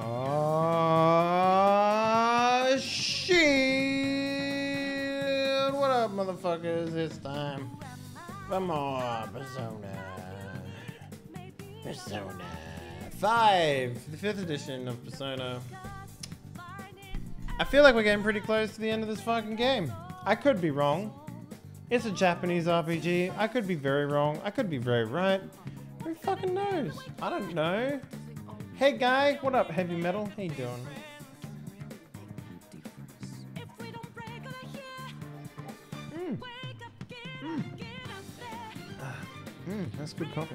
Oh, shit. What up, motherfuckers? It's time for more Persona. Persona 5, the 5th edition of Persona. I feel like we're getting pretty close to the end of this fucking game. I could be wrong. It's a Japanese RPG. I could be very wrong. I could be very right. Who fucking knows? I don't know. Hey guy, what up, heavy metal? How you doing? Mm. Mm. Ah, mm, that's good coffee.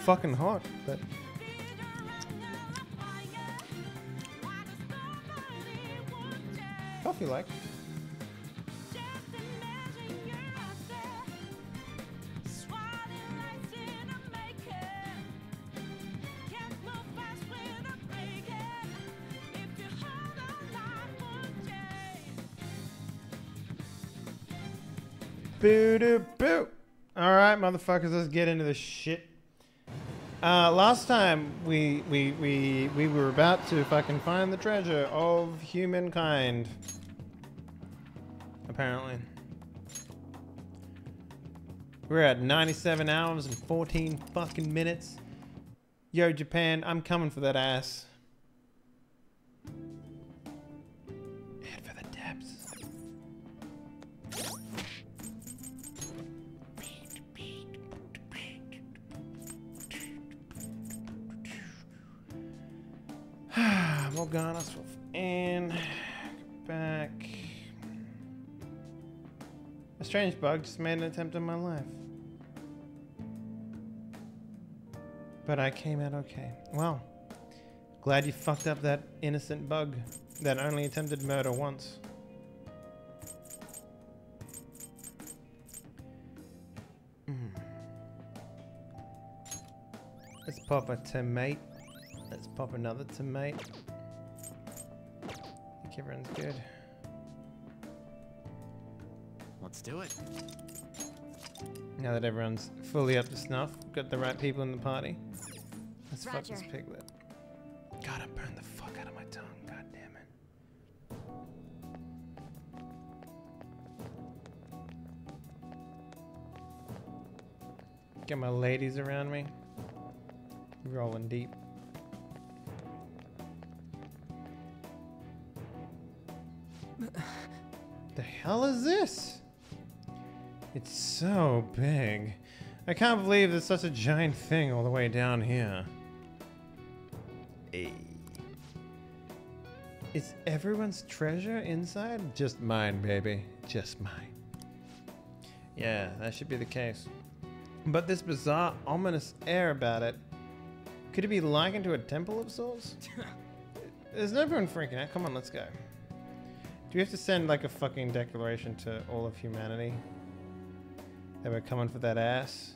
Fucking hot, but coffee like. Boo doo boo. All right, motherfuckers, let's get into this shit. Uh, last time we we we we were about to fucking find the treasure of humankind. Apparently. We're at 97 hours and 14 fucking minutes. Yo, Japan, I'm coming for that ass. Morgana, Swift, and back. A strange bug just made an attempt on my life. But I came out okay. Well, glad you fucked up that innocent bug that only attempted murder once. Mm. Let's pop a tomato. Let's pop another tomato. I think everyone's good. Let's do it. Now that everyone's fully up to snuff, got the right people in the party. Let's fuck this piglet. God, I burned the fuck out of my tongue. God damn it. Get my ladies around me. Rolling deep. The hell is this? It's so big. I can't believe there's such a giant thing all the way down here. Eh. Is everyone's treasure inside? Just mine, baby. Just mine. Yeah, that should be the case. But this bizarre, ominous air about it. Could it be likened to a temple of sorts? There's no point freaking out. Come on, let's go. Do we have to send like a fucking declaration to all of humanity? That we're coming for that ass?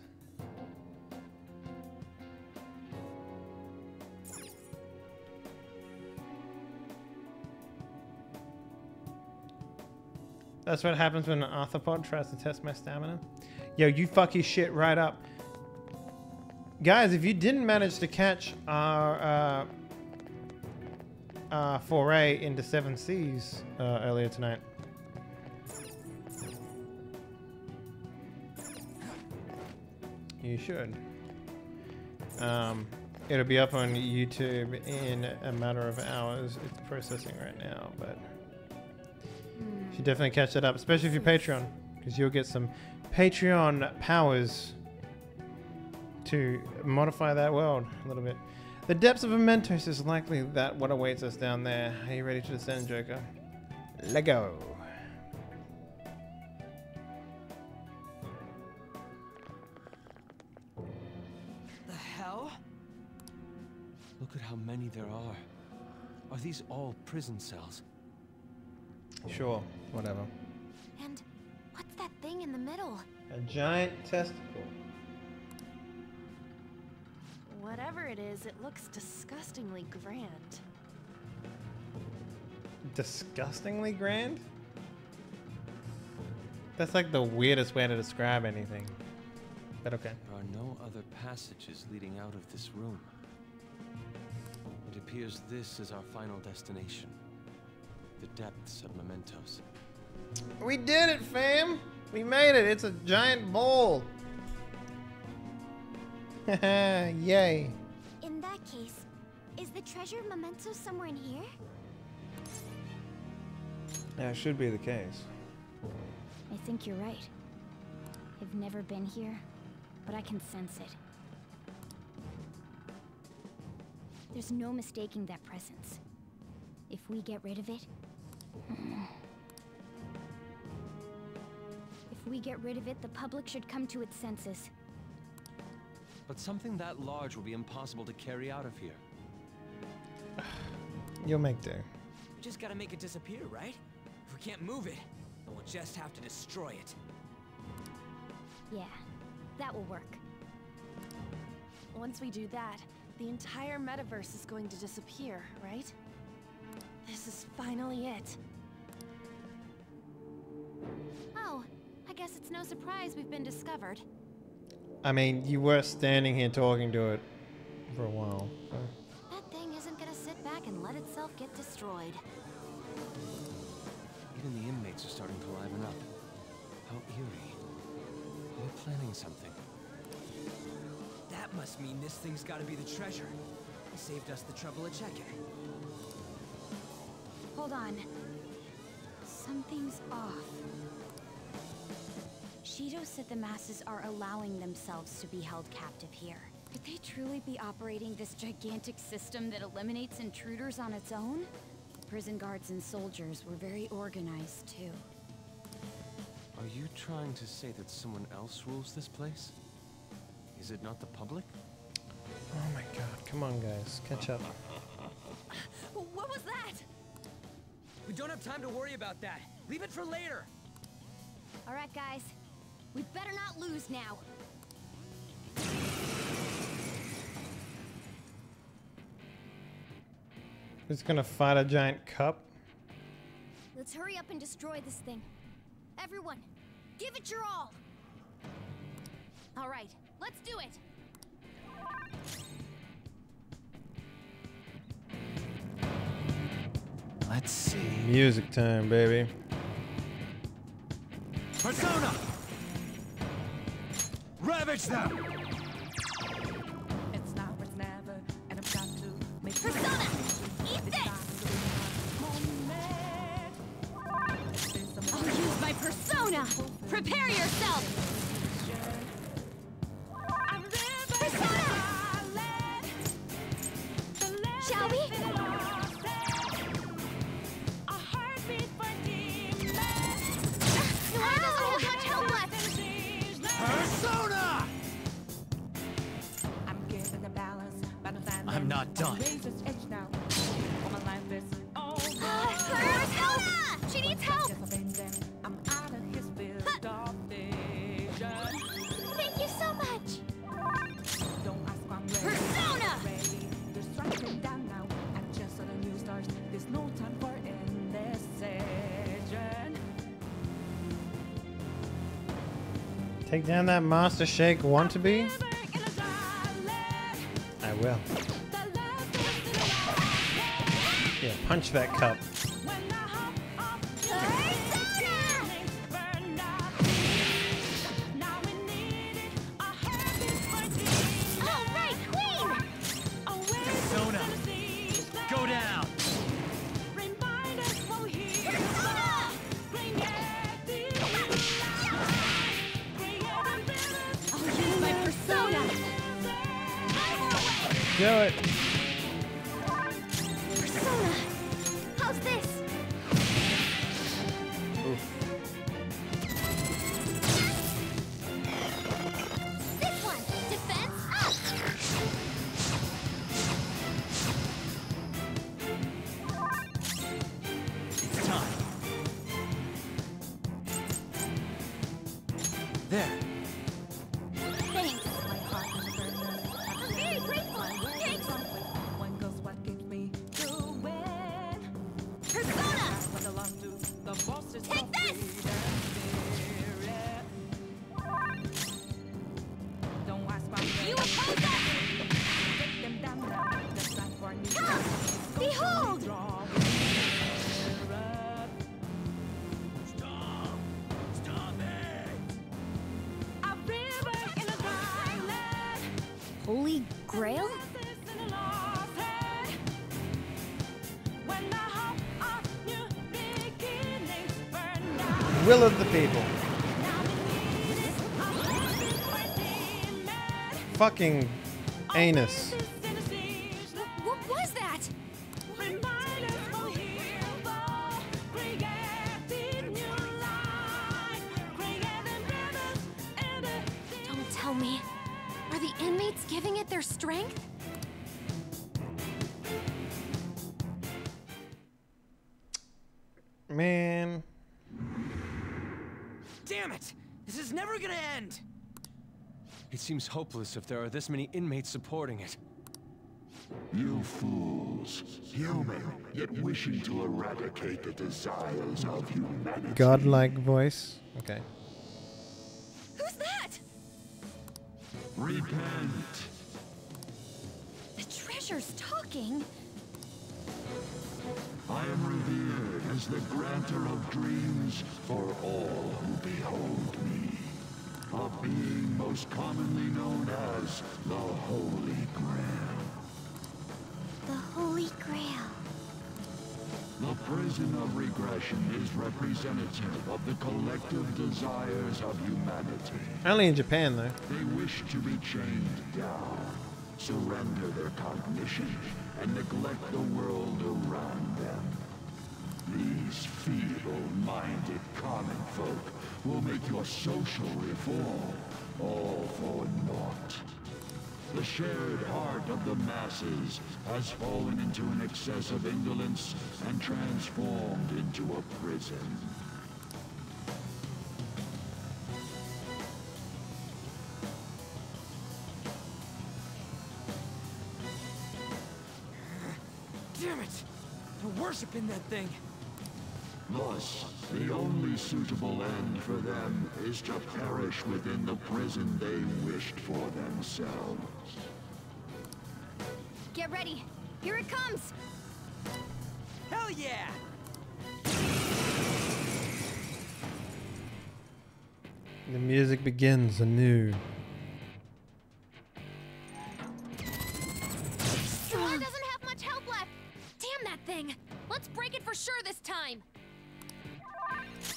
That's what happens when an arthropod tries to test my stamina. Yo, you fuck your shit right up. Guys, if you didn't manage to catch our uh, uh, foray into Seven Seas uh, earlier tonight, you should. Um, it'll be up on YouTube in a matter of hours. It's processing right now, but you should definitely catch that up, especially if you're Patreon, because you'll get some Patreon powers to modify that world a little bit. The depths of Mementos is likely that what awaits us down there. Are you ready to descend, Joker? Lego. The hell? Look at how many there are. Are these all prison cells? Sure, whatever. And what's that thing in the middle? A giant testicle. Whatever it is, it looks disgustingly grand. Disgustingly grand? That's like the weirdest way to describe anything. But okay. There are no other passages leading out of this room. It appears this is our final destination. The depths of Mementos. We did it, fam! We made it! It's a giant bowl! Yay! In that case, is the treasure memento somewhere in here? That should be the case. I think you're right. I've never been here, but I can sense it. There's no mistaking that presence. If we get rid of it... If we get rid of it, the public should come to its senses. But something that large will be impossible to carry out of here. You'll make do. We just gotta make it disappear, right? If we can't move it, then we'll just have to destroy it. Yeah, that will work. Once we do that, the entire metaverse is going to disappear, right? This is finally it. Oh, I guess it's no surprise we've been discovered. I mean, you were standing here talking to it for a while. so- That thing isn't gonna sit back and let itself get destroyed. Even the inmates are starting to liven up. How eerie. They're planning something. That must mean this thing's gotta be the treasure. It saved us the trouble of checking. Hold on. Something's off. Shido said the masses are allowing themselves to be held captive here. Could they truly be operating this gigantic system that eliminates intruders on its own? The Prison guards and soldiers were very organized, too. Are you trying to say that someone else rules this place? Is it not the public? Oh my god, come on, guys. Catch up. What was that? We don't have time to worry about that. Leave it for later. All right, guys. We better not lose now. Who's gonna fight a giant cup? Let's hurry up and destroy this thing. Everyone, give it your all. All right, let's do it. Let's see. Music time, baby. Persona! Ravage them! It's now or it's never, and I've got to make Persona, eat this! I'll use my persona. Prepare yourself. Not done. razor's edge now. All my life is over. Persona! She needs help. Just obeying them. I'm out of his field of vision. Thank you so much. Don't ask I'm ready. Persona! Ready. They're striking down now. I just saw the new stars. There's no time for indecision. Take down that Master Shake wannabe? River in a dry land. I will. Punch that cup. Fucking anus. Seems hopeless if there are this many inmates supporting it. You fools, human, yet wishing to eradicate the desires of humanity. Godlike voice. Okay. Who's that? Repent. The treasure's talking. I am revered as the granter of dreams for all who behold me. A being most commonly known as the Holy Grail. The Holy Grail. The prison of regression is representative of the collective desires of humanity. Only in Japan though. They wish to be chained down, surrender their cognition, and neglect the world around them. These feeble-minded common folk will make your social reform all for naught. The shared heart of the masses has fallen into an excess of indolence and transformed into a prison. Damn it! They're worshiping that thing! Thus, the only suitable end for them is to perish within the prison they wished for themselves. Get ready. Here it comes. Hell yeah! The music begins anew. Strong doesn't have much help left. Damn that thing. Let's break it for sure this time.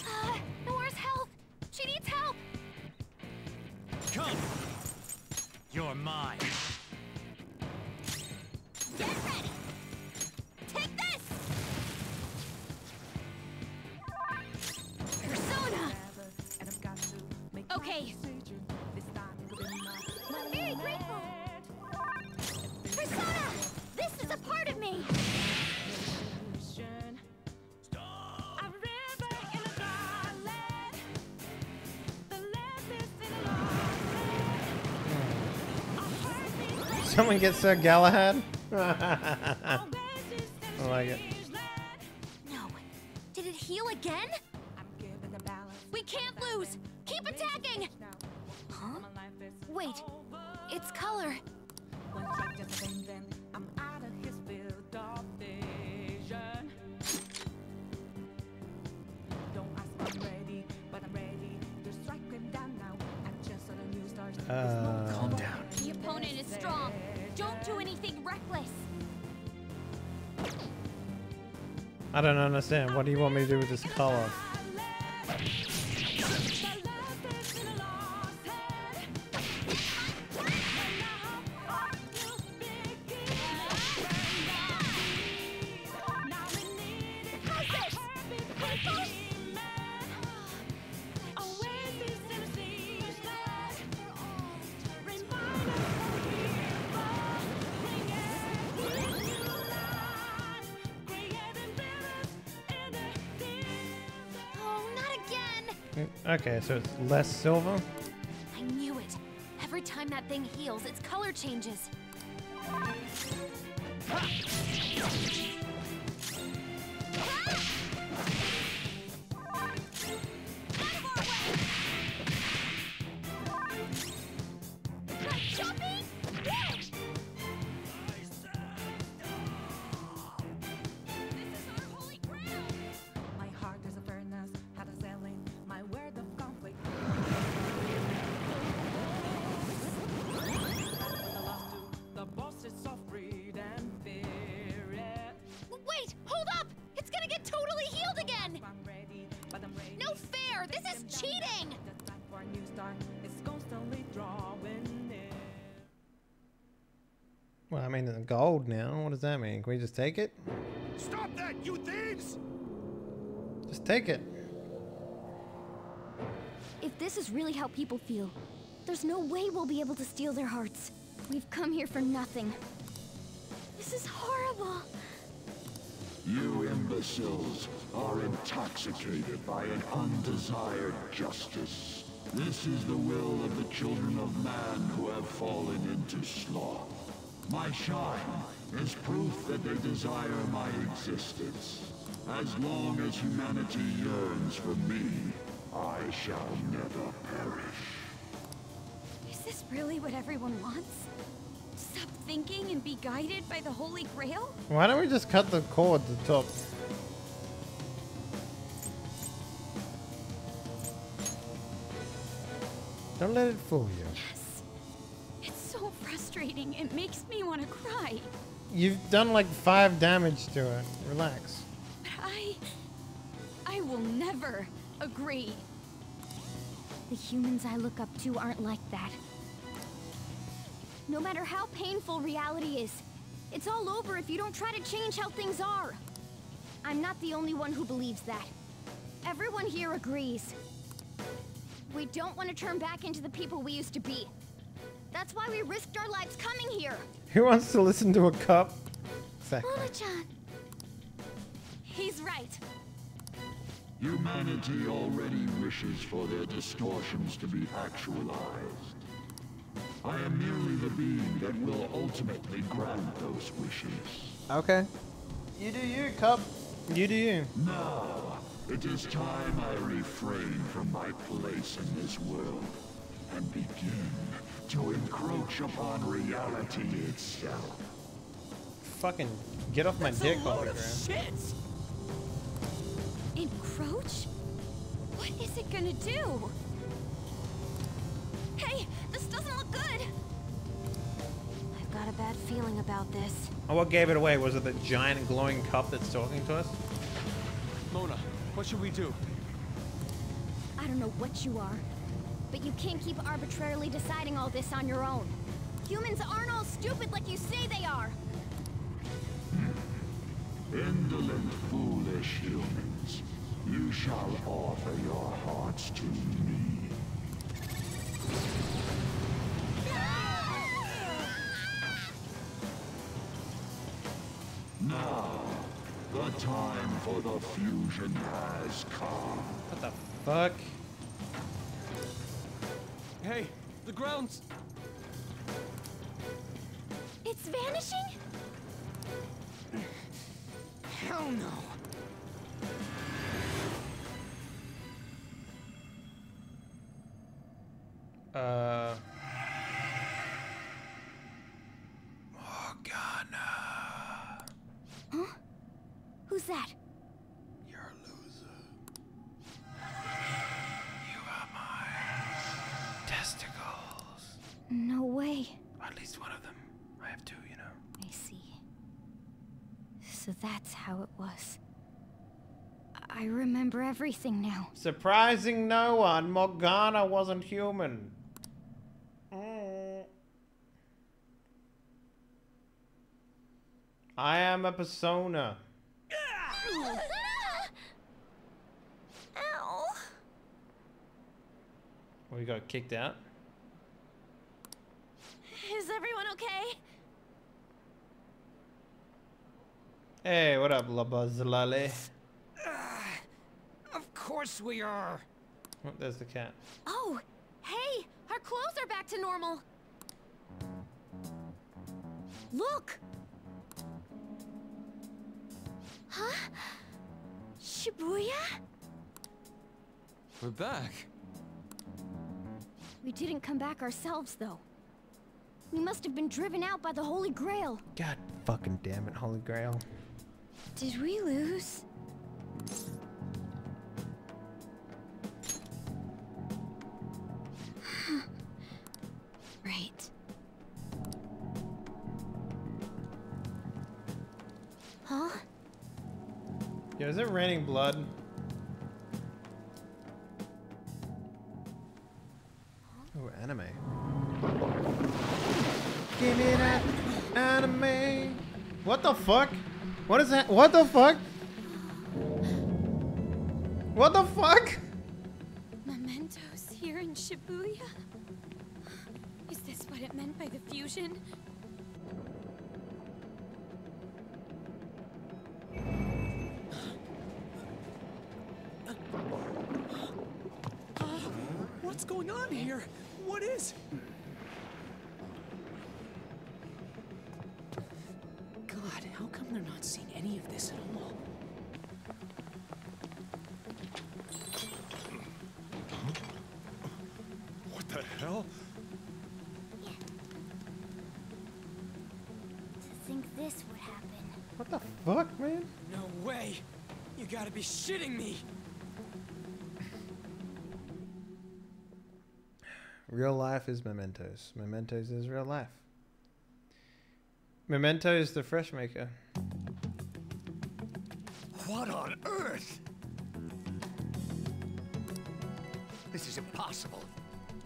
Uh, Nora's health. She needs help. Come! You're mine. Get ready. Take this. Persona. Okay. Very grateful. Persona. This is a part of me. Someone get Sir Galahad? I like it. No. Did it heal again? We can't lose. Keep attacking. Huh? Wait. Its color. Uh, Don't do anything reckless. I don't understand. What do you want me to do with this color? So it's less silver. I knew it. Every time that thing heals, its color changes. Mean, now. What does that mean? Can we just take it? Stop that, you thieves! Just take it. If this is really how people feel, there's no way we'll be able to steal their hearts. We've come here for nothing. This is horrible. You imbeciles are intoxicated by an undesired justice. This is the will of the children of man who have fallen into sloth. My shine is proof that they desire my existence. As long as humanity yearns for me, I shall never perish. Is this really what everyone wants? Stop thinking and be guided by the Holy Grail? Why don't we just cut the cord at the top? Don't let it fool you. Yes. It's so frustrating. It makes me want to cry. You've done like five damage to it. Relax. But I. I will never agree. The humans I look up to aren't like that. No matter how painful reality is, it's all over if you don't try to change how things are. I'm not the only one who believes that. Everyone here agrees. We don't want to turn back into the people we used to be. That's why we risked our lives coming here. Who wants to listen to a cup? Exactly. Mona-chan. He's right. Humanity already wishes for their distortions to be actualized. I am merely the being that will ultimately grant those wishes. Okay. You do you, cup. You do you. Now, it is time I refrain from my place in this world and begin to encroach upon reality itself. Fucking get off my That's dick, a load of hologram. shit! Encroach? What is it gonna do? Hey, this doesn't look good! I've got a bad feeling about this. Oh, what gave it away? Was it the giant glowing cup that's talking to us? Mona, what should we do? I don't know what you are, but you can't keep arbitrarily deciding all this on your own. Humans aren't all stupid like you say they are. Indolent, foolish humans, you shall offer your hearts to me. Now, the time for the fusion has come. What the fuck? Hey, the ground's... It's vanishing? Hell no. Uh. Morgana. Huh? Who's that? You're a loser. No way. At least one of them. I have two, you know. I see. So that's how it was. I remember everything now. Surprising no one, Morgana wasn't human. Mm. I am a persona. Ow! We got kicked out. Is everyone okay? Hey, what up, Labazalale? Uh, of course we are. Oh, there's the cat. Oh, hey, our clothes are back to normal. Look! Huh? Shibuya? We're back. We didn't come back ourselves, though. We must have been driven out by the Holy Grail. God fucking damn it, Holy Grail. Did we lose? right. Huh? Yeah, is it raining blood? What the fuck? What is that? What the fuck? What the fuck? Mementos here in Shibuya? Is this what it meant by the fusion? What's going on here? What is? Gotta be shitting me! Real life is mementos. Mementos is real life. Memento is the fresh maker. What on earth? This is impossible.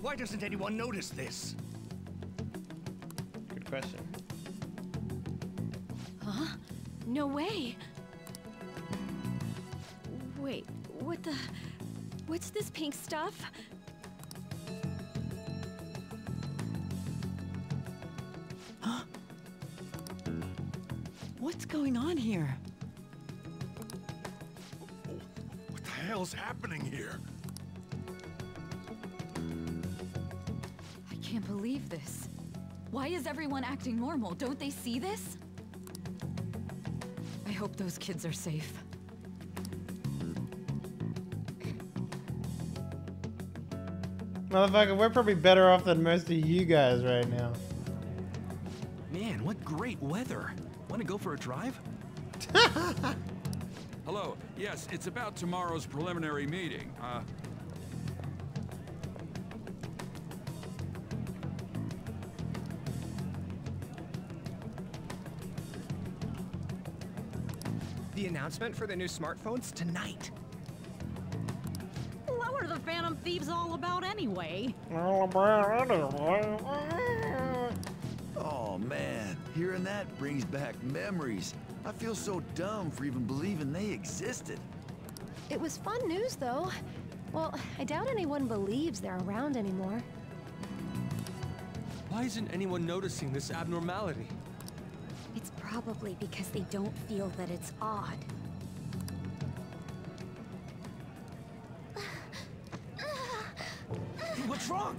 Why doesn't anyone notice this? Good question. Huh? No way! What the... What's this pink stuff? Huh? What's going on here? What the hell's happening here? I can't believe this. Why is everyone acting normal? Don't they see this? I hope those kids are safe. Motherfucker, we're probably better off than most of you guys right now. Man, what great weather. Want to go for a drive? Hello. Yes, it's about tomorrow's preliminary meeting. Uh, The announcement for the new smartphones tonight. What were the Phantom Thieves all about anyway? Oh man, hearing that brings back memories. I feel so dumb for even believing they existed. It was fun news, though. Well, I doubt anyone believes they're around anymore. Why isn't anyone noticing this abnormality? It's probably because they don't feel that it's odd. Wrong?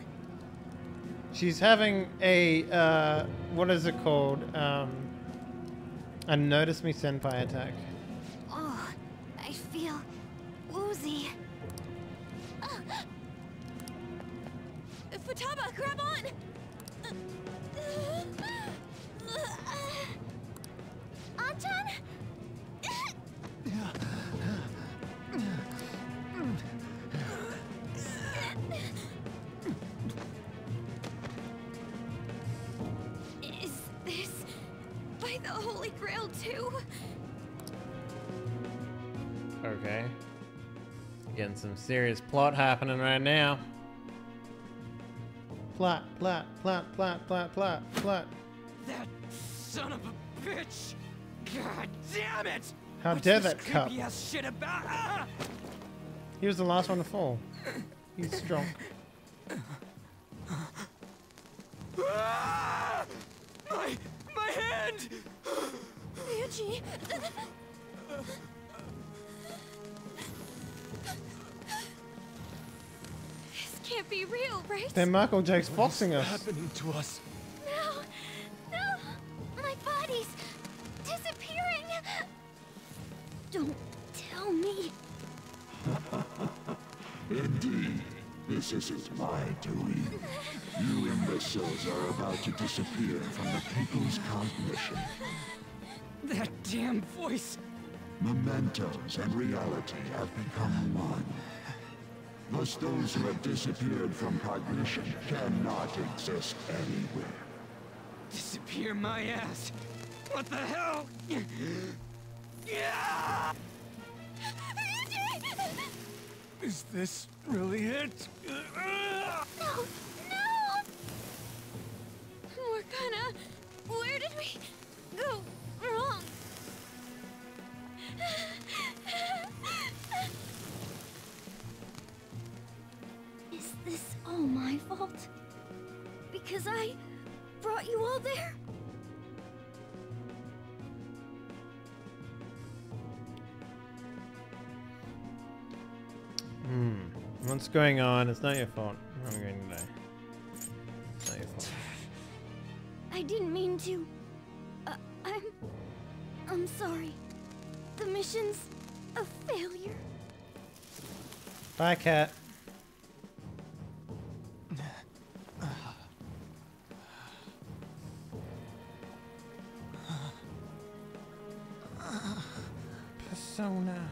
She's having a uh, what is it called? Um, a notice me senpai attack. Plot happening right now. Plot, plot, plot, plot, plot, plot, plot. That son of a bitch! God damn it! How What's dare this that cup? creepy ass shit about? Ah! He was the last one to fall. He's strong. Ah! My my hand! Ryuji! Be real, right? Then Michael Jake's boxing us. happening to us? No! No! My body's disappearing! Don't tell me. Indeed, this isn't my doing. You imbeciles are about to disappear from the people's cognition. That damn voice! Mementos and reality have become one. Thus those who have disappeared from cognition cannot exist anywhere. Disappear my ass? What the hell? Yeah! Is this really it? No! No! Morgana, where did we go wrong? Is this all my fault? Because I brought you all there? Hmm. What's going on? It's not your fault. I'm going to die. It's not your fault. I didn't mean to. Uh, I'm... I'm sorry. The mission's a failure. Bye, cat. Persona.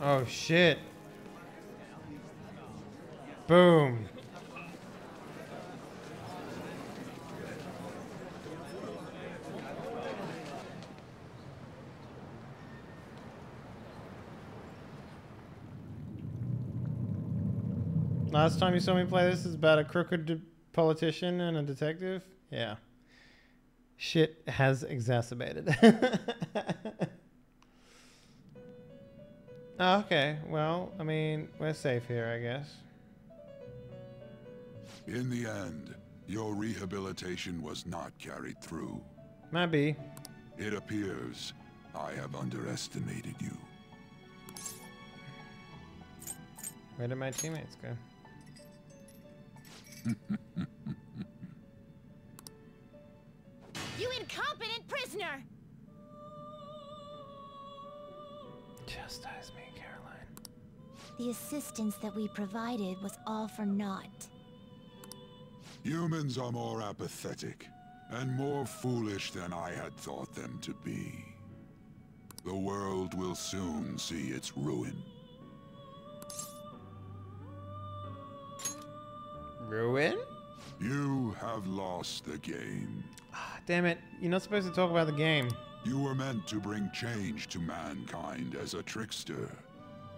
Oh shit. Boom. Last time you saw me play this is about a crooked politician and a detective. Yeah. Shit has exacerbated. oh, okay. Well, I mean, we're safe here, I guess. In the end, your rehabilitation was not carried through. Might be. It appears I have underestimated you. Where did my teammates go? prisoner! Chastise me, Caroline. The assistance that we provided was all for naught. Humans are more apathetic and more foolish than I had thought them to be. The world will soon see its ruin. Ruin? You have lost the game. Ah, Damn it. You're not supposed to talk about the game. You were meant to bring change to mankind as a trickster,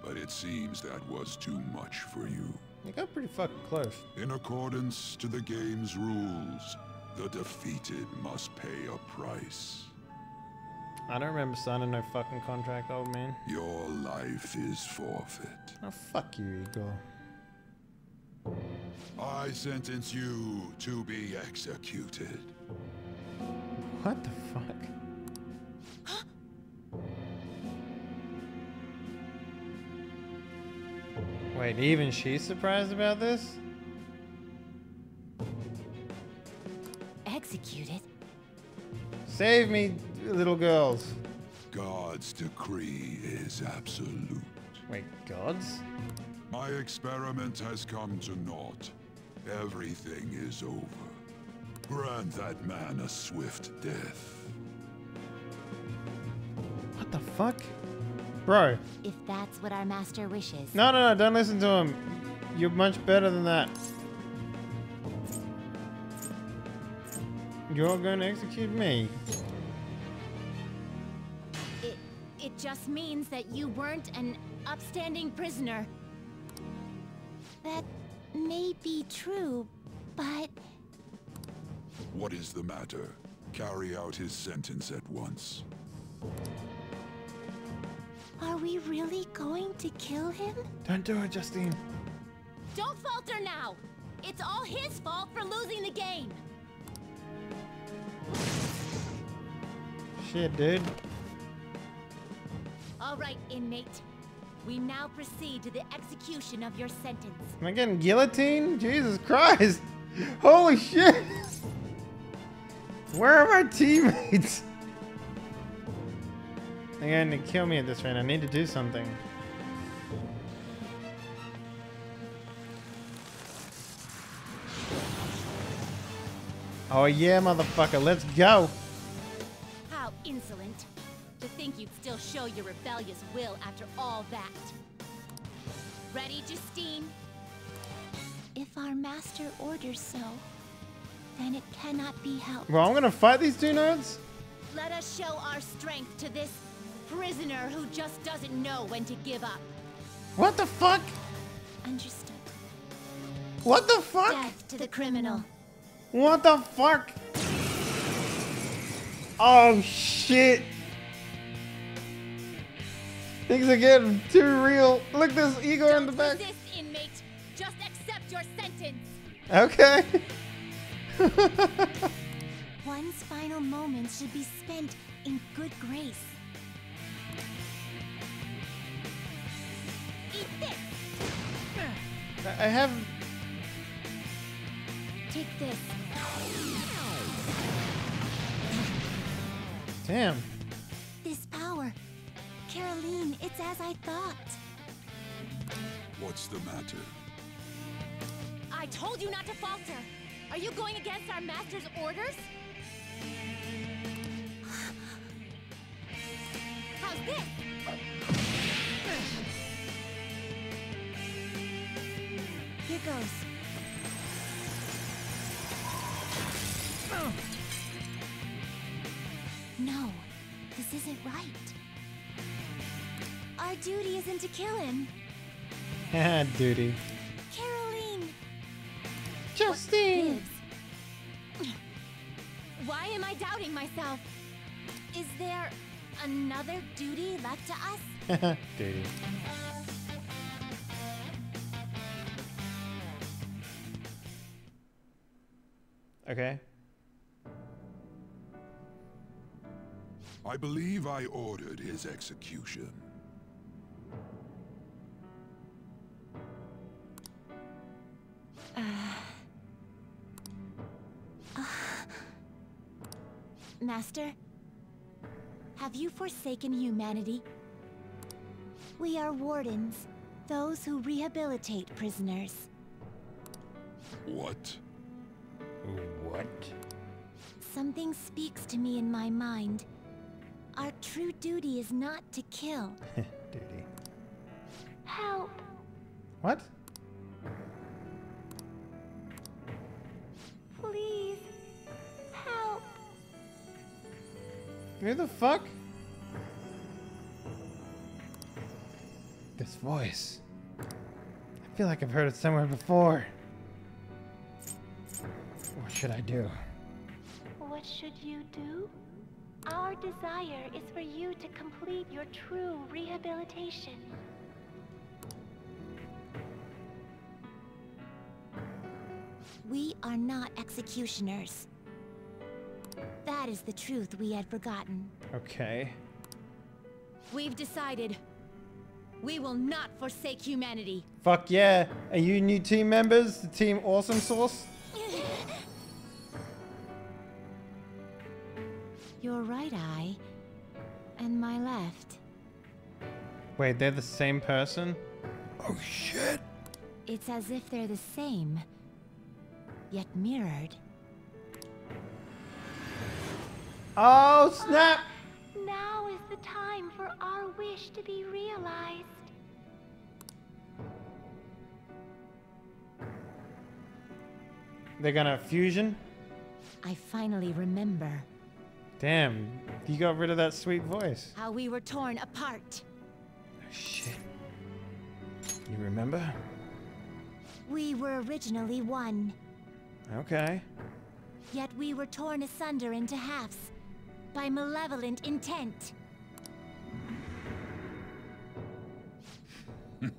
but it seems that was too much for you. You got pretty fucking close. In accordance to the game's rules, the defeated must pay a price. I don't remember signing no fucking contract, old man. Your life is forfeit. Oh, fuck you, Igor. I sentence you to be executed. What the fuck? Wait, even she's surprised about this? Executed? Save me, little girls. God's decree is absolute. Wait, gods? My experiment has come to naught. Everything is over. Grant that man a swift death. What the fuck? Bro. If that's what our master wishes. No, no, no, don't listen to him. You're much better than that. You're going to execute me. It, it just means that you weren't an upstanding prisoner. That may be true, but What is the matter? Carry out his sentence at once. are we really going to kill him? Don't do it, Justine. Don't falter now! It's all his fault for losing the game! Shit, dude. All right, inmate. We now proceed to the execution of your sentence. Am I getting guillotined? Jesus Christ! Holy shit! Where are my teammates? They're going to kill me at this rate. I need to do something. Oh yeah, motherfucker, let's go! How insolent. To think you'd still show your rebellious will after all that. Ready, Justine? If our master orders so, then it cannot be helped. Well, I'm gonna fight these two nerds? Let us show our strength to this prisoner who just doesn't know when to give up. What the fuck? Understood. What the fuck? Death to the criminal. What the fuck? Oh shit! Things are getting too real. Look, there's Igor in the back. Resist, inmate. Just accept your sentence. Okay. One's final moments should be spent in good grace. Eat this! I I have. Take this. Damn. This power. Caroline, it's as I thought. What's the matter? I told you not to falter. Are you going against our master's orders? How's this? Here goes. No, this isn't right. Our duty isn't to kill him. Duty. Caroline! Justine! Why am I doubting myself? Is there another duty left to us? Duty. Okay. I believe I ordered his execution. Uh, Master, have you forsaken humanity? We are wardens, those who rehabilitate prisoners. What? What? Something speaks to me in my mind. Our true duty is not to kill. Duty. Help! What? Please! Who the fuck? This voice. I feel like I've heard it somewhere before. What should I do? What should you do? Our desire is for you to complete your true rehabilitation. We are not executioners. That is the truth we had forgotten. Okay. We've decided. We will not forsake humanity. Fuck yeah. Are you new team members? The team Awesome Sauce? Your right eye and my left. Wait, they're the same person? Oh shit! It's as if they're the same, yet mirrored. Oh, snap! Now is the time for our wish to be realized. They're gonna fusion? I finally remember Damn, you got rid of that sweet voice. how we were torn apart. Oh, Shit. You remember? We were originally one, Okay. yet we were torn asunder into halves by malevolent intent.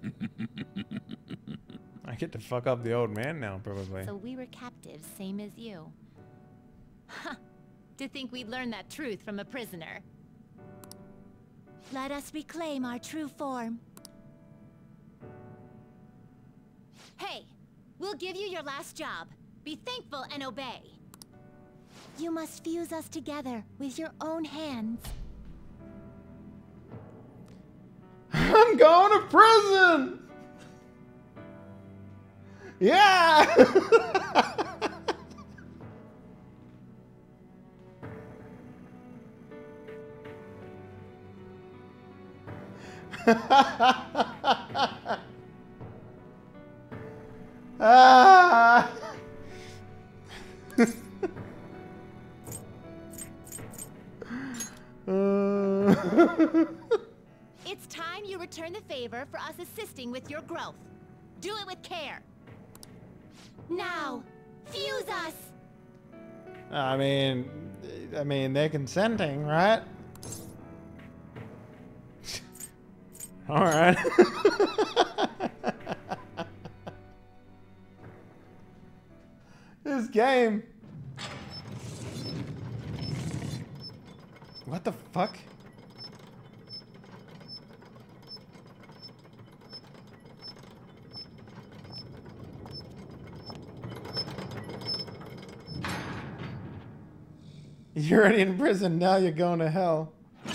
I get to fuck up the old man now, probably. So we were captives, same as you. Huh. To think we'd learn that truth from a prisoner. Let us reclaim our true form. Hey, we'll give you your last job. Be thankful and obey. You must fuse us together with your own hands. I'm going to prison! Yeah! ah! It's time you return the favor for us assisting with your growth. Do it with care. Now, fuse us! I mean, I mean, they're consenting, right? All right. This game. What the fuck? You're already in prison, now you're going to hell.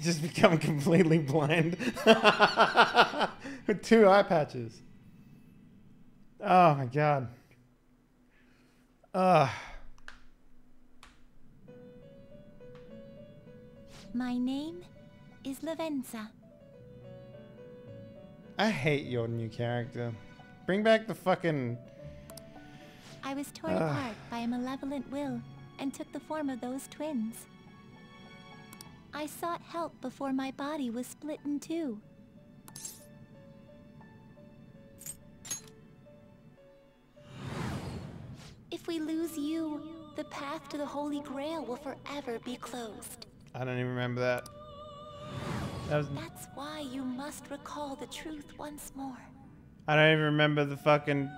Just become completely blind. With two eye patches. Oh my god. Ugh. My name is Lavenza. I hate your new character. Bring back the fucking. I was torn Ugh. apart by a malevolent will and took the form of those twins. I sought help before my body was split in two. If we lose you, the path to the Holy Grail will forever be closed. I don't even remember that. That was. That's why you must recall the truth once more. I don't even remember the fucking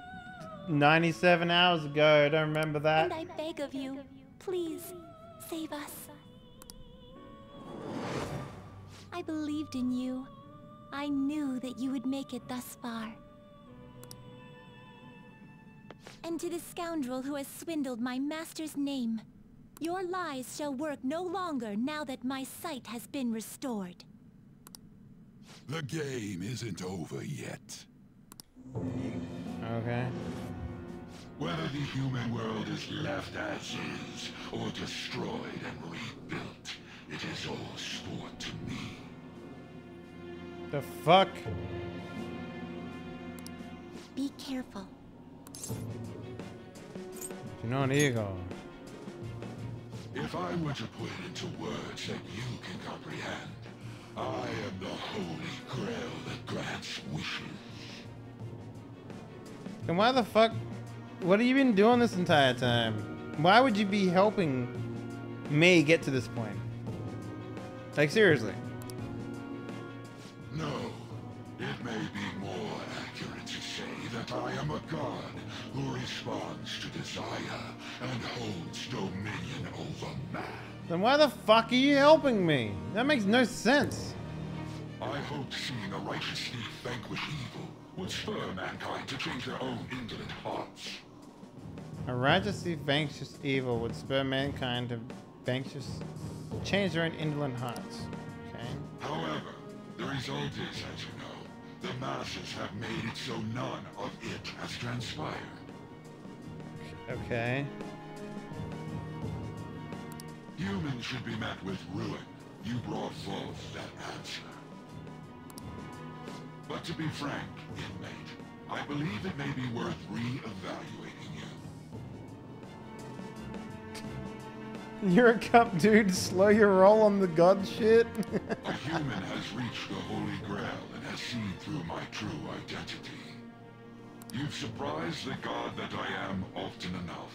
97 hours ago. I don't remember that. And I beg of you, please, save us. I believed in you. I knew that you would make it thus far. And to the scoundrel who has swindled my master's name, your lies shall work no longer now that my sight has been restored. The game isn't over yet. Okay. Whether the human world is left as is, or destroyed and rebuilt, it is all sport to me. The fuck? Be careful. You know, ego. If I were to put it into words that you can comprehend, I am the holy grail that grants wishes. Then why the fuck? What have you been doing this entire time? Why would you be helping me get to this point? Like, seriously. No, it may be more accurate to say that I am a god who responds to desire and holds dominion over man. Then why the fuck are you helping me? That makes no sense. I hoped seeing a righteous thief vanquish evil would spur mankind to change their own indolent hearts. A righteous thief vanquishes evil would spur mankind to vanquish, change their own indolent hearts. Okay. However, the result is, as you know, the masses have made it so none of it has transpired. Okay. Humans should be met with ruin. You brought forth that answer. But to be frank, inmate, I believe it may be worth re-evaluating you. You're a cup dude. Slow your roll on the god shit. A human has reached the Holy Grail and has seen through my true identity. You've surprised the god that I am often enough.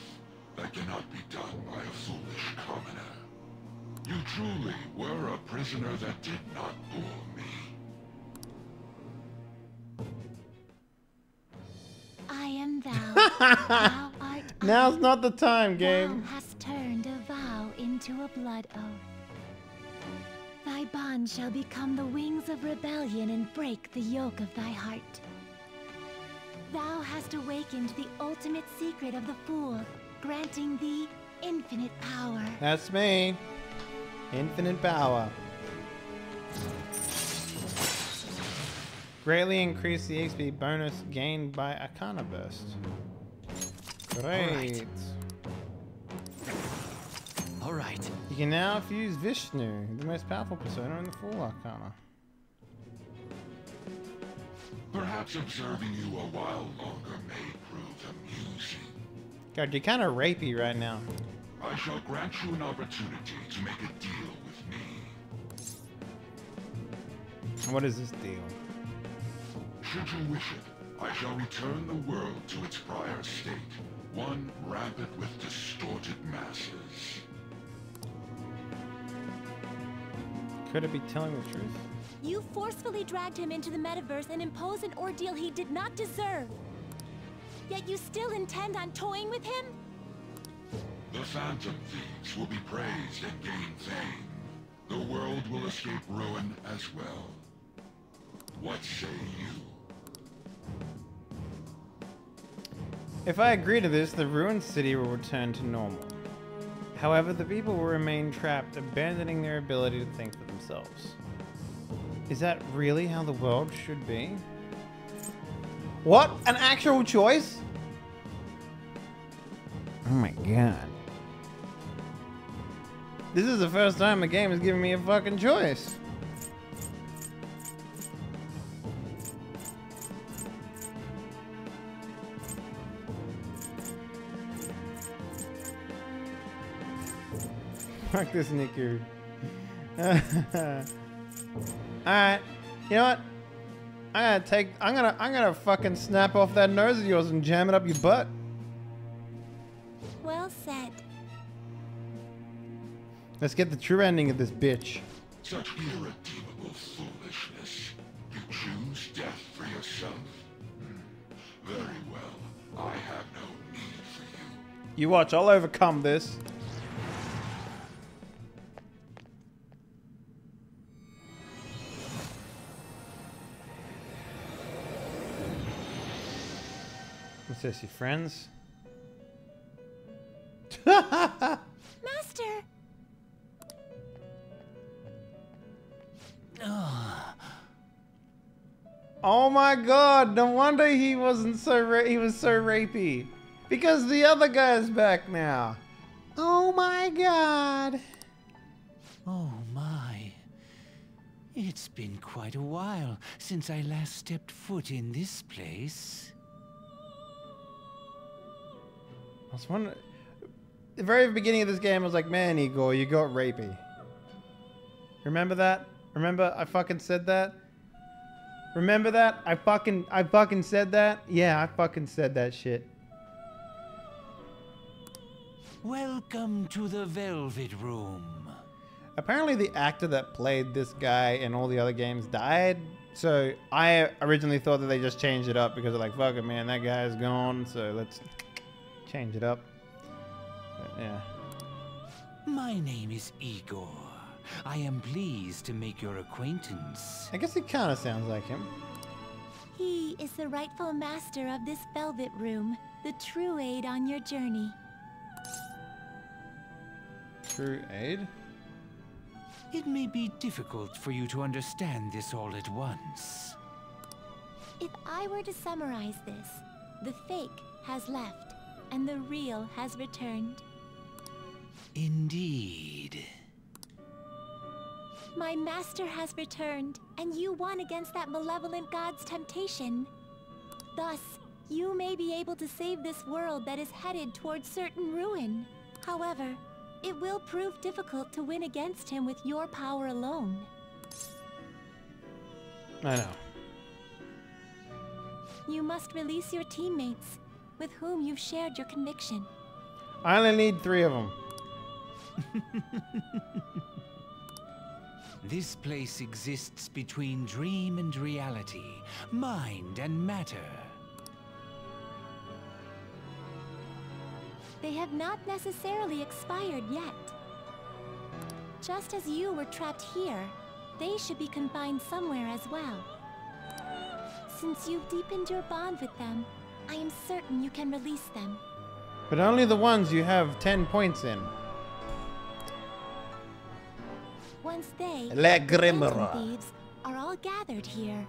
That cannot be done by a foolish commoner. You truly were a prisoner that did not bore me. I am thou. thou art Now's I. not the time, Thou game. hast turned a vow into a blood oath. Thy bond shall become the wings of rebellion and break the yoke of thy heart. Thou hast awakened the ultimate secret of the fool, granting thee infinite power. That's me. Infinite power. Greatly increase the XP bonus gained by Arcana Burst. Great. All right. You can now fuse Vishnu, the most powerful persona in the full Arcana. Perhaps observing you a while longer may prove amusing. God, you're kind of rapey right now. I shall grant you an opportunity to make a deal with me. What is this deal? Should you wish it, I shall return the world to its prior state, one rampant with distorted masses. Could it be telling the truth? You forcefully dragged him into the metaverse and imposed an ordeal he did not deserve. Yet you still intend on toying with him? The Phantom Thieves will be praised and gain fame. The world will escape ruin as well. What say you? If I agree to this, the ruined city will return to normal. However, the people will remain trapped, abandoning their ability to think for themselves. Is that really how the world should be? What? An actual choice? Oh my god. This is the first time a game has given me a fucking choice. Fuck this Niku. Alright. You know what? I'm gonna take I'm gonna I'm gonna fucking snap off that nose of yours and jam it up your butt. Well said. Let's get the true ending of this bitch. Such irredeemable foolishness. You choose death for yourself? Very well. I have no need for you. You watch, I'll overcome this. What's this, your friends? Master! Oh my god, no wonder he wasn't so ra- he was so rapey. Because the other guy's back now. Oh my god. Oh my. It's been quite a while since I last stepped foot in this place. I was wondering the very beginning of this game I was like, man, Igor, you got rapey. Remember that? Remember I fucking said that? Remember that? I fucking I fucking said that? Yeah, I fucking said that shit. Welcome to the Velvet Room. Apparently the actor that played this guy in all the other games died. So I originally thought that they just changed it up because they're like, fuck it, man, that guy's gone, so let's change it up. But, yeah. My name is Igor. I am pleased to make your acquaintance. I guess it kind of sounds like him. He is the rightful master of this velvet room, the true aid on your journey. True aid? It may be difficult for you to understand this all at once. If I were to summarize this, the fake has left, and the real has returned. Indeed. My master has returned, and you won against that malevolent god's temptation. Thus, you may be able to save this world that is headed towards certain ruin. However, it will prove difficult to win against him with your power alone. I know. You must release your teammates, with whom you've shared your conviction. I only need three of them. This place exists between dream and reality, mind and matter. They have not necessarily expired yet. Just as you were trapped here, they should be confined somewhere as well. Since you've deepened your bond with them, I am certain you can release them. But only the ones you have 10 points in. Once they, La the thieves, are all gathered here,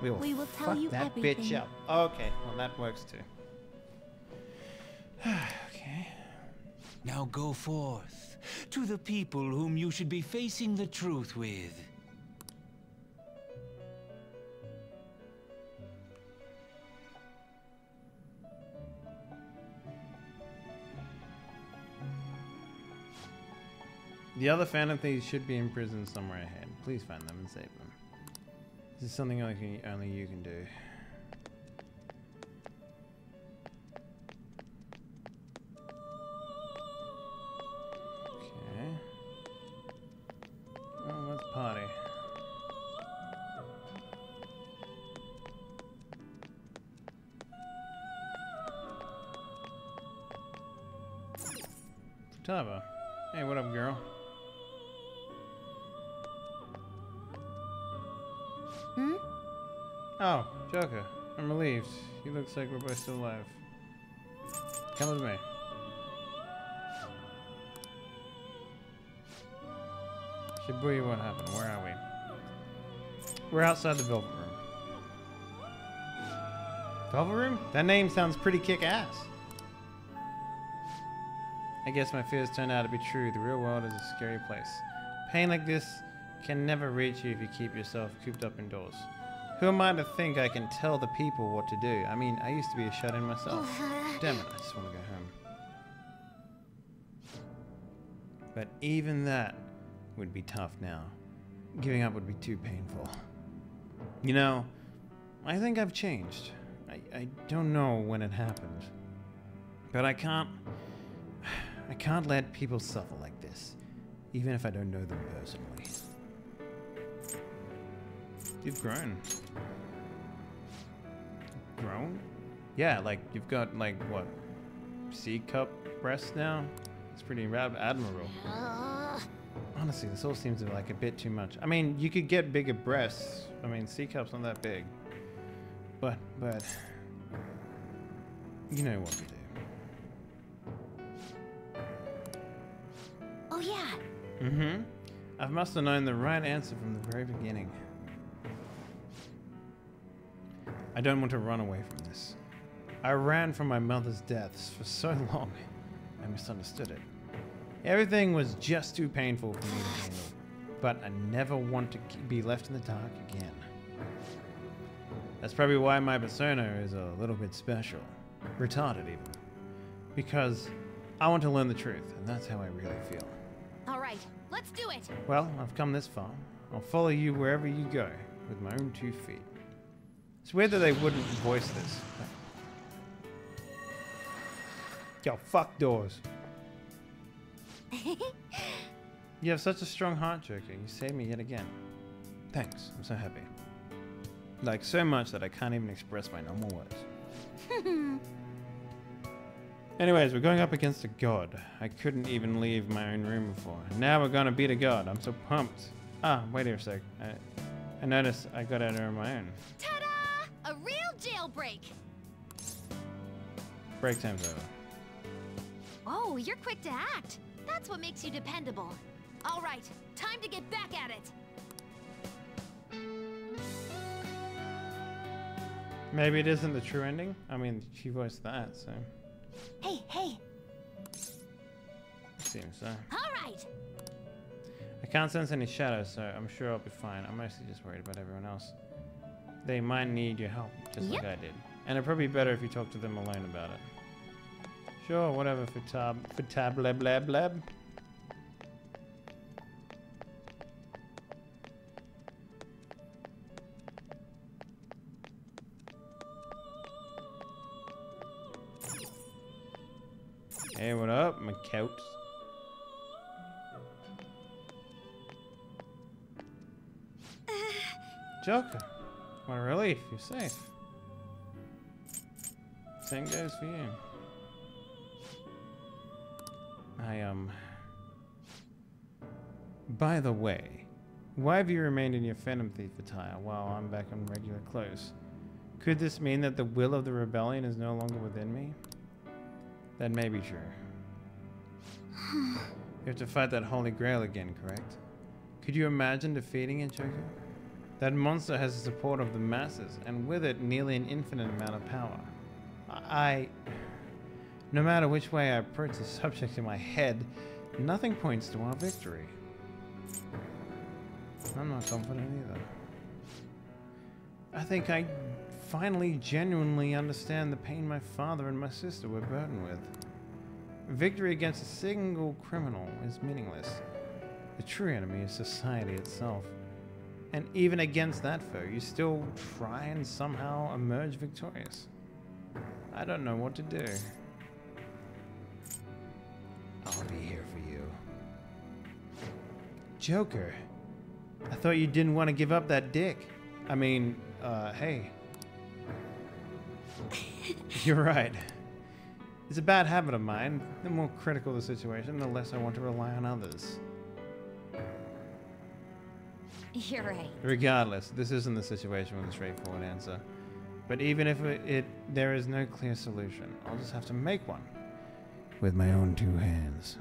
We will, We will tell fuck you that bitch up. Okay, well that works too. okay. Now go forth to the people whom you should be facing the truth with. The other phantom thieves should be in prison somewhere ahead. Please find them and save them. This is something only, only you can do. Okay. Oh, let's party. Hey, what up, girl? Hmm? Oh, Joker. I'm relieved. He looks like we're both still alive. Come with me. Shibuya, what happened? Where are we? We're outside the Velvet Room. Velvet Room? That name sounds pretty kick-ass. I guess my fears turned out to be true. The real world is a scary place. Pain like this can never reach you if you keep yourself cooped up indoors. Who am I to think I can tell the people what to do? I mean, I used to be a shut-in myself. Damn it, I just want to go home. But even that would be tough now. Giving up would be too painful. You know, I think I've changed. I, I don't know when it happened. But I can't... I can't let people suffer like this. Even if I don't know them personally. You've grown. Grown? Yeah, like, you've got, like, what? C cup breasts now? It's pretty rad- admirable. Honestly, this all seems like a bit too much. I mean, you could get bigger breasts. I mean, C cup's not that big. But, but, you know what to do. Oh yeah, Mm-hmm. I must have known the right answer from the very beginning. I don't want to run away from this. I ran from my mother's deaths for so long. I misunderstood it. Everything was just too painful for me to handle. But I never want to be left in the dark again. That's probably why my persona is a little bit special. Retarded, even. Because I want to learn the truth, and that's how I really feel. All right, let's do it. Well, I've come this far. I'll follow you wherever you go with my own two feet. It's weird that they wouldn't voice this. Yo, fuck doors. You have such a strong heart, Joker. You saved me yet again. Thanks. I'm so happy. Like, so much that I can't even express my normal words. Anyways, we're going up against a god. I couldn't even leave my own room before. Now we're gonna beat a god. I'm so pumped. Ah, wait here a sec. I, I noticed I got out on my own. Ta-da! A real jailbreak. Break time's over. Oh, you're quick to act. That's what makes you dependable. All right, time to get back at it. Maybe it isn't the true ending. I mean, she voiced that, so hey, hey. seems so. All right. I can't sense any shadows, so I'm sure I'll be fine. I'm mostly just worried about everyone else. They might need your help, just like I did. And it'd probably be better if you talk to them alone about it. Sure, whatever for tab for tab lab, blab blab. Hey, what up, my couch? Uh. Joker, what a relief, you're safe. Same goes for you. I, um... By the way, why have you remained in your Phantom Thief attire while I'm back in regular clothes? Could this mean that the will of the rebellion is no longer within me? That may be true. You have to fight that Holy Grail again, correct? Could you imagine defeating it, Joker? That monster has the support of the masses, and with it, nearly an infinite amount of power. I... No matter which way I approach the subject in my head, nothing points to our victory. I'm not confident either. I think I finally genuinely understand the pain my father and my sister were burdened with. Victory against a single criminal is meaningless. The true enemy is society itself. And even against that foe, you still try and somehow emerge victorious. I don't know what to do. I'll be here for you. Joker, I thought you didn't want to give up that dick. I mean, uh, hey. You're right. It's a bad habit of mine. The more critical the situation, the less I want to rely on others. You're right. Regardless, this isn't the situation with a straightforward answer. But even if it, it there is no clear solution, I'll just have to make one with my own two hands.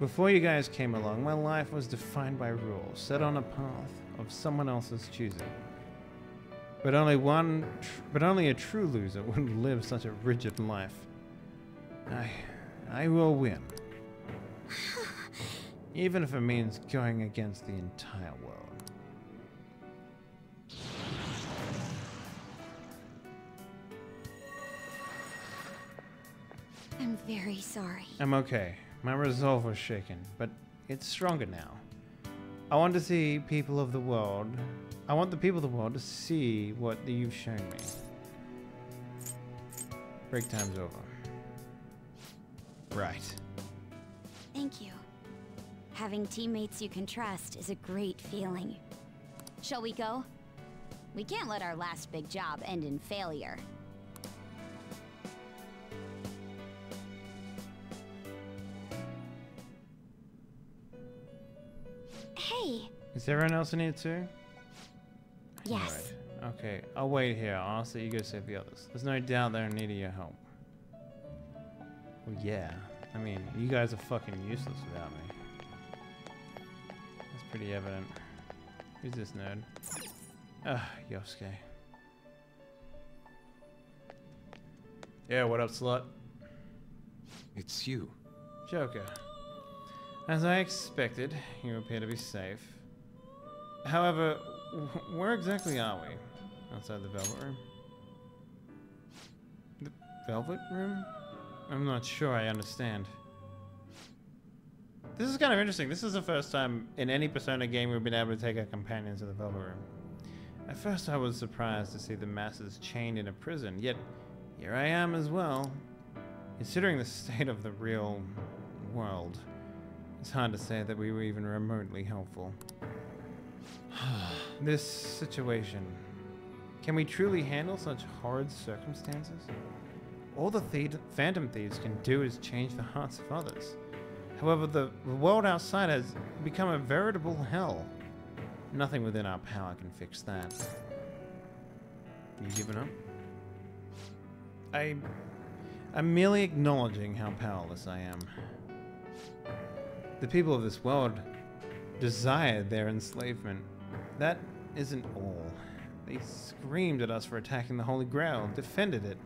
Before you guys came along, my life was defined by rules, set on a path of someone else's choosing. But only one, tr- but only a true loser would live such a rigid life. I, I will win. Even if it means going against the entire world. I'm very sorry. I'm okay. My resolve was shaken, but it's stronger now. I want to see people of the world. I want the people of the world to see what you've shown me. Break time's over. Right. Thank you. Having teammates you can trust is a great feeling. Shall we go? We can't let our last big job end in failure. Hey, Is everyone else in here too? yes. Alright. Okay, I'll wait here. I'll ask that you go save the others. There's no doubt they're in need of your help. Well, yeah. I mean, you guys are fucking useless without me. Pretty evident. Who's this nerd? Ah, Yusuke. Yeah, what up, slut? It's you. Joker. As I expected, you appear to be safe. However, where exactly are we? Outside the Velvet Room? The Velvet Room? I'm not sure I understand. This is kind of interesting. This is the first time in any Persona game we've been able to take our companions to the Velvet Room. At first I was surprised to see the masses chained in a prison, yet here I am as well. Considering the state of the real world, it's hard to say that we were even remotely helpful. this situation. Can we truly handle such horrid circumstances? All the thied- Phantom Thieves can do is change the hearts of others. However, the world outside has become a veritable hell. Nothing within our power can fix that. You giving up? I. I'm merely acknowledging how powerless I am. The people of this world desired their enslavement. That isn't all. They screamed at us for attacking the Holy Grail, defended it.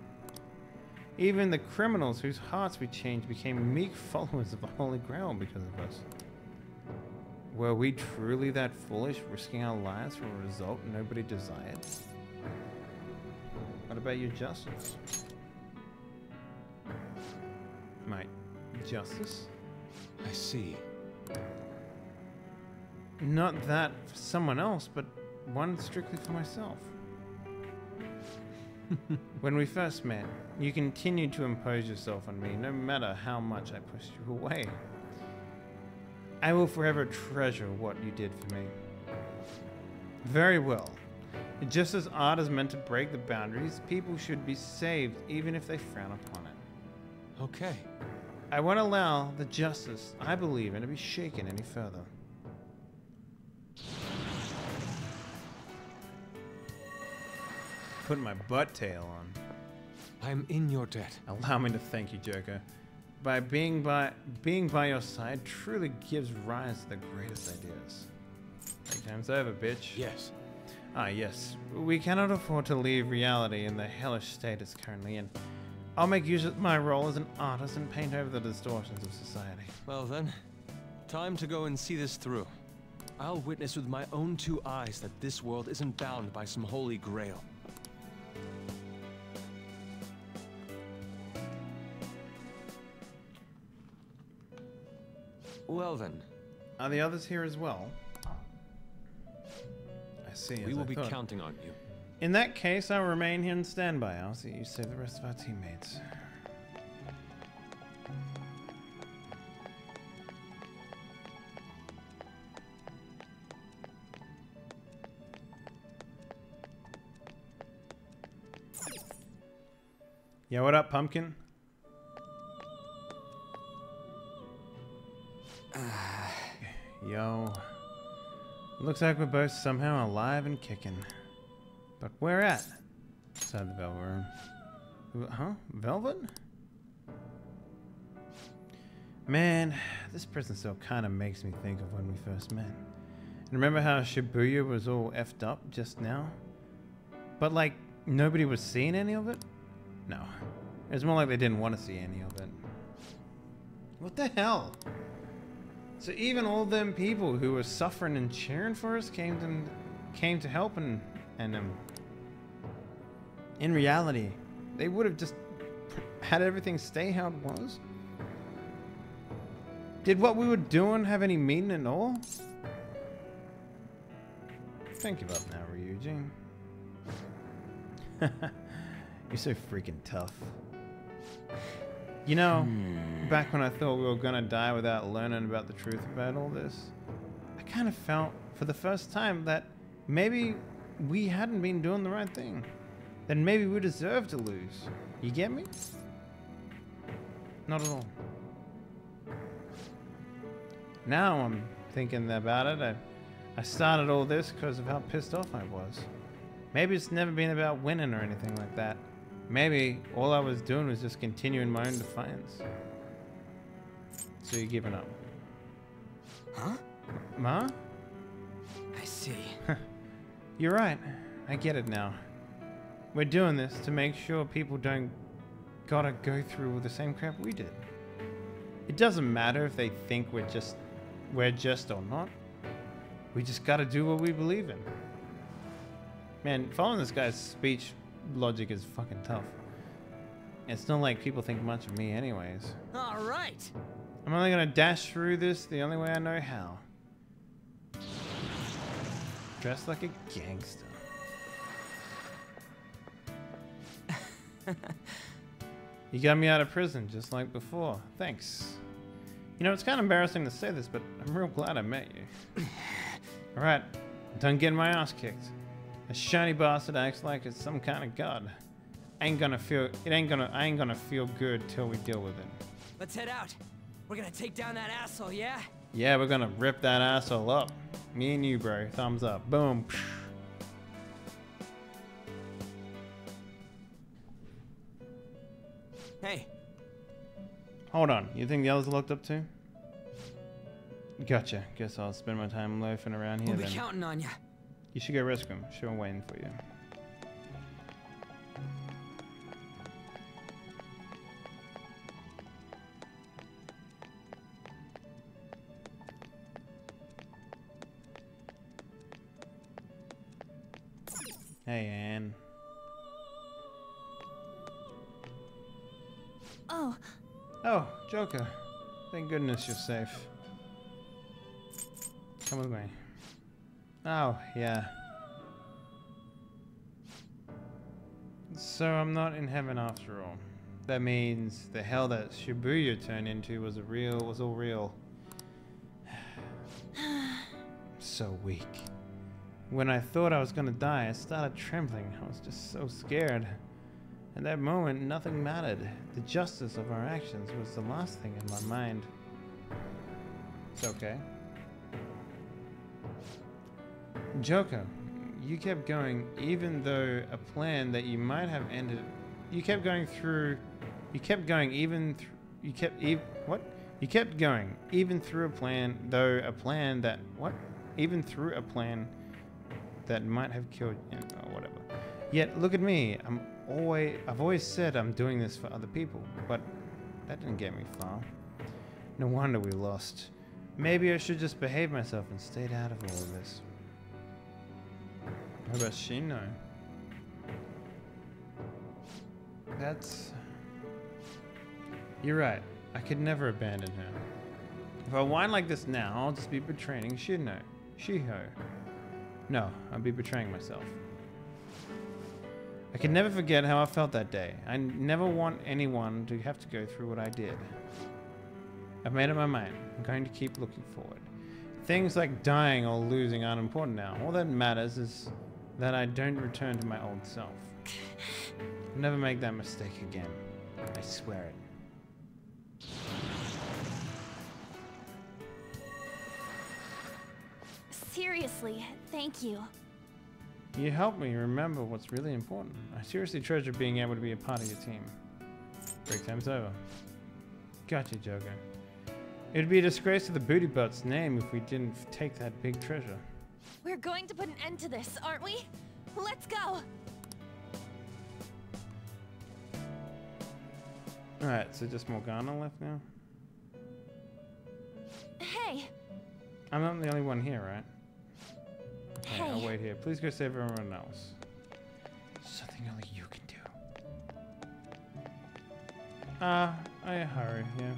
Even the criminals whose hearts we changed became meek followers of the Holy Grail because of us. Were we truly that foolish, risking our lives for a result nobody desired? What about your justice? My justice? I see. Not that for someone else, but one strictly for myself. When we first met, you continued to impose yourself on me no matter how much I pushed you away. I will forever treasure what you did for me. Very well. Just as art is meant to break the boundaries, people should be saved even if they frown upon it. Okay. I won't allow the justice I believe in to be shaken any further. Putting my butt tail on. I'm in your debt. Allow me to thank you, Joker. By being by being by your side truly gives rise to the greatest ideas. Three times over, bitch. Yes. Ah, yes. We cannot afford to leave reality in the hellish state it's currently in. I'll make use of my role as an artist and paint over the distortions of society. Well then, time to go and see this through. I'll witness with my own two eyes that this world isn't bound by some holy grail. Well then, Are the others here as well? I see. we will I be thought. counting on you. In that case, I'll remain here and standby. I'll see you save the rest of our teammates. Yeah, what up, pumpkin? Yo. Looks like we're both somehow alive and kicking. But where at? Inside the Velvet Room. Huh? Velvet? Man, this prison cell kind of makes me think of when we first met. And remember how Shibuya was all effed up just now? But like, nobody was seeing any of it? No. It was more like they didn't want to see any of it. What the hell? So even all them people who were suffering and cheering for us came to came to help and and um in reality, they would have just had everything stay how it was. Did what we were doing have any meaning at all? Think about now, Ryuji. You're so freaking tough. You know, hmm. back when I thought we were gonna die without learning about the truth about all this, I kind of felt for the first time that maybe we hadn't been doing the right thing. That maybe we deserve to lose. You get me? Not at all. Now I'm thinking about it. I, I started all this because of how pissed off I was. Maybe it's never been about winning or anything like that. Maybe all I was doing was just continuing my own defiance. So you're giving up. Huh? Ma? I see. You're right. I get it now. We're doing this to make sure people don't gotta go through all the same crap we did. It doesn't matter if they think we're just we're just or not. We just gotta do what we believe in. Man, following this guy's speech logic is fucking tough. It's not like people think much of me anyways. All right. I'm only gonna dash through this the only way I know how. Dressed like a gangster. you got me out of prison just like before. Thanks. You know, it's kind of embarrassing to say this, but I'm real glad I met you. Alright, done getting my ass kicked. A shiny bastard acts like it's some kind of god. Ain't gonna feel it ain't gonna I ain't gonna feel good till we deal with it. Let's head out. We're gonna take down that asshole, yeah? Yeah, we're gonna rip that asshole up. Me and you, bro. Thumbs up. Boom. Hey, Hold on. You think the others are locked up too? Gotcha. Guess I'll spend my time loafing around here we'll be then. counting on you. You should go rescue him. I'm waiting for you. Hey, Ann. Oh, Oh, Joker. Thank goodness you're safe. Come with me. Oh, yeah. So I'm not in heaven after all. That means the hell that Shibuya turned into was a real, was all real. I'm so weak. When I thought I was gonna die, I started trembling. I was just so scared. At that moment, nothing mattered. The justice of our actions was the last thing in my mind. It's okay. Joker, you kept going even though a plan that you might have ended. You kept going through. You kept going even. Th- you kept. ev what? You kept going even through a plan, though a plan that what? Even through a plan that might have killed you, or whatever. Yet look at me. I'm always. I've always said I'm doing this for other people, but that didn't get me far. No wonder we lost. Maybe I should just behave myself and stayed out of all of this. What about Shiho? That's. You're right. I could never abandon her. If I whine like this now, I'll just be betraying Shino. Shiho. No, I'll be betraying myself. I can never forget how I felt that day. I never want anyone to have to go through what I did. I've made up my mind. I'm going to keep looking forward. Things like dying or losing aren't important now. All that matters is that I don't return to my old self. Never make that mistake again. I swear it. Seriously, thank you. You helped me remember what's really important. I seriously treasure being able to be a part of your team. Break time's over. Gotcha, Joker. It'd be a disgrace to the Booty Butts name if we didn't take that big treasure. We're going to put an end to this, aren't we? Let's go! Alright, so just Morgana left now? Hey, I'm not the only one here, right? Okay, I'll wait here. Please go save everyone else. Something only you can do. Ah, I hurry, yeah.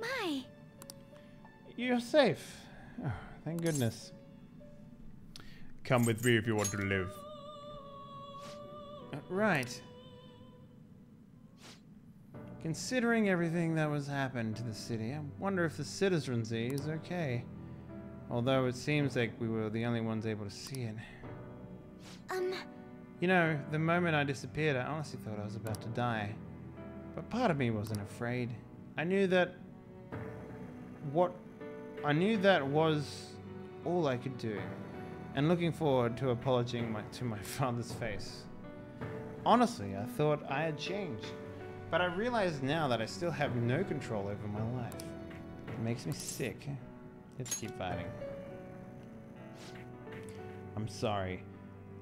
My, You're safe. Oh, thank goodness. Come with me if you want to live. Uh, right. Considering everything that was happened to the city, I wonder if the citizenry is okay. Although it seems like we were the only ones able to see it. um, You know, the moment I disappeared, I honestly thought I was about to die. But part of me wasn't afraid. I knew that what I knew that was all I could do. And looking forward to apologizing my, to my father's face. Honestly, I thought I had changed. But I realize now that I still have no control over my life. It makes me sick. Let's keep fighting. I'm sorry.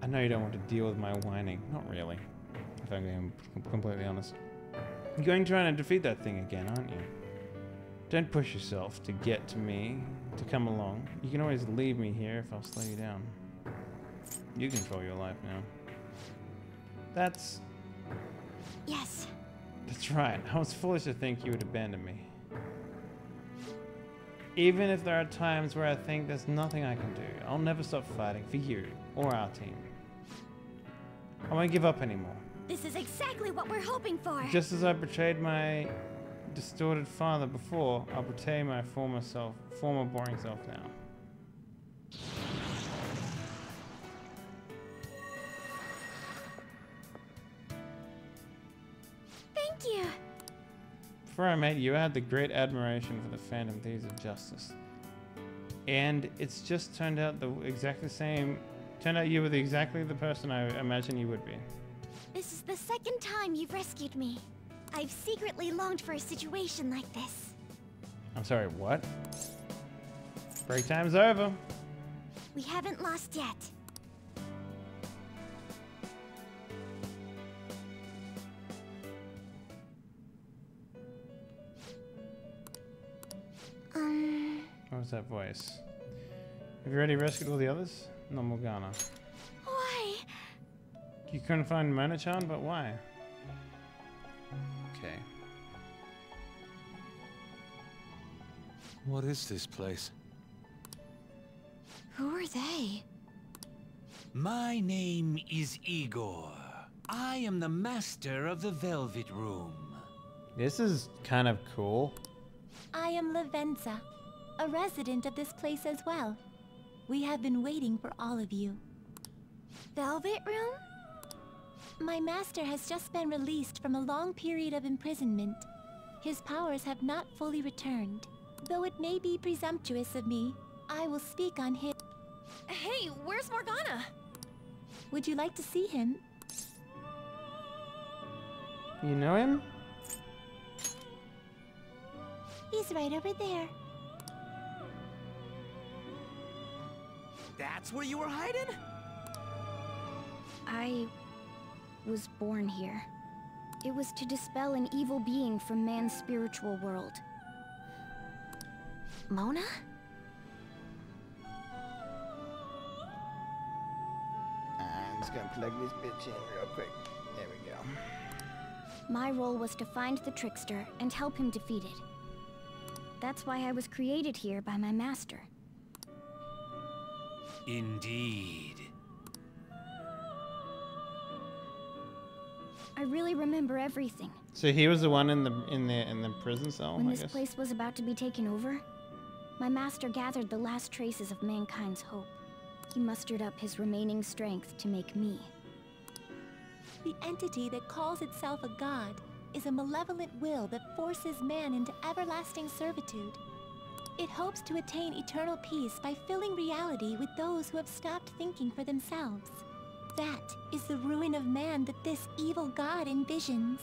I know you don't want to deal with my whining. Not really. If I'm being completely honest. You're going to try and defeat that thing again, aren't you? Don't push yourself to get to me, to come along. You can always leave me here if I'll slow you down. You control your life now. That's. yes. That's right. I was foolish to think you would abandon me. Even if there are times where I think there's nothing I can do, I'll never stop fighting for you or our team. I won't give up anymore. This is exactly what we're hoping for. Just as I betrayed my distorted father before, I'll betray my former self, former boring self now. Thank you. Before I met you, I had the great admiration for the Phantom Thieves of Justice. And it's just turned out the exactly same. Turned out you were the, exactly the person I imagined you would be. This is the second time you've rescued me. I've secretly longed for a situation like this. I'm sorry, what? Break time's over. We haven't lost yet. Um, What was that voice? Have you already rescued all the others? No, Morgana. why? You couldn't find Mona-chan, but why? Okay. What is this place? Who are they? My name is Igor. I am the master of the Velvet Room. This is kind of cool. I am Lavenza, a resident of this place as well. We have been waiting for all of you. Velvet Room? My master has just been released from a long period of imprisonment. His powers have not fully returned. Though it may be presumptuous of me, I will speak on his. Hey, where's Morgana? Would you like to see him? You know him? He's right over there. That's where you were hiding? I was born here. It was to dispel an evil being from man's spiritual world. Mona? I'm just gonna plug this bitch in real quick. There we go. My role was to find the trickster and help him defeat it. That's why I was created here by my master. Indeed. I really remember everything. So he was the one in the in the in the prison cell, when I this guess. place was about to be taken over, my master gathered the last traces of mankind's hope. He mustered up his remaining strength to make me. The entity that calls itself a god is a malevolent will that forces man into everlasting servitude. It hopes to attain eternal peace by filling reality with those who have stopped thinking for themselves. That is the ruin of man that this evil god envisions.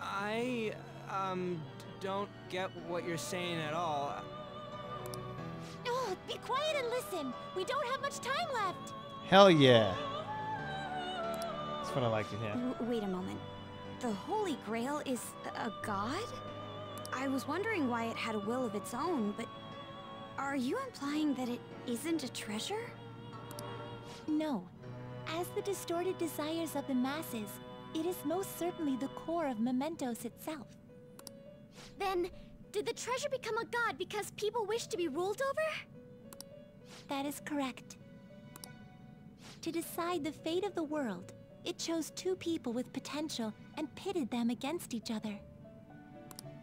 I, um, don't get what you're saying at all. Oh, be quiet and listen! We don't have much time left! Hell yeah. That's what I like to hear. W- wait a moment. The Holy Grail is a a god? I was wondering why it had a will of its own, but are you implying that it isn't a treasure? No. As the distorted desires of the masses, it is most certainly the core of Mementos itself. Then, did the treasure become a god because people wish to be ruled over? That is correct. To decide the fate of the world, it chose two people with potential and pitted them against each other.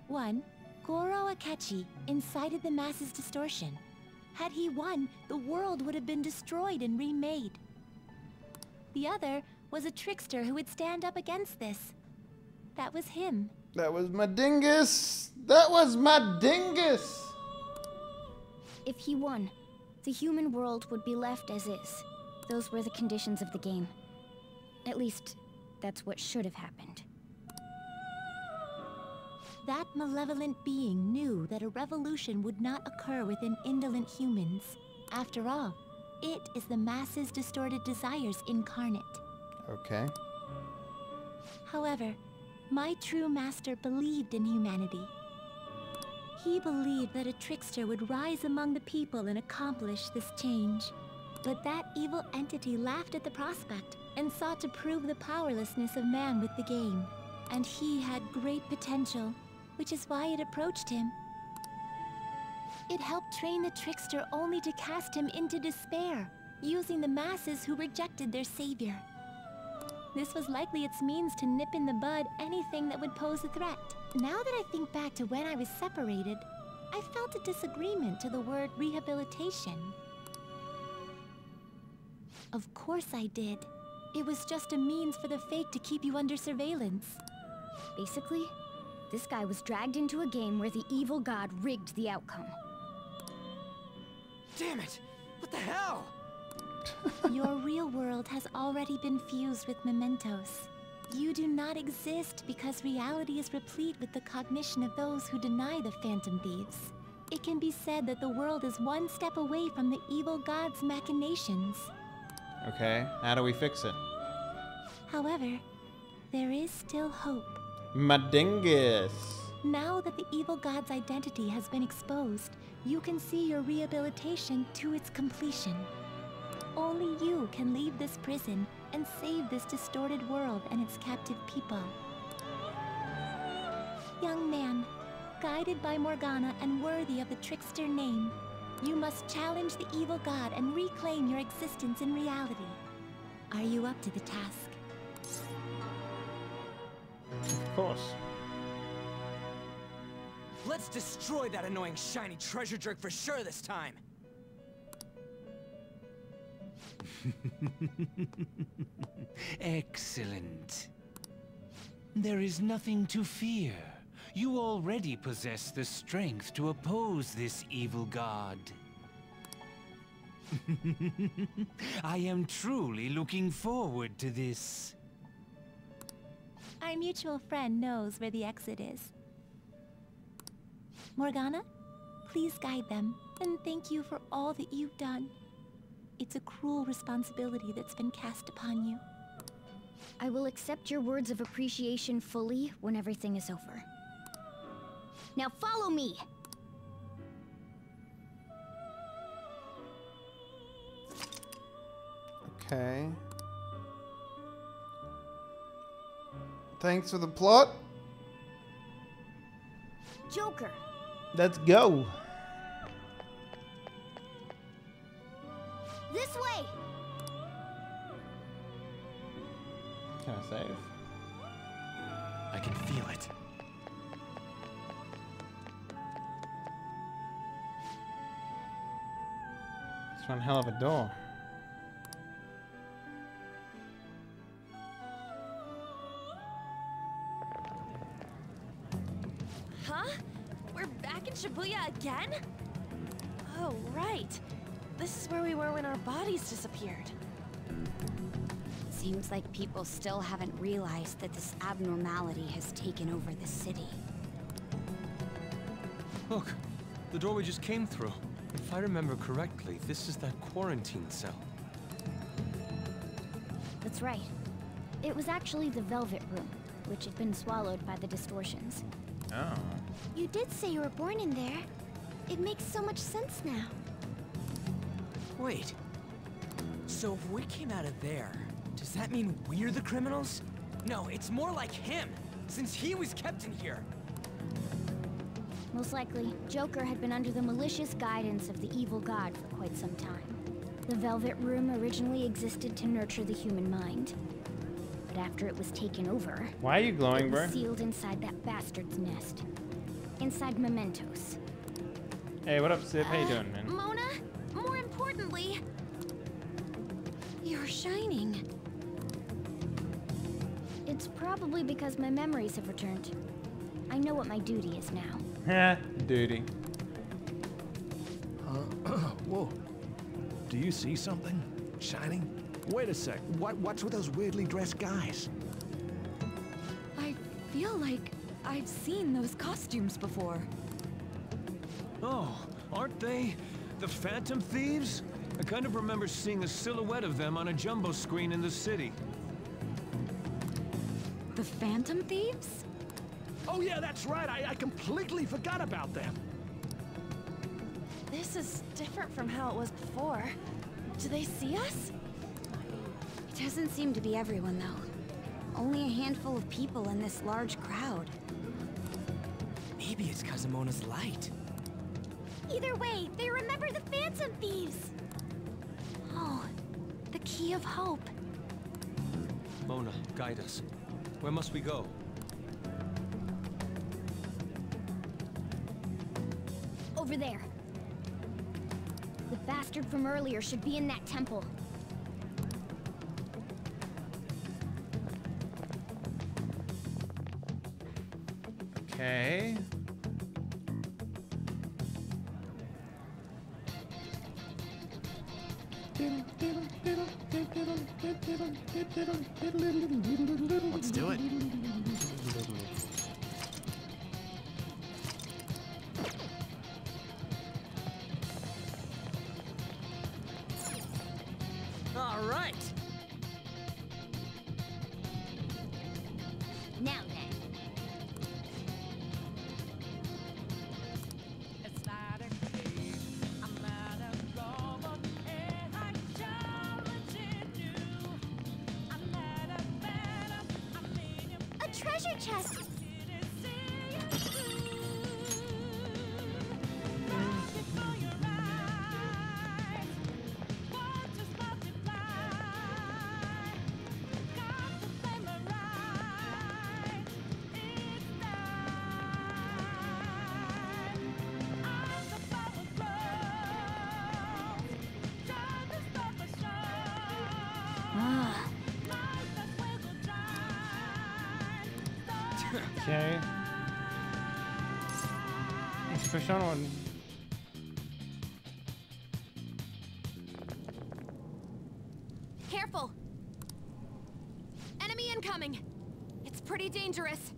One, Goro Akechi, incited the masses' distortion. Had he won, the world would have been destroyed and remade. The other was a trickster who would stand up against this. That was him. That was my dingus. That was my dingus. If he won, the human world would be left as is. Those were the conditions of the game. At least, that's what should have happened. That malevolent being knew that a revolution would not occur within indolent humans. After all, it is the masses' distorted desires incarnate. Okay. However, my true master believed in humanity. He believed that a trickster would rise among the people and accomplish this change. But that evil entity laughed at the prospect and sought to prove the powerlessness of man with the game. And he had great potential, which is why it approached him. It helped train the trickster only to cast him into despair, using the masses who rejected their savior. This was likely its means to nip in the bud anything that would pose a threat. Now that I think back to when I was separated, I felt a disagreement to the word rehabilitation. Of course I did. It was just a means for the fake to keep you under surveillance. Basically, this guy was dragged into a game where the evil god rigged the outcome. Damn it! What the hell? Your real world has already been fused with mementos. You do not exist because reality is replete with the cognition of those who deny the Phantom Thieves. It can be said that the world is one step away from the evil god's machinations. Okay. How do we fix it? However, there is still hope. My dingus. Now that the evil god's identity has been exposed, you can see your rehabilitation to its completion. Only you can leave this prison and save this distorted world and its captive people. Young man, guided by Morgana and worthy of the trickster name, you must challenge the evil god and reclaim your existence in reality. Are you up to the task? Of course. Let's destroy that annoying shiny treasure jerk for sure this time. Excellent. There is nothing to fear. You already possess the strength to oppose this evil god. I am truly looking forward to this. Our mutual friend knows where the exit is. Morgana, please guide them, and thank you for all that you've done. It's a cruel responsibility that's been cast upon you. I will accept your words of appreciation fully when everything is over. Now follow me! Okay. Thanks for the plot. Joker! Let's go. This way. Can I save? I can feel it. It's one hell of a door. Shibuya again? Oh, right. This is where we were when our bodies disappeared. Seems like people still haven't realized that this abnormality has taken over the city. Look, the door we just came through. If I remember correctly, this is that quarantine cell. That's right. It was actually the Velvet Room, which had been swallowed by the distortions. Oh. You did say you were born in there. It makes so much sense now. Wait. So if we came out of there, does that mean we're the criminals? No, it's more like him, since he was kept in here. Most likely, Joker had been under the malicious guidance of the evil god for quite some time. The Velvet Room originally existed to nurture the human mind. But after it was taken over, Why are you glowing, it bro? sealed inside that bastard's nest. Inside Mementos. Hey, what up, Sip? How you doing, man? Mona, more importantly, you're shining. It's probably because my memories have returned. I know what my duty is now. Yeah, duty. Uh, Whoa. Do you see something? Shining? Wait a sec. What, what's with those weirdly dressed guys? I feel like I've seen those costumes before. Oh, aren't they the Phantom Thieves? I kind of remember seeing a silhouette of them on a jumbo screen in the city. The Phantom Thieves? Oh yeah, that's right. I, I completely forgot about them. This is different from how it was before. Do they see us? It doesn't seem to be everyone, though. Only a handful of people in this large crowd. Maybe it's Kazumona's light. Either way, they remember the Phantom Thieves. Oh, the Key of Hope. Mona, guide us. Where must we go? Over there. The bastard from earlier should be in that temple. Let's on. Careful! Enemy incoming! It's pretty dangerous.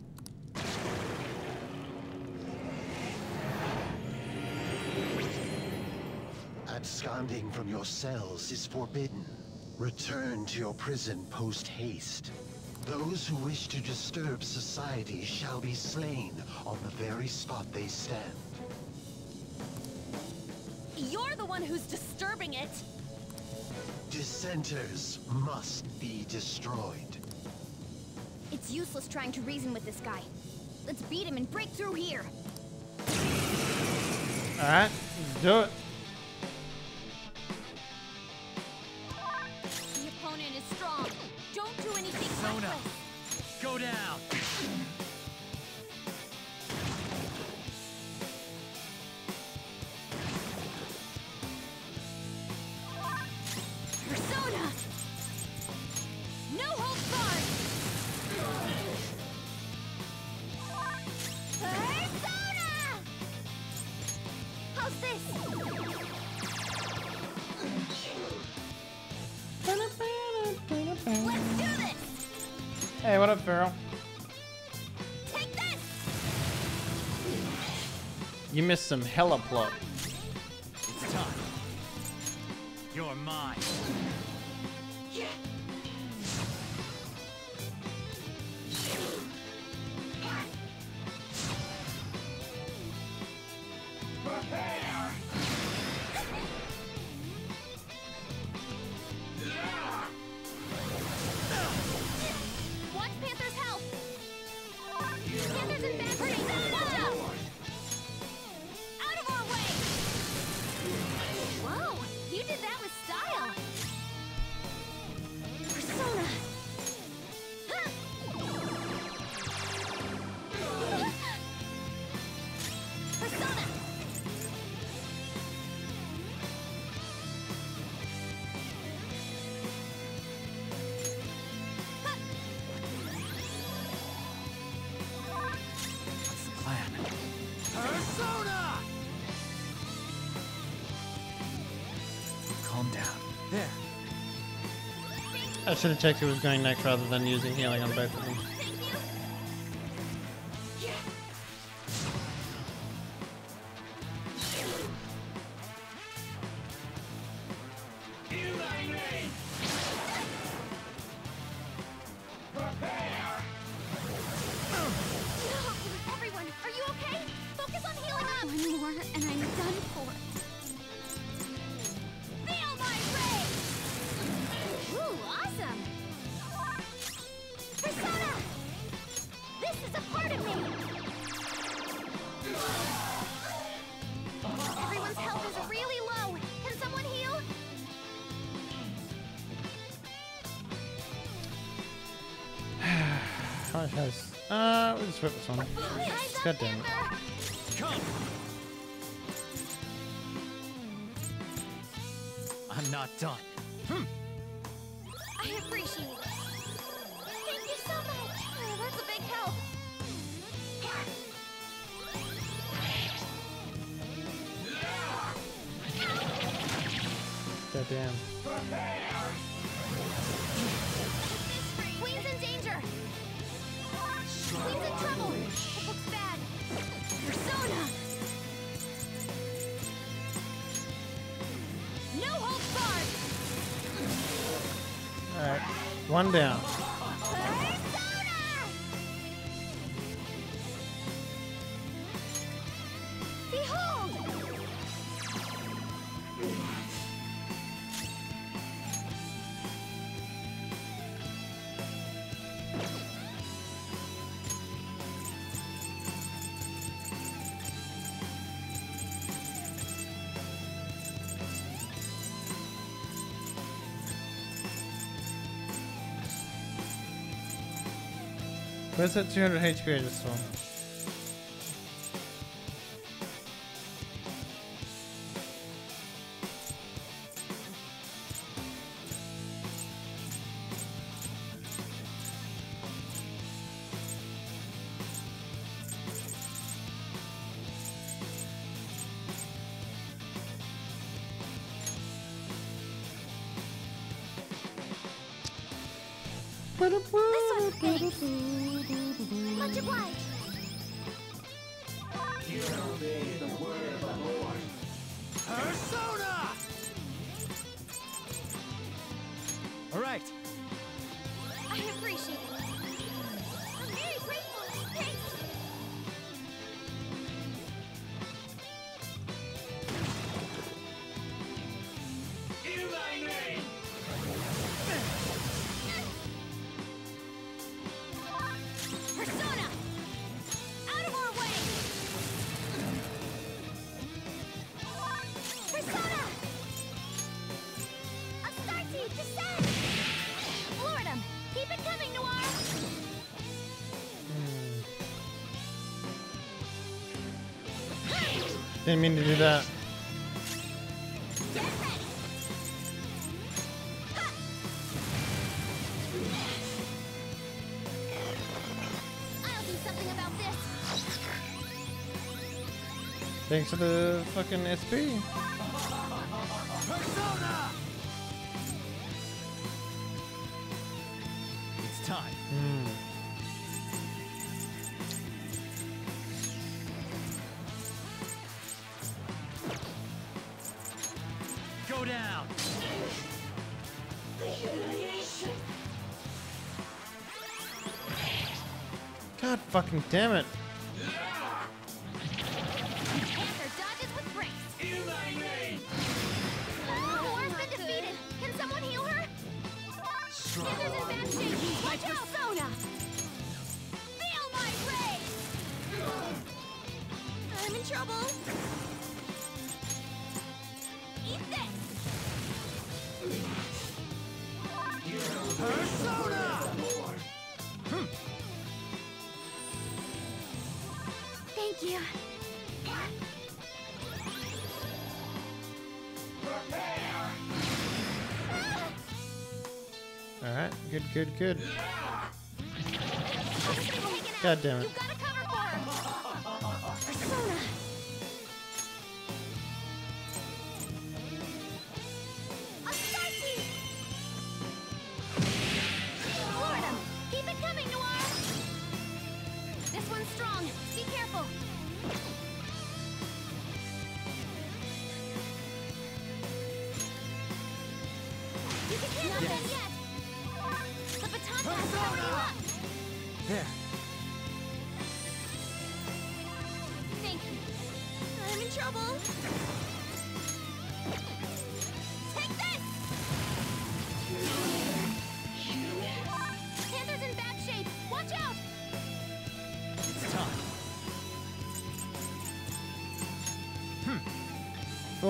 Absconding from your cells is forbidden. Return to your prison post-haste. Those who wish to disturb society shall be slain on the very spot they stand. You're the one who's disturbing it! Dissenters must be destroyed. it's useless trying to reason with this guy. Let's beat him and break through here. Alright, let's do it. some hella plot. should have checked who was going next rather than using healing on both Let's rip this one. God damn it. one down. Where's that 200 HP I just saw? Didn't mean to do that. Thanks for the fucking SP. Damn it. good, good. God damn it.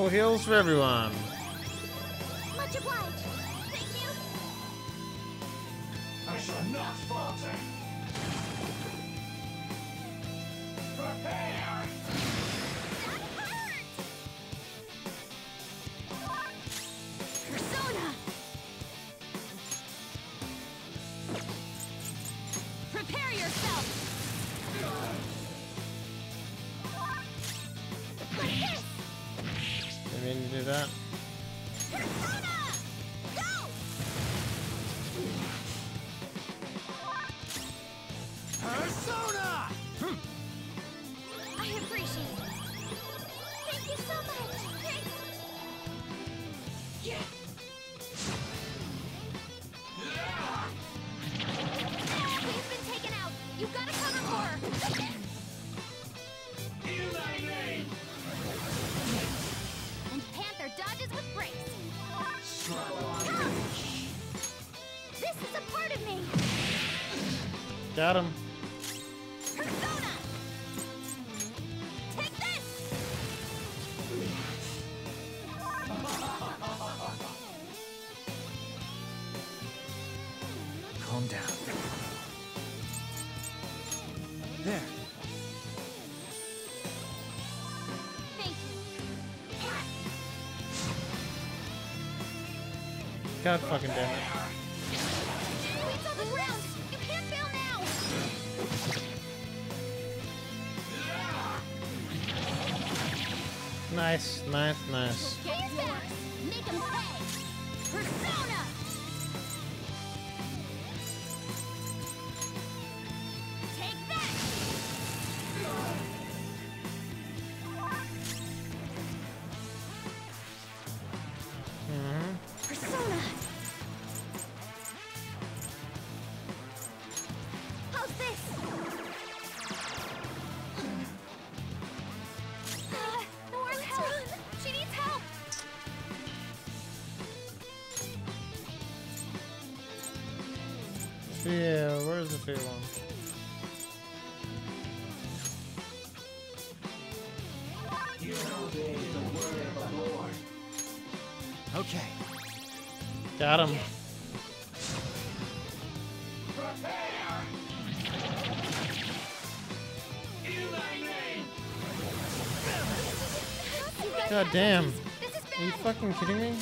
Hills for everyone. God fucking damn it. long. Okay. Got him. God damn. Are you fucking kidding me?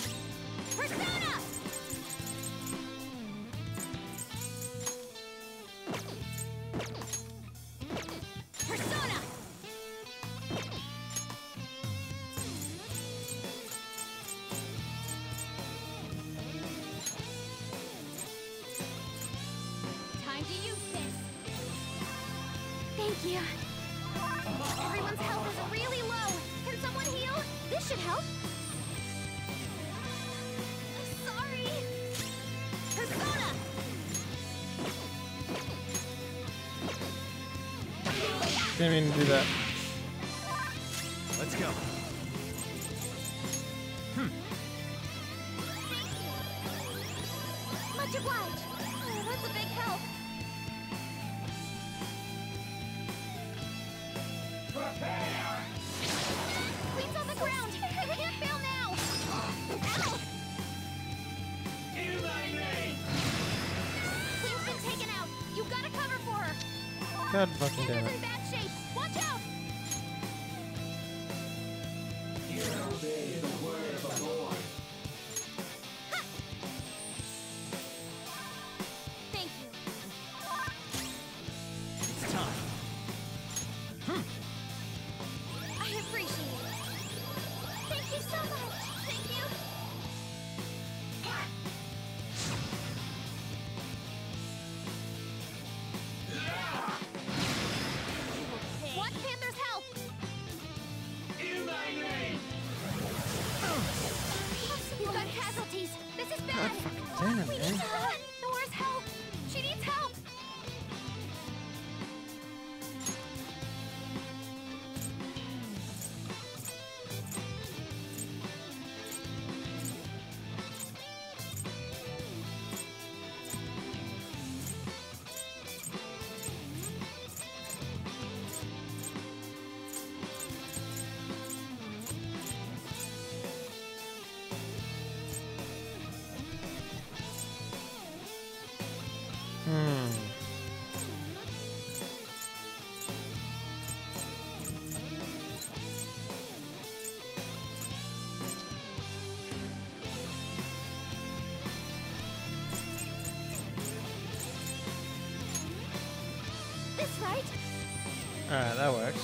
Alright, that works.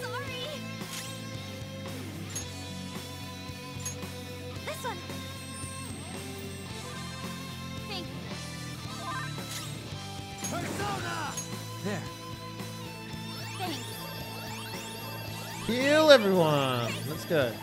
Sorry. This one. Thank you. Persona! There. Thanks. Heal everyone. That's good.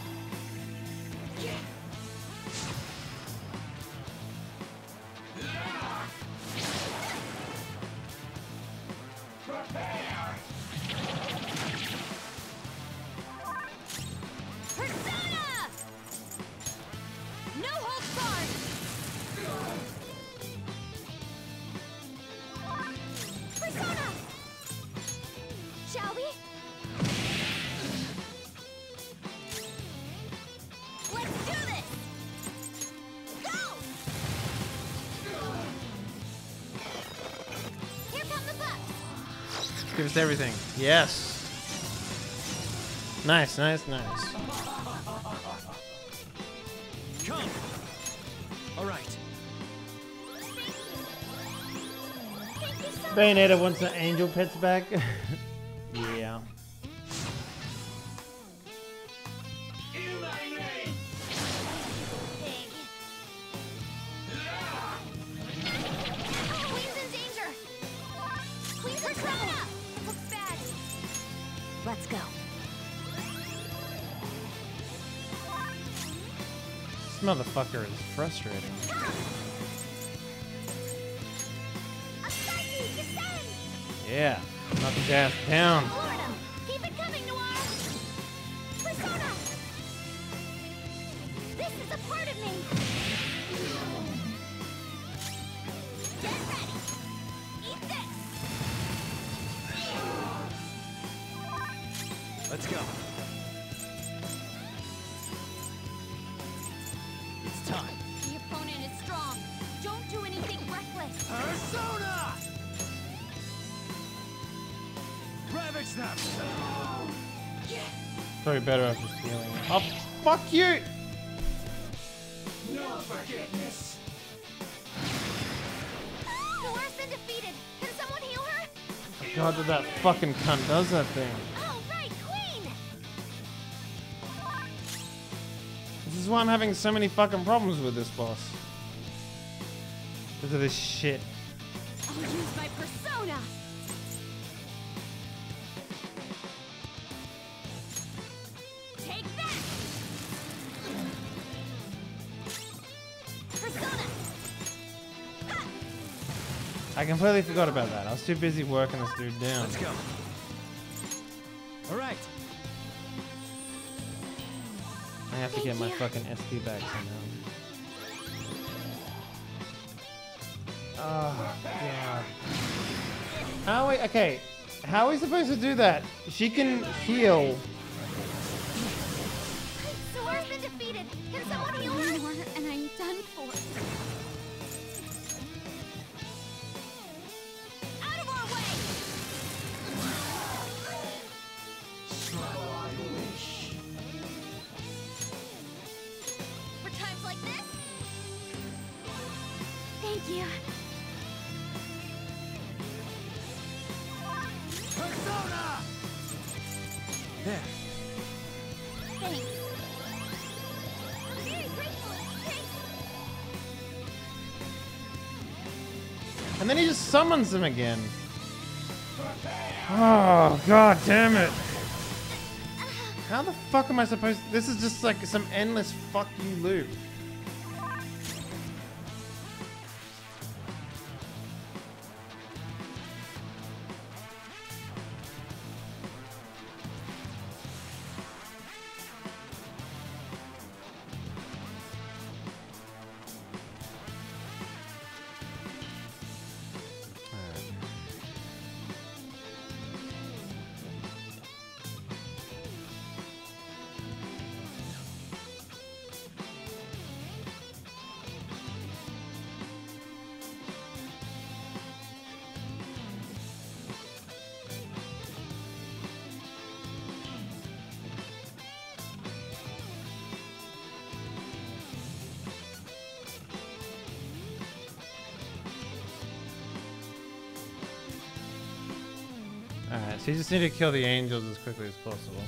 with everything. Yes. Nice, nice, nice. Come. All right. Bayonetta wants the angel pets back. frustrating. Yeah, knock his ass down. better. Oh, fuck you! No forgiveness. Celeste defeated. Can someone heal her? Oh God, that that fucking cunt does that thing. Oh, right, Queen. This is why I'm having so many fucking problems with this boss. Look at this shit. I completely forgot about that. I was too busy working this dude down. Let's go. All right. I have to Thank get my you. fucking SP back somehow. Oh god. How are we? Okay. How are we supposed to do that? She can heal. Summons him again. Oh, god damn it. How the fuck am I supposed This is just like some endless fuck you loop. So you just need to kill the angels as quickly as possible.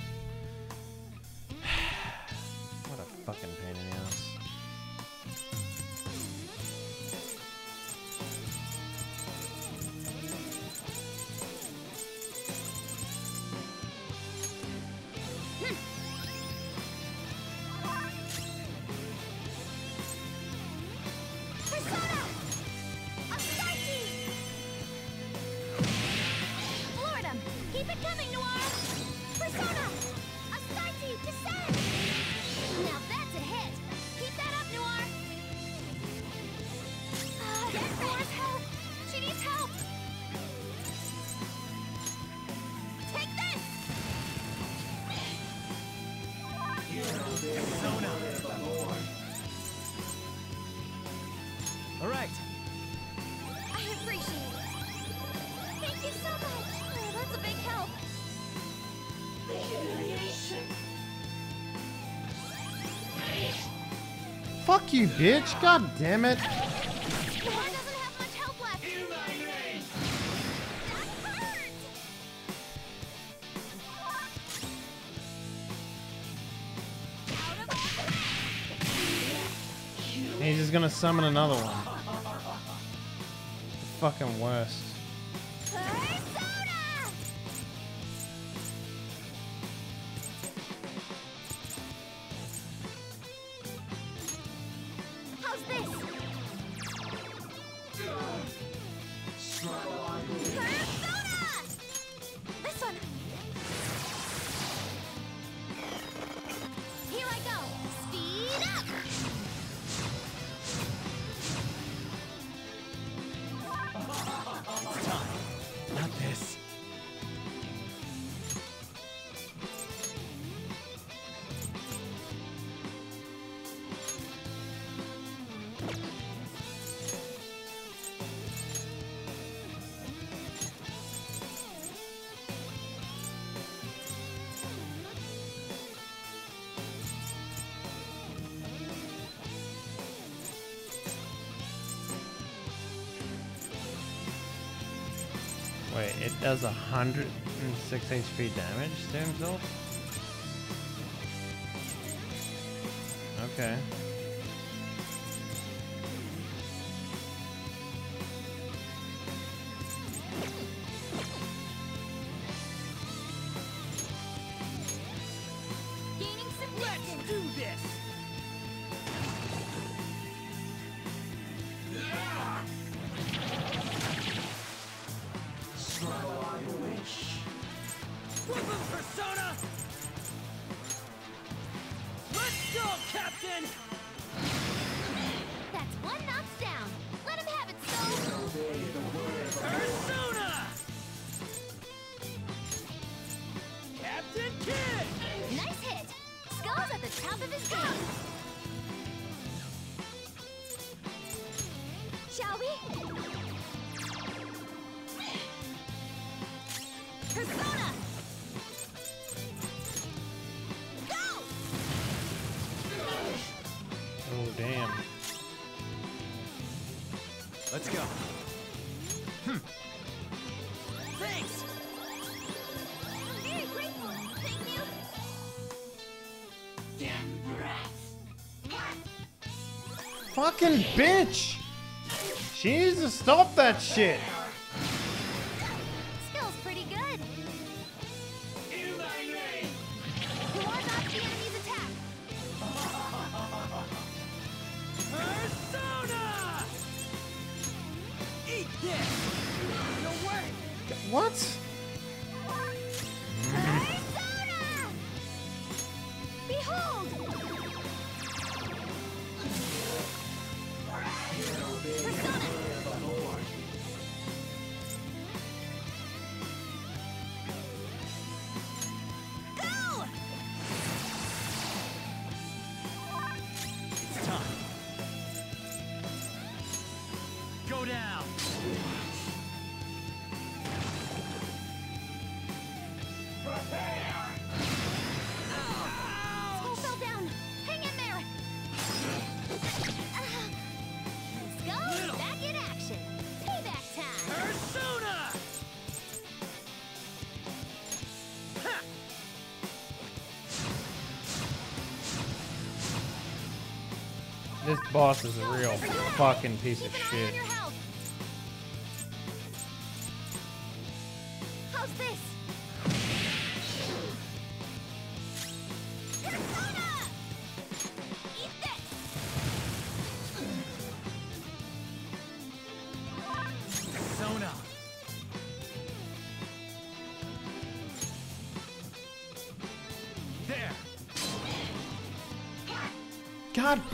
Fuck you, bitch! God damn it! He's just gonna summon another one. Fucking worst. Does 106 HP damage to himself? Fucking bitch! She needs to stop that shit. Boss is a real fucking piece of shit.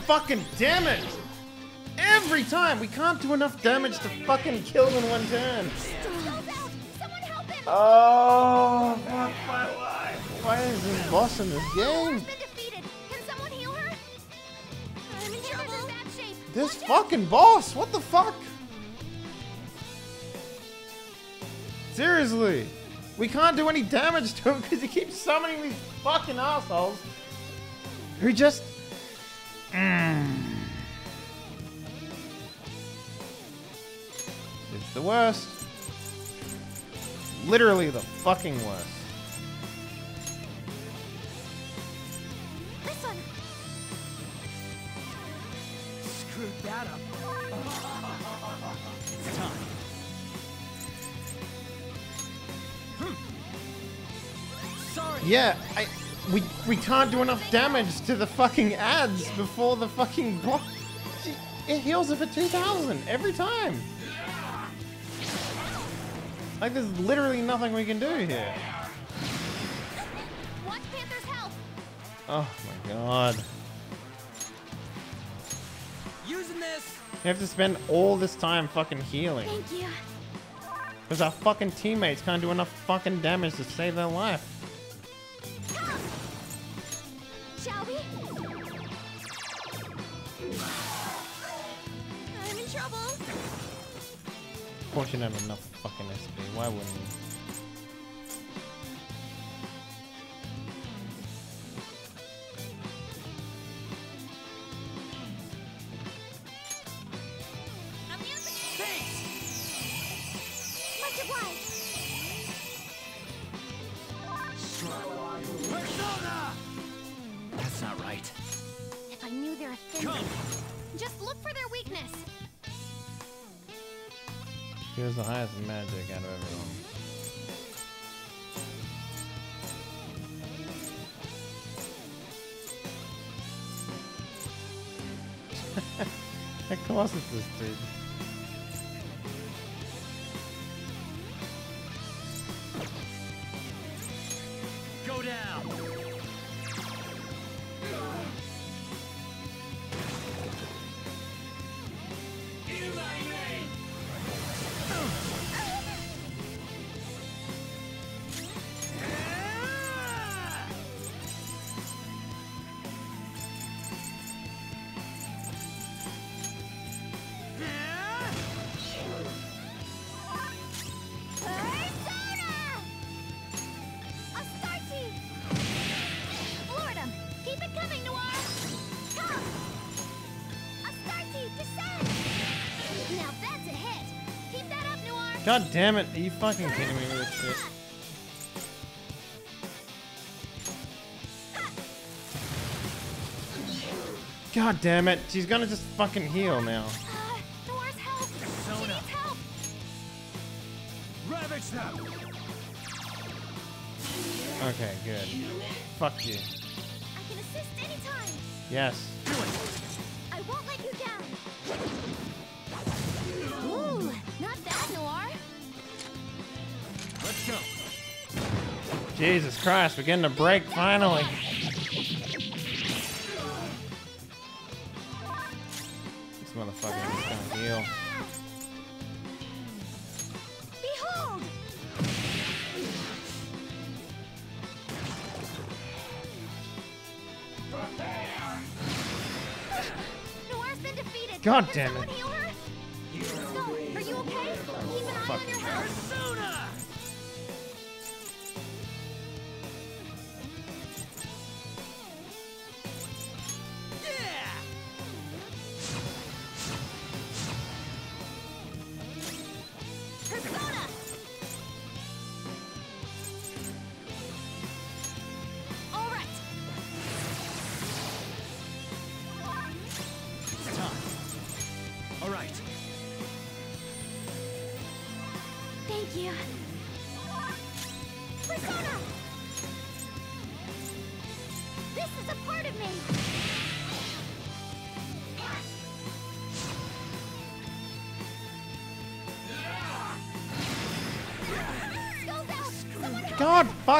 Fucking damn it! Every time we can't do enough damage to fucking kill him in one turn. Skull's out. Someone help him. Oh, fuck my life. Why is this boss in this game? been defeated. Can someone heal her? I'm in trouble. in bad shape. This fucking boss, what the fuck? Seriously, we can't do any damage to him because he keeps summoning these fucking assholes who just. Worst. Literally the fucking worst. This one. Screwed that up. It's time. Hmm. Sorry. Yeah, I we we can't do enough damage to the fucking ads before the fucking block. It heals it for 2,000 every time. Like there's literally nothing we can do here. Watch Panther's health. Oh my god. Using this. You have to spend all this time fucking healing. Thank you. Because our fucking teammates can't do enough fucking damage to save their life. Shall we? I'm in trouble. Of course you don't have enough Of course it's this God damn it! Are you fucking kidding me with this shit? God damn it! She's gonna just fucking heal now. Noir's help! Help! Okay, good. Fuck you. I can assist anytime! Yes. Jesus Christ, we're getting a break finally. This motherfucker is gonna heal. Behold! Noir's been defeated! God damn it.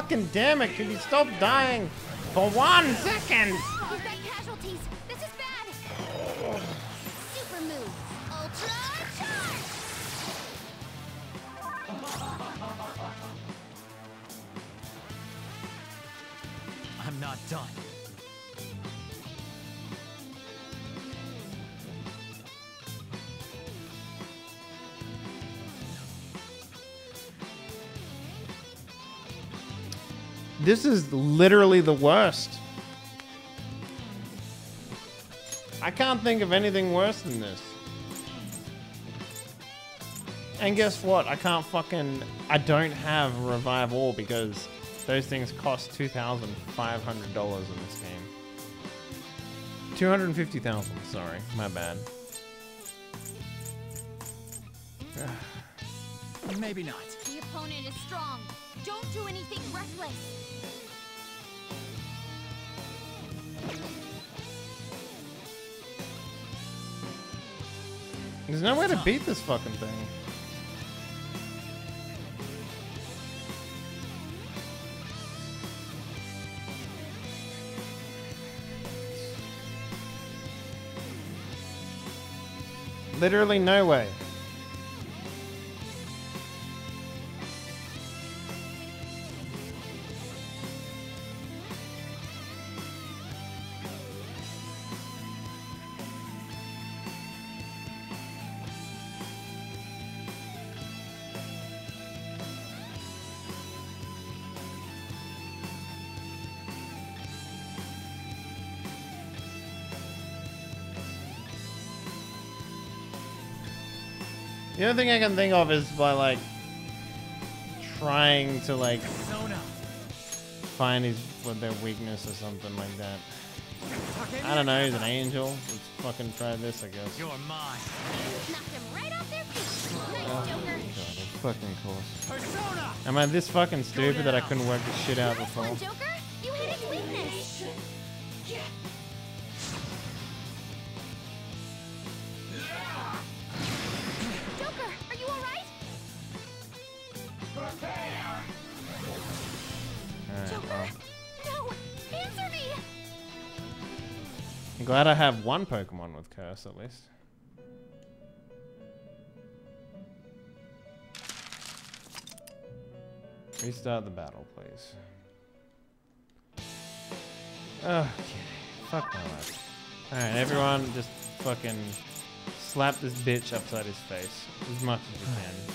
Fucking damn it! Can you stop dying for one second? This is literally the worst. I can't think of anything worse than this. And guess what? I can't fucking. I don't have Revive All because those things cost $2,500 in this game. 250000 sorry. My bad. Maybe not. The opponent is strong. Don't do anything reckless. No way to beat this fucking thing. Literally no way. Only thing I can think of is by like trying to like find his what their weakness or something like that. I don't know. He's an angel. Let's fucking try this, I guess. You're mine. Knocked him right off their feet. Oh, Nice, Joker. God, fucking course. Am I this fucking stupid that I couldn't work this shit out before? Glad I have one Pokemon with Curse at least. Restart the battle, please. Okay, fuck my life. Alright, everyone just fucking slap this bitch upside his face as much as you can.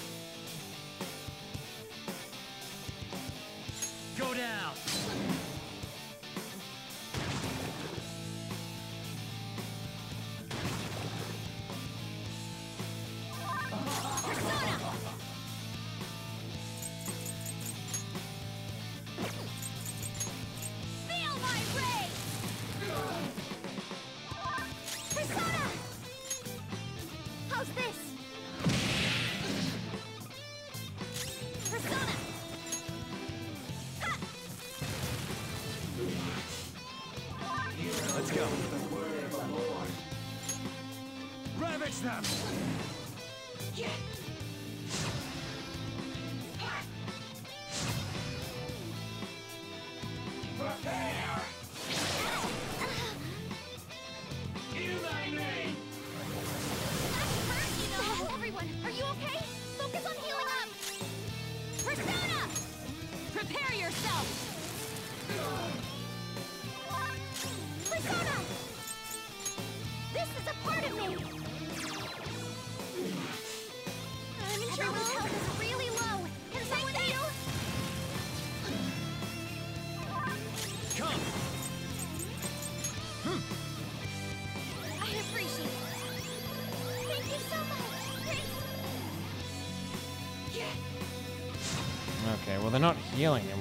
healing him.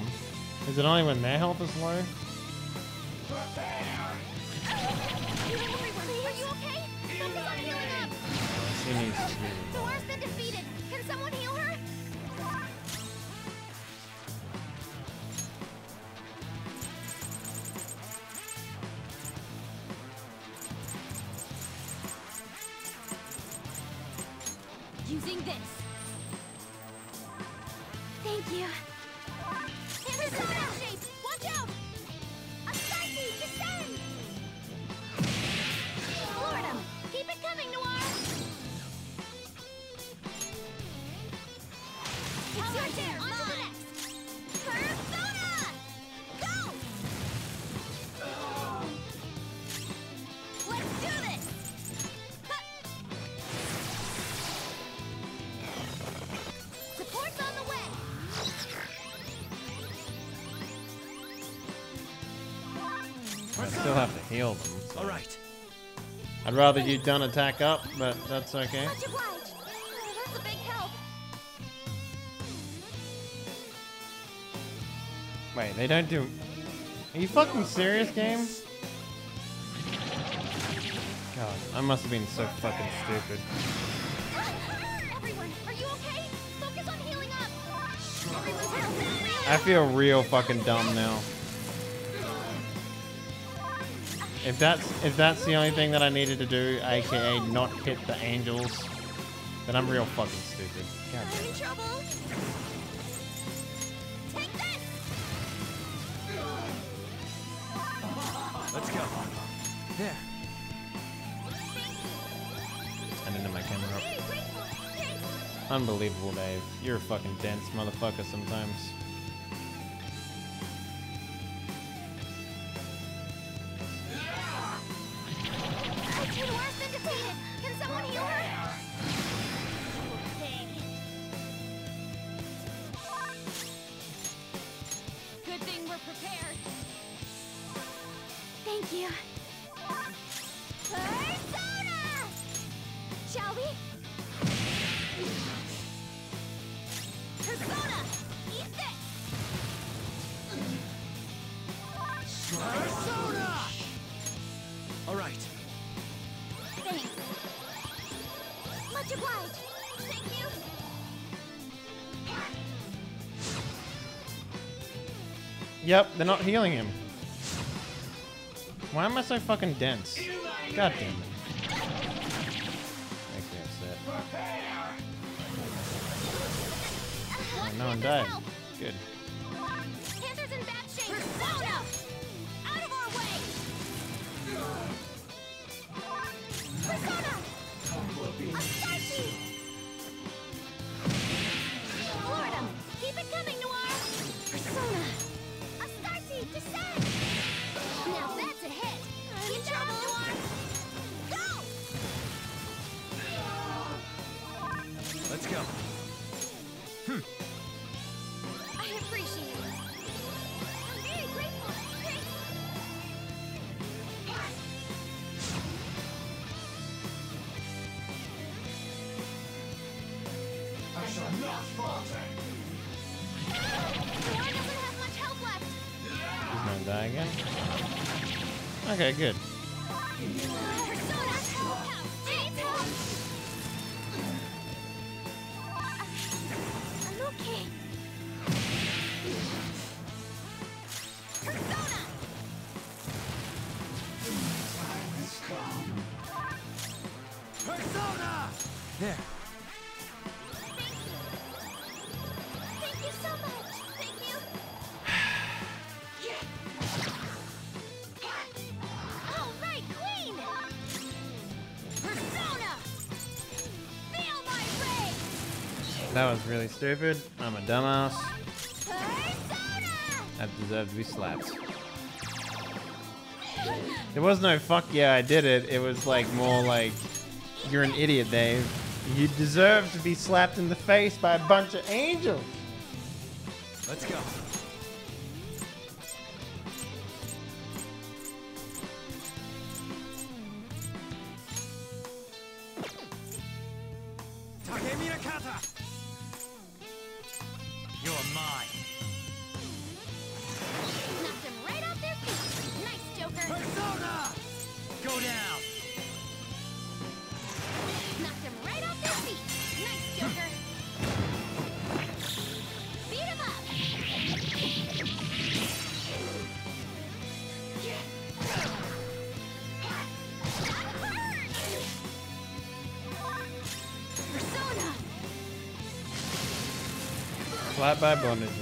Is it only when their health is low? I'd rather you don't attack up, but that's okay. Wait, they don't do... Are you fucking serious, game? God, I must have been so fucking stupid. I feel real fucking dumb now. If that's if that's the only thing that I needed to do, aka not hit the angels, then I'm real fucking stupid. God damn it. Let's go. There. I didn't my camera. Unbelievable, Dave. You're a fucking dense motherfucker sometimes. Yep, they're not healing him. Why am I so fucking dense? God damn it. Make. Oh, no one died. Okay, good. Really stupid. I'm a dumbass. Persona. That deserved to be slapped. There was no fuck yeah, I did it. It was like more like, you're an idiot, Dave. You deserve to be slapped in the face by a bunch of angels. Let's go. Slap by bondage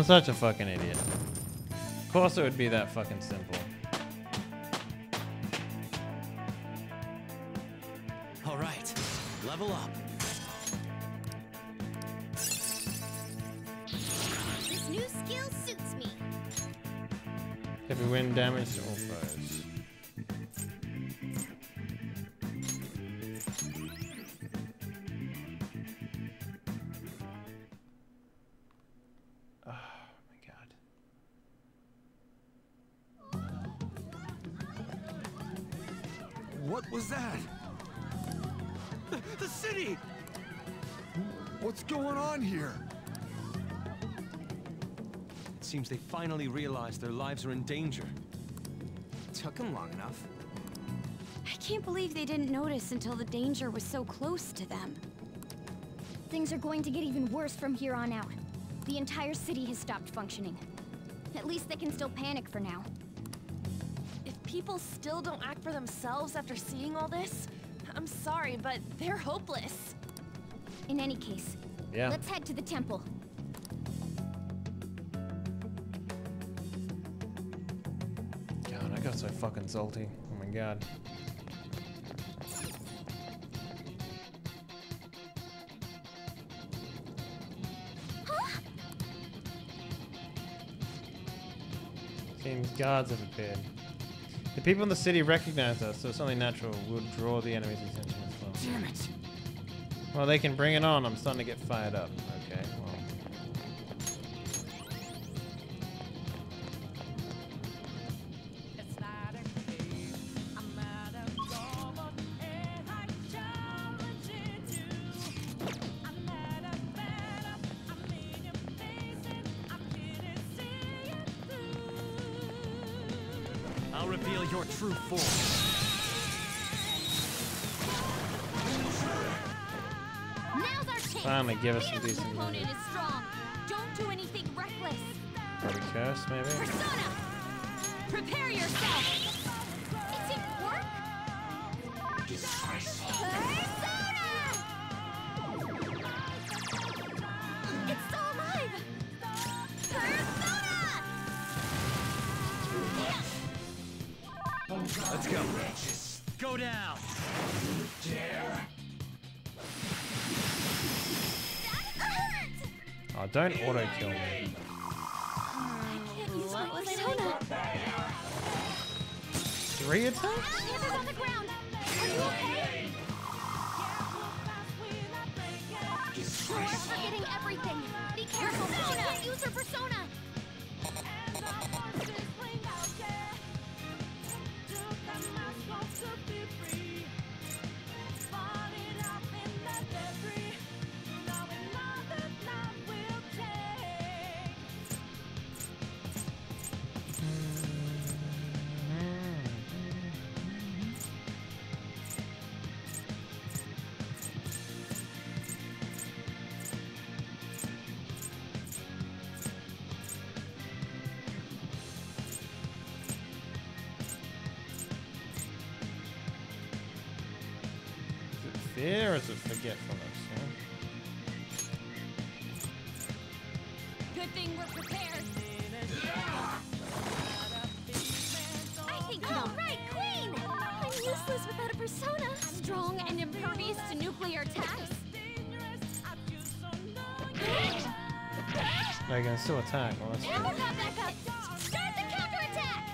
I'm such a fucking idiot. Of course it would be that fucking simple. Finally realized their lives are in danger. Took them long enough. I can't believe they didn't notice until the danger was so close to them. Things are going to get even worse from here on out. The entire city has stopped functioning. At least they can still panic for now. If people still don't act for themselves after seeing all this, I'm sorry, but they're hopeless. In any case, Yeah. let's head to the temple. Salty. Oh my god. Seems guards have appeared. The people in the city recognize us, so it's only natural we'll draw the enemy's attention as well. Damn it. Well, they can bring it on. I'm starting to get fired up. Chance. Finally, don't auto kill me. Can't use my persona. Three attacks? Can still attack. Well, that's Ammo good. got back up. Start the counterattack.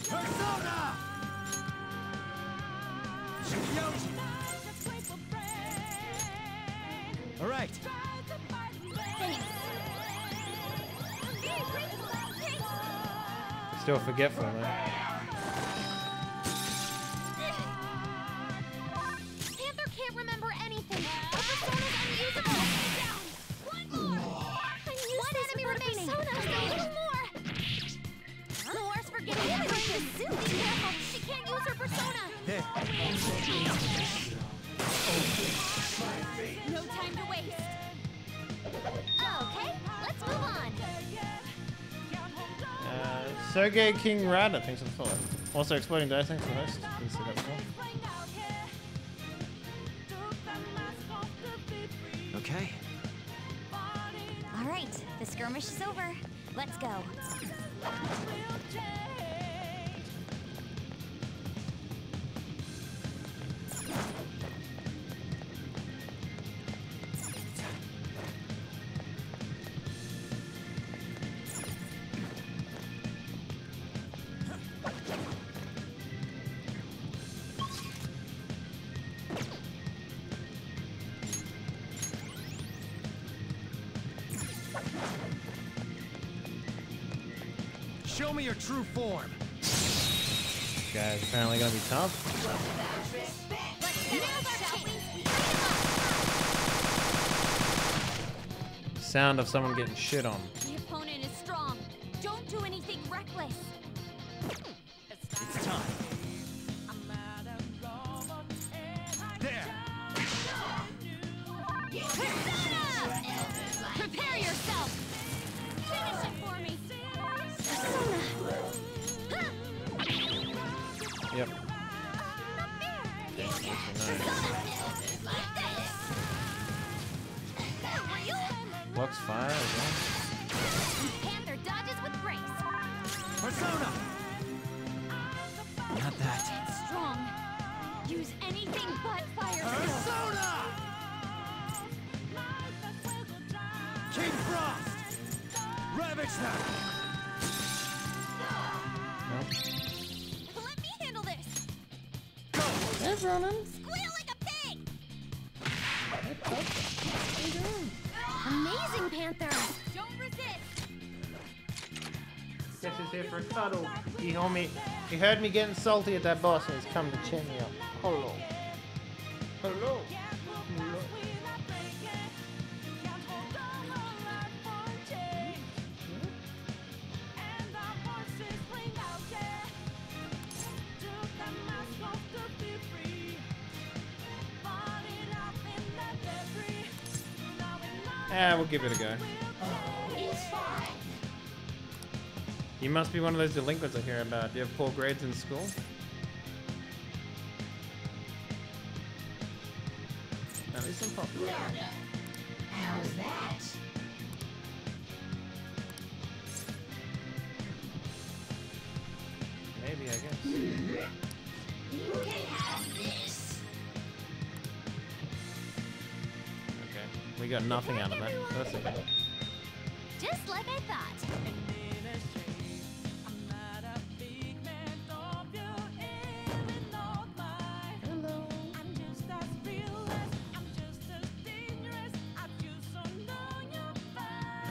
Persona! All right. Still forgetful, Sergey King Rada, thanks for the follow. Also, Exploding Dice, thanks for the host. Didn't see that before. Okay. All right, the skirmish is over. Let's go. Me your true form. Guy's apparently gonna be tough. Sound of someone getting shit on. Yep. Blocks fire as well. Panther dodges with grace. Persona! Not that. Strong. Use anything but fire. Persona! King Frost! Ravage them! Hey, Ronan. Squeal like a pig. Amazing, Panther. Don't resist. Guess he's here for a cuddle. He heard me. He heard me getting salty at that boss, and he's come to chin me up. Hello. Hello. Give it a go. You must be one of those delinquents I hear about. Do you have poor grades in school? That is least How's that? Got nothing out of that. That's okay. Just like I thought.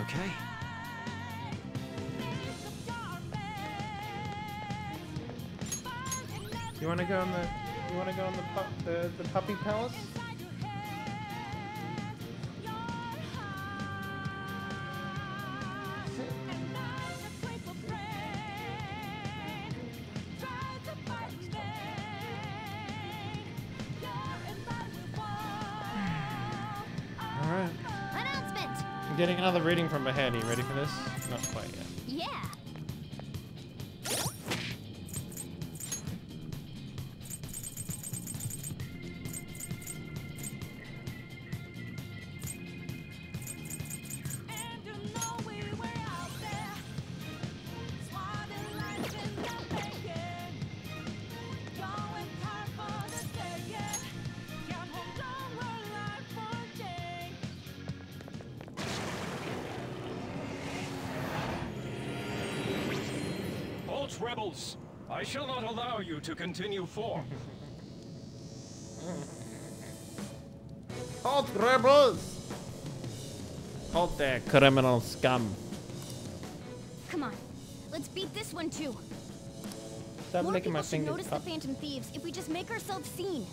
Okay. You want to go on the? You want to go on the pu- the the puppy palace? Getting another reading from you ready for this? to continue form. Hot rebels! Hot the criminal scum. Come on, let's beat this one too. Stop More making my fingers notice the Phantom Thieves if we just make ourselves seen.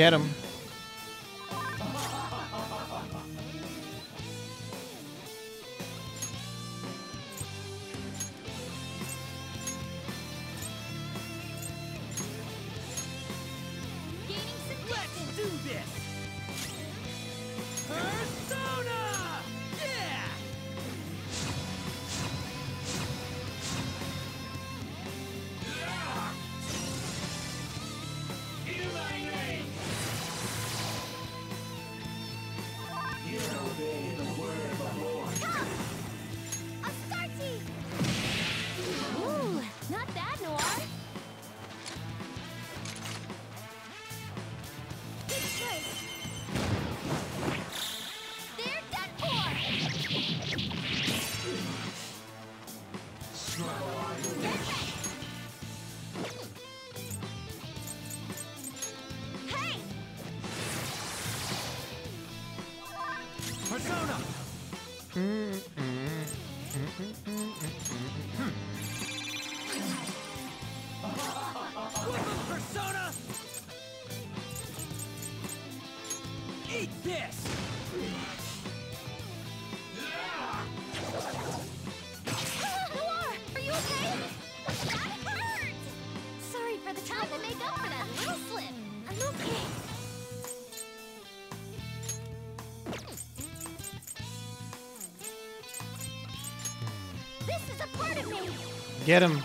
Get him. Get him.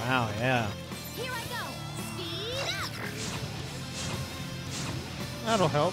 Wow, yeah. That'll help.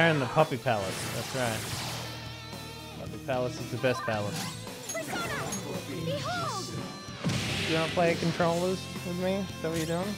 Now in the Puppy Palace. That's right. Puppy Palace is the best palace. Behold! You want to play controllers with me? Is that what you're doing?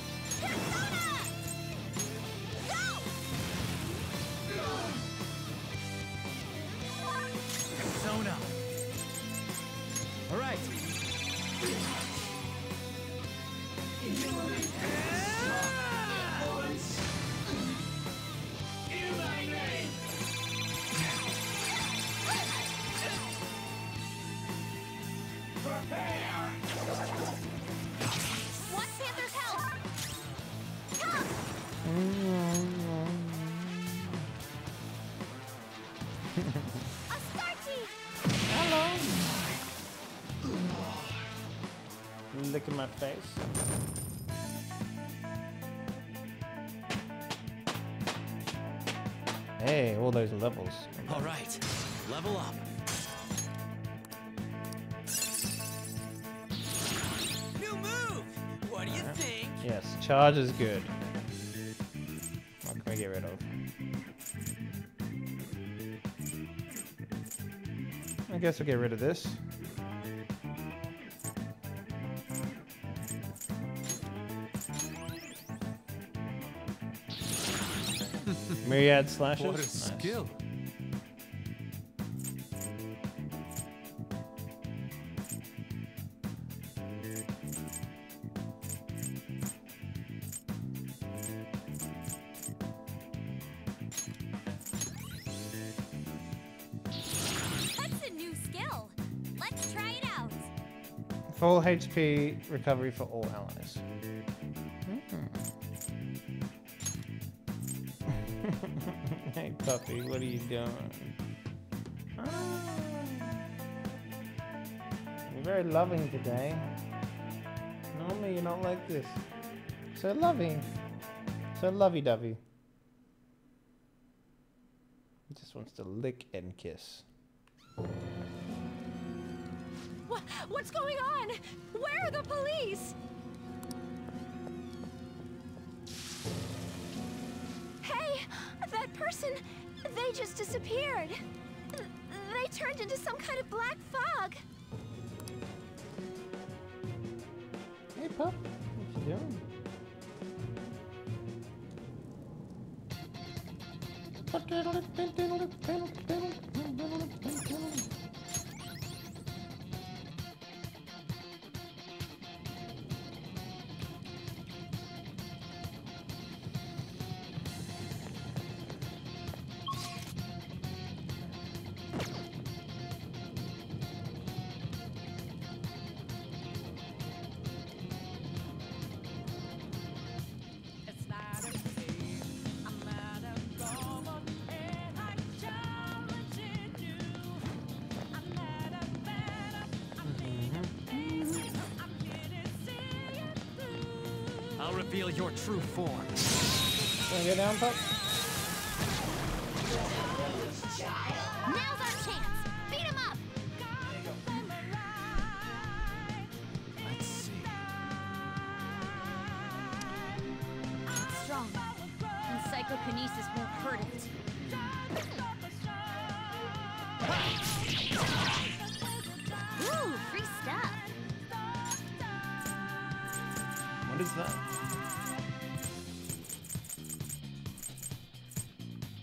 Charge is good. What can we get rid of? I guess we'll get rid of this. Myriad slashes. What a Nice. skill. Full HP recovery for all allies. hey puppy, what are you doing? Ah. You're very loving today. Normally you're not like this. So loving. So lovey-dovey. He just wants to lick and kiss. What's going on? Where are the police? Hey, that person, they just disappeared. They turned into some kind of black fog. Hey pup, what you doing? I'll reveal your true form. Get down?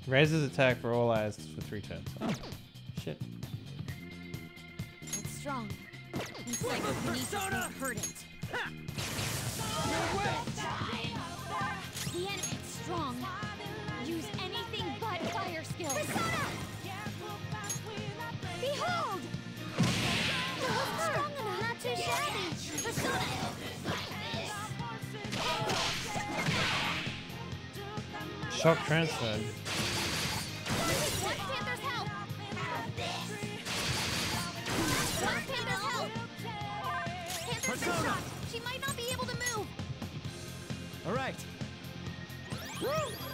Raises attack for all eyes for three turns. Oh, shit. It's strong. Won't hurt it. The enemy's strong. Use anything but fire skills. Persona! Behold! Strong enough. Not too shabby. Persona! Shock transferred. All right. Woo!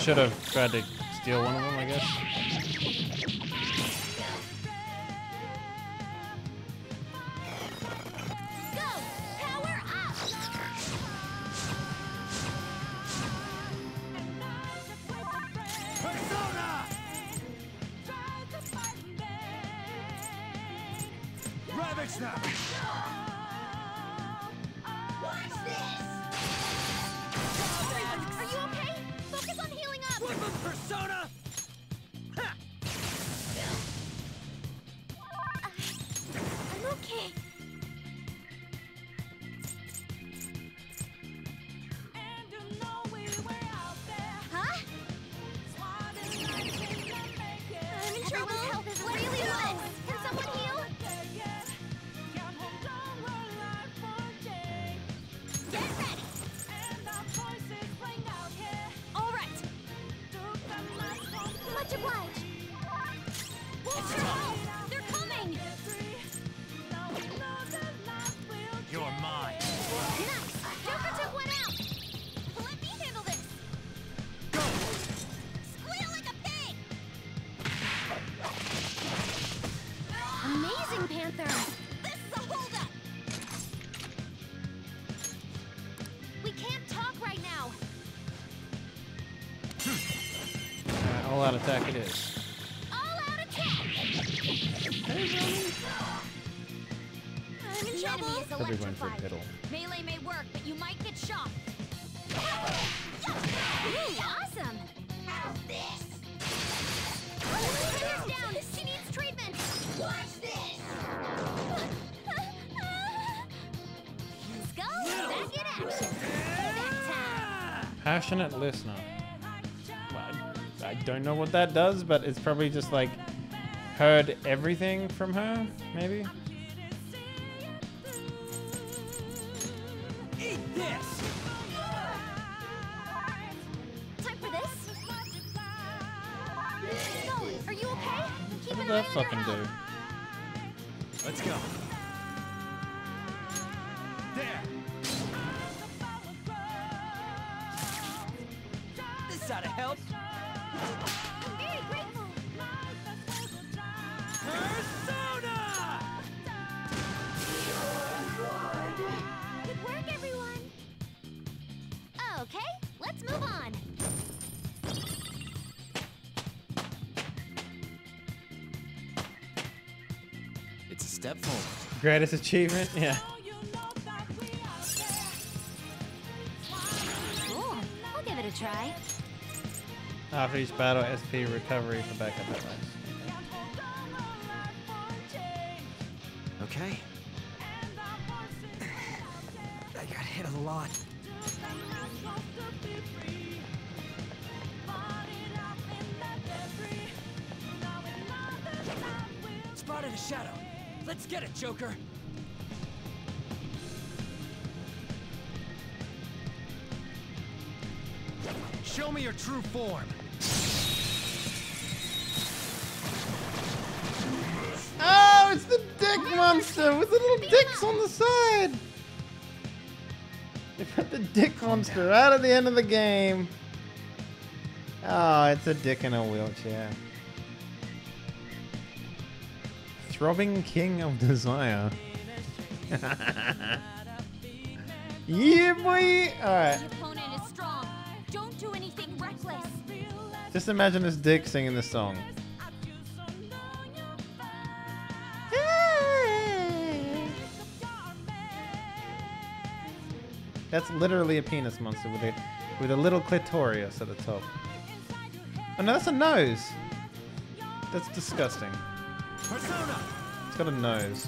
should have tried to steal one of them, I guess. passionate listener. Well, I don't know what that does, but it's probably just like heard everything from her, maybe? greatest achievement? Yeah. Cool. I'll give it a try. After each battle, SP recovery for backup. Monster down. right at the end of the game. Oh, it's a dick in a wheelchair. Throbbing King of Desire. yeah, boy! Alright. Just imagine this dick singing this song. that's literally a penis monster with a with a little clitoris at the top. Oh no, that's a nose. That's disgusting. Persona. It's got a nose.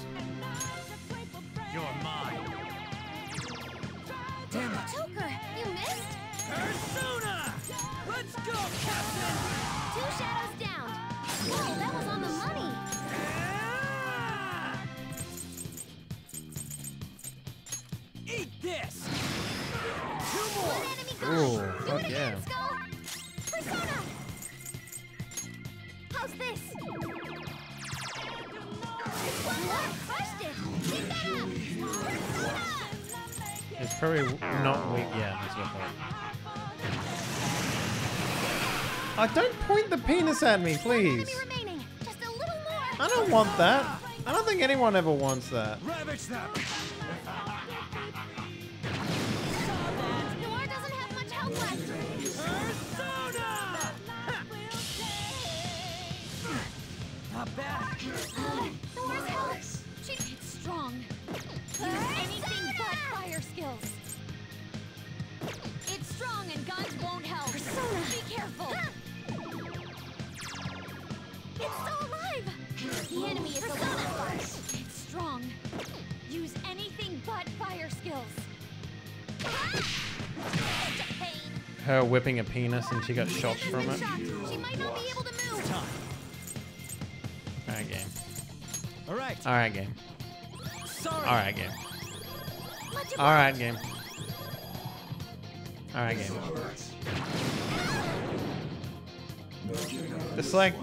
At me, please. Remaining. Just a little more. I don't want that. I don't think anyone ever wants that. Ravage them! Noir whipping a penis and she got shocked from it. She might not be able to move. Alright, game. All right. Alright, game. Alright, game. Alright, game. Alright, game. It's like.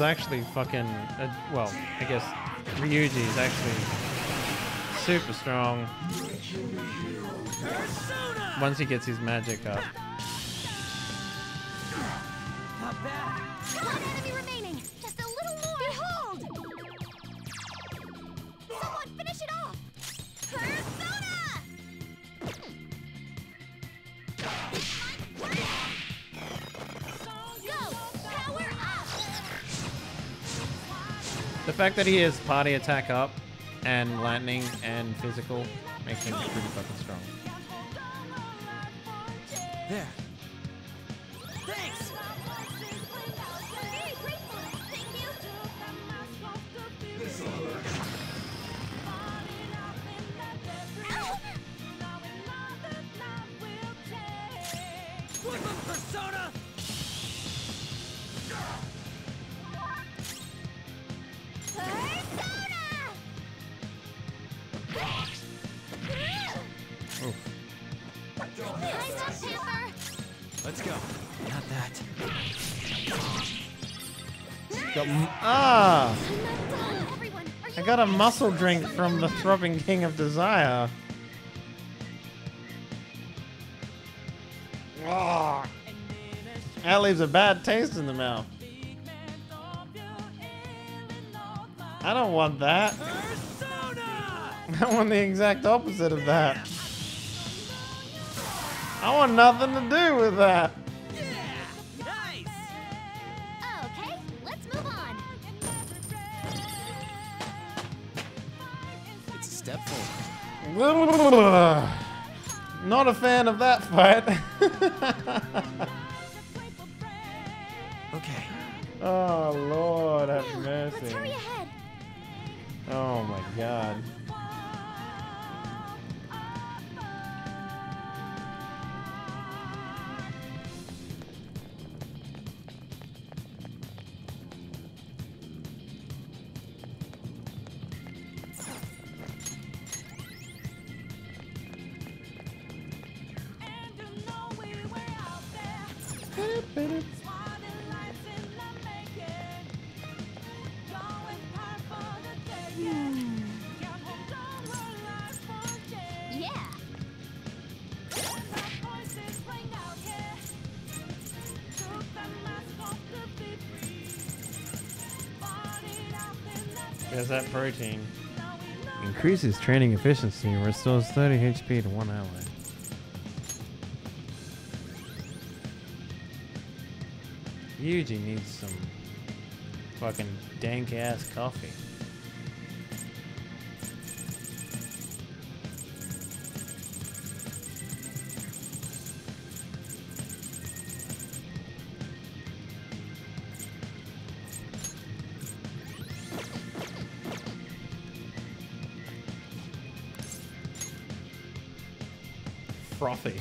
Is actually fucking. Uh, well, I guess Ryuji is actually super strong once he gets his magic up. Fact that he has party attack up and lightning and physical makes him pretty fucking strong. There. Muscle drink from the throbbing king of desire. Ah. That leaves a bad taste in the mouth. I don't want that. I want the exact opposite of that. I want nothing to do with that. Increases training efficiency and restores 30 HP to one ally. Yuji needs some fucking dank ass coffee.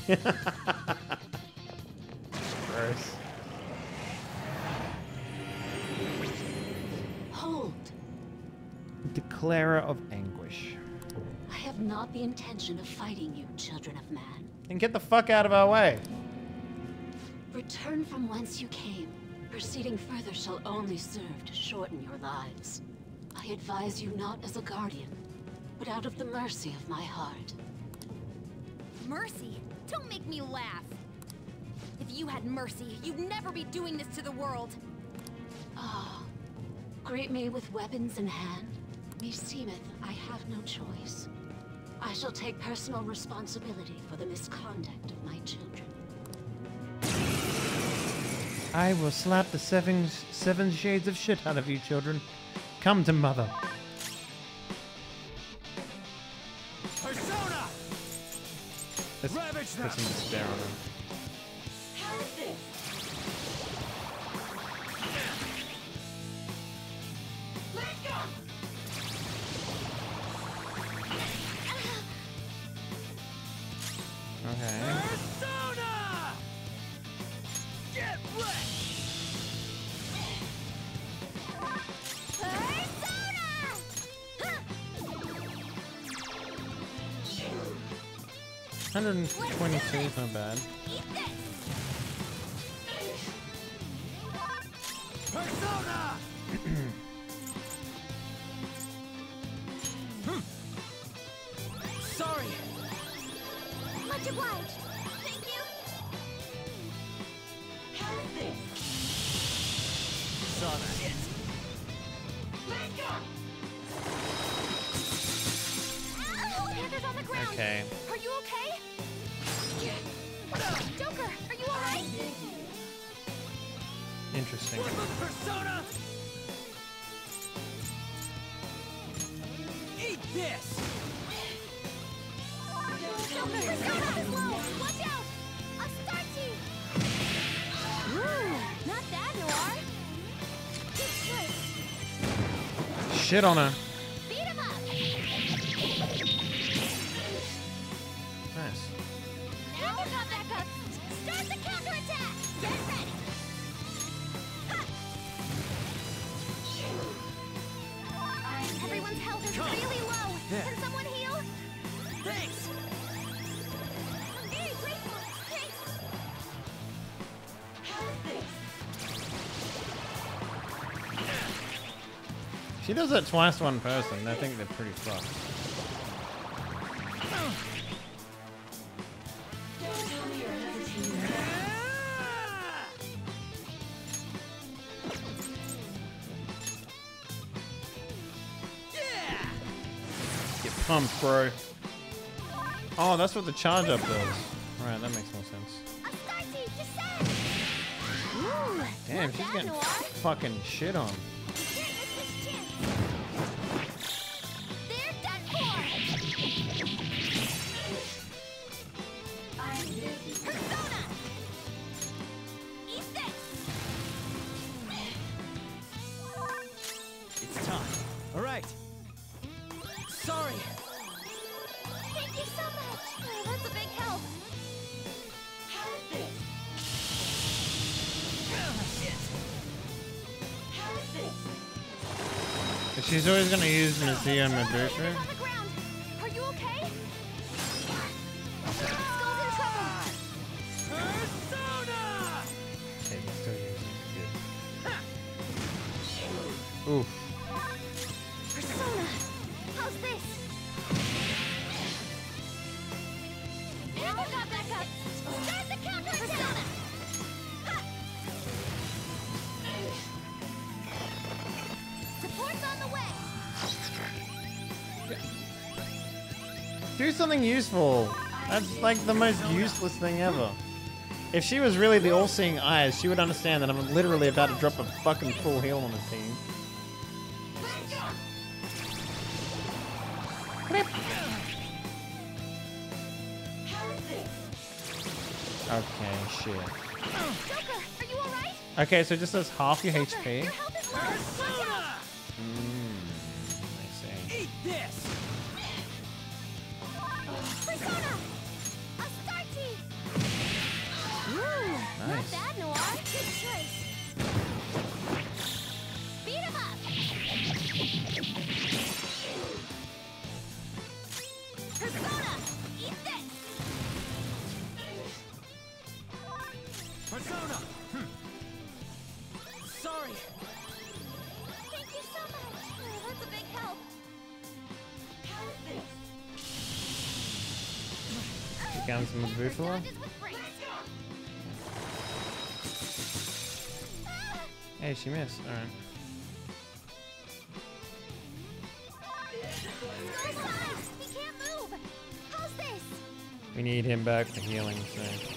Gross. Hold. Declarer of anguish. I have not the intention of fighting you, children of man. And get the fuck out of our way. Return from whence you came. Proceeding further shall only serve to shorten your lives. I advise you not as a guardian, but out of the mercy of my heart. Mercy? Don't make me laugh. If you had mercy, you'd never be doing this to the world. Ah, great me with weapons in hand, meseemeth I have no choice. I shall take personal responsibility for the misconduct of my children. I will slap the seven, seven shades of shit out of you, children. Come to mother. Let's Ravage put some despair on him. How is this? Let go! Okay. 122 is not bad. Persona! Shit on her. She does it twice to one person. I think they're pretty fucked. Tell me you're hesitating. Get pumped, bro. Oh, that's what the charge up does. Right, that makes more sense. Astarte, descend. Ooh, Damn, she's getting fucking shit on. Always gonna use Mizia and something useful. That's like the most useless thing ever. If she was really the all-seeing eyes, she would understand that I'm literally about to drop a fucking full heal on the team. Okay, shit. Joker, are you alright? Okay, so it just does half your HP. Him back for healing, so.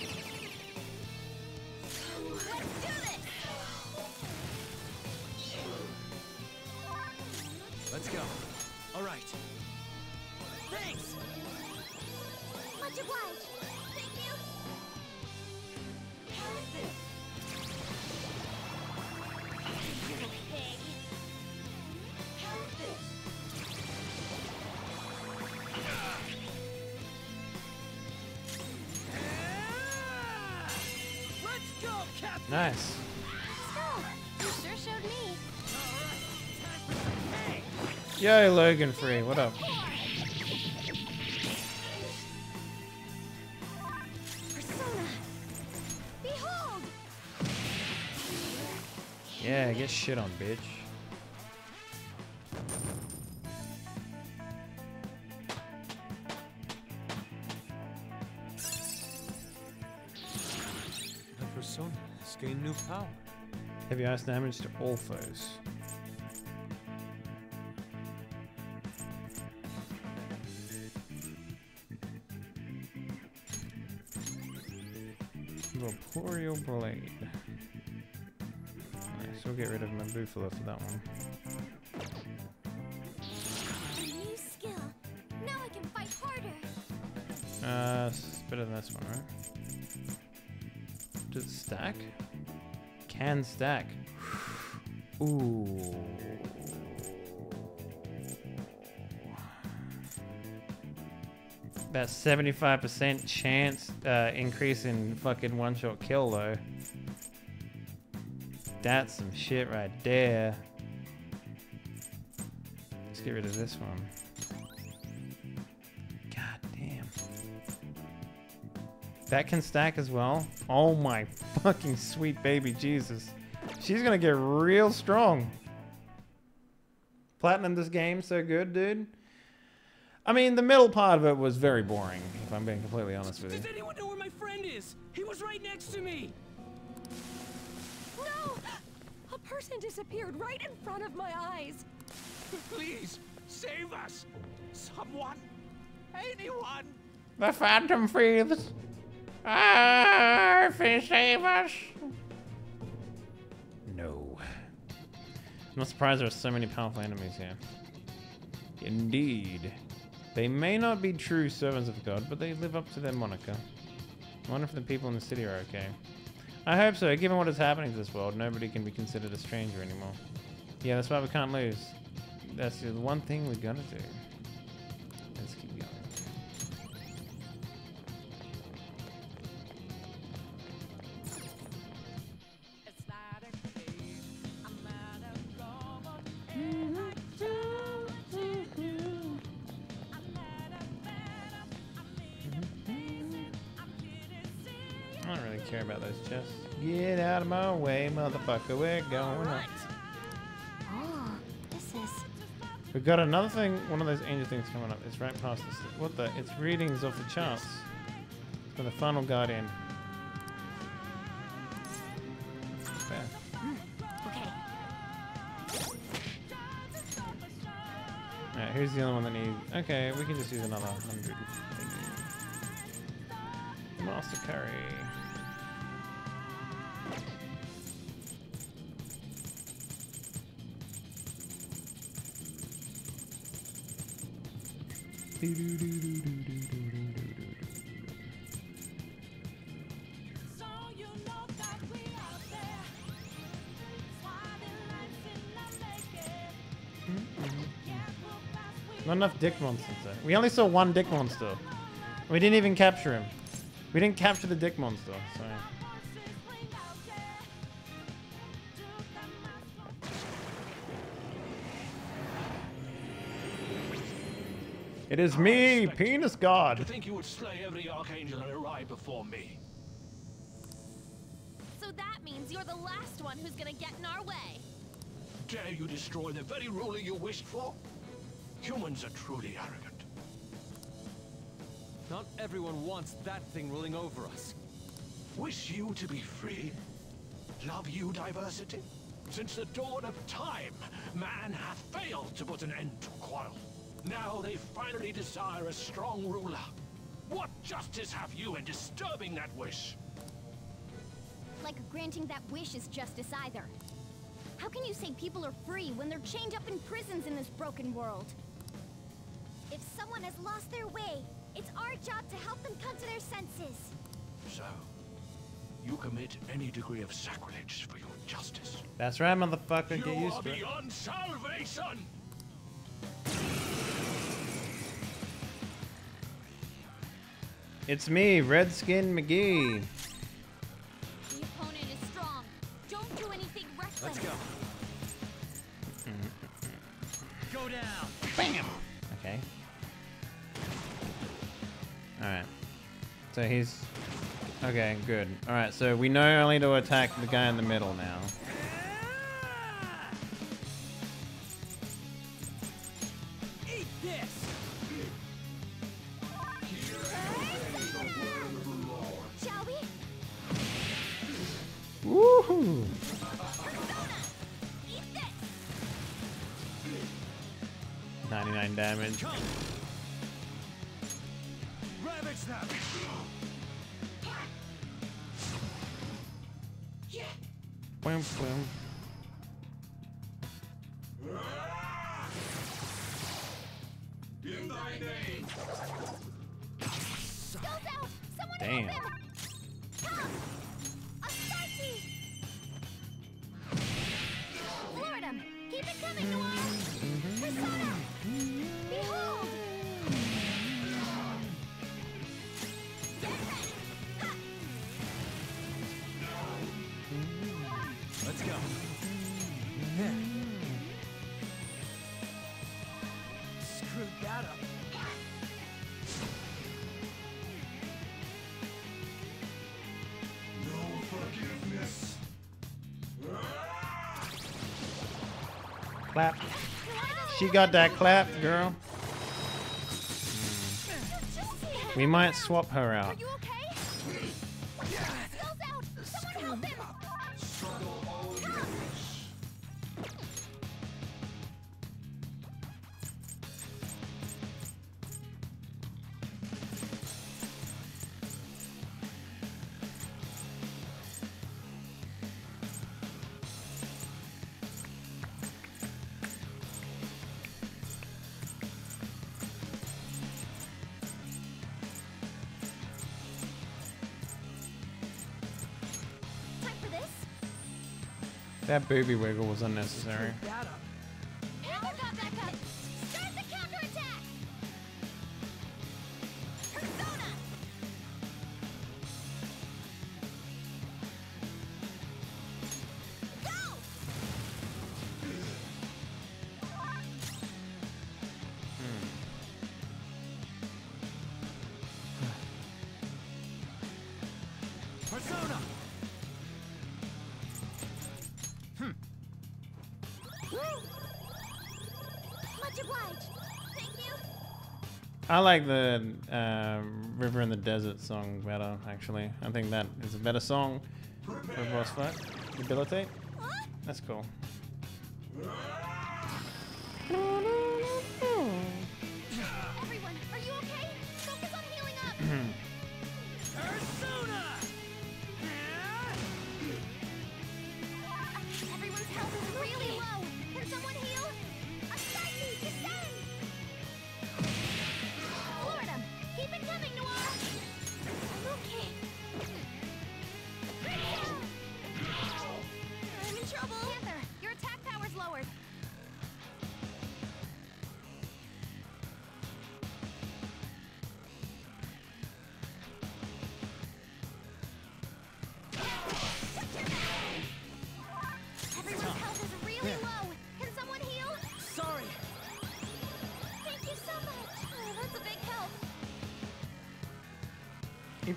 Yo, Logan Free, what up? Persona! Behold! Yeah, get shit on, bitch. The persona has gained new power. Heavy ice damage to all foes. I can fight harder. Uh, it's better than this one, right? Does it stack? Can stack. Ooh. That 75% chance uh, increase in fucking one shot kill, though. That's some shit right there. Let's get rid of this one. God damn. That can stack as well. Oh my fucking sweet baby Jesus. She's gonna get real strong. Platinum this game so good, dude. I mean, the middle part of it was very boring, if I'm being completely honest with you. Does anyone know where my friend is? He was right next to me! No! A person disappeared right in front of my eyes. Please, save us! Someone! Anyone! The Phantom Thieves! Ah, if you save us! No. I'm not surprised there are so many powerful enemies here. Indeed. They may not be true servants of God, but they live up to their moniker. I wonder if the people in the city are okay. I hope so. Given what is happening to this world, nobody can be considered a stranger anymore. Yeah, that's why we can't lose. That's the one thing we gotta do. Get out of my way, motherfucker. We're going up. Oh, this is. We've got another thing, one of those angel things coming up. It's right past us. What the? It's readings off the charts. It's For the final guardian. Fair. Hmm, okay. Alright, who's the only one that needs? Okay, we can just use another hundred. thingy. Master Curry. Hmm? Not enough dick monsters though. We only saw one dick monster. We didn't even capture him. We didn't capture the dick monster, so. It is me, Penis To God. think you would slay every archangel and arrive before me. So that means you're the last one who's gonna get in our way. Dare you destroy the very ruler you wished for? Humans are truly arrogant. Not everyone wants that thing ruling over us. Wish you to be free? Love you diversity? Since the dawn of time, man hath failed to put an end to quarrel. Now they finally desire a strong ruler. What justice have you in disturbing that wish? Like granting that wish is justice either. How can you say people are free when they're chained up in prisons in this broken world? If someone has lost their way, it's our job to help them come to their senses. So, you commit any degree of sacrilege for your justice. That's right, motherfucker. Get used are to it. beyond salvation! It's me, Redskin McGee. The opponent is strong. Don't do anything reckless. Let's go. Go down. Bam! Okay. Alright. So he's... Okay, good. Alright, so we know only to attack the guy in the middle now. Woohoo! 99 damage. Ravage them. Boom, boom. In thy name. Goes out! Someone Damn. Lord him! Keep it coming, Noir! Persona! Behold! Get ready! Ha! Let's go. She got that clap, girl. We might swap her out. That booby wiggle was unnecessary. I like the uh, River in the Desert song better, actually. I think that is a better song for boss fight. Debilitate? That's cool.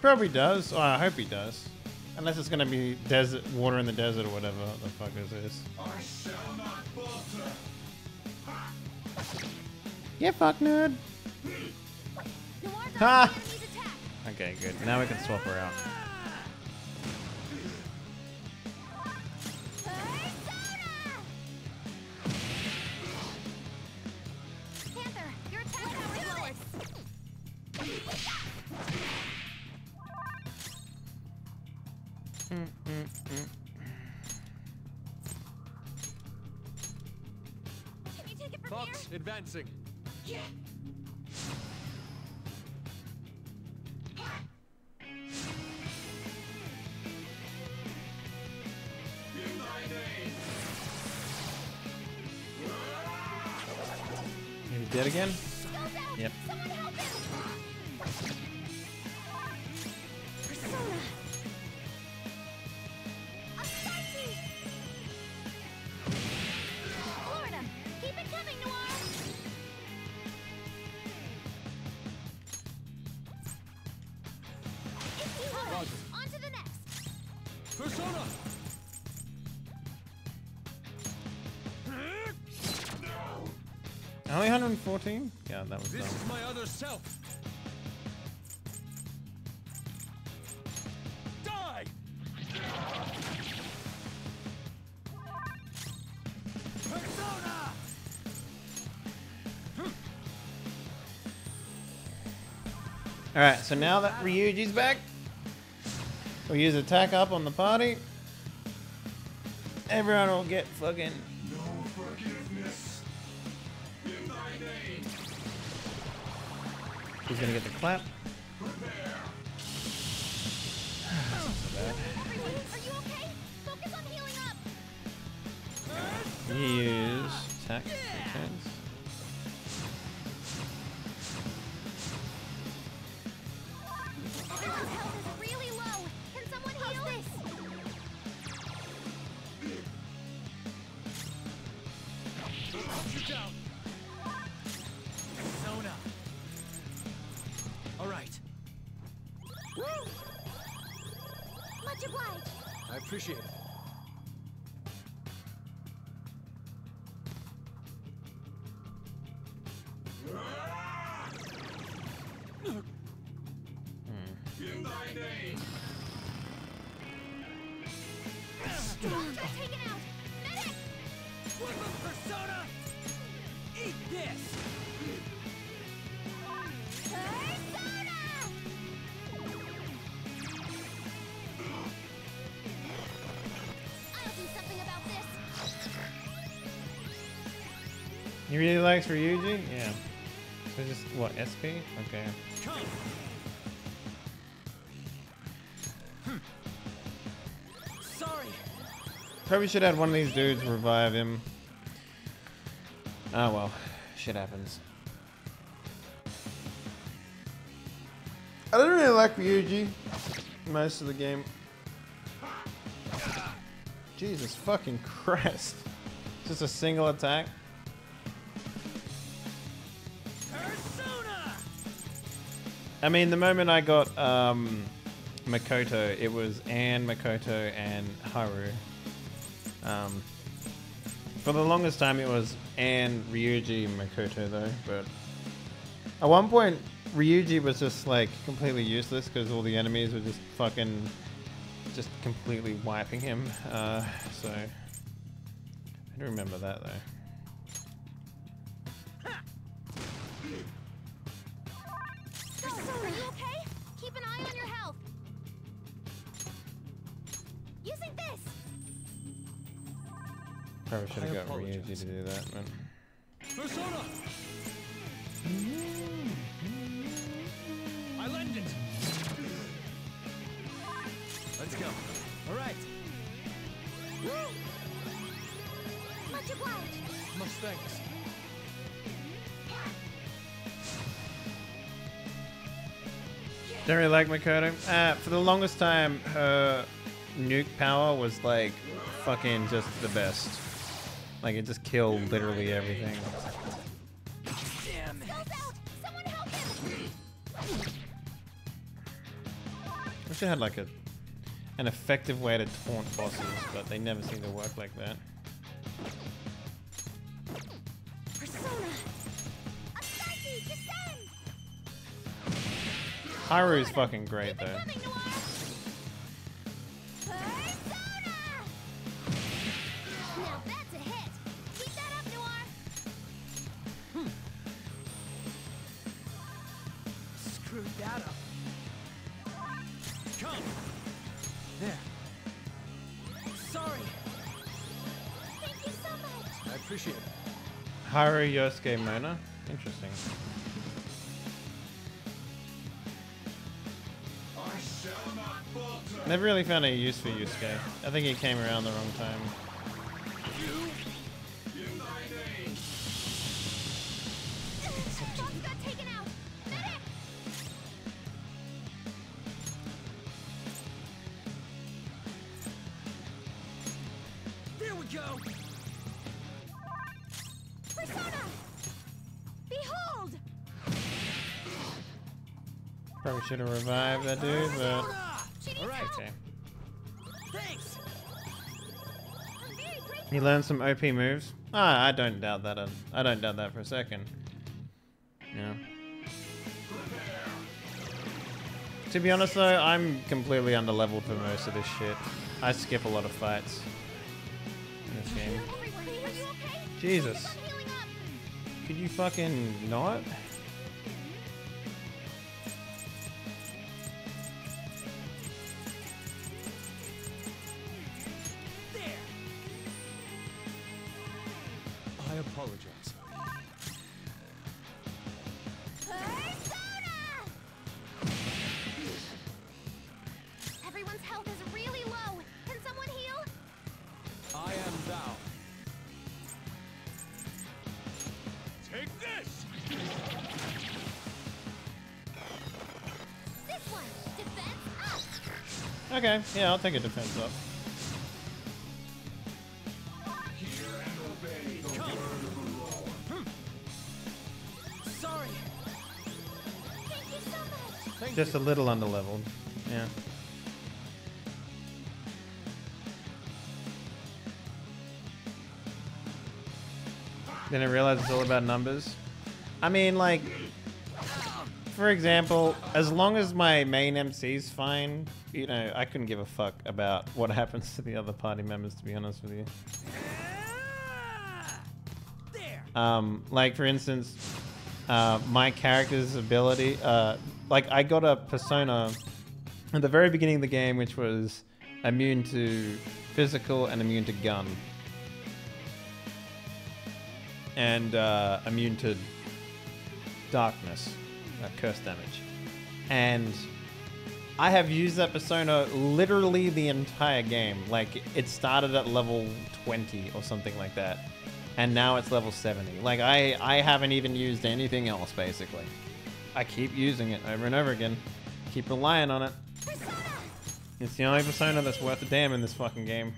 Probably does. Oh, I hope he does. Unless it's gonna be desert water in the desert or whatever the fuck this is. I shall not falter. Yeah, fuck nerd. Ha! Okay, good. Now we can swap her out. Dead again? Yep. 14? Yeah, that was. This dumb. is my other self. Die! Persona! All right, so now that Ryuji's back, we use attack up on the party. Everyone will get fucking gonna get the clap. Prepare. Are you okay? Focus Really likes Ryuji? Yeah. So just, what, SP? Okay. Sorry. Probably should have one of these dudes revive him. Oh well, shit happens. I don't really like Ryuji most of the game. Jesus fucking Christ. Just a single attack. I mean, the moment I got um, Makoto, it was Ann, Makoto, and Haru. Um, for the longest time, it was Ann, Ryuji, Makoto, though. But at one point, Ryuji was just like completely useless because all the enemies were just fucking, just completely wiping him. Uh, so I do remember that though. Have got to do that. But Persona! I lend it. Let's go. All right. Much obliged. Much thanks. Don't really like Makoto. Uh, for the longest time, her nuke power was like fucking just the best. Like it just killed literally everything. Damn it. Someone wish I had like a an effective way to taunt bosses, but they never seem to work like that. Persona! Astarte, descend! Haru's fucking great though. Haru Yusuke Mona? Interesting. Never really found a use for Yusuke. I think he came around the wrong time. He learned some OP moves. Ah, I don't doubt that. uh, I don't doubt that for a second. Yeah. To be honest though, I'm completely underleveled for most of this shit. I skip a lot of fights in this game. Jesus. Could you fucking not? Yeah, I'll take a defense up. Sorry. Thank you so much! Just a little underleveled. Yeah. Didn't realize it's all about numbers. I mean, like, for example, as long as my main MC's fine, you know, I couldn't give a fuck about what happens to the other party members, to be honest with you. Um, like, for instance, uh, my character's ability, uh, like, I got a persona at the very beginning of the game, which was immune to physical and immune to gun. And uh, immune to darkness, uh, curse damage. And I have used that persona literally the entire game. Like, it started at level 20 or something like that. And now it's level 70. Like, I, I haven't even used anything else, basically. I keep using it over and over again. Keep relying on it. It's the only persona that's worth a damn in this fucking game.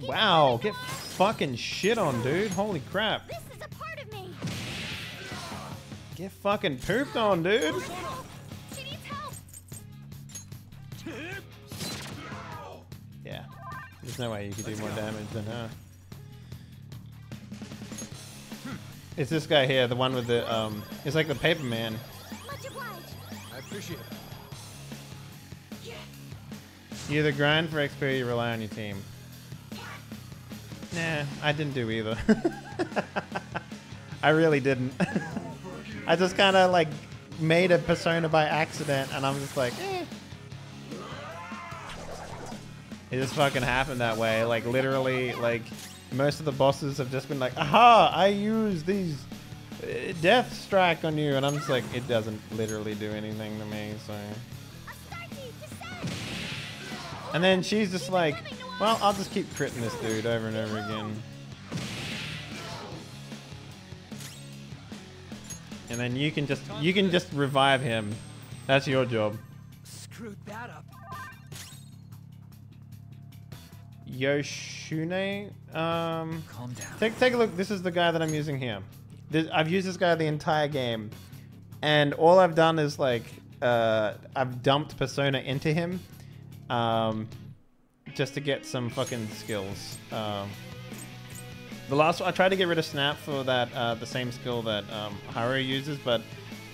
Wow, get fucking shit on, dude. Holy crap. This is a part of me! Get fucking pooped on, dude. No way you could do more damage than her. It's this guy here, the one with the, um, it's like the paper man. Much obliged! I appreciate it. You either grind for XP or you rely on your team. Nah, I didn't do either. I really didn't. I just kind of like made a persona by accident and I'm just like, eh. It just fucking happened that way. Like literally, like most of the bosses have just been like, aha, I use these uh, death strike on you. And I'm just like, it doesn't literally do anything to me, so. And then she's just like, well, I'll just keep critting this dude over and over again. And then you can just you can just revive him. That's your job. Screwed that up. Yoshune. Um, Calm down. Take take a look. This is the guy that I'm using here. This, I've used this guy the entire game, and all I've done is like uh, I've dumped Persona into him, um, just to get some fucking skills. Um, the last one, I tried to get rid of Snap for that uh, the same skill that um, Haru uses, but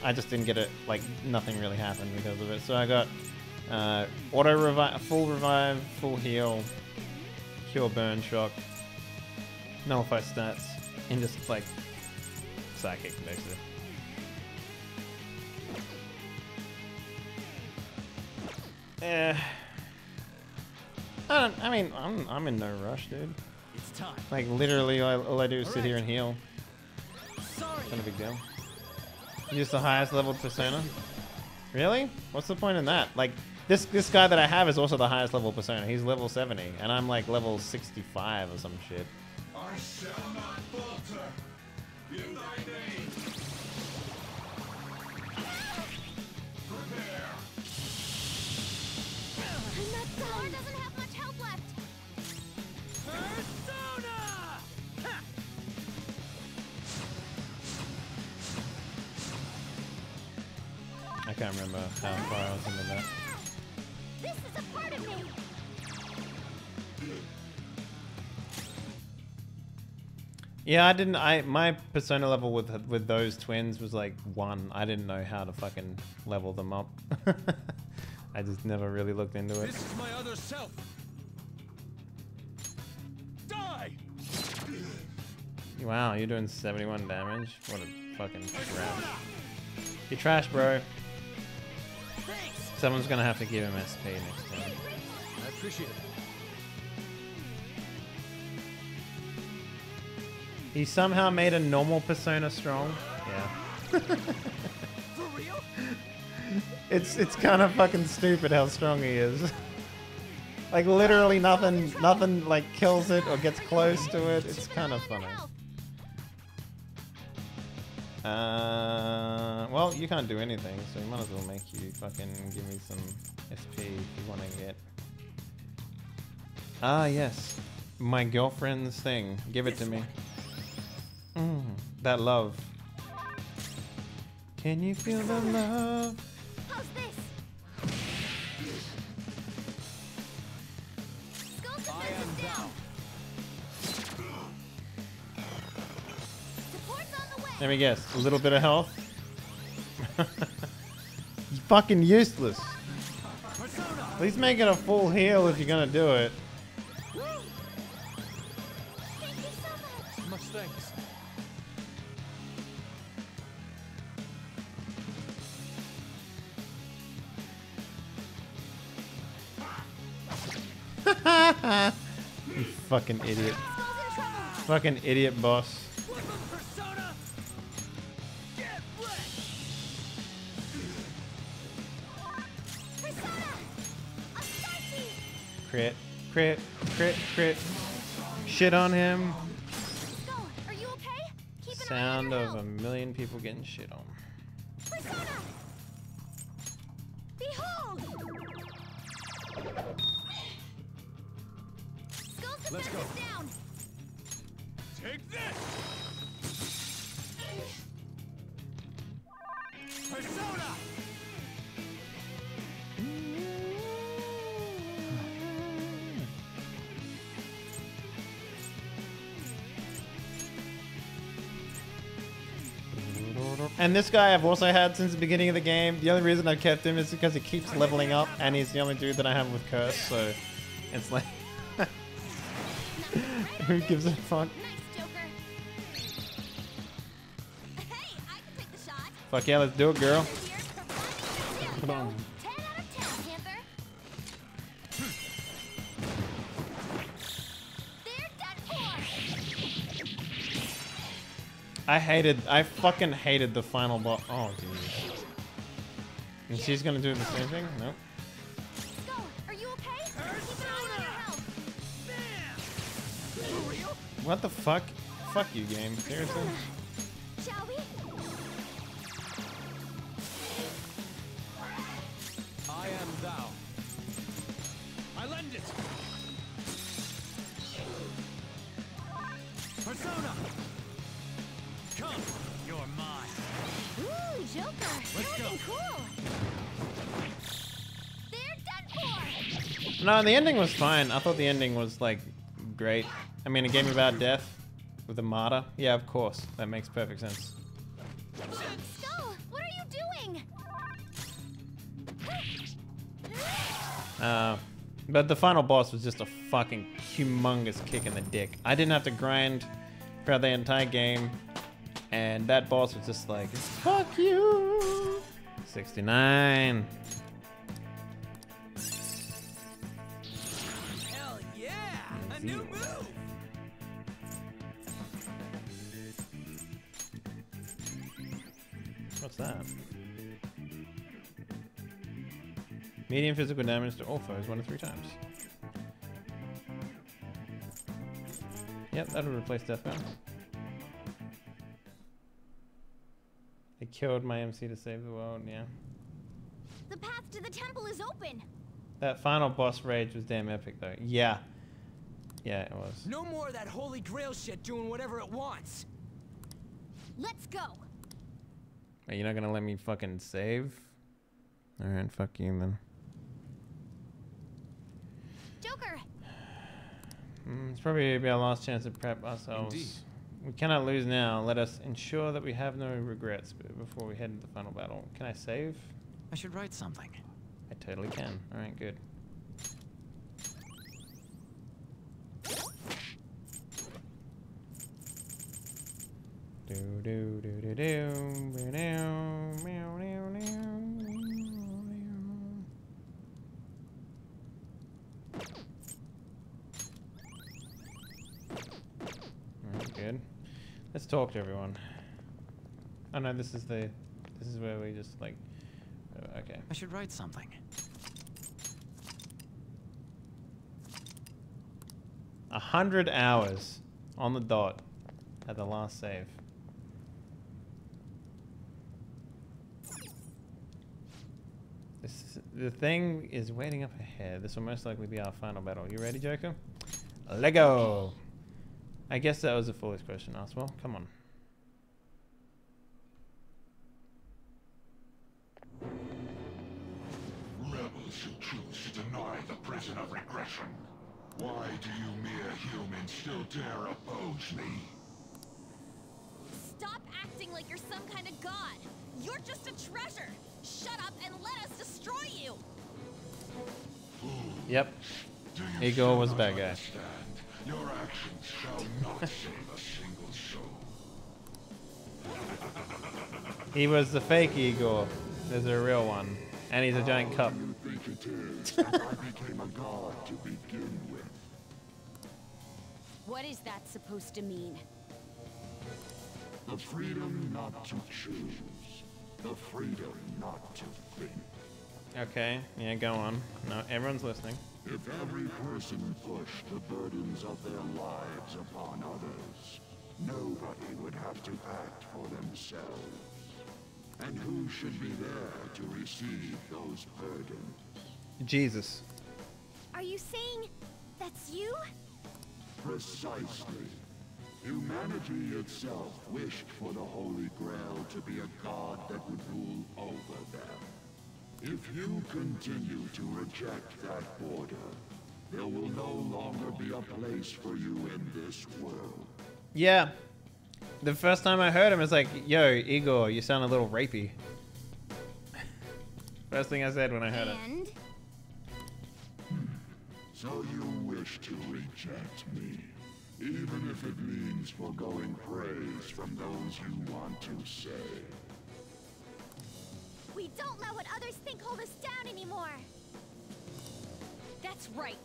I just didn't get it. Like nothing really happened because of it. So I got uh, auto revive, full revive, full heal, cure burn shock, nullify stats, and just like psychic basically. Eh. I don't. I mean, I'm I'm in no rush, dude. It's time. Like literally, all, all I do is sit here and heal. Sorry. Not a big deal. Use the highest level persona. Really? What's the point in that? Like this this guy that I have is also the highest level persona. He's level 70, and I'm like level 65 or some shit. I shall not falter. In thy name. Prepare. Thor doesn't have much health left. I can't remember how far I was into that. Yeah, I didn't. I my persona level with with those twins was like one. I didn't know how to fucking level them up. I just never really looked into it. This is my other self. Die! Wow, you're doing 71 damage. What a fucking trash. You're trash, bro. Someone's gonna have to give him SP next time. I appreciate it. He somehow made a normal persona strong. Yeah. It's it's kind of fucking stupid how strong he is. like literally nothing nothing like kills it or gets close to it. It's kind of funny. Uh, well, you can't do anything, so you might as well make you fucking give me some SP if you want to get. Ah, yes, my girlfriend's thing. Give it to me. Mm, that love. Can you feel the love? How's this? Skull defense is down. Support's on the way. Let me guess. A little bit of health. you fucking useless. At least make it a full heal if you're gonna do it. you fucking idiot. Fucking idiot boss. Crit, crit, crit, crit. Shit on him. Sound of a million people getting shit on. Persona! Behold! Skull Let's go. down. Take this! Persona! And this guy I've also had since the beginning of the game. The only reason I've kept him is because he keeps leveling up, and he's the only dude that I have with Curse, so it's like... Who gives a fuck? Fuck yeah, let's do it, girl. Come on. I hated, I fucking hated the final boss. Oh, Jesus. And she's gonna do the same thing? Nope. What the fuck? Fuck you, game. Seriously? Shall we? I am thou. I lend it. Persona. Come, you're mine. Ooh, Joker. Let's go. Cool. No, the ending was fine. I thought the ending was like great. I mean, a game about death with a martyr. Yeah, of course. That makes perfect sense. Skull, what are you doing? Uh, but the final boss was just a fucking humongous kick in the dick. I didn't have to grind throughout the entire game, and that boss was just like, fuck you. 69. Medium physical damage to all foes one to three times. Yep, that'll replace Deathbound. They killed my MC to save the world, yeah. The path to the temple is open. That final boss rage was damn epic though. Yeah. Yeah, it was. No more of that holy grail shit doing whatever it wants. Let's go. Are you not gonna let me fucking save? Alright, fuck you then. Joker, Mm, it's probably be our last chance to prep ourselves. Indeed. We cannot lose now. Let us ensure that we have no regrets before we head into the final battle. Can I save? I should write something. I totally can. Alright, good. Do do do do do meow, meow, meow, meow, Let's talk to everyone. Oh no, this is the this is where we just like oh, okay. I should write something. A hundred hours on the dot at the last save. This, the thing is waiting up ahead. This will most likely be our final battle. You ready, Joker? Lego. I guess that was a foolish question, Oswald. Come on. Rebels who choose to deny the prison of regression. Why do you mere humans still dare oppose me? stop acting like you're some kind of god. You're just a treasure. Shut up and let us destroy you. Yep. Do you Igor still was a bad guy. understand? Your actions shall not save a single soul. He was the fake Igor. There's a real one. And he's a giant cup. You think it is I became a god to begin with? What is that supposed to mean? The freedom not to choose. The freedom not to think. Okay, yeah, go on. No, everyone's listening. If every person pushed the burdens of their lives upon others, nobody would have to act for themselves. And who should be there to receive those burdens? Jesus. Are you saying that's you? Precisely. Humanity itself wished for the Holy Grail to be a god that would rule over them. If you continue to reject that border, there will no longer be a place for you in this world. Yeah. The first time I heard him, it's like, yo, Igor, you sound a little rapey. First thing I said when I heard it. And So you wish to reject me, even if it means foregoing praise from those you want to save. We don't let what others think hold us down anymore. That's right.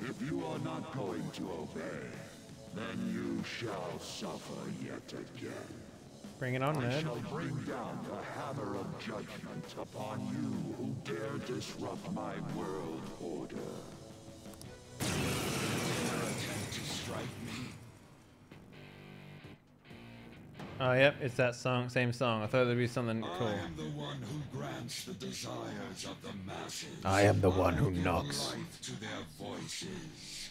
If you are not going to obey, then you shall suffer yet again. Bring it on, I nerd. shall bring down the hammer of judgment upon you who dare disrupt my world order. Oh, yep, it's that song, same song. I thought there'd be something cool. I am the one who grants the desires of the masses. I am the one who knocks. Life to their voices.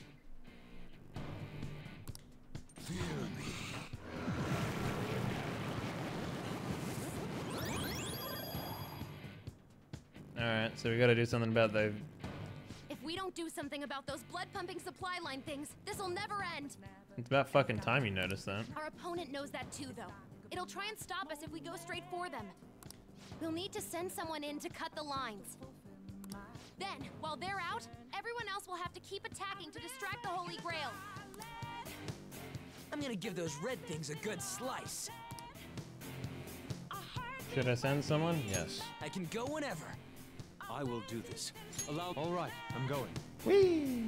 Fear me. Alright, so we gotta do something about the If we don't do something about those blood-pumping supply line things, this'll never end. It's about fucking time you noticed that. Our opponent knows that too, though. It'll try and stop us if we go straight for them. We'll need to send someone in to cut the lines. Then, while they're out, everyone else will have to keep attacking to distract the Holy Grail. I'm gonna give those red things a good slice. Should I send someone? Yes. I can go whenever. I will do this. Allow. All right, I'm going. Whee!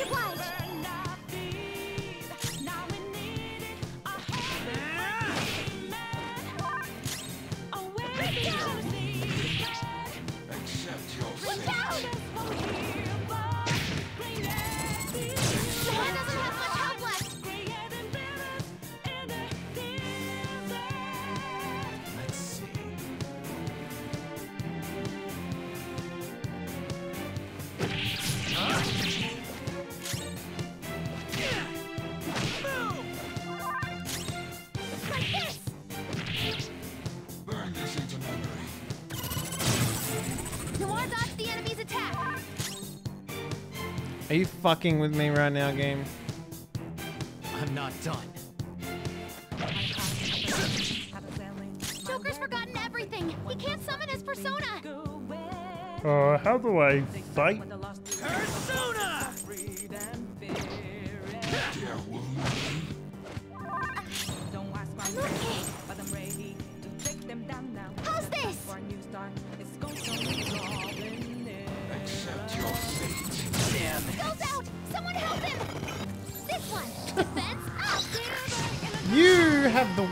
obliged. Are you fucking with me right now, game? I'm not done. Joker's forgotten everything. He can't summon his persona. Uh, how do I fight?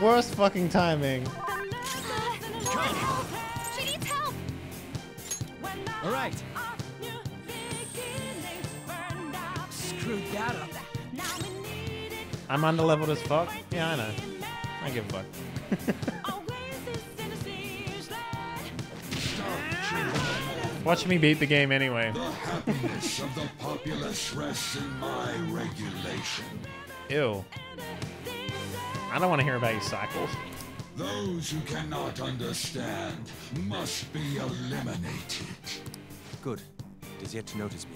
Worst fucking timing. July, help. She needs help. All right. Screwed that up. I'm underleveled as fuck. Yeah, I know. I give a fuck. Watch me beat the game anyway. The happiness of the populace rests in my regulation. Ew. I don't want to hear about your cycles. Those who cannot understand must be eliminated. Good. It is yet to notice me.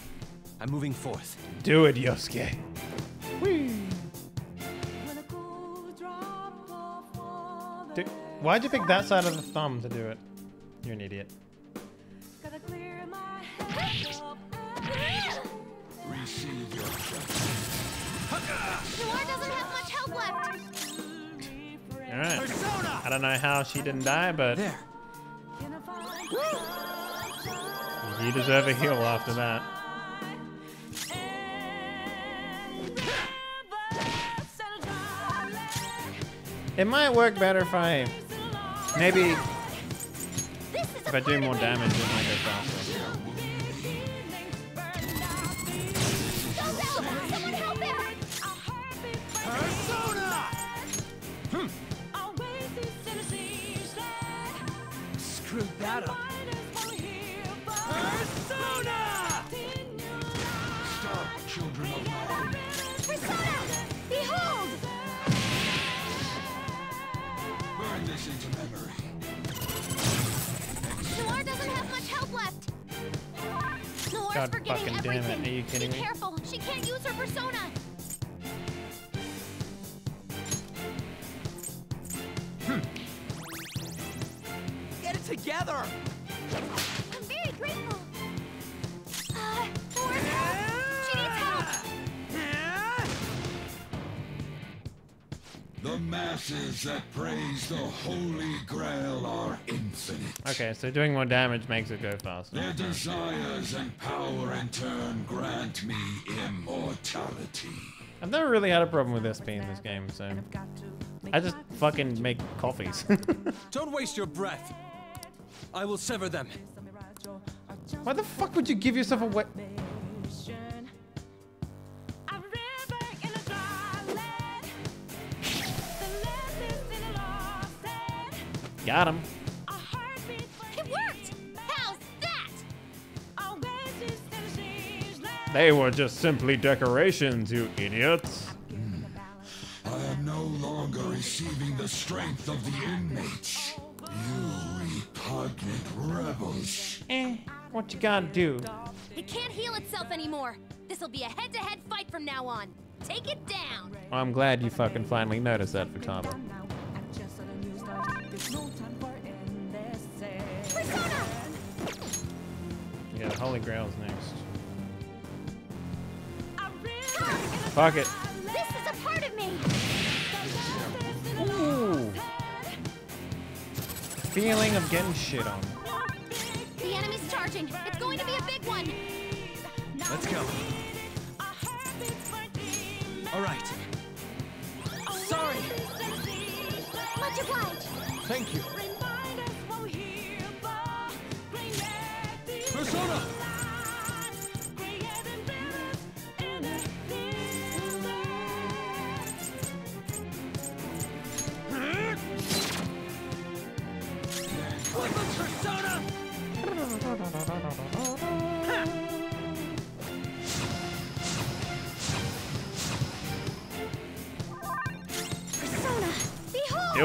I'm moving forth. Do it, Yusuke. Dude, why'd you pick that side of the thumb to do it? You're an idiot. Receive your. Noir doesn't have much help left. Alright. I don't know how she didn't die, but There. you deserve a heal after that. It might work better if I maybe if I do more damage it might go faster. Screwed that up. Persona! Stop, children of man. Persona. Behold. Burn this into memory. Noir doesn't have much help left. Noir's God forgetting fucking damn it. everything. Are you kidding Be me? careful. She can't use her persona. Together! I'm very grateful. Uh, Noir's help. She needs help. The masses that praise the Holy Grail are infinite. Okay, so doing more damage makes it go faster. Their desires and power in turn grant me immortality. I've never really had a problem with SP in this game, so I just fucking make coffees. Don't waste your breath. I will sever them. Why the fuck would you give yourself a wet? Got him. It worked! How's that? They were just simply decorations, you idiots. I am no longer receiving the strength of the inmates. You repugnant rebels. Eh, what you gotta do? It can't heal itself anymore. This'll be a head-to-head fight from now on. Take it down. Well, I'm glad you fucking finally noticed that, Futaba. Yeah, the Holy Grail's next. Fuck it. This is a part of me. Ooh. Feeling of getting shit on. The enemy's charging. It's going to be a big one. Let's go. All right. Sorry. Much obliged. Thank you. Do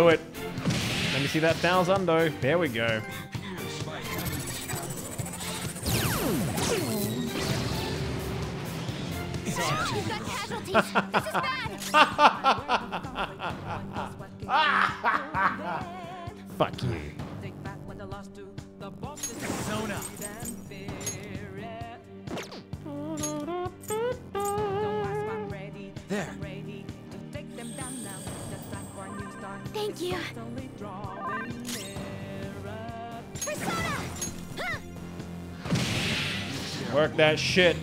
it. Let me see that thousando. There we go. We've got casualties. This is bad. Fuck you. Persona. There. Thank you. Persona! Huh! Work that shit.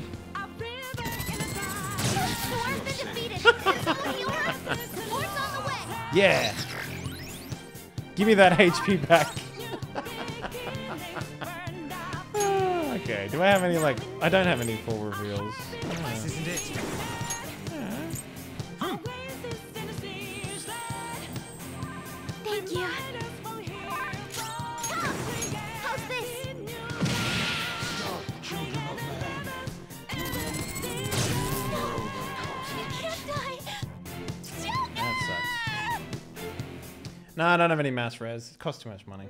Swarm's been defeated. Someone heal her? Support's on the way. Yeah. Give me that HP back. Okay. Do I have any like? I don't have any full reveals. This isn't it. Hmm. Thank you. How's this? I can't die. That sucks. No, I don't have any mass res. It costs too much money.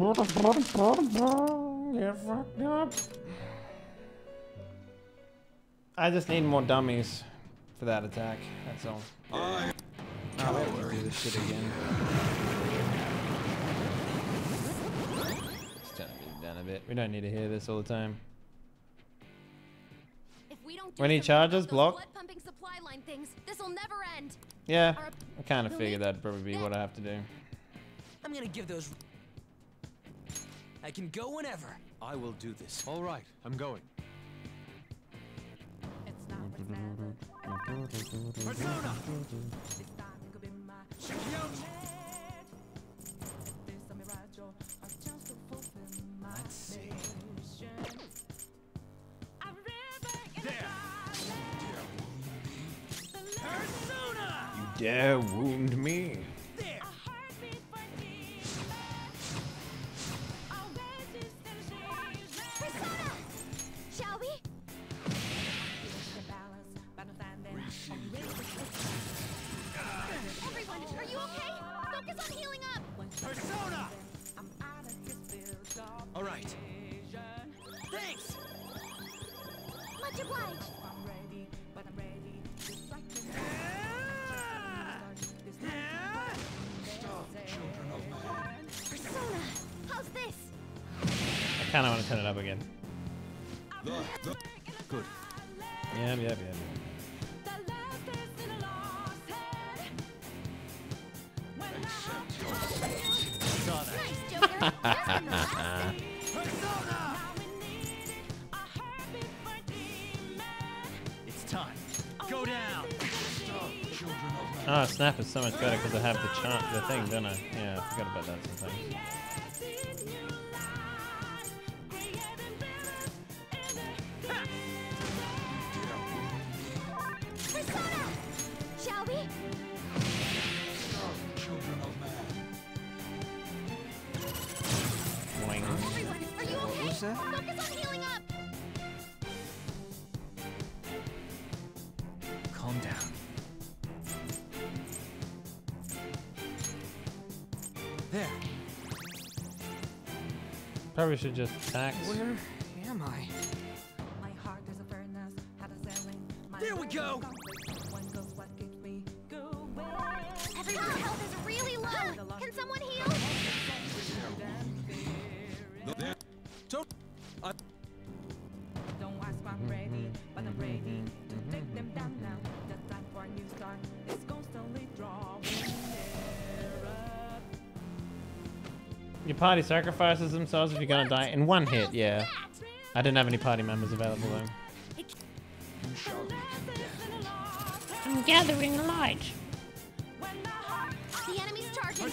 Get fucked up. I just need more dummies for that attack. That's all. I wait, we can do this shit again. Let's turn it down a bit. We don't need to hear this all the time. If we don't do When he charges, block. supply line things, this'll never end. Yeah, I kind of figured that'd probably be what I have to do. I'm gonna give those. I can go whenever. I will do this. All right, I'm going. Persona! Let's see. You dare wound me? Okay? Focus on healing up. Persona! All right. Thanks. Much obliged. Persona, how's this? I kind of want to turn it up again. Good. Yeah, yeah, yeah. Persona. it's time. Go down. Oh, snap is so much better because I have the chant, the thing, don't I? Yeah, I forgot about that sometimes. You okay? was that? Focus on healing up. Calm down. There. Probably should just tax. Where am I? My heart is a furnace, had a sailing. There we go. One goes what keeps me going. Everyone's health is really low. Can someone heal? Don't. I, Don't ask if I'm ready, but I'm ready to take them down now. The time for a new start is constantly drawing nearer. Your party sacrifices themselves if you're gonna die in one hit, yeah. I didn't have any party members available though. I'm gathering light. The enemy's charging.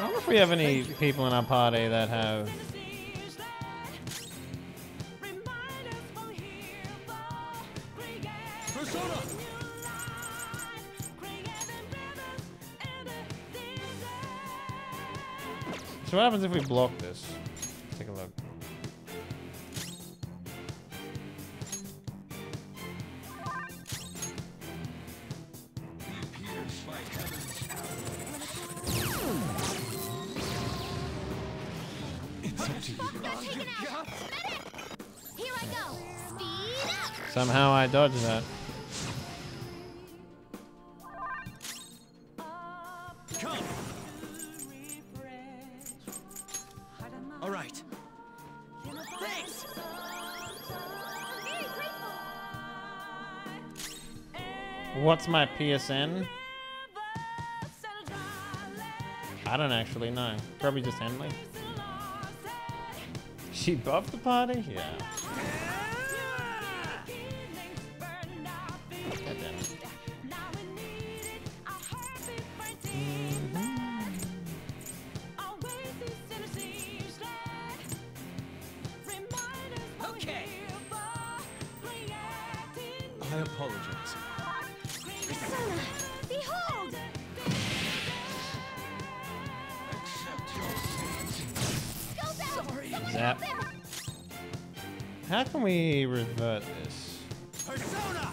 I wonder if we have any people in our party that have. Persona! So what happens if we block this? Somehow I dodged that. Come. All right. Thanks. What's my PSN? I don't actually know. Probably just Henley. She buffed the party? Yeah. God damn it. Okay. I apologize. How can we revert this? Persona.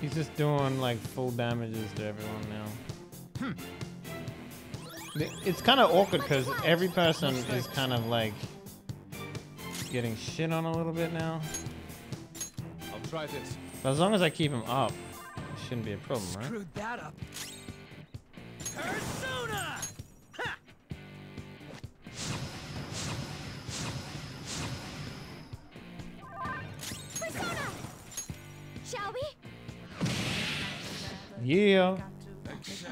He's just doing like full damages to everyone now. Hmm. It's kind of awkward because every person is kind of like getting shit on a little bit now. I'll try this. But as long as I keep him up, it shouldn't be a problem, right? Screwed that up. Persona. Shall we? Yeah. Goes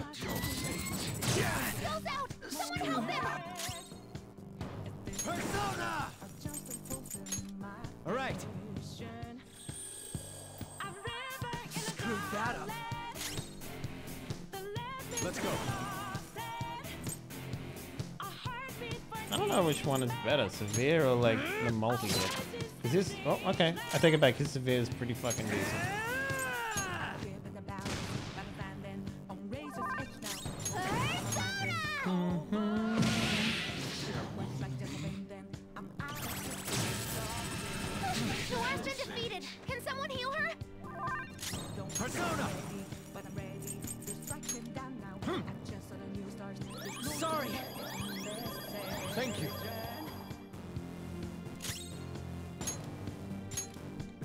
out. Someone help him. Persona. All right. Screwed that up. Let's go. I don't know which one is better, severe or like the multi hit. Is this? Oh, okay. I take it back. His severe is pretty fucking decent. Noir's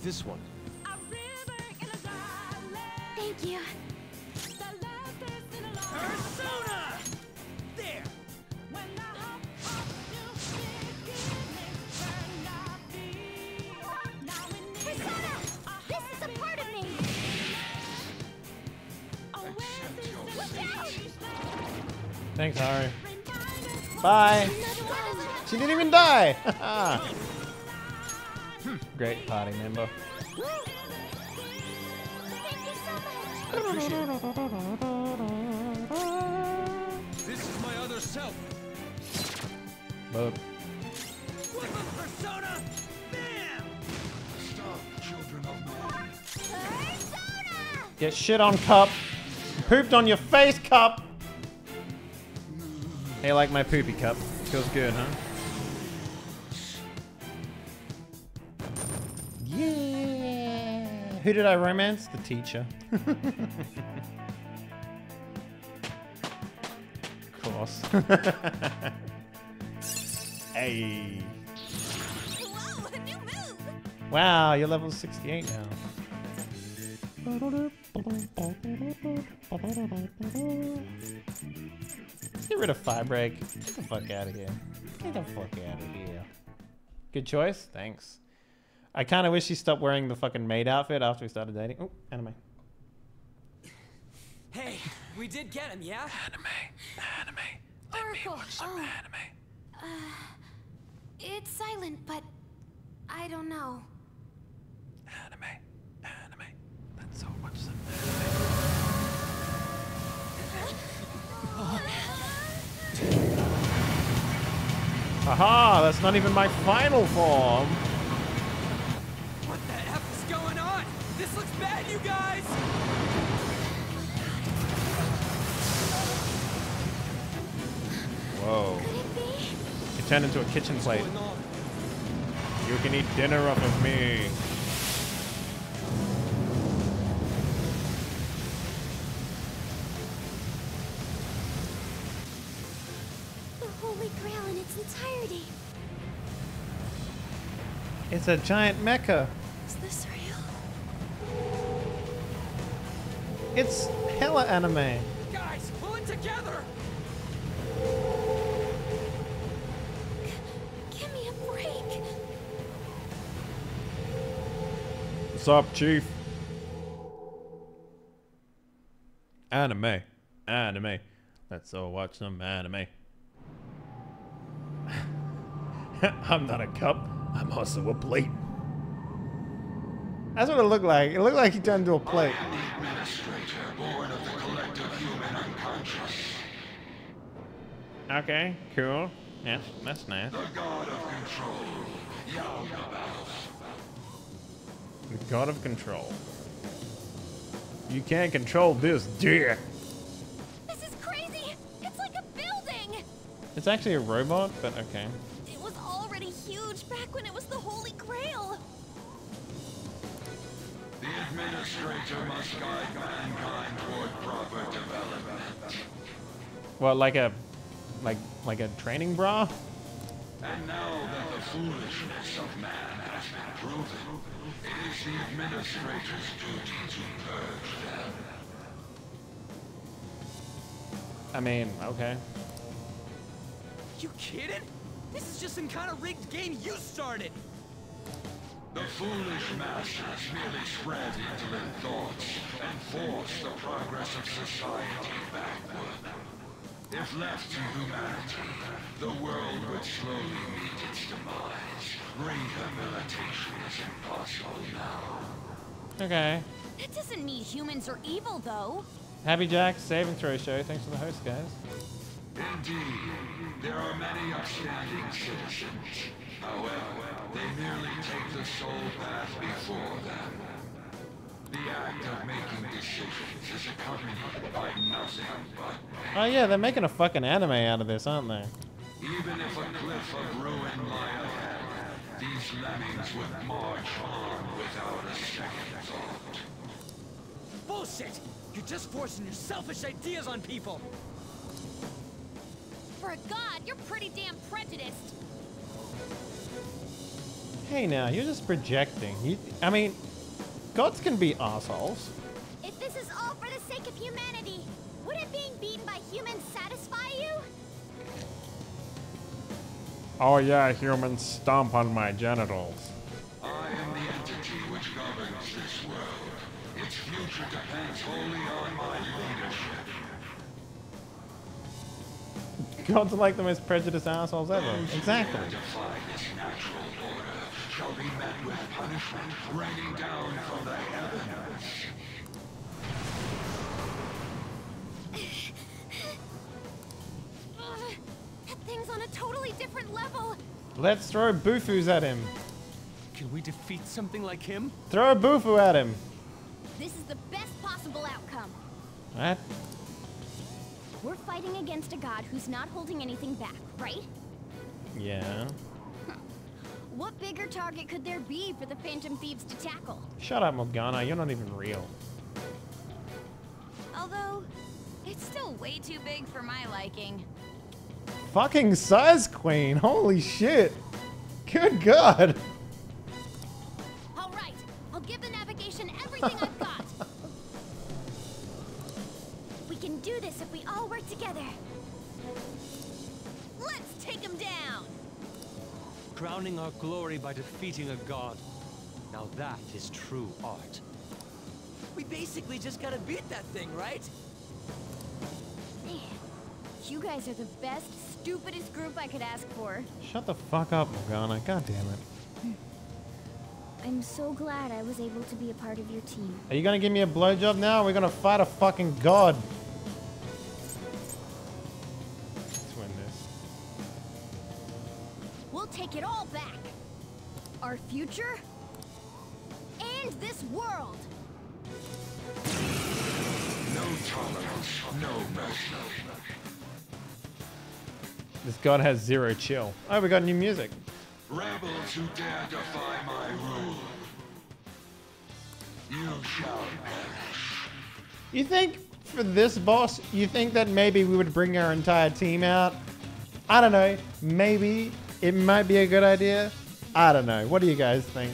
This one. Thank you. Persona. There. Persona! This is a part of me. Thanks, Ari. Bye. She didn't even die. Great party member. This is my other self. But Weapon persona! Bam! Stop, children of men. get shit on, cup. Pooped on your face, cup. Hey, like my poopy cup. Feels good, huh? Yeah. Who did I romance? The teacher. of course. hey. Whoa, new move! Wow, you're level 68 now. Get rid of fire break. Get the fuck out of here. Get the fuck out of here. Good choice. Thanks. I kind of wish he stopped wearing the fucking maid outfit after we started dating. Oh, anime. Hey, we did get him, yeah? Anime, anime. Let Oracle. oh. Uh, it's silent, but I don't know. Anime, anime. Let's all watch some anime. Aha, that's not even my final form. Whoa. It turned into a kitchen plate. You can eat dinner off of me. The Holy Grail in its entirety. It's a giant mecha. Is this real? It's hella anime. Guys, pull it together! What's up, Chief? Anime. Anime. Let's all watch some anime. I'm not a cup. I'm also a plate. That's what it looked like. It looked like he turned into a plate. Administrator, born of the collective human unconscious. Okay, cool. Yes, that's nice. The god of control, Yaldabaoth. The god of control. You can't control this dear. This is crazy! It's like a building! It's actually a robot, but okay. It was already huge back when it was the Holy Grail! The administrator must guide mankind toward proper development. What, like a, like, like a training bra? And now that the foolishness of man has been proven, it is the administrator's duty to purge them. I mean, okay. You kidding? This is just some kind of rigged game you started! The foolish masters merely spread indolent thoughts and force the progress of society backward. If left to humanity, the world would slowly meet its demise. Rehabilitation is impossible now. Okay. That doesn't mean humans are evil, though. Happy Jack, save and throw show. Thanks for the host, guys. Indeed, there are many upstanding citizens. Oh, However, they merely take the soul path before them. The act of making decisions is accompanied by nothing but Oh yeah, they're making a fucking anime out of this, aren't they? Even if a cliff of ruin lie ahead, these lemmings would march on without a second thought. Bullshit! You're just forcing your selfish ideas on people! For a god, you're pretty damn prejudiced. Hey now, you're just projecting. You, I mean, gods can be assholes. If this is all for the sake of humanity, wouldn't being beaten by humans satisfy you? Oh yeah, humans stomp on my genitals. I am the entity which governs this world. Its future depends wholly on my leadership. Gods like the most prejudiced assholes ever. Exactly. Defy this natural order shall be met with punishment raining down from the heavens. Thing's on a totally different level. Let's throw Bufus at him. Can we defeat something like him? Throw a Bufu at him. This is the best possible outcome. What? We're fighting against a god who's not holding anything back, right? Yeah. What bigger target could there be for the Phantom Thieves to tackle? Shut up, Morgana. You're not even real. Although, it's still way too big for my liking. Fucking size queen. Holy shit. Good God. All right, I'll give the navigation everything I've got. We can do this if we all work together. Let's take him down. Crowning our glory by defeating a god. Now that is true art. We basically just gotta beat that thing, right? Man, you guys are the best, stupidest group I could ask for. Shut the fuck up, Morgana. God damn it. I'm so glad I was able to be a part of your team. Are you gonna give me a blowjob now? We're gonna fight a fucking god? Let's win this. We'll take it all back. Our future and this world. No tolerance, no mercy. This god has zero chill. Oh, we got new music. Rebels who dare defy my rule. You shall perish. You think for this boss, you think that maybe we would bring our entire team out? I don't know. Maybe it might be a good idea. I don't know. What do you guys think?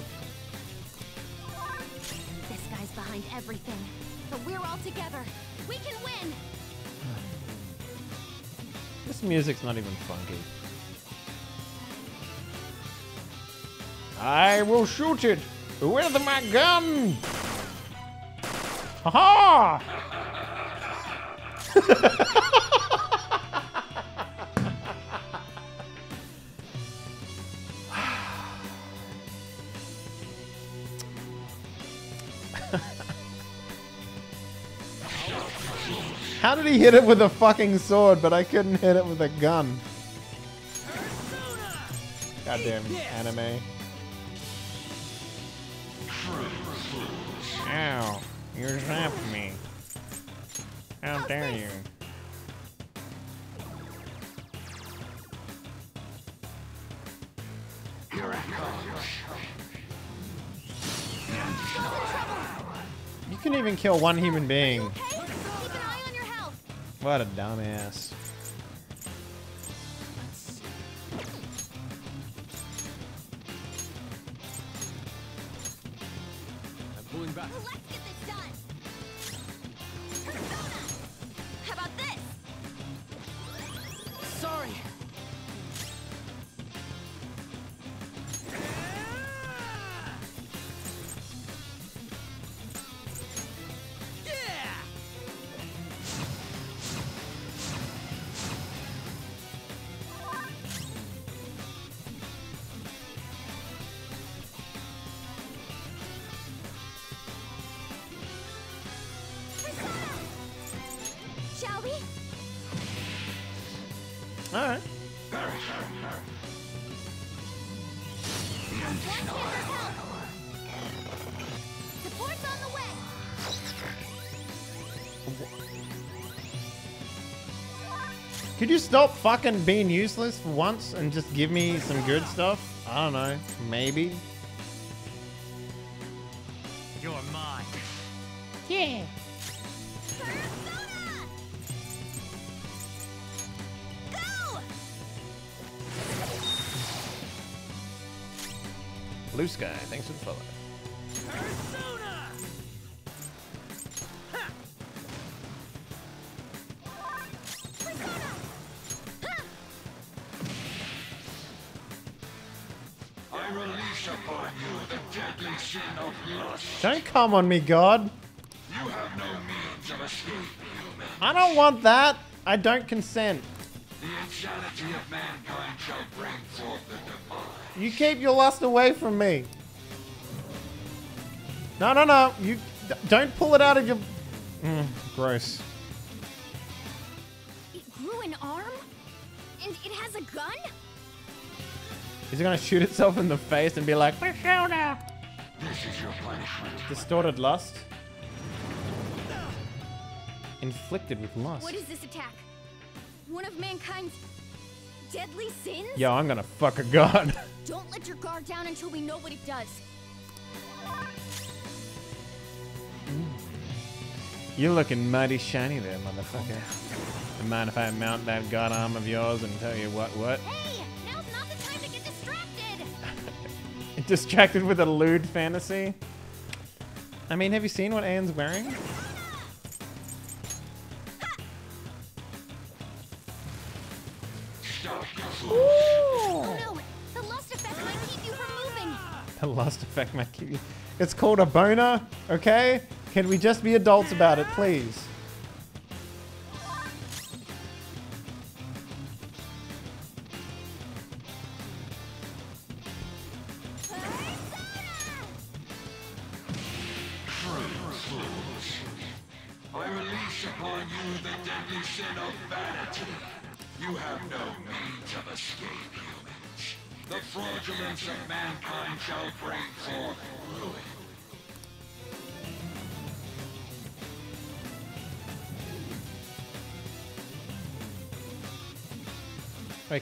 This music's not even funky. I will shoot it with my gun. Ha How did he hit it with a fucking sword, but I couldn't hit it with a gun? Goddamn anime. Ow. You zapped me. How dare you? Here it comes. You can even kill one human being. What a dumbass. I'm pulling back. Stop fucking being useless for once and just give me some good stuff? I don't know. Maybe. Come on me, God. No means of escape. I don't want that. I don't consent. The insanity of mankind shall bring forth the divine. You keep your lust away from me. No, no, no. You don't pull it out of your. Mm, gross. It grew an arm? And it has a gun? Is it gonna shoot itself in the face and be like, my Distorted lust. Inflicted with lust. What is this attack? One of mankind's deadly sins? Yo, I'm gonna fuck a god. Don't let your guard down until we know what it does. You're looking mighty shiny there, motherfucker. Mind if I mount that god arm of yours and tell you what what? Hey, now's not the time to get distracted. Distracted with a lewd fantasy? I mean, have you seen what Ann's wearing? Oh no, the lust effect might keep you from moving. The lust effect might keep you. It's called a boner, okay? Can we just be adults about it, please?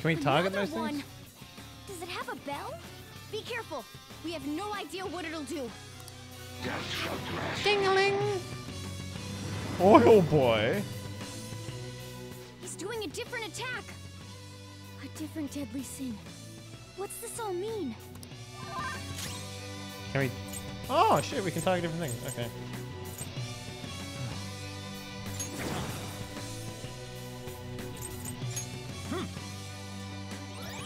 Can we target Another those one. things? Does it have a bell? Be careful. We have no idea what it'll do. Ding-a-ling! Oil boy. He's doing a different attack. A different deadly sin. What's this all mean? Can we? Oh shit, we can target different things. Okay.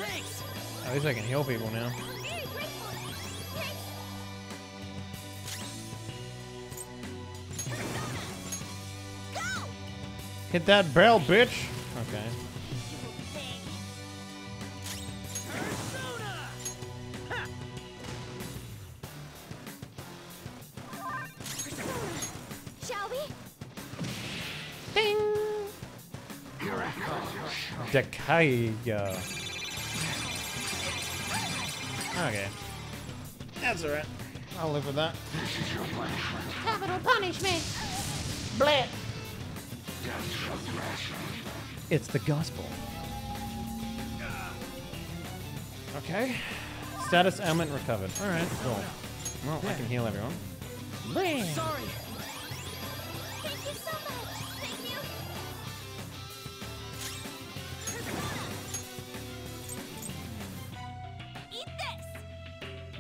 Thanks! At least I can heal people now. Hit that bell, bitch! Okay. Shall Okay. That's alright. I'll live with that. This is your punishment. Capital punishment. Blip. Death shall grasp you. It's the gospel. Okay. Status ailment recovered. Alright, cool. Well, I can heal everyone. Sorry. Thank you so much.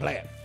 This.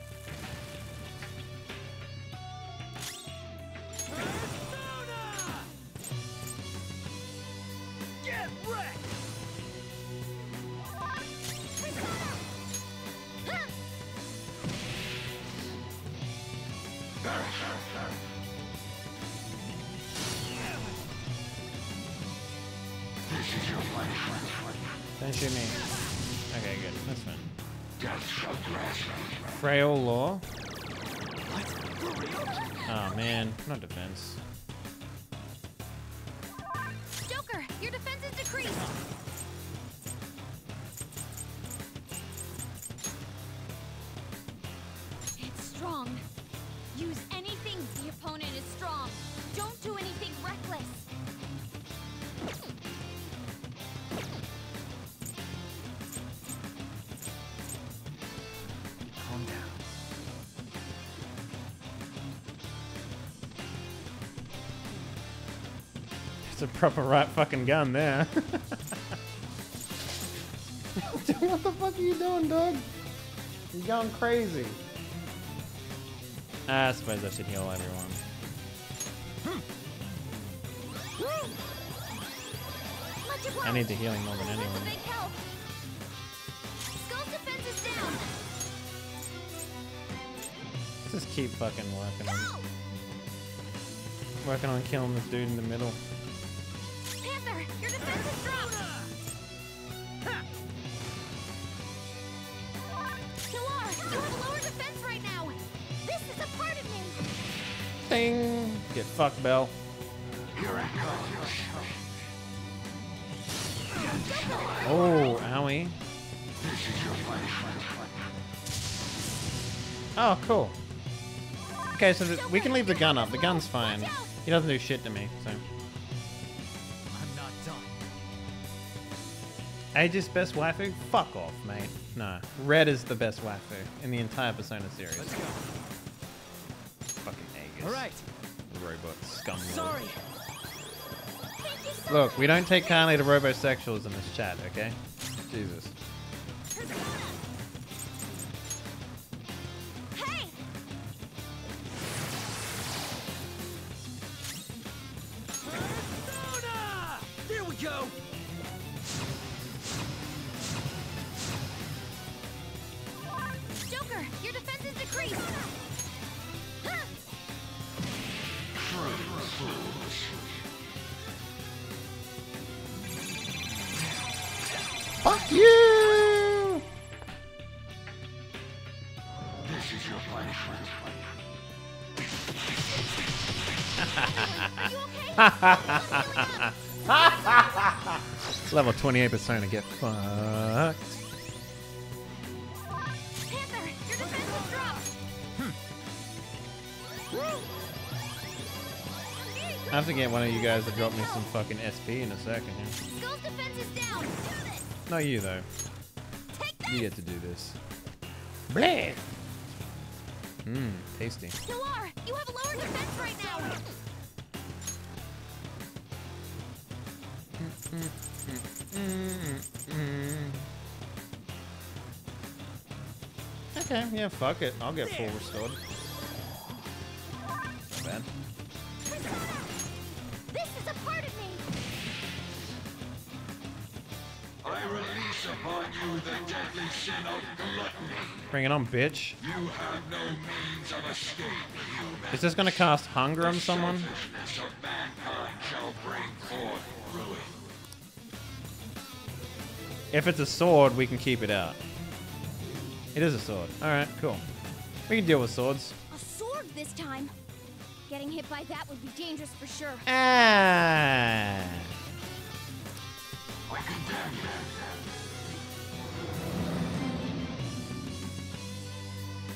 Law. Oh man, not defense. Proper right fucking gun there. what the fuck are you doing, dog? You're going crazy. Ah, I suppose I should heal everyone. I need the healing more than anyone. Big help. Skull's defense is down. Just keep fucking working on working on killing this dude in the middle. Fucked, Bell. Oh, owie. Oh, cool. Okay, so th- we can leave the gun up. The gun's fine. He doesn't do shit to me, so. I'm not done. Aegis best waifu? Fuck off, mate. No. Red is the best waifu in the entire Persona series. Let's go. Fucking Aegis. All right. Robot scum. Sorry. Look, we don't take kindly to robosexuals in this chat, okay? Jesus. Level 28 Persona get fucked. Panther, your hmm. I have to get one of you guys to drop me some fucking SP in a second. Yeah. Skull's defense is down. Do this. Not you though. You get to do this. Bleh. Mmm, tasty. Noir, you have a lower defense right now. Okay, yeah, fuck it. I'll get full restored. Not bad. This is a part of me. I release upon you the deadly sin of gluttony. Bring it on, bitch. You have no means of escape, human. Is this gonna cast hunger on someone? Of mankind shall bring forth ruin. If it's a sword, we can keep it out. It is a sword. Alright, cool. We can deal with swords. A sword this time. Getting hit by that would be dangerous for sure. Ah.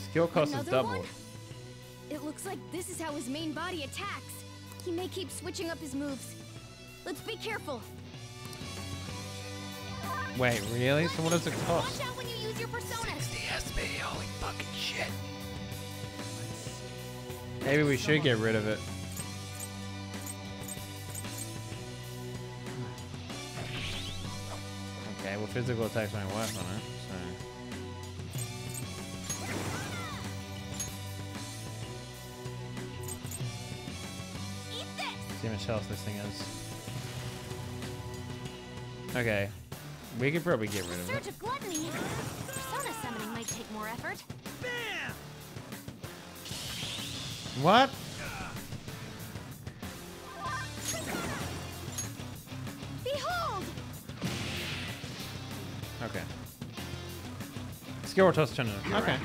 Skill cost is doubled. one? It looks like this is how his main body attacks. He may keep switching up his moves. Let's be careful. Wait, really? So what does it cost? Watch out when you use your persona. SP, holy fucking shit. Maybe we should get rid of it. Okay, well physical attacks won't work on it, so... See how much health this thing is. Okay. We could probably get rid of it. Surge of gluttony. Persona summoning might take more effort. What? Behold! Okay. Skill or toss turn it. Okay.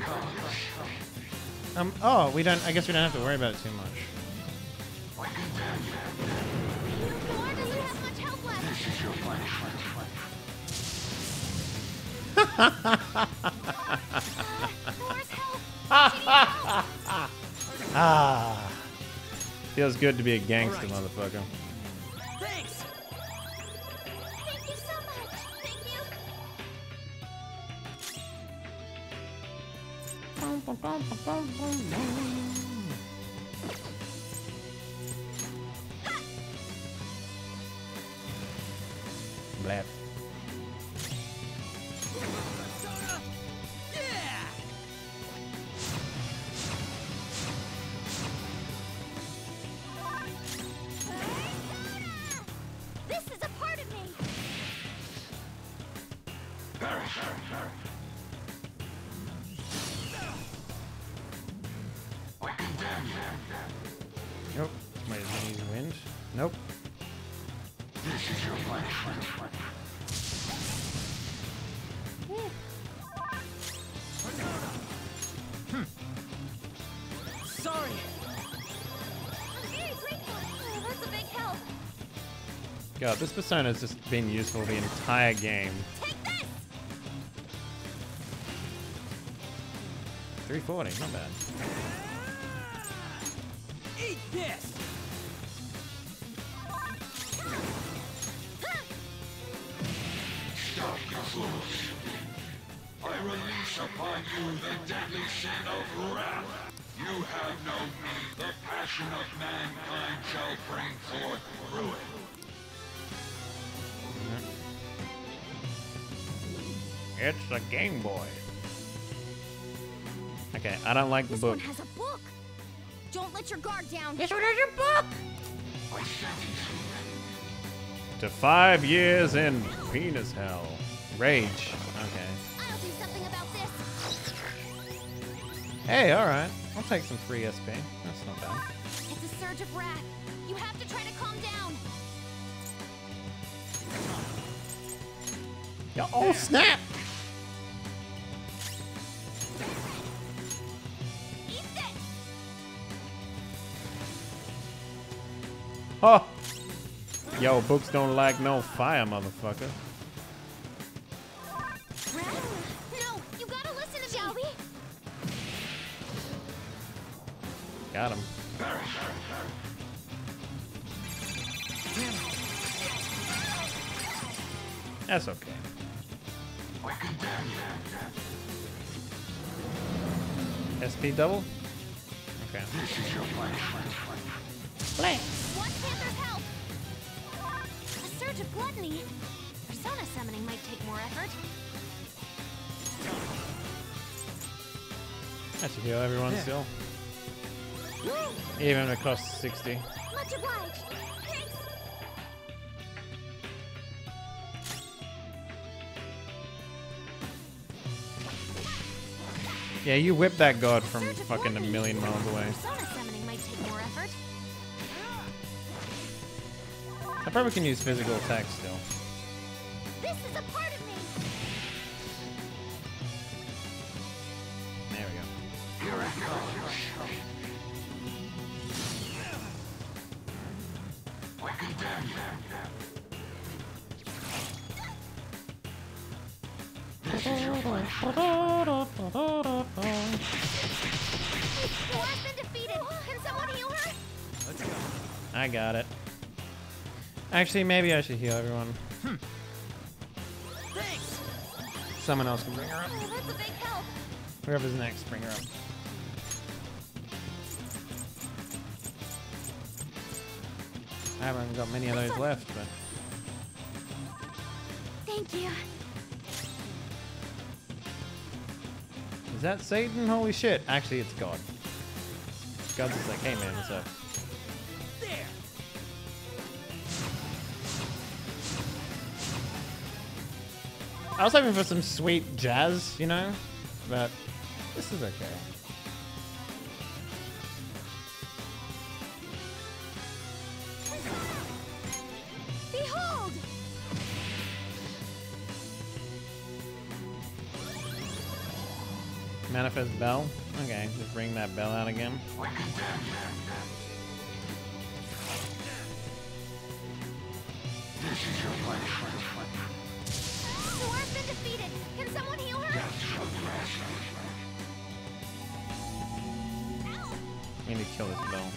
Um. Oh, we don't. I guess we don't have to worry about it too much. Ah. Feels good to be a gangster, motherfucker. Thanks. Thank you so much. Thank you. Blap. God, this persona has just been useful the entire game. 340, not bad. Ah! Eat this! Stop your fools. I release upon you the deadly sin of wrath. You have no me. The passion of mankind shall bring forth ruin. It's a Game Boy. Okay, I don't like the This book. one has a book. Don't let your guard down. This one has a book. To five years in penis hell. Rage. Okay. I'll do something about this. Hey, alright. I'll take some free SP. That's not bad. It's a surge of wrath. You have to try to calm down. Yeah, oh, snap! Eat this. Huh! Yo, books don't like no fire, motherfucker. No, you gotta listen to Shall we? Got him. That's okay. SP double? Okay. Blank. Want Panther's help? A surge of gluttony. Persona summoning might take more effort. That should heal everyone Yeah. still. Even if it 60. Much obliged. Yeah, you whip that god from fucking a million miles away. Persona summoning might take more effort. I probably can use physical attacks still. This is a part of me. There we go. Here it comes. I got it. Actually, maybe I should heal everyone. Thanks! Someone else can bring her up. Oh, that's a big help. Whoever's next, bring her up. I haven't got many of those left, but Thank you. Is that Satan? Holy shit! Actually, it's God. God's just like, hey man, what's up? There! I was hoping for some sweet jazz, you know, but this is okay. Behold! Manifest bell. Okay, just bring that bell out again. This is your Noir's been defeated. Can someone heal her? We need to kill this bell.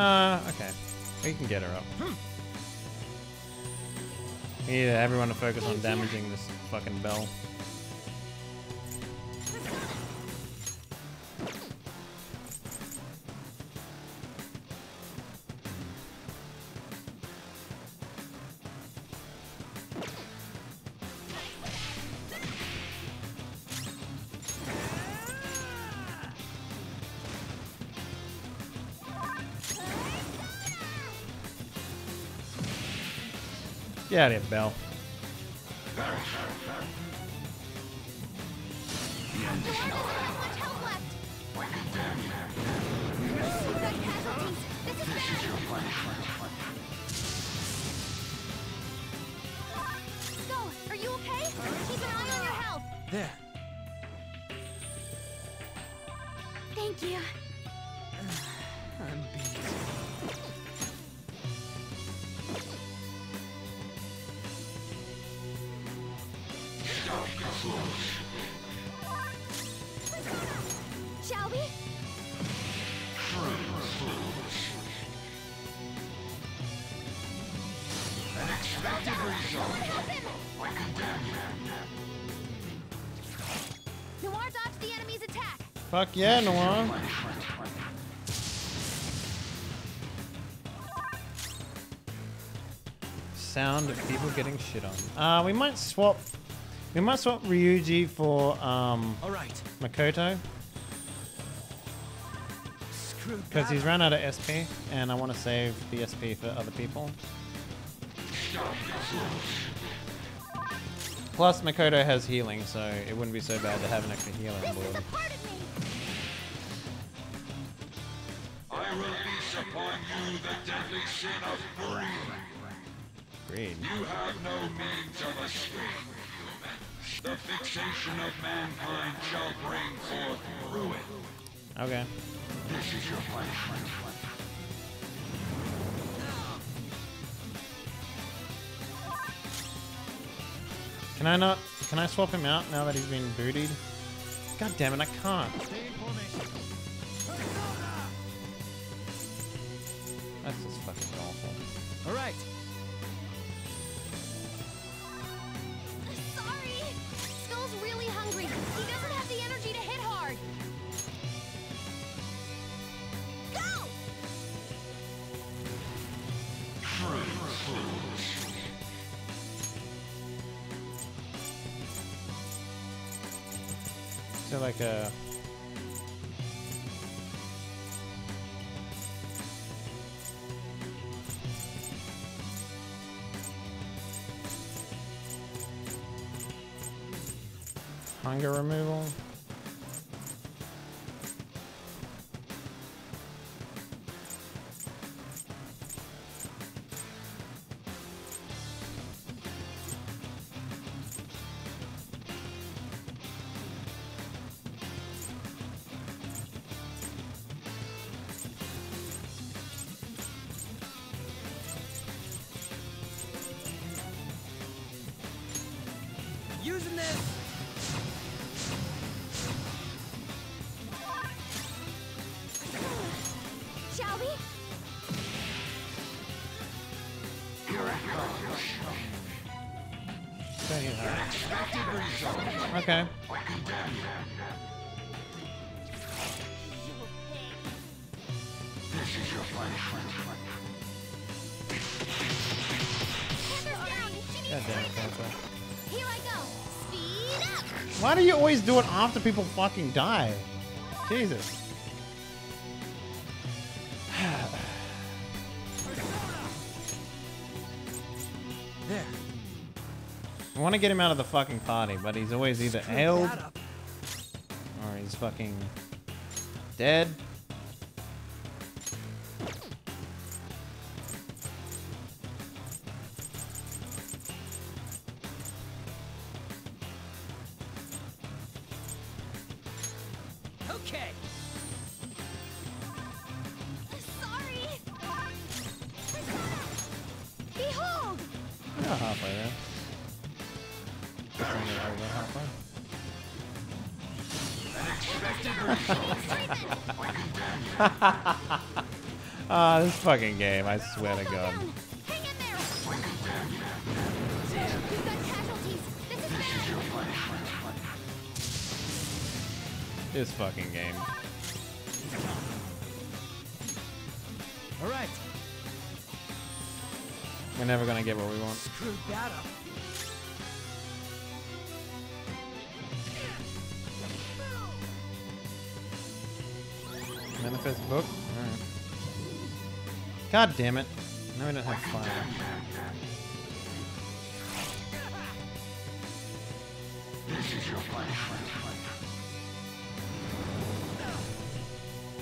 Uh, okay. We can get her up. Need everyone to focus on damaging this fucking bell. Get out of here, Bell. Fuck yeah, Noir. Sound of people getting shit on. Uh, we might swap. We might swap Ryuji for um, All right. Makoto because he's up. run out of SP, and I want to save the SP for other people. Plus, Makoto has healing, so it wouldn't be so bad to have an extra healer on board. Upon you the deadly sin of greed. Greed. You have no means of escape, human. The fixation of mankind shall bring forth ruin. Okay. This is your punishment. Can I not? Can I swap him out now that he's been bootied? God damn it, I can't. That's just fucking awful. All right. Sorry. Skull's really hungry. He doesn't have the energy to hit hard. Go! So like a. Hunger removal. Why do you always do it after people fucking die? Jesus. There. I want to get him out of the fucking party, but he's always either ailed or he's fucking dead. Fucking game, I swear to god. Hang in there. We've got casualties. This. Fucking game. All right. We're never gonna get what we want. Screwed that up. Manifest book? Alright. God damn it. Now we don't have fire. This is your punishment.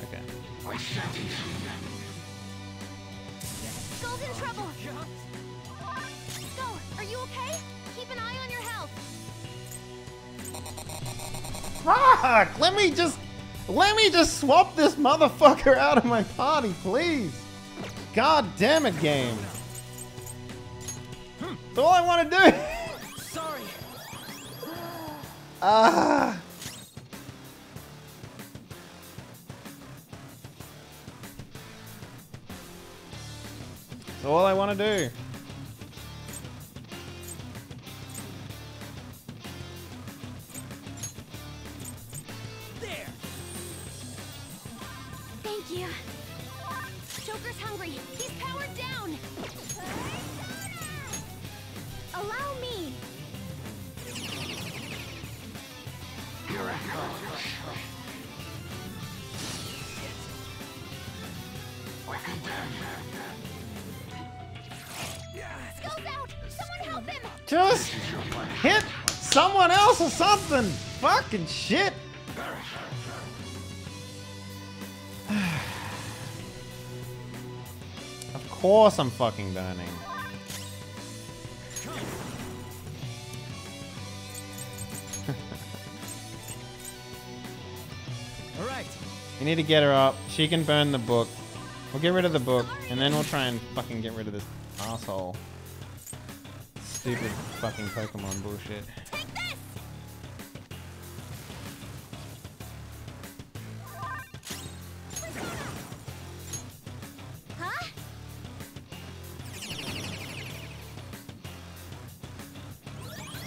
Okay. I. Skull's in trouble. Skull, are you okay? Keep an eye on your health. Fuck! Let me just. Let me just swap this motherfucker out of my party, please. God damn it, game. That's all I want to do. Sorry. Ah. That's all I want to do. Fucking shit. Of course I'm fucking burning. All right. You need to get her up. She can burn the book. We'll get rid of the book, and then we'll try and fucking get rid of this asshole. Stupid fucking Pokemon bullshit.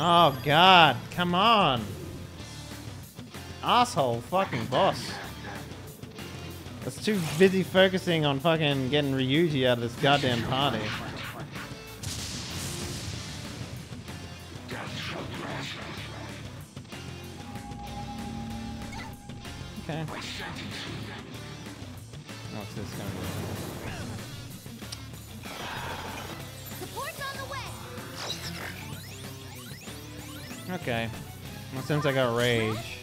Oh god, come on. Asshole fucking boss. That's too busy focusing on fucking getting Ryuji out of this goddamn party. Since I got rage.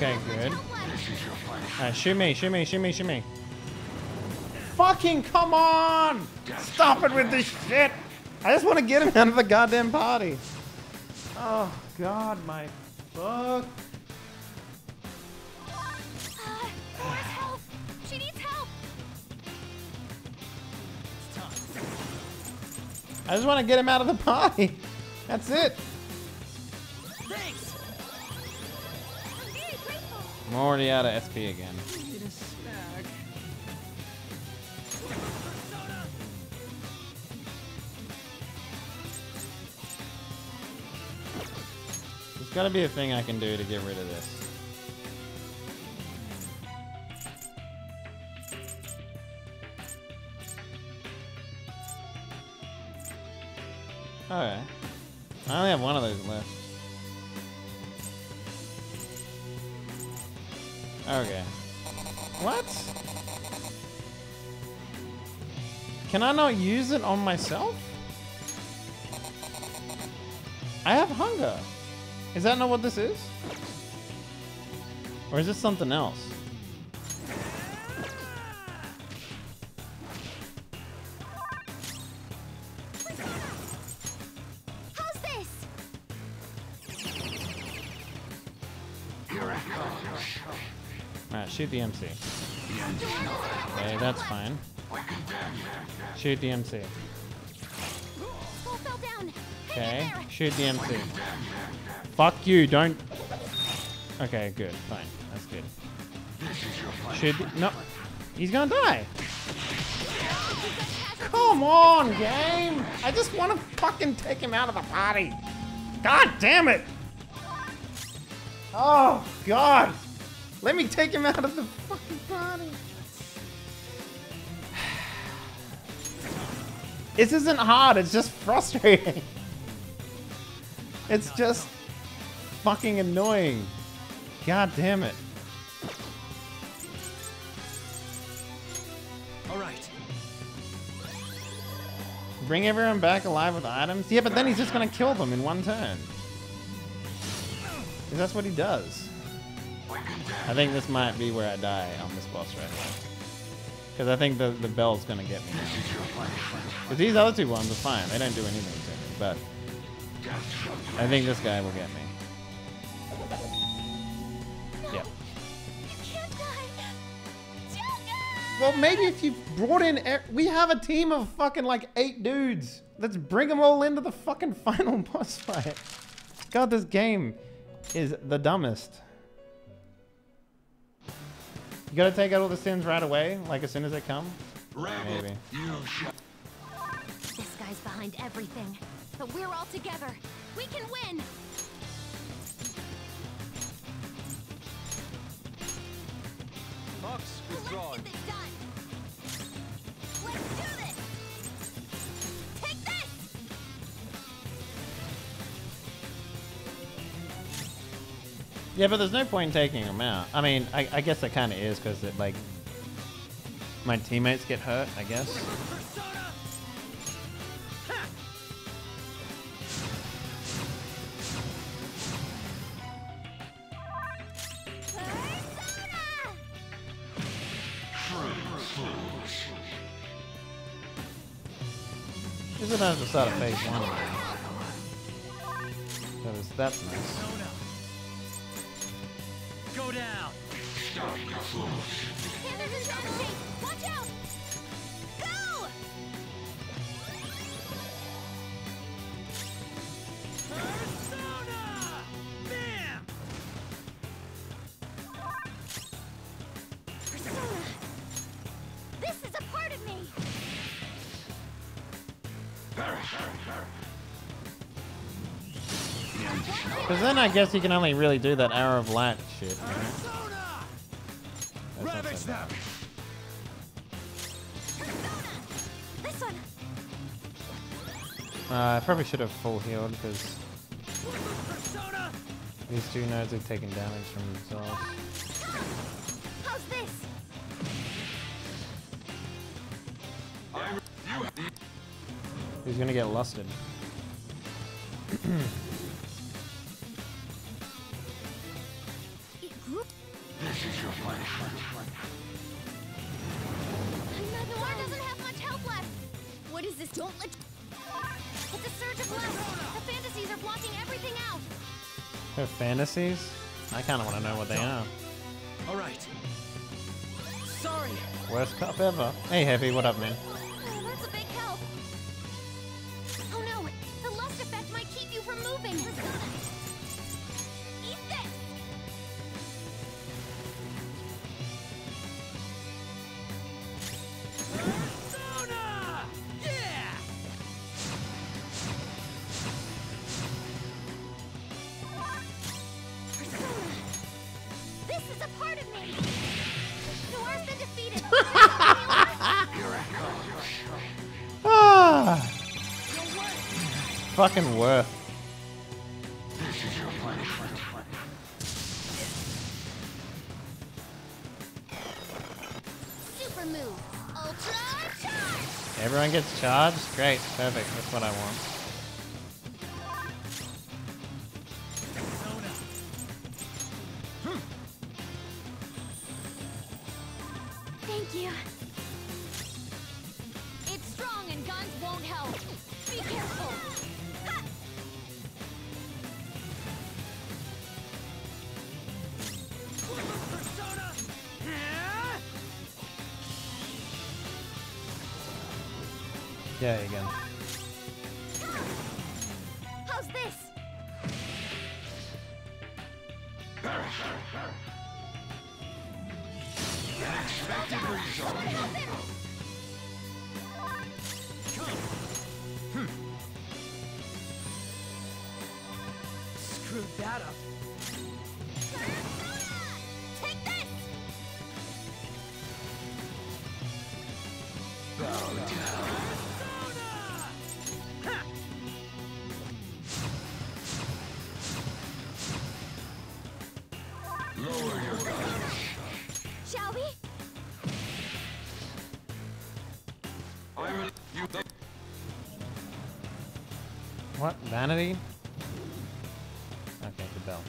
Okay, good. Shoot me, shoot me, shoot me, shoot me. Fucking come on! Stop it with this shit! I just want to get him out of the goddamn party. Oh god, my fuck. I just want to get him out of the party. That's it. Already out of SP again. There's got to be a thing I can do to get rid of this. Okay. I only have one of those left. Okay. What? Can I not use it on myself? I have hunger. Is that not what this is? Or is this something else? Shoot the MC. Okay, that's fine. Shoot the MC. Okay, shoot the MC. Fuck you, don't... Okay, good, fine. That's good. Shoot the... No. He's gonna die. Come on, game! I just want to fucking take him out of the party. God damn it! Oh, God. Let me take him out of the fucking party. This isn't hard, it's just frustrating. It's just fucking annoying. God damn it. All right. Bring everyone back alive with items? Yeah, but then he's just gonna kill them in one turn. 'Cause that's what he does. I think this might be where I die on this boss right now. Because I think the, the bell's gonna get me. Because these other two ones are fine. They don't do anything to me. But I think this guy will get me. Yep. Well, maybe if you brought in, we have a team of fucking like eight dudes. Let's bring them all into the fucking final boss fight. God, this game is the dumbest. You gotta take out all the sins right away, like as soon as they come. Maybe. This guy's behind everything, but we're all together. We can win. Fox withdrawn. Yeah, but there's no point in taking them out. I mean, I, I guess it kind of is because it like my teammates get hurt. I guess. This is about to start a phase one. That is that's nice. Go down. Xander's in bad shape. Watch out. Go. Persona! Because then I guess you can only really do that Arrow of Light shit. Right? That's Ravage so them! This one. Uh, I probably should have full healed because these two nodes have taken damage from themselves. How's this? He's gonna get lusted. This is your punishment. Noir doesn't have much health left. What is this? Don't let. It's a surge of life. The fantasies are blocking everything out. Her fantasies? I kind of want to know what they are. All right. Sorry. Worst cup ever. Hey, Heavy, what up, man? Oh, that's a big help. Oh no, the lust effect might keep you from moving. Ultra charge. Everyone gets charged? Great, perfect. That's what I want. Okay, the bell.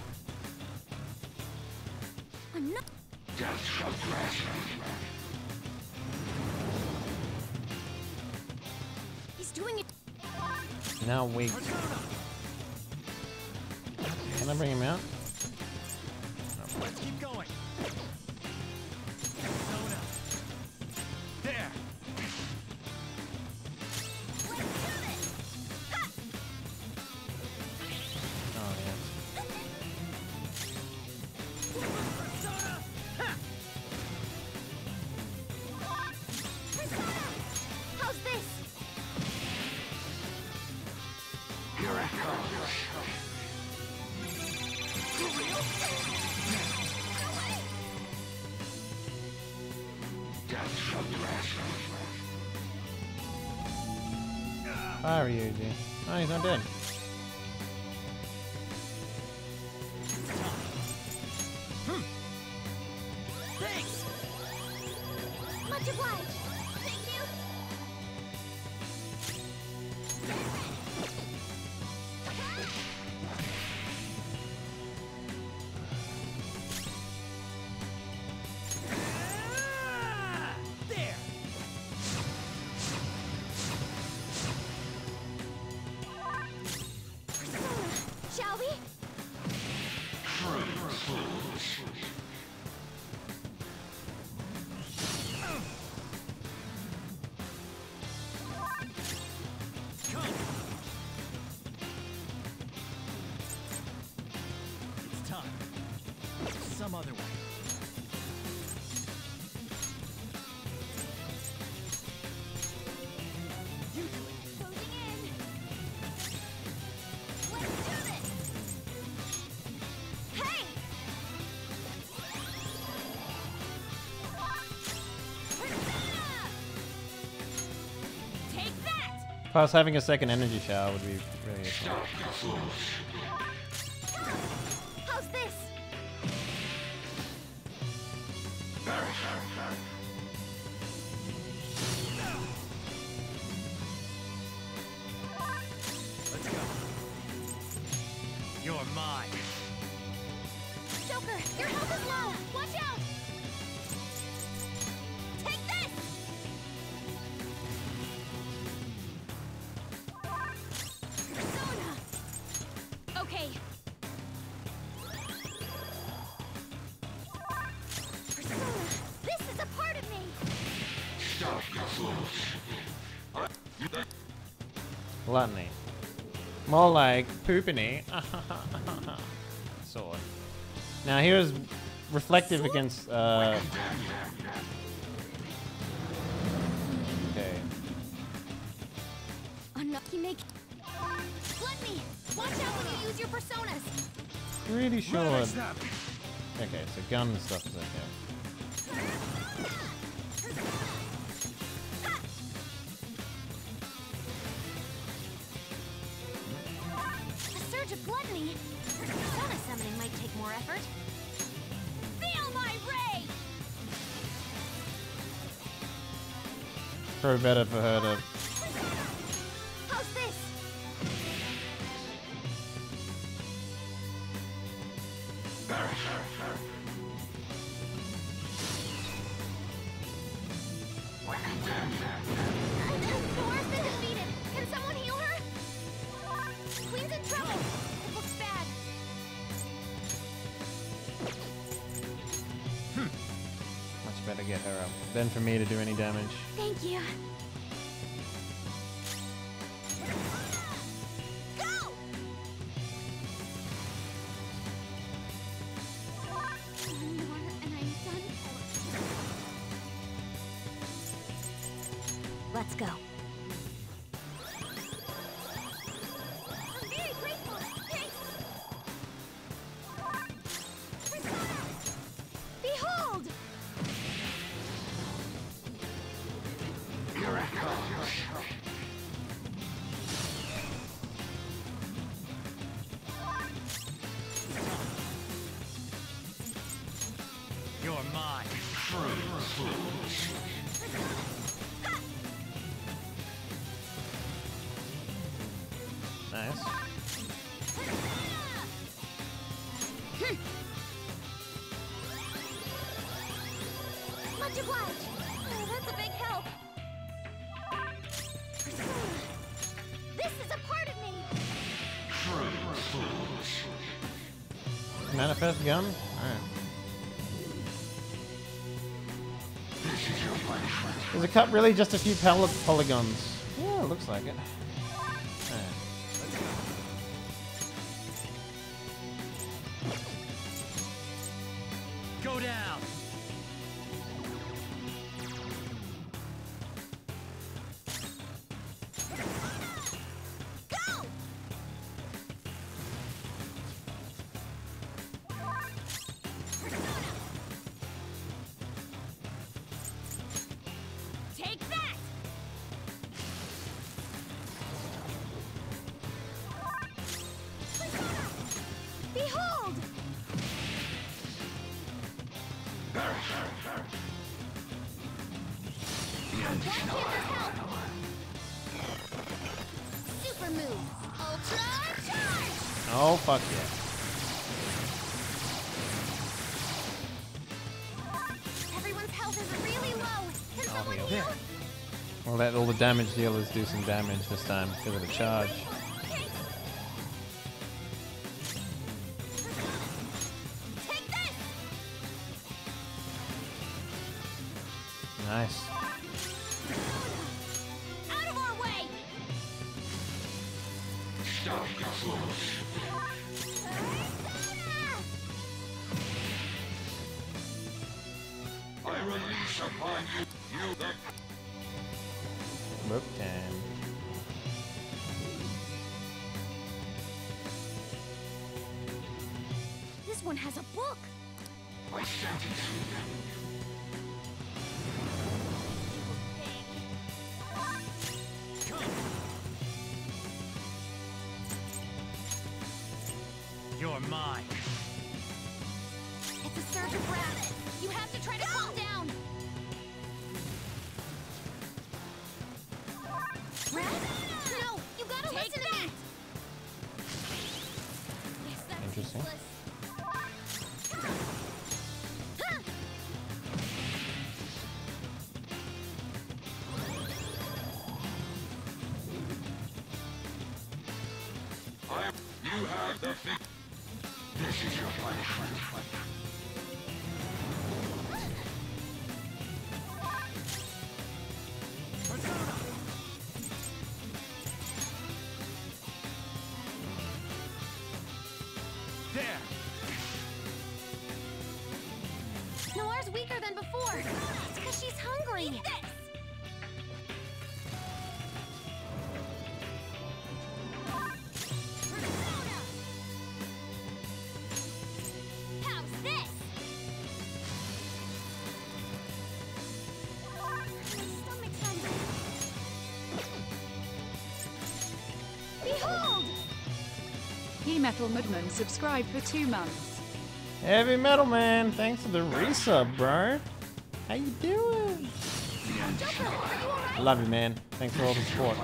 Death shall crash. He's doing it. Now we Plus, having a second energy shower would be really useful. More like poopany. Sword. Now here's reflective against. Uh... Okay. Pretty sure. Okay, so gun stuff better for her to that's gum? Alright. Is a cut really just a few pellet polygons? Yeah, looks like it. Go down! Fuck yeah. Everyone's health is really low. Can oh, someone heal? Well, let all the damage dealers do some damage this time. Give it a charge. Metal for two months. Heavy Metal Man, thanks for the resub, bro. How you doing? Love you, man. Thanks for all the support.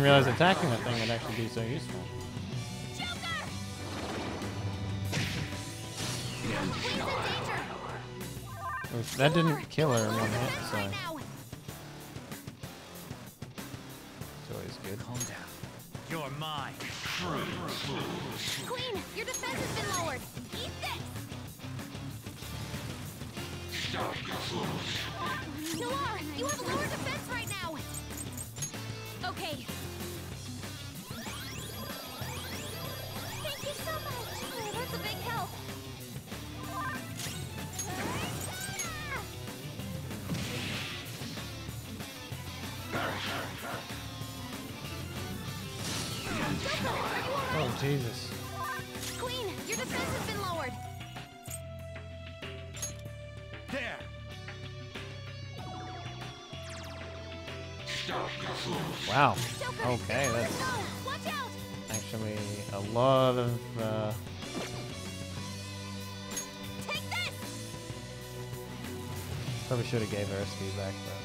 Didn't realize attacking that thing would actually be so useful. Oof, that didn't kill her in one hit, so. Okay, that's actually a lot of. Uh... Probably should have gave her SP back, but.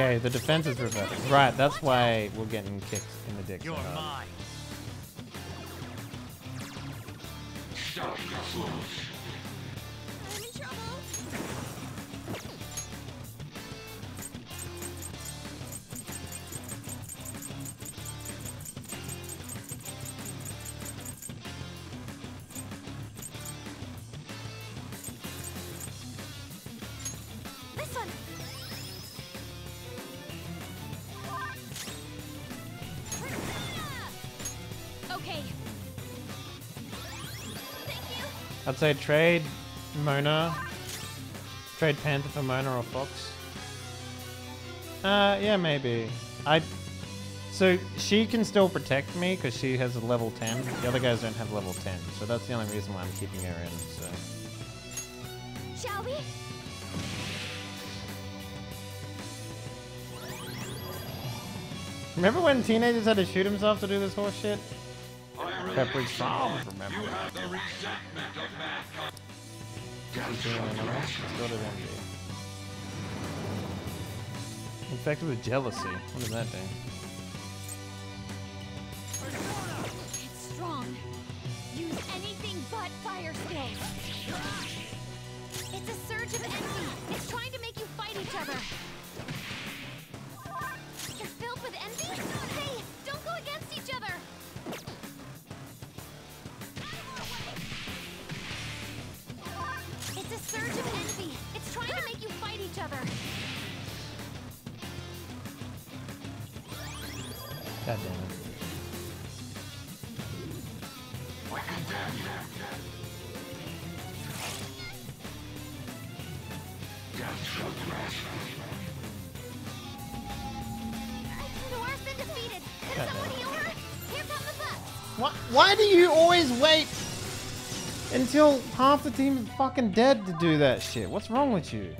Okay, the defense is reversed. Right, that's why we're getting kicked in the dick. You're hard. mine. I'd say trade Mona. Trade Panther for Mona or Fox. Uh, yeah, maybe. I. So she can still protect me because she has a level 10. The other guys don't have level 10, so that's the only reason why I'm keeping her in. So Shall we? remember when teenagers had to shoot himself to do this horse shit? Pepperidge Farm, remember? Go to MD. Infected with jealousy. What does that do? The team is fucking dead to do that shit? What's wrong with you?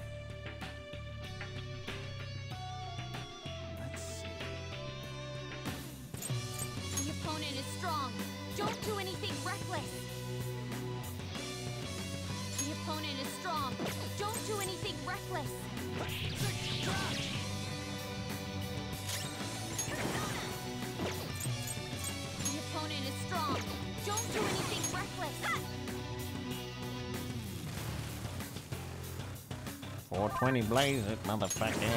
420 blaze it, motherfucker.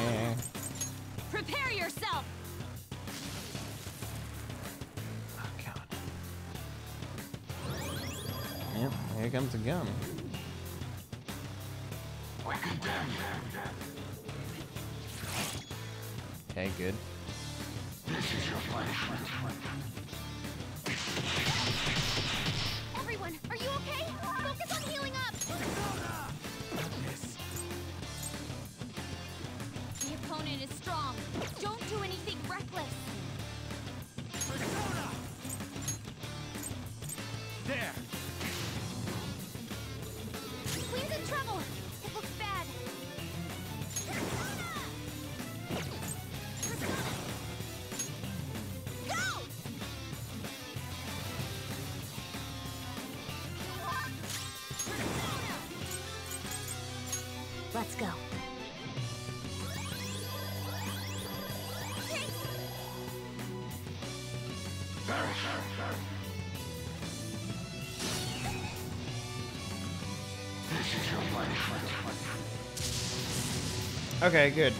Okay, good.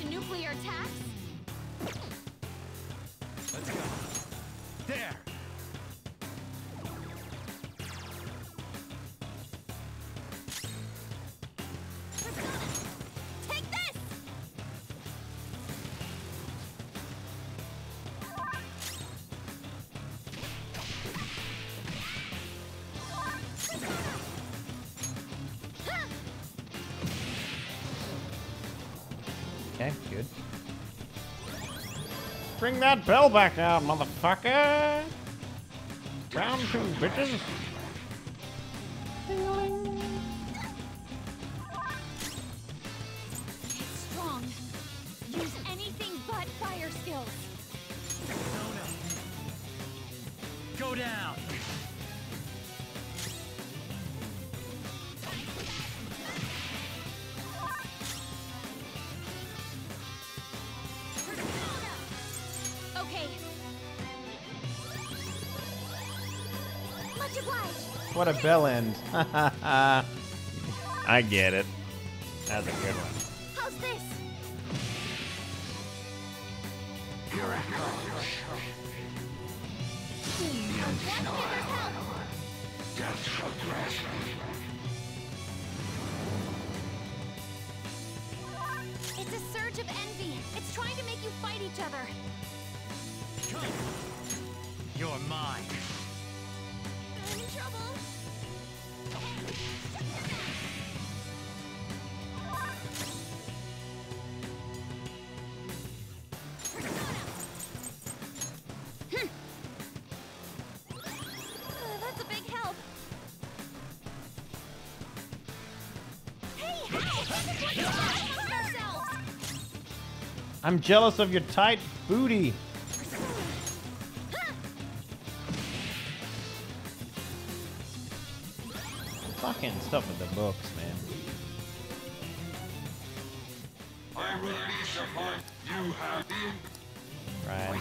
To nuclear Okay, good. Bring that bell back out, motherfucker! Round two, bitches! Obliged. What a bell end. I get it. That's a good one. How's this? Here it comes. Death shall grasp me. It's a surge of envy. It's trying to make you fight each other. You're mine. I'm jealous of your tight booty. Fucking stuff with the books, man. I will be supplied. You have been. Right.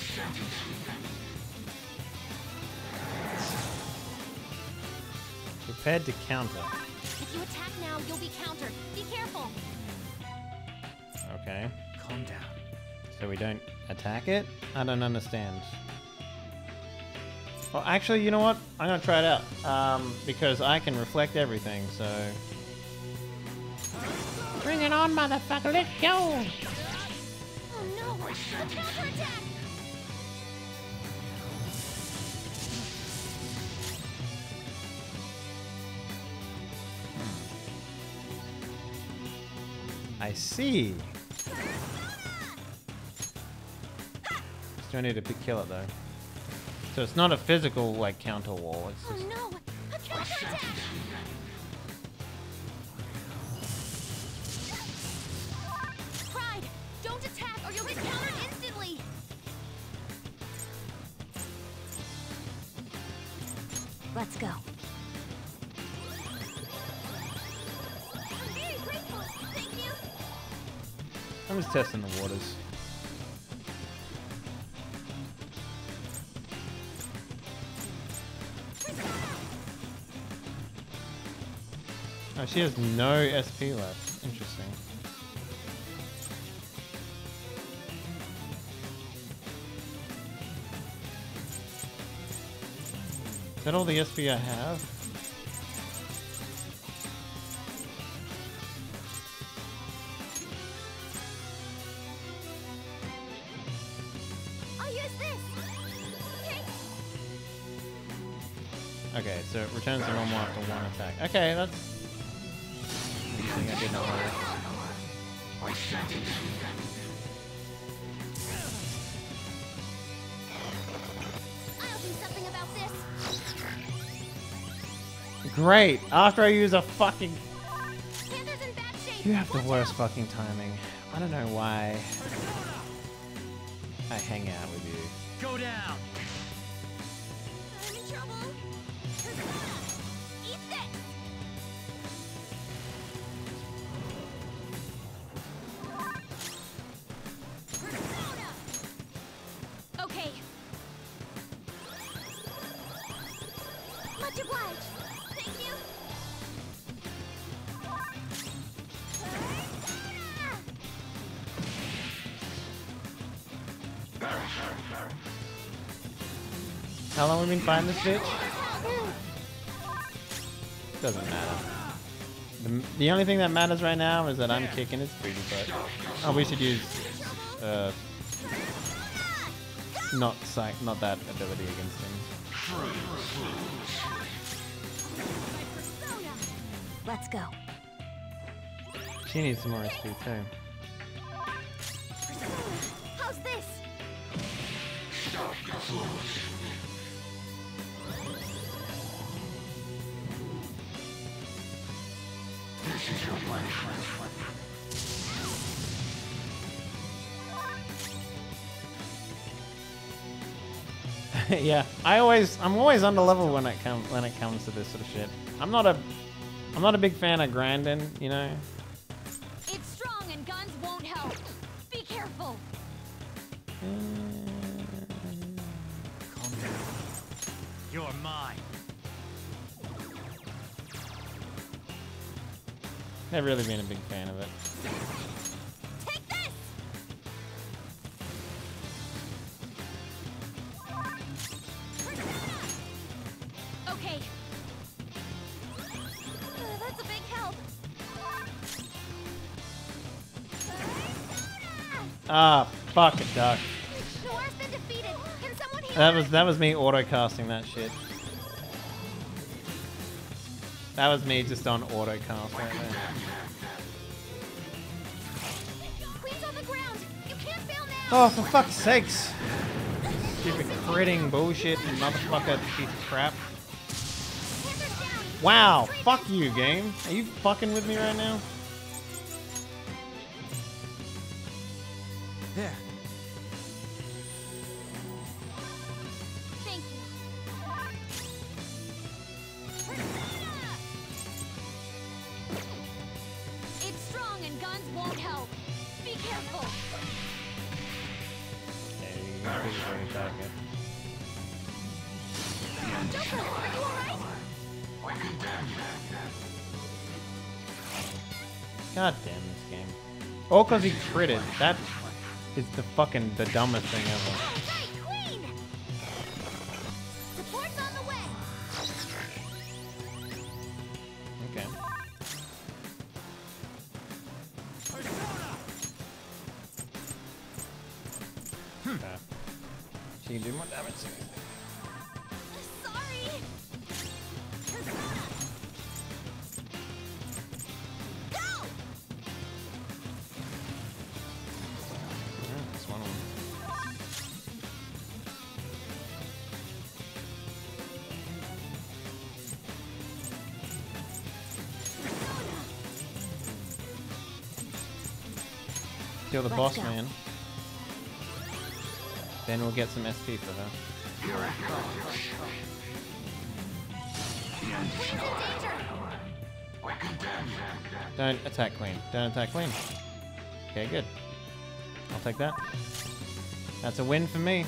Prepared to counter. If you attack now, you'll be countered. Be careful. Okay. Calm down. So we don't attack it? I don't understand. Well, actually, you know what? I'm gonna try it out. Um, because I can reflect everything, so... Bring it on, motherfucker, let's go! Oh no! I see. Still need to kill it though. So it's not a physical like counter wall. It's Oh just no! A counterattack! Don't attack or you'll get countered instantly. Let's go. I'm very grateful. Thank you. I'm just testing the waters. She has no SP left. Interesting. Is that all the SP I have? I'll use this. Okay. So it returns to normal after one attack. Okay, that's... Great! After I use a fucking... Panther's in bad shape. You have the worst fucking timing. I don't know why I hang out with you. Long have we been fighting this bitch? Doesn't matter. The, the only thing that matters right now is that I'm kicking his booty butt. Oh, we should use uh, not psych, not that ability against him. Let's go. She needs some more SP too. I always, I'm always under level when it comes when it comes to this sort of shit. I'm not a, I'm not a big fan of grinding, you know. It's strong and guns won't help. Be careful. Uh, calm down. You're mine. Never really been a big fan was that was me auto casting that shit. That was me just on auto cast right there. Queen's on the ground. You can't fail now. Oh, for fuck's sakes! Stupid critting bullshit, motherfucker piece of crap. Wow, fuck you, game. Are you fucking with me right now? Critted. That is the fucking the dumbest thing ever. Boss go. man. Then we'll get some SP for her. Here it goes. The end We're condemned. Don't attack Queen. Don't attack Queen. Okay, good. I'll take that. That's a win for me.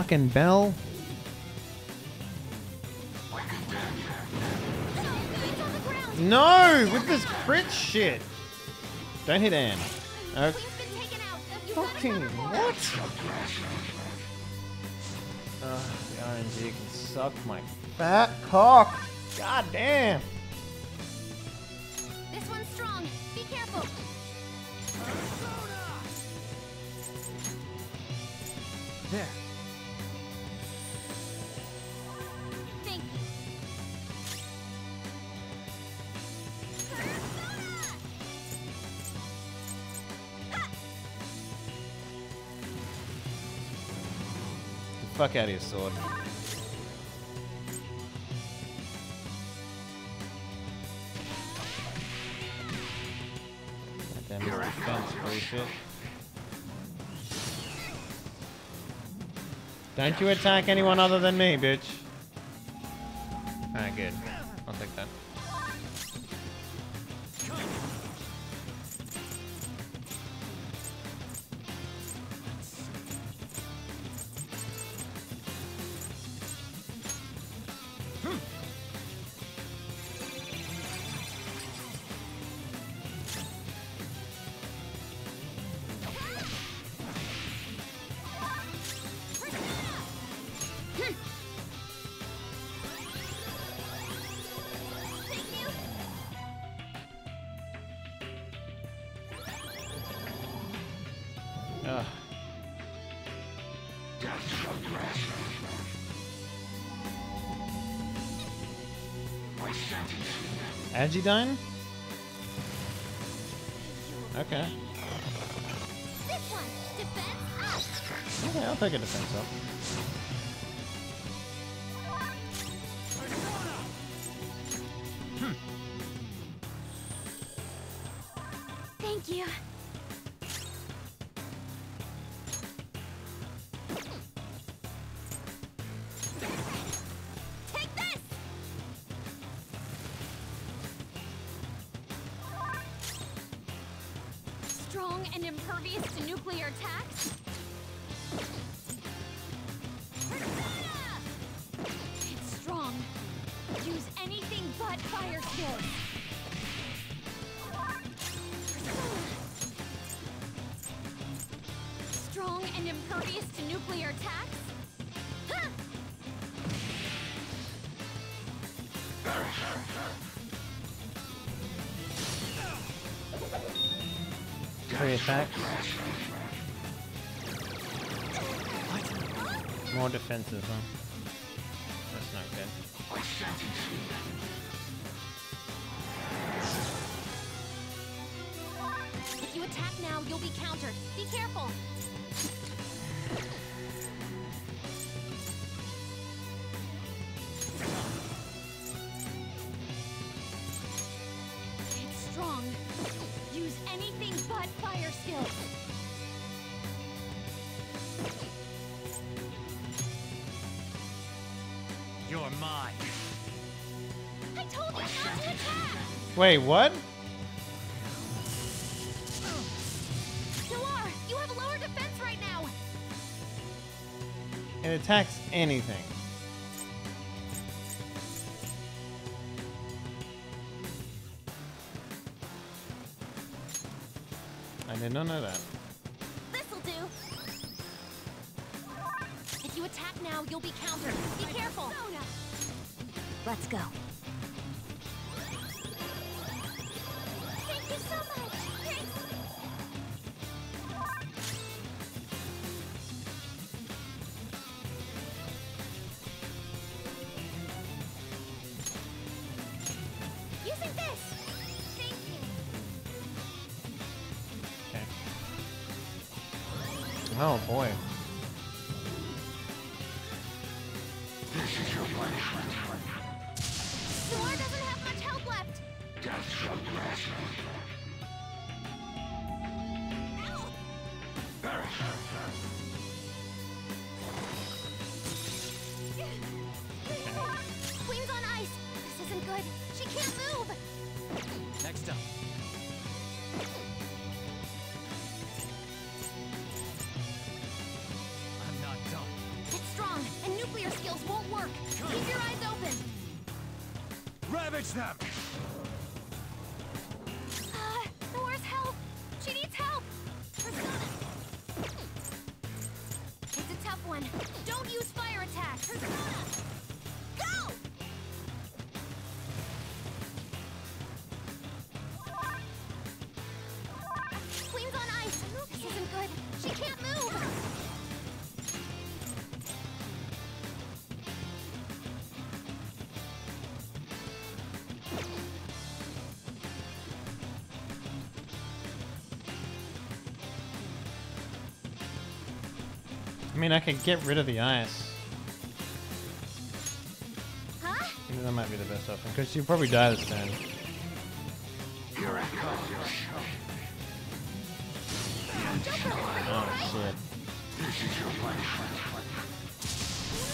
Fucking bell. No, with this crit shit. Don't hit Ann. Oh, fucking what? Ugh, the RNG can suck my fat cock. God damn. Out of your sword. Goddamn this defense bullshit. Don't you attack anyone other than me, bitch. Agidyne? Okay. This one. Defense. Okay, I'll take a defense Three attacks. More defensive, huh? Wait, what? You have lower defense right now. It attacks anything. Don't use fire attack! Persona. Mean, I could get rid of the ice. Huh? I think that might be the best option, because you'll probably die this turn. Here it comes. Oh, shit. This is your punishment.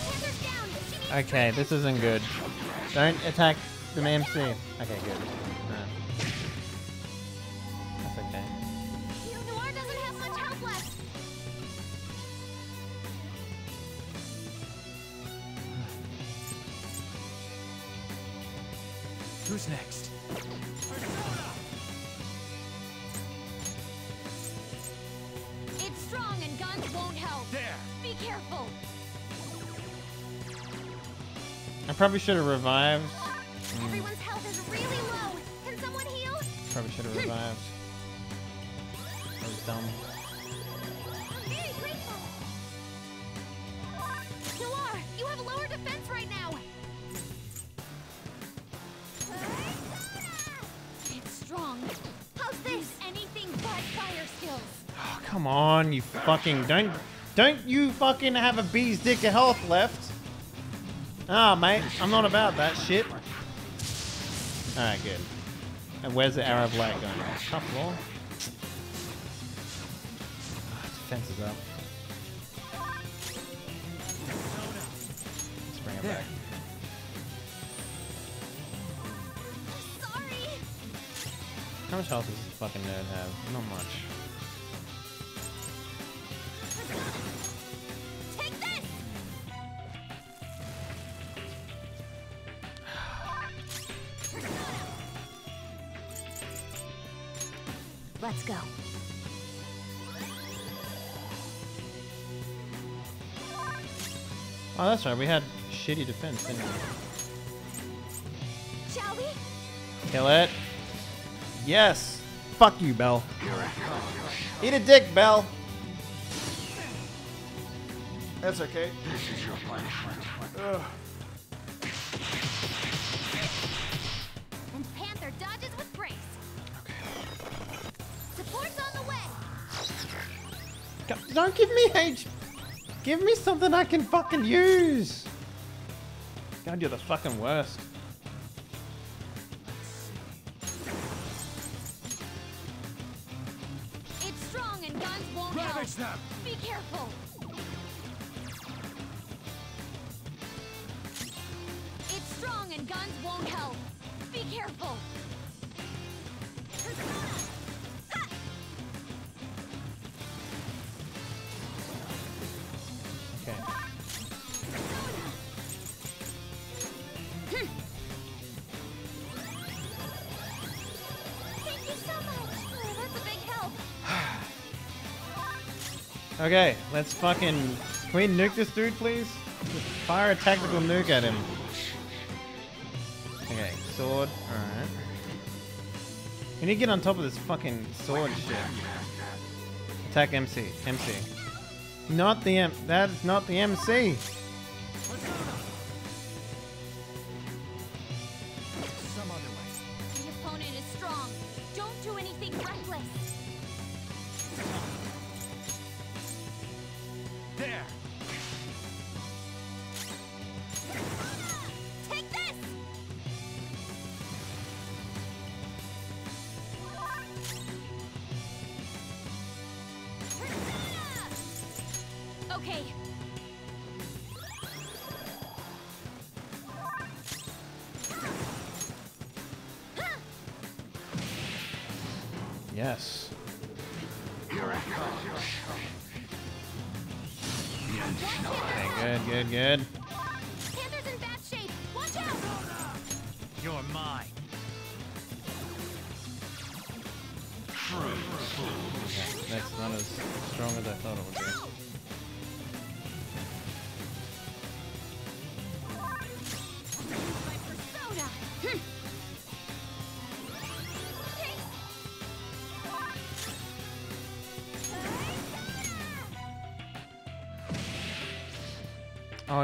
Panther's down. She needs Okay, this isn't good. Don't attack the MC. Okay, good. Probably should have revived. Everyone's health is really low. Can someone heal? probably should have hmm. revived. That was dumb. I'm very grateful. Noir, you have lower defense right now. It's strong. How's this? Anything but fire skills. Oh, come on, you fucking don't don't you fucking have a bee's dick of health left? Ah, mate, I'm not about that shit. Alright, good. And where's the Arab light going? Top floor? Ah, defense is up. Let's bring it back. How much health does this fucking nerd have? Not much. We had shitty defense, didn't we? Shall we? Kill it. Yes. Fuck you, Bell. Eat a dick, Bell. That's okay. This is your punishment. Ugh. And Panther dodges with grace. Support's on the way. God, Don't give me H. Give me something I can fucking use. God, you're the fucking worst. Okay, let's fucking. Can we nuke this dude, please? Fire a tactical nuke at him. Okay, sword. Alright. We need to get on top of this fucking sword shit. Attack MC. MC. Not the M. That is not the MC.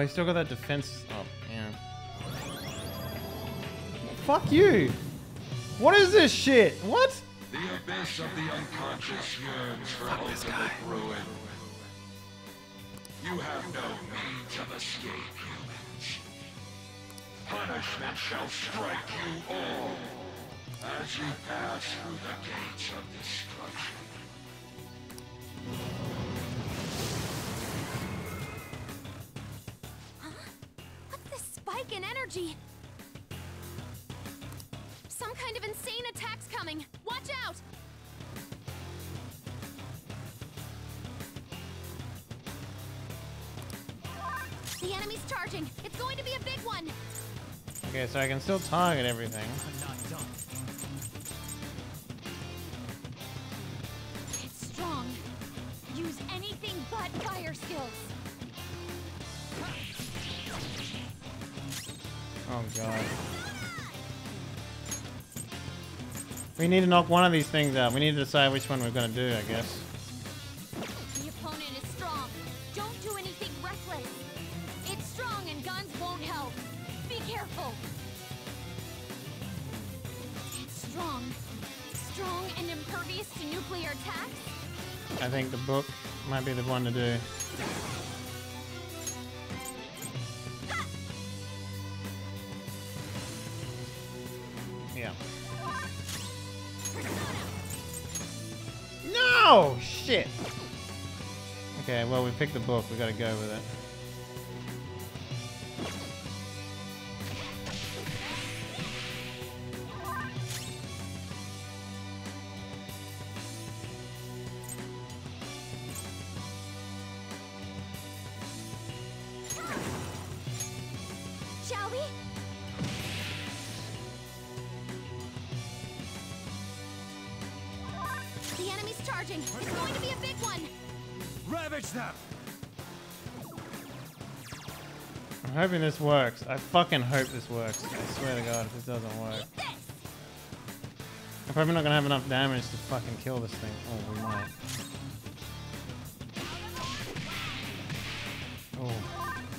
He's still got that defense up. Yeah. Fuck you! What is this shit? What? The abyss of the unconscious yearns for ultimate ruin. You have no means of escape, humans. Punishment shall strike you all as you pass through the gates of destruction. Okay, so I can still target everything. It's strong. Use anything but fire skills. Oh god. We need to knock one of these things out. We need to decide which one we're gonna do, I guess. Might be the one to do. Yeah. No! Shit! Okay, well, we picked the book. We gotta go with it. Works. I fucking hope this works. I swear to god if this doesn't work. I'm probably not gonna have enough damage to fucking kill this thing. Oh, we might. Oh.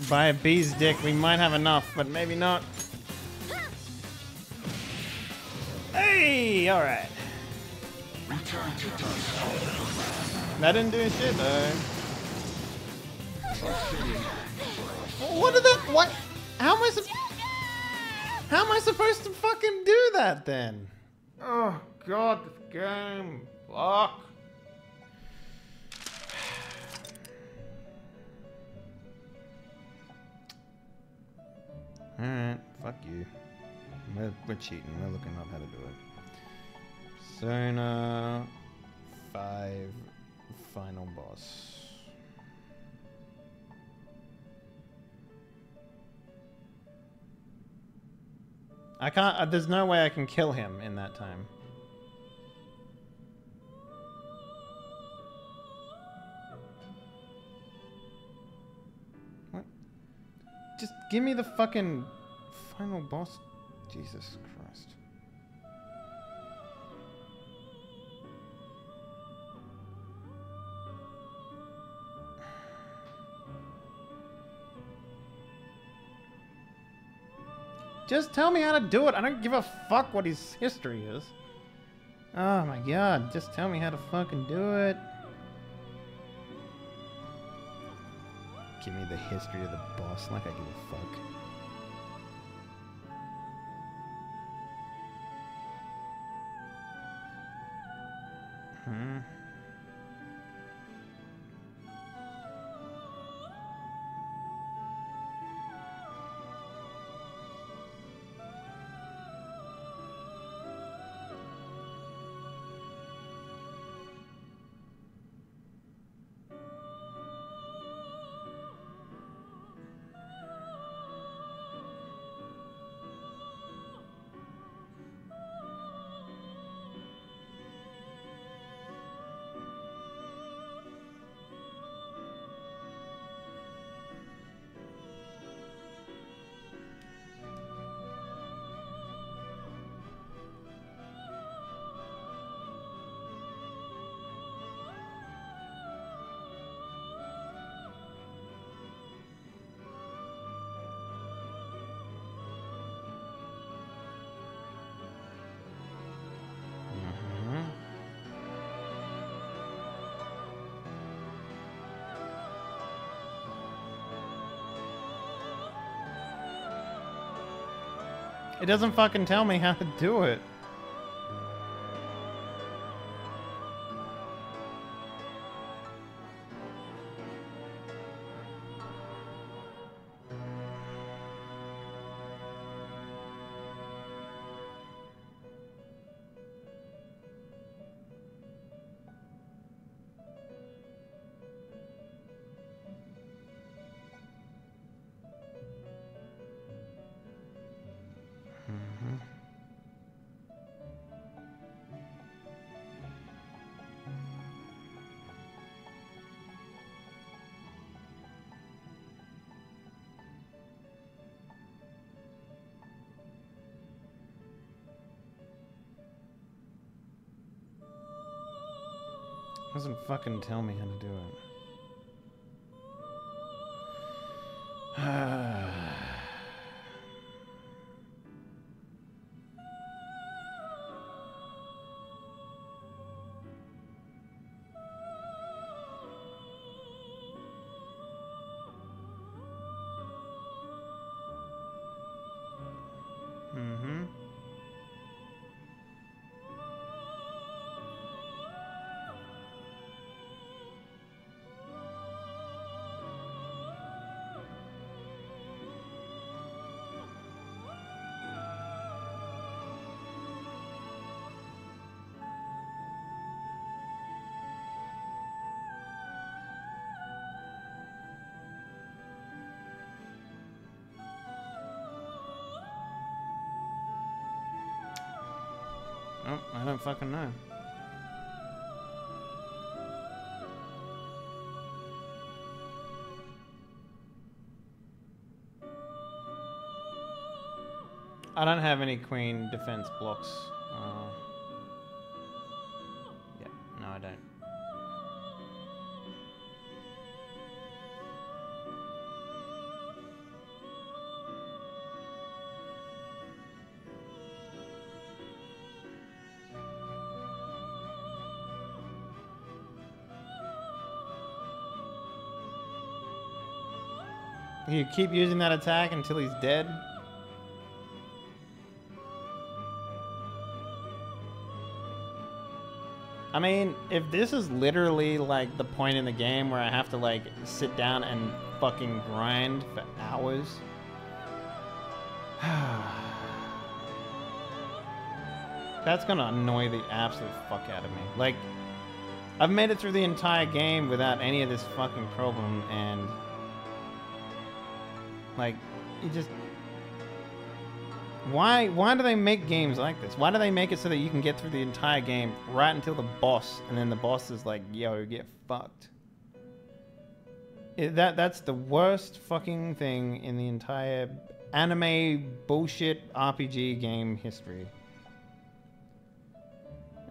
By a bee's dick, we might have enough, but maybe not. Hey! Alright. That didn't do shit though. What did that? What? I supposed to fucking do that then? Oh god, this game. Fuck. Alright, fuck you. We're, we're cheating. We're looking up how to do it. Zona 5 final boss. I can't, uh, there's no way I can kill him in that time. What? Just give me the fucking final boss. Jesus Christ. Just tell me how to do it. I don't give a fuck what his history is. Oh my god, just tell me how to fucking do it. Give me the history of the boss like I give a fuck. Hmm. It doesn't fucking tell me how to do it. Doesn't fucking tell me how to do it. Oh, I don't fucking know. I don't have any queen defense blocks. You keep using that attack until he's dead? I mean, if this is literally like the point in the game where I have to like sit down and fucking grind for hours. That's gonna annoy the absolute fuck out of me. Like, I've made it through the entire game without any of this fucking problem, and like, you just why why do they make games like this? Why do they make it so that you can get through the entire game right until the boss, and then the boss is like, "Yo, get fucked." It- that that's the worst fucking thing in the entire anime bullshit RPG game history.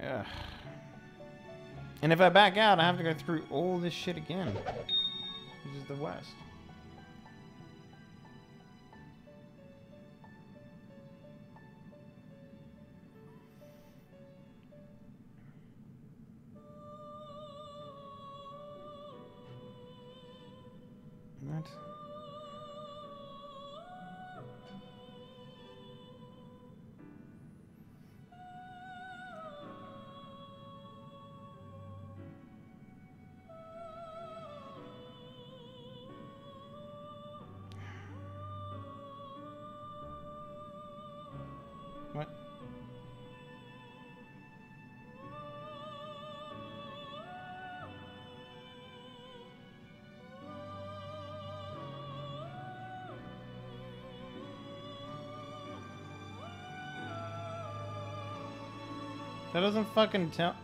Ugh. And if I back out, I have to go through all this shit again. Which is the worst. What? That doesn't fucking tell.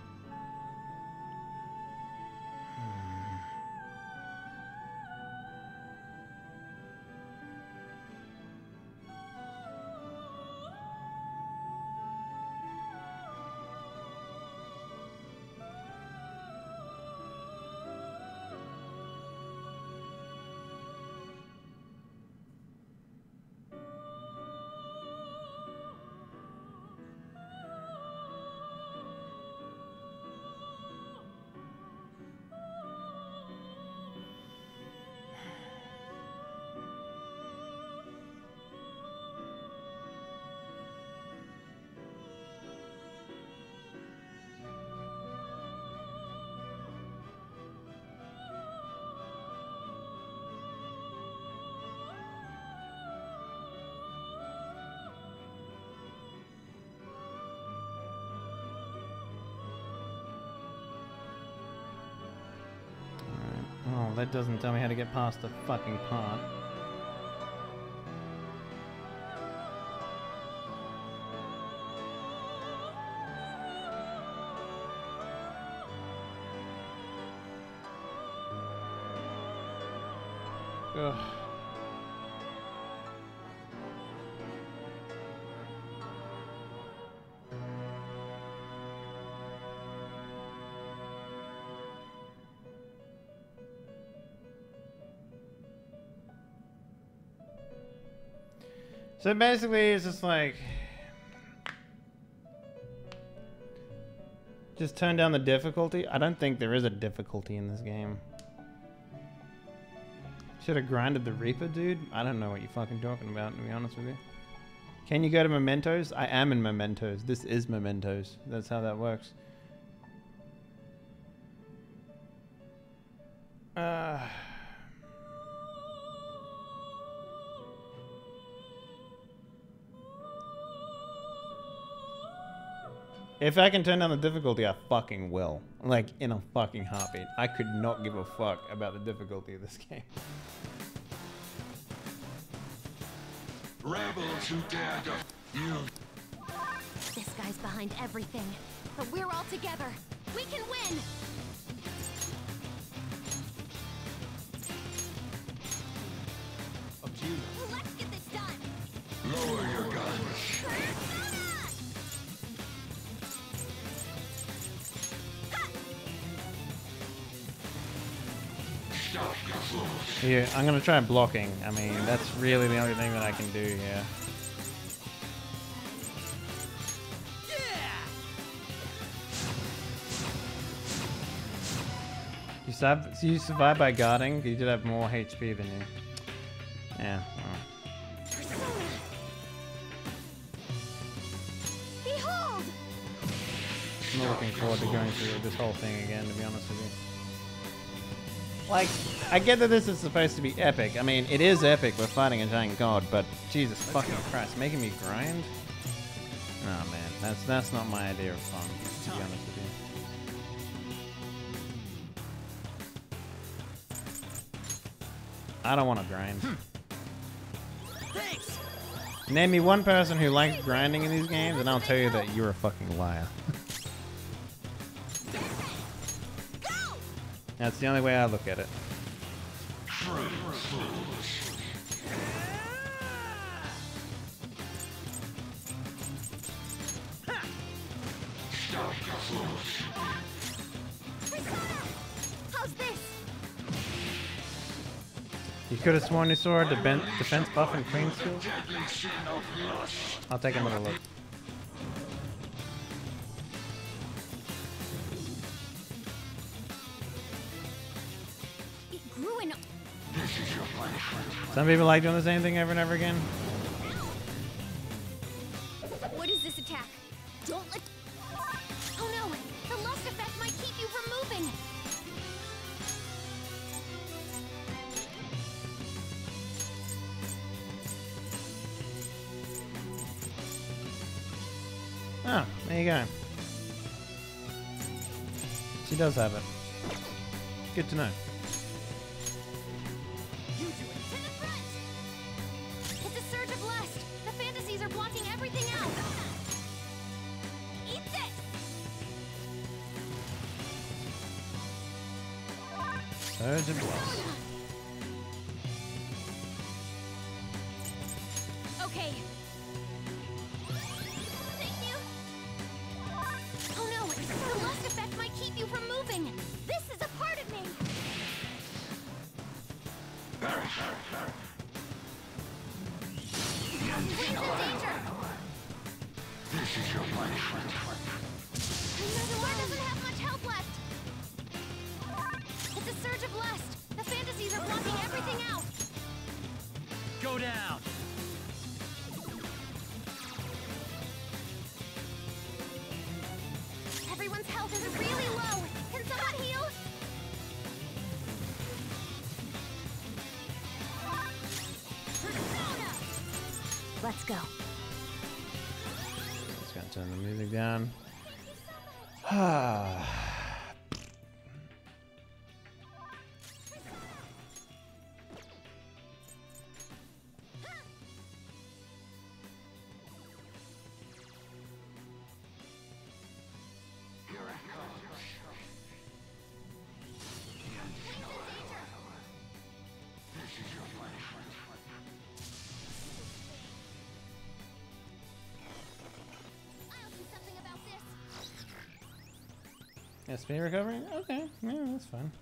That doesn't tell me how to get past the fucking part. So basically, it's just like. Just turn down the difficulty? I don't think there is a difficulty in this game. Should have grinded the Reaper, dude? I don't know what you're fucking talking about, to be honest with you. Can you go to Mementos? I am in Mementos. This is Mementos. That's how that works. If I can turn down the difficulty, I fucking will. Like, in a fucking heartbeat. I could not give a fuck about the difficulty of this game. Rebels who dare to... You... This guy's behind everything, but we're all together. We can win! Fools. Yeah, I'm gonna try blocking. I mean, that's really the only thing that I can do here. You sub you survive by guarding. You did have more HP than you. Yeah. well. Behold! I'm not looking forward to going through this whole thing again, to be honest with you. Like, I get that this is supposed to be epic. I mean, it is epic. We're fighting a giant god, but Jesus fucking Christ, making me grind? Oh man. That's that's not my idea of fun, to be honest with you. I don't want to grind. Hmm. Thanks! Name me one person who likes grinding in these games, and I'll tell you that you're a fucking liar. That's the only way I look at it. Could have sworn you saw defen- defense buff and Queen skills. I'll take another look. It grew in. Some people like doing the same thing over and over again. Does have it. Good to know. Speed recovery? Okay, yeah, that's fine.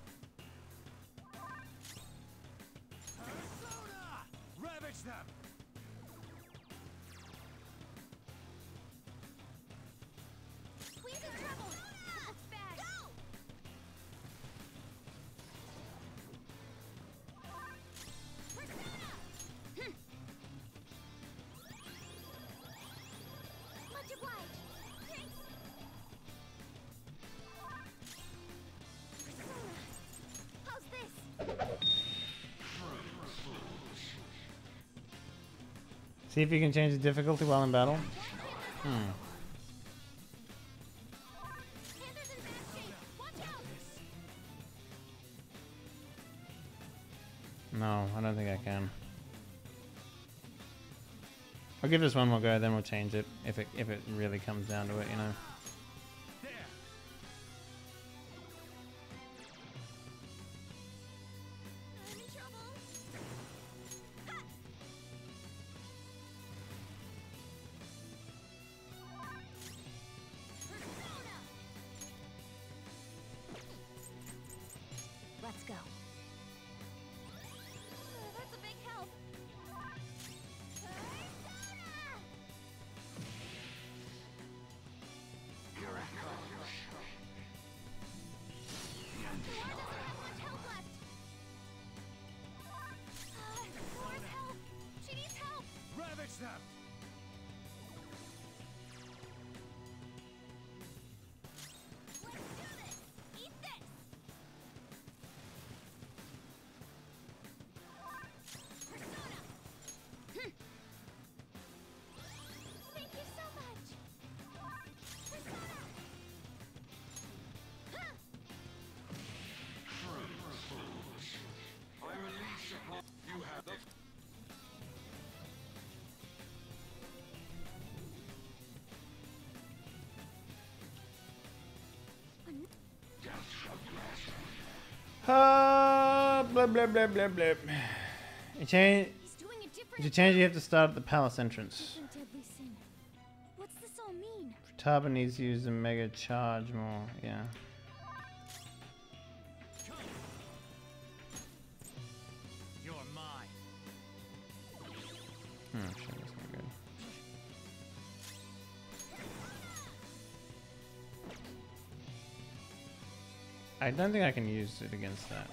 See if you can change the difficulty while in battle. Hmm. No, I don't think I can. I'll give this one more go, then we'll change it if it if it really comes down to it, you know. Blah blah blah blah blah. You change. To change, you have to start at the palace entrance. Different deadly sin. What's this all mean? Taba needs to use the mega charge more. Yeah. You're mine. Hmm, shit, that's not good. I don't think I can use it against that.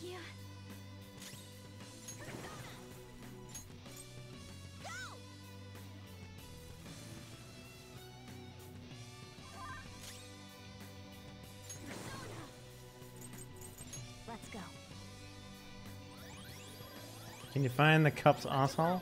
Thank you. Let's go. Can you find the cup's asshole?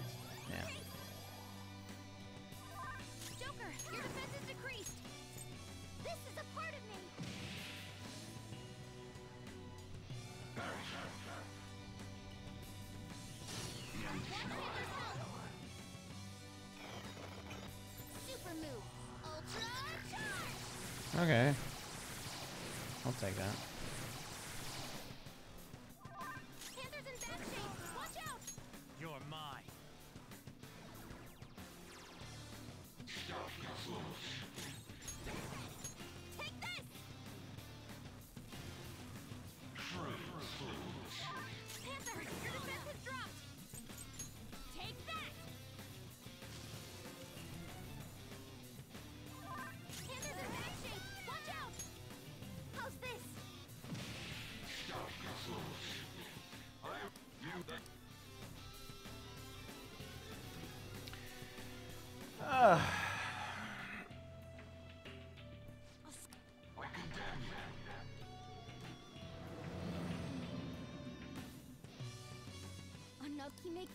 Unlucky make.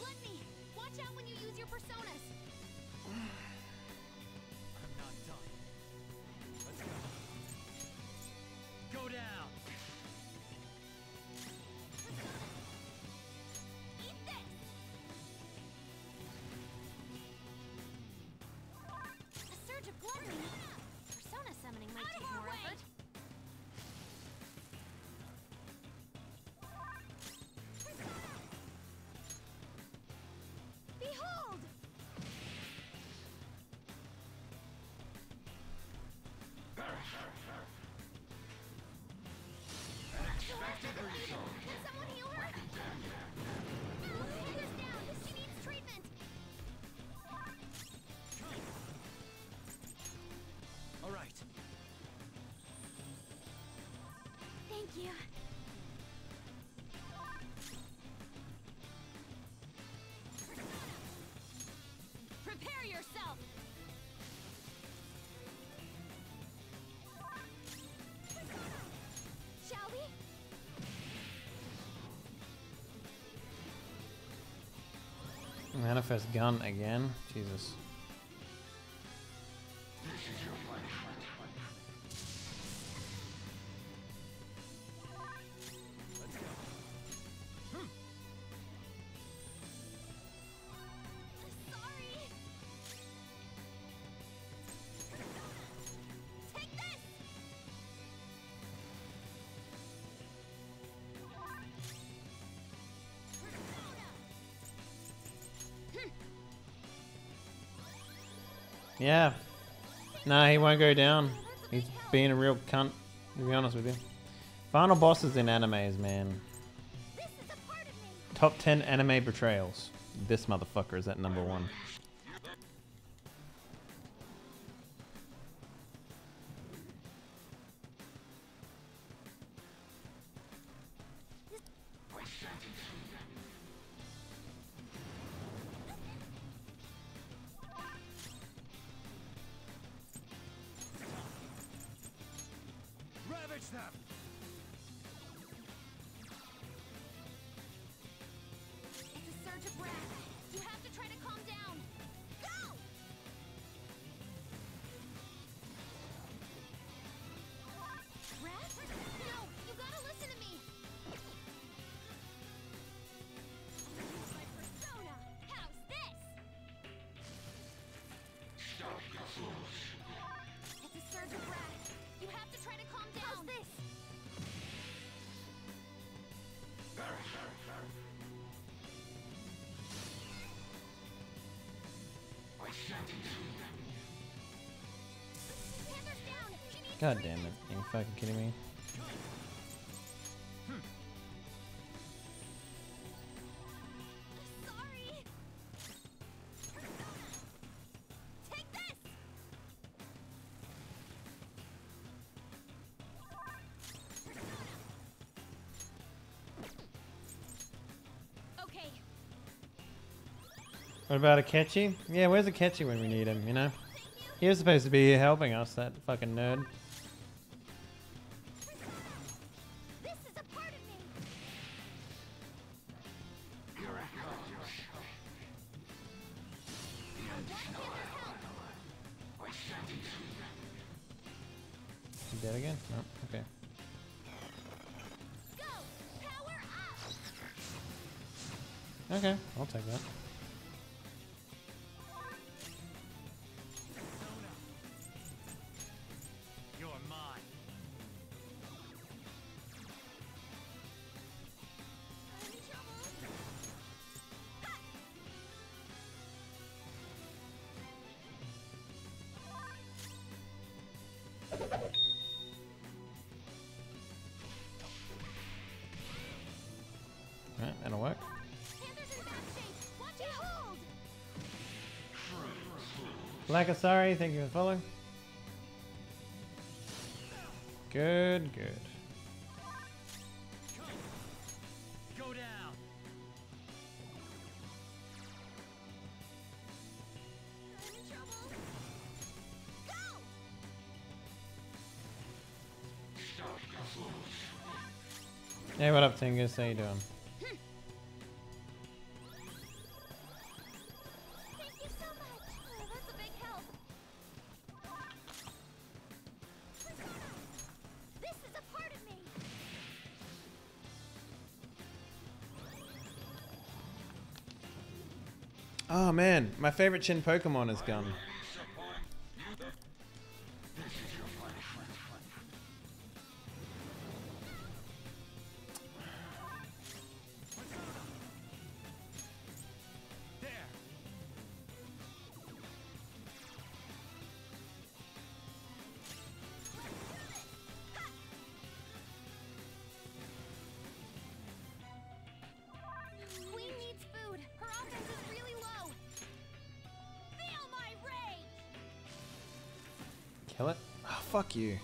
Let me. Watch out when you use your personas. I'm not done. Let's go. Go down. Eat this. A surge of blood. Persona summoning might take Prepare yourself. Manifest gun again? Jesus. Yeah. Nah, he won't go down. He's being a real cunt, to be honest with you. Final bosses in animes, man. Top 10 anime betrayals. This motherfucker is at number one. God damn it. Are you fucking kidding me? What about Akechi? Yeah, where's Akechi when we need him, you know? He was supposed to be helping us, that fucking nerd. Black Asari, thank you for following. Good, good. Go down. Hey, what up, Tingus? How you doing? Man, my favorite Chin Pokemon is gone. Fuck you.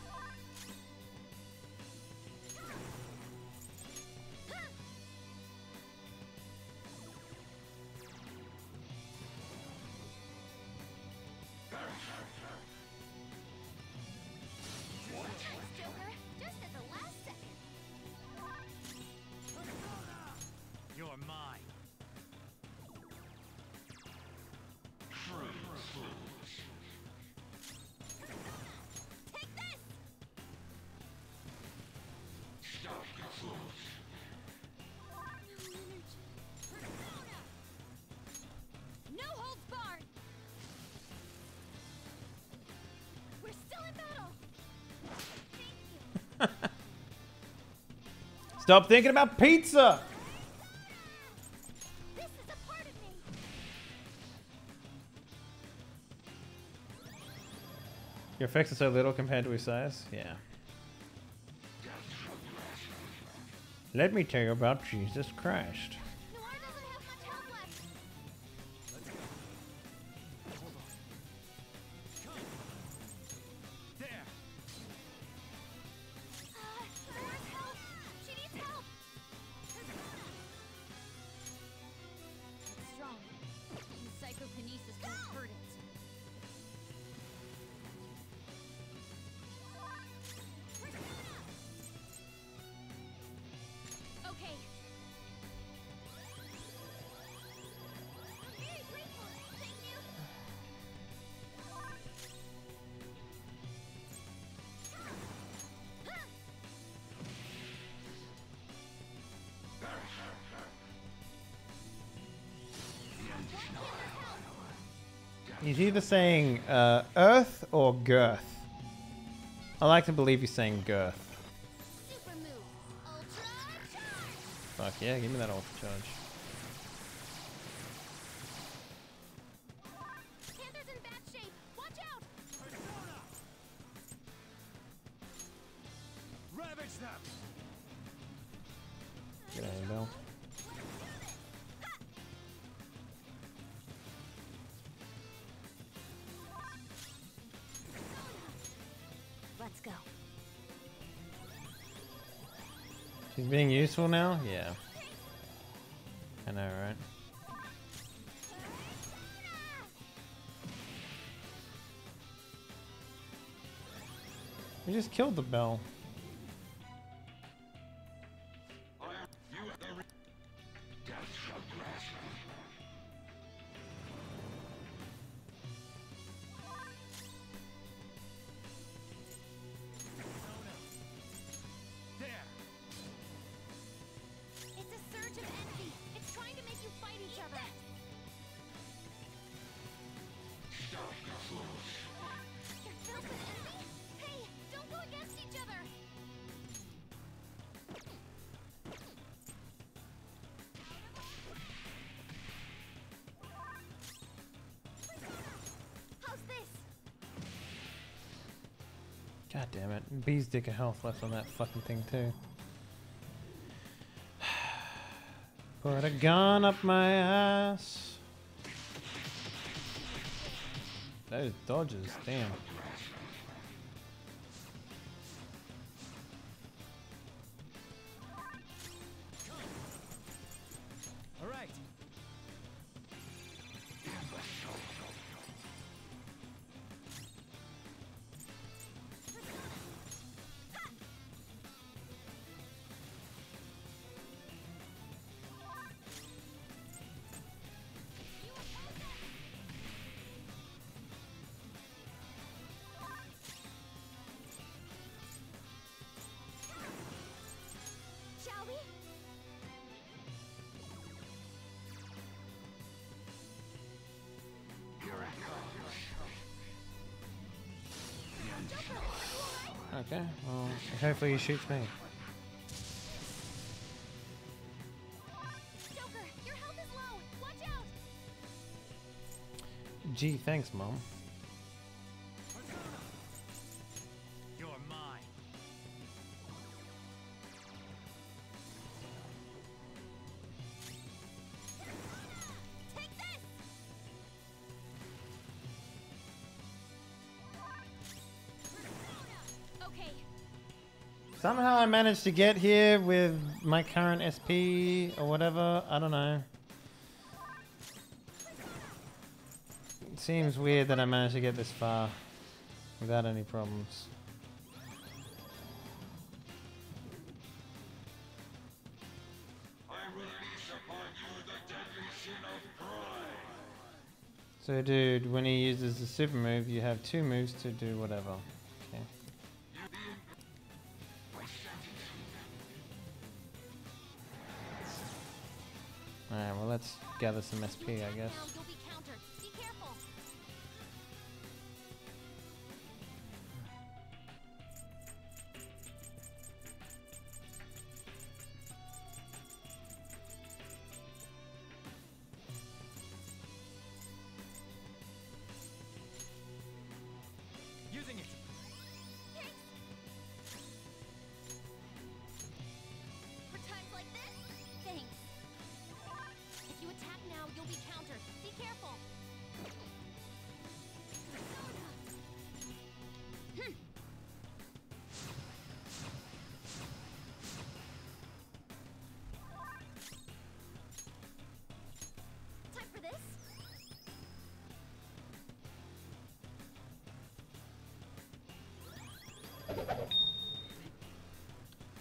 Stop thinking about pizza! Your effects are so little compared to his size. Yeah. Let me tell you about Jesus Christ. He's either saying uh, Earth or Girth. I like to believe he's saying Girth. Fuck yeah, give me that ultra charge. Being useful now? Yeah. I know, right? We just killed the bell. Damn it. Bee's dick of health left on that fucking thing too. Put a gun up my ass. Those dodges, damn. Hopefully he shoots me. Joker, your health is low. Watch out. Gee, thanks, Mom. Somehow I managed to get here with my current SP or whatever. I don't know. It seems weird that I managed to get this far without any problems. So dude, when he uses the super move, you have two moves to do whatever. Gather some SP, I guess.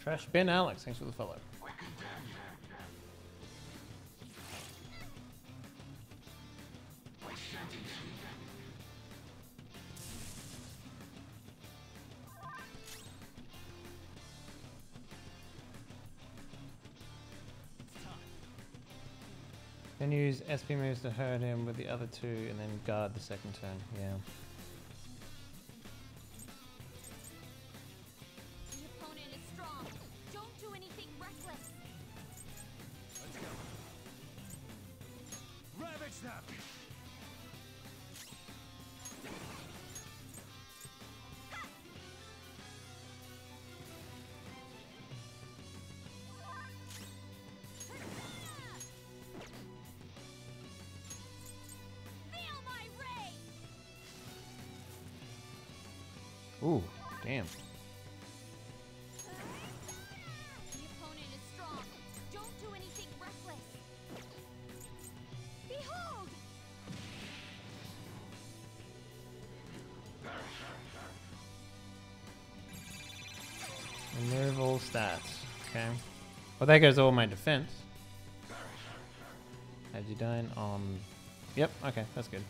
Trash bin Alex, thanks for the follow. Then use SP moves to hurt him with the other two and then guard the second turn. Yeah. Reckless. Behold! Remove all stats. Okay. Well, that goes all my defense. Agidyne on. Um, yep. Okay, that's good.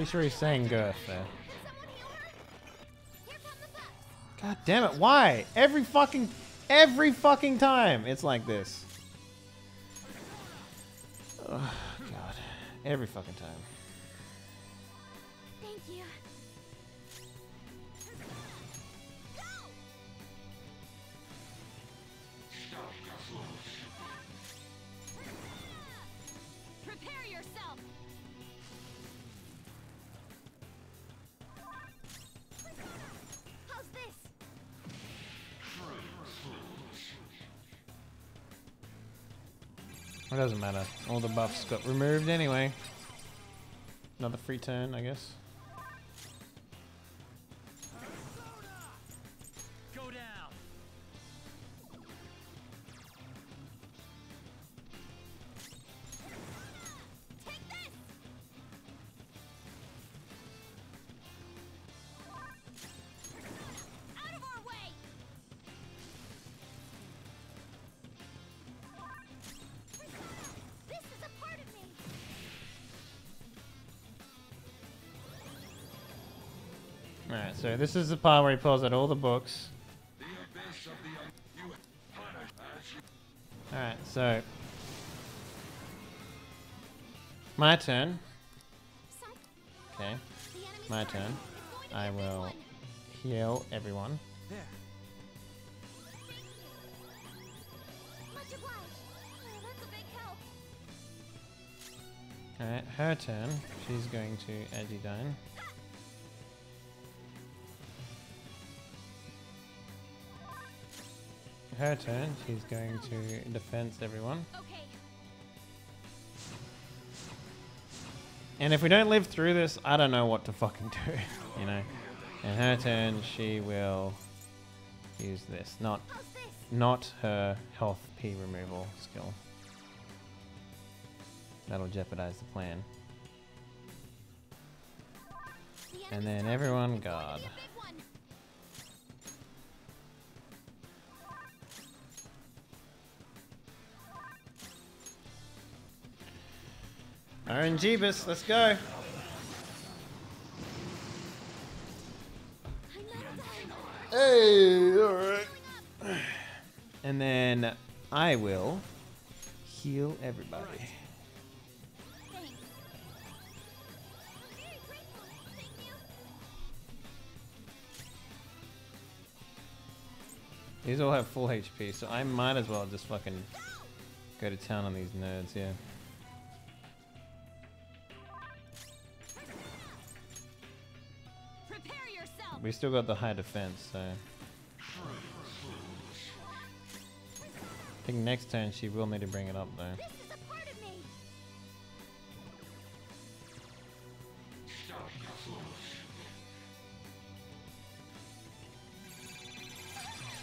Pretty sure he's saying girth there. God damn it, why? Every fucking every fucking time it's like this. Oh, God. Every fucking time. It doesn't matter. All the buffs got removed anyway. Another free turn, I guess. This is the part where he pulls out all the books. Alright, so. My turn. Okay. My turn. I will heal everyone. Alright, her turn. She's going to Agidyne. Her turn. She's going to defense everyone. Okay. And if we don't live through this, I don't know what to fucking do, you know. In her turn, she will use this, not not her health P removal skill. That'll jeopardize the plan. And then everyone guard. RNGeebus, let's go. Hey, alright. And then I will heal everybody. These all have full HP, so I might as well just fucking go to town on these nerds, yeah. We still got the high defense, so. I think next turn she will need to bring it up though.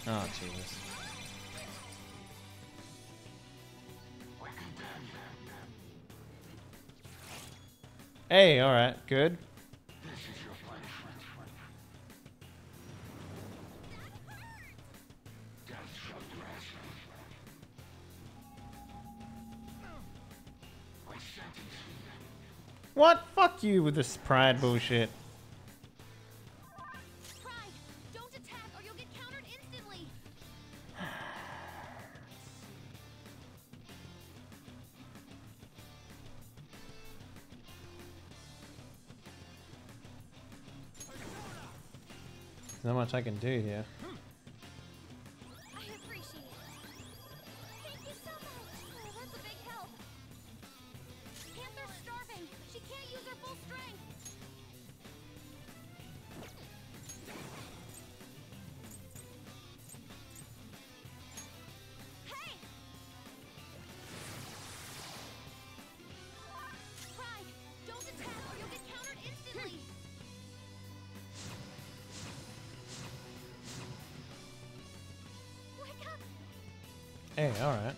Oh Jesus. Hey, alright, good. You with this pride bullshit. Not much I can do here. Hey, alright.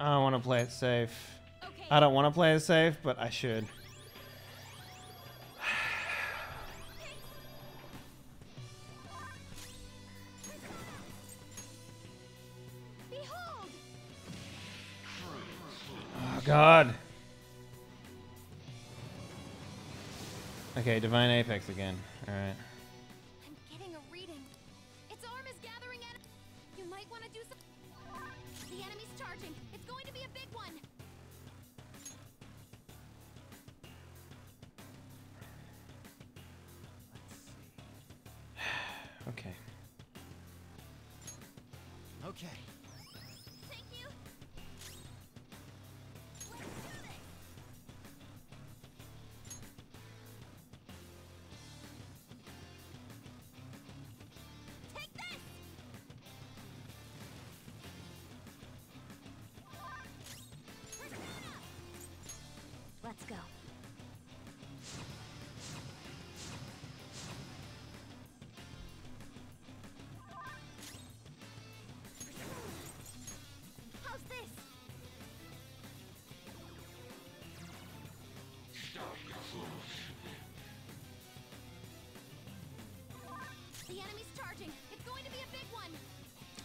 I don't want to play it safe. I don't want to play it safe, but I should. Oh God. Okay, Divine Apex again. Alright.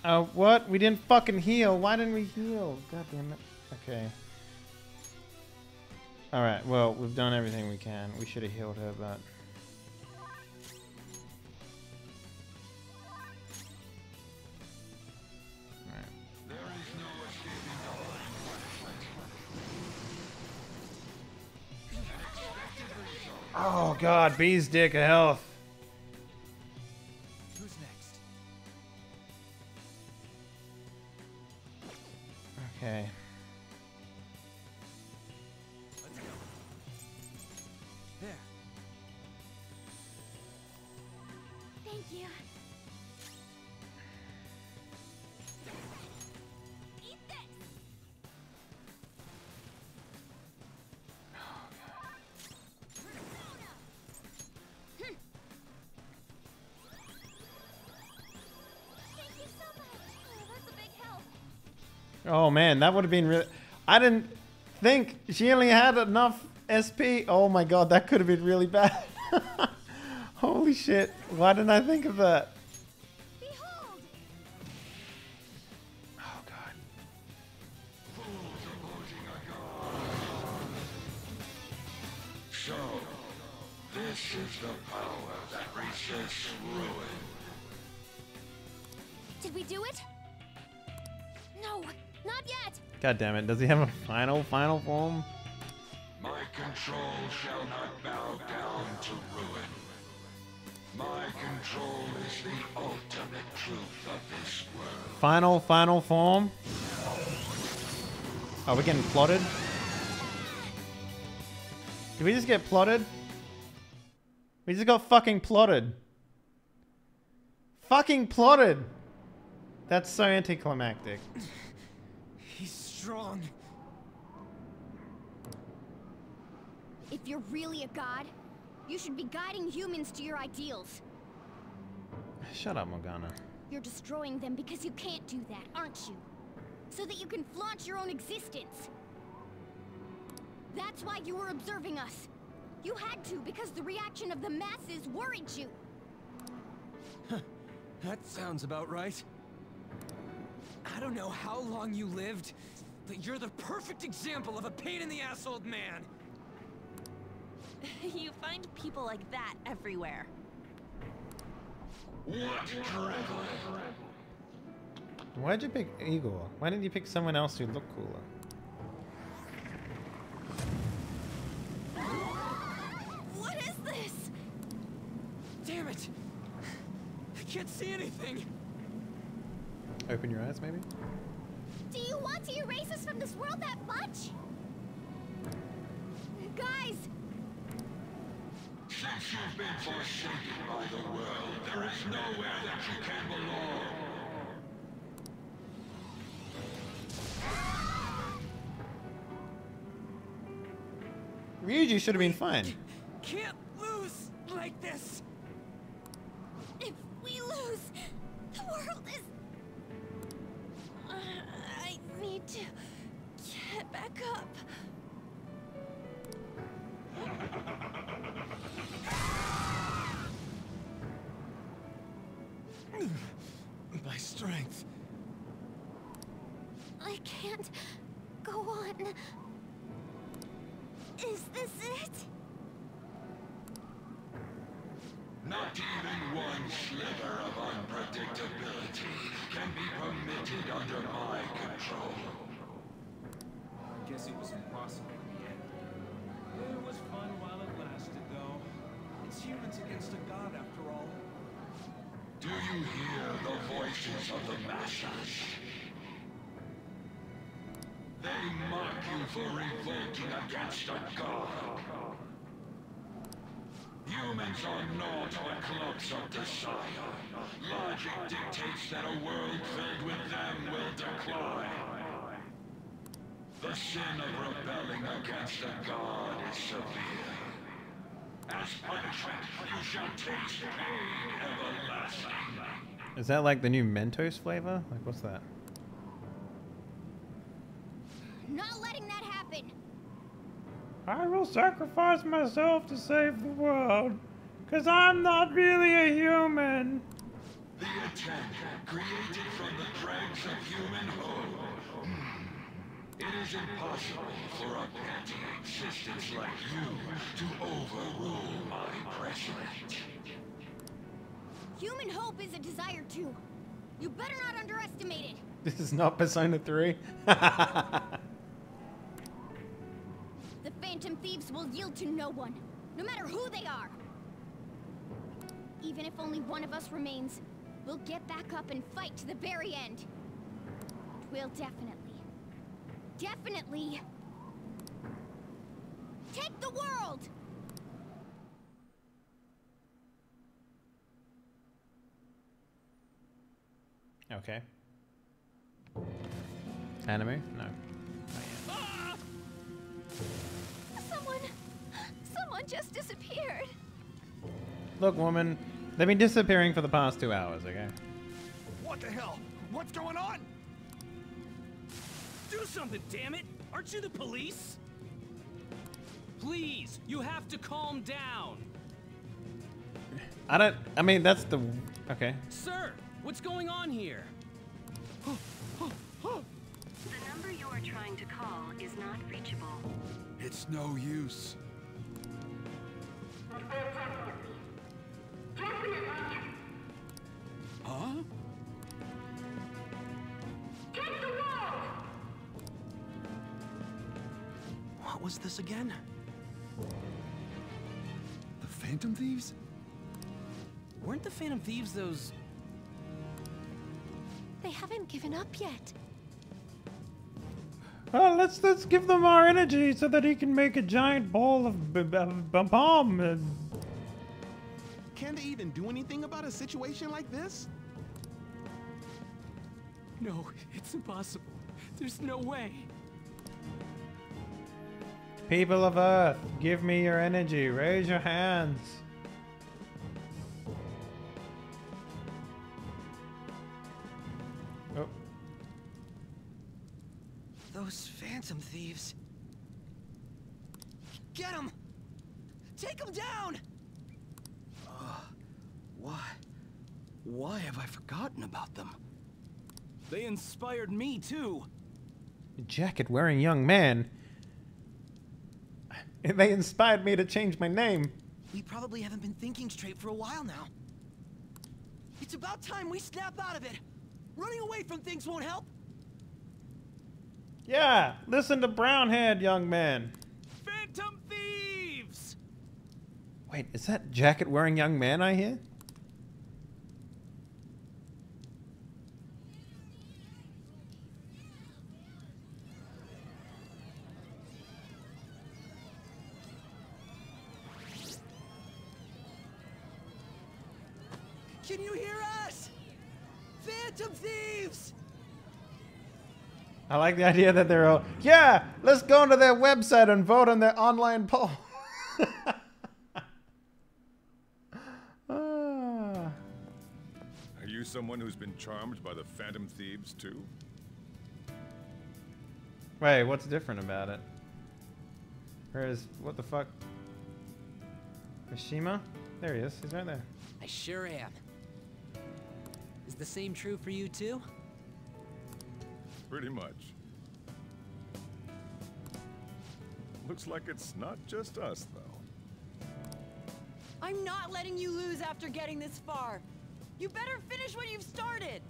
Oh, what? We didn't fucking heal. Why didn't we heal? God damn it. Okay. Alright, well, we've done everything we can. We should have healed her, but... Oh god, bee's dick of health. Oh man, that would have been really. I didn't think she only had enough SP. Oh my god, that could have been really bad. Holy shit. Why didn't I think of that? God damn it. Does he have a final, final form? My control shall not bow down to ruin. My control is the ultimate truth of this world. Final, final form? Are we getting plotted? Did we just get plotted? We just got fucking plotted. Fucking plotted! That's so anticlimactic. He's strong. If you're really a god, you should be guiding humans to your ideals. Shut up, Morgana. You're destroying them because you can't do that, aren't you? So that you can flaunt your own existence. That's why you were observing us. You had to because the reaction of the masses worried you. That sounds about right. I don't know how long you lived, but you're the perfect example of a pain in the ass old man. you find people like that everywhere. What drivel? Why'd you pick Igor? Why didn't you pick someone else who looked cooler? What is this? Damn it! I can't see anything. Open your eyes, maybe? Do you want to erase us from this world that much? Guys, Since you've been forsaken by the world, there is nowhere that you can belong. Ryuji should have been fine. Can't lose like this. if we lose, the world is... back up. the end. It was fun while it lasted, though. It's humans against a god, after all. Do you hear the voices of the masses? They mock you for revolting against a god. Humans are naught but clumps of desire. Logic dictates that a world filled with them will decline. The sin of rebelling against a god is severe. As punishment, you shall taste pain everlasting. Is that like the new Mentos flavor? Like, what's that? Not letting that happen. I will sacrifice myself to save the world. Because I'm not really a human. The attempt, created from the dregs of human hope. It is impossible for a petty existence like you to overrule my precedent. Human hope is a desire too. You better not underestimate it. This is not Persona 3. The Phantom Thieves will yield to no one, no matter who they are. Even if only one of us remains, we'll get back up and fight to the very end. We'll definitely, definitely take the world! okay. Anime? No. Ah! Someone... Someone just disappeared. Look, woman, they've been disappearing for the past two hours, okay? What the hell? What's going on? Do something, damn it! Aren't you the police? Please, you have to calm down. I don't. I mean, that's the. Okay. Sir, what's going on here? The number you are trying to call is not reachable. It's no use. Huh? What was this again? The Phantom Thieves? Weren't the Phantom Thieves those... They haven't given up yet. Well, let's let's give them our energy so that he can make a giant ball of b- b- b- bomb. Can they even do anything about a situation like this? No, it's impossible. There's no way. People of Earth, give me your energy. Raise your hands. Oh, Those Phantom Thieves. Get them! Take them down! Why? Why have I forgotten about them? They inspired me too. jacket wearing young man. They inspired me to change my name. We probably haven't been thinking straight for a while now. It's about time we snap out of it. Running away from things won't help. Yeah, listen to brown haired young man. Phantom Thieves! Wait, is that jacket wearing young man I hear? Can you hear us? Phantom Thieves! I like the idea that they're all, yeah, let's go onto their website and vote on their online poll. Ah. Are you someone who's been charmed by the Phantom Thieves too? Wait, what's different about it? Whereas, what the fuck? Mishima? There he is. He's right there. I sure am. Is the same true for you too? Pretty much. Looks like it's not just us, though. I'm not letting you lose after getting this far. You better finish what you've started.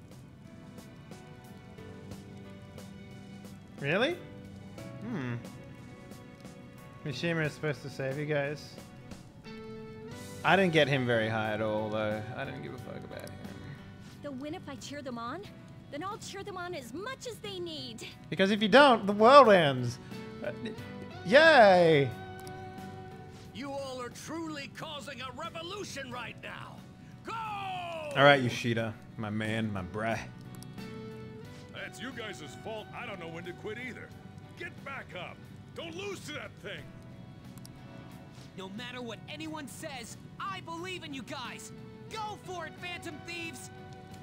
Really? Hmm. Mishima is supposed to save you guys. I didn't get him very high at all, though. I didn't give a fuck about him. They'll win if I cheer them on. Then I'll cheer them on as much as they need. Because if you don't, the world ends. Uh, Yay! You all are truly causing a revolution right now. Go! All right, Yoshida, my man, my brat. That's you guys' fault. I don't know when to quit either. Get back up. Don't lose to that thing. No matter what anyone says, I believe in you guys. Go for it, Phantom Thieves!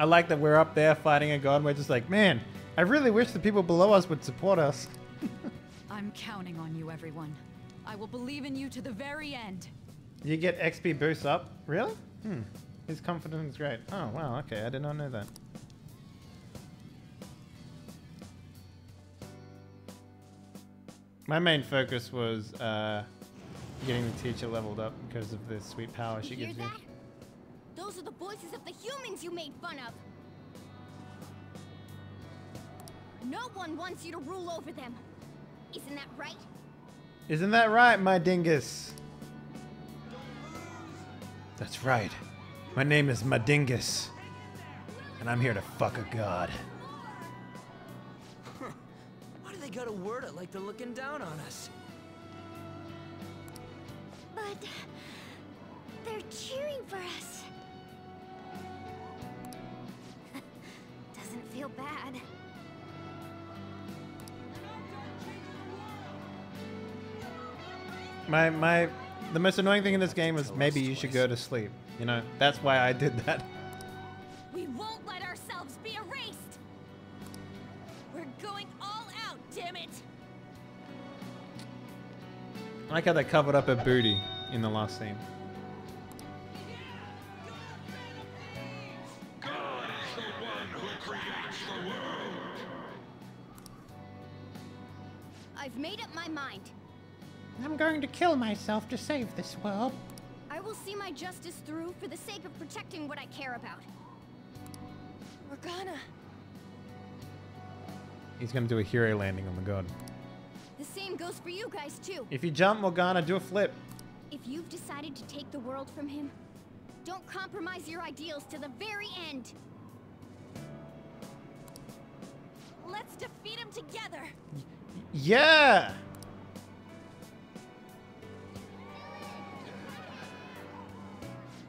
I like that we're up there fighting a god. And we're just like, man, I really wish the people below us would support us. I'm counting on you, everyone. I will believe in you to the very end. You get XP boosts up? Really? Hmm. His confidence is great. Oh, wow. Okay, I did not know that. My main focus was uh, getting the teacher leveled up because of the sweet power she gives me. That? Those are the voices of the humans you made fun of. No one wants you to rule over them. Isn't that right? Isn't that right, my dingus? That's right. My name is Madingus. And I'm here to fuck a god. Why do they gotta word it like they're looking down on us? But they're cheering for us. Doesn't feel bad. My my the most annoying thing in this game is maybe you should go to sleep. You know, that's why I did that. We won't let ourselves be erased. We're going all out, damn it. I like how they covered up her booty in the last scene. I've made up my mind. I'm going to kill myself to save this world. I will see my justice through for the sake of protecting what I care about. Morgana. He's gonna do a hero landing on the god. The same goes for you guys too. If you jump, Morgana, do a flip. If you've decided to take the world from him, don't compromise your ideals to the very end. Let's defeat him together. Yeah!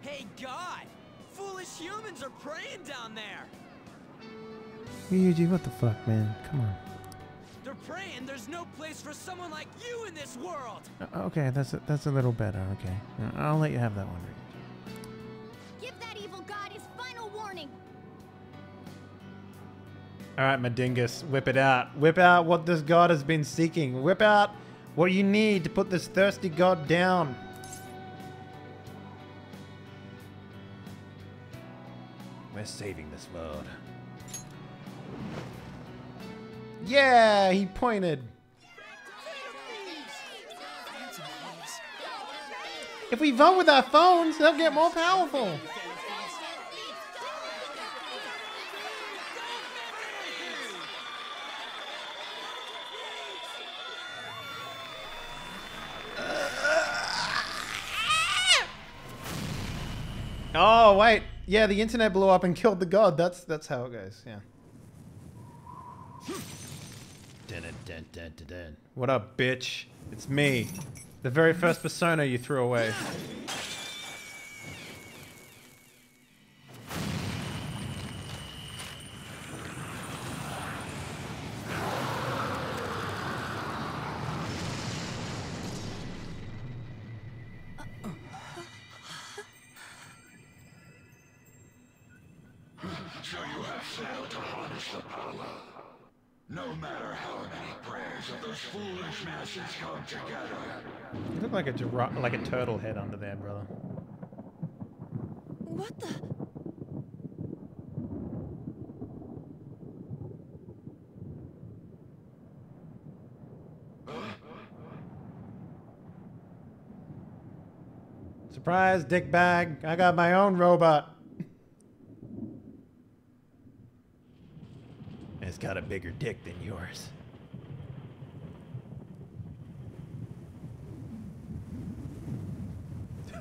Hey, God! Foolish humans are praying down there! Ryuji, what the fuck, man? Come on. They're praying there's no place for someone like you in this world! Uh, Okay, that's a, that's a little better. Okay, Uh, I'll let you have that one. Give that evil god his final warning. All right, Madingus, whip it out. Whip out what this god has been seeking. Whip out what you need to put this thirsty god down. We're saving this world. Yeah, he pointed. If we vote with our phones, they'll get more powerful. Oh wait, yeah, the internet blew up and killed the god. That's that's how it goes. Yeah. Dun, dun, dun, dun, dun, dun. What up, bitch? It's me, the very first persona you threw away. Foolish masses come together. You look like a giro- like a turtle head under there, brother. What the? Surprise, dick bag! I got my own robot. It's got a bigger dick than yours.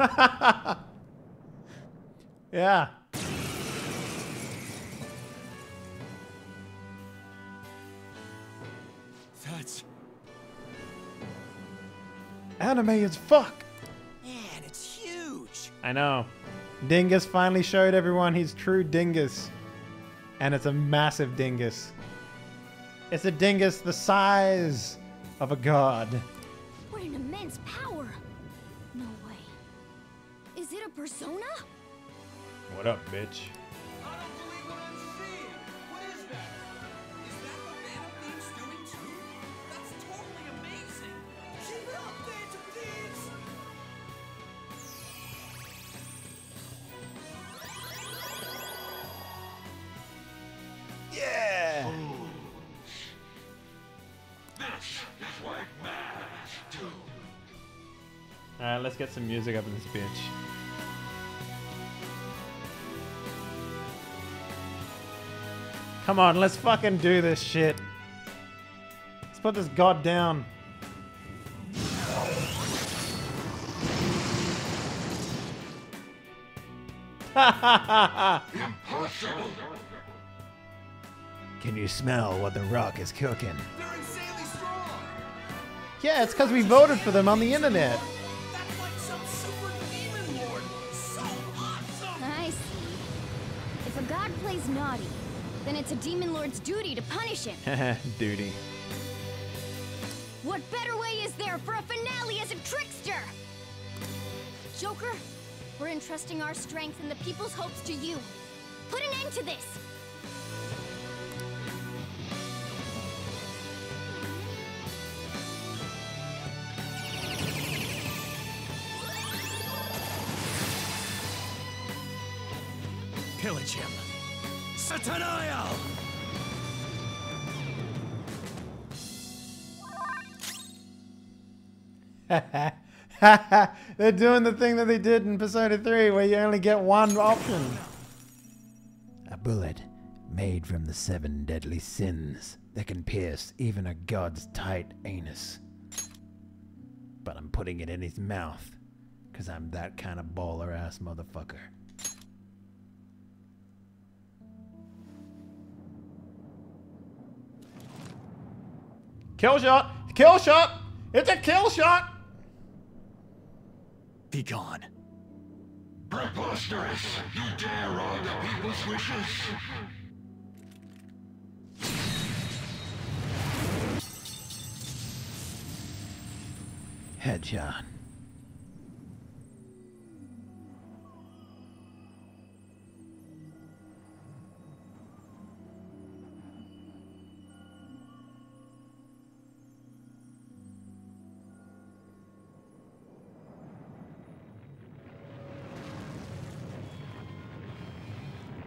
yeah. That's... Anime as fuck. Man, it's huge! I know. Dingus finally showed everyone his true dingus. And it's a massive dingus. It's a dingus the size of a god. What an immense power. Persona? What up, bitch? Yeah! Such is what man do. Alright, let's get some music up in this bitch. Come on, let's fucking do this shit. Let's put this god down. Impossible. Can you smell what the rock is cooking? They're insanely strong! Yeah, it's because we voted for them on the internet. Like some super demon lord! So awesome! I see. If a god plays naughty, then it's a demon lord's duty to punish him. Duty. What better way is there for a finale as a trickster? Joker, we're entrusting our strength and the people's hopes to you. Put an end to this! They're doing the thing that they did in Persona 3 where you only get one option. A bullet made from the seven deadly sins that can pierce even a god's tight anus. But I'm putting it in his mouth, because I'm that kind of baller ass motherfucker. Kill shot! Kill shot! It's a kill shot! Be gone. Preposterous! You dare rob the people's wishes? Headshot.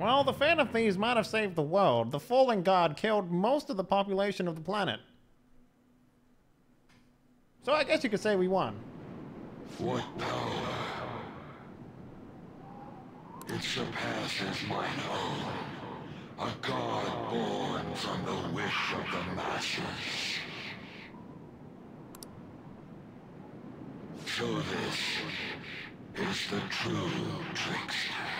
Well, the Phantom Thieves might have saved the world. The fallen god killed most of the population of the planet. So I guess you could say we won. What power? It surpasses mine own. A god born from the wish of the masses. So this is the true trickster.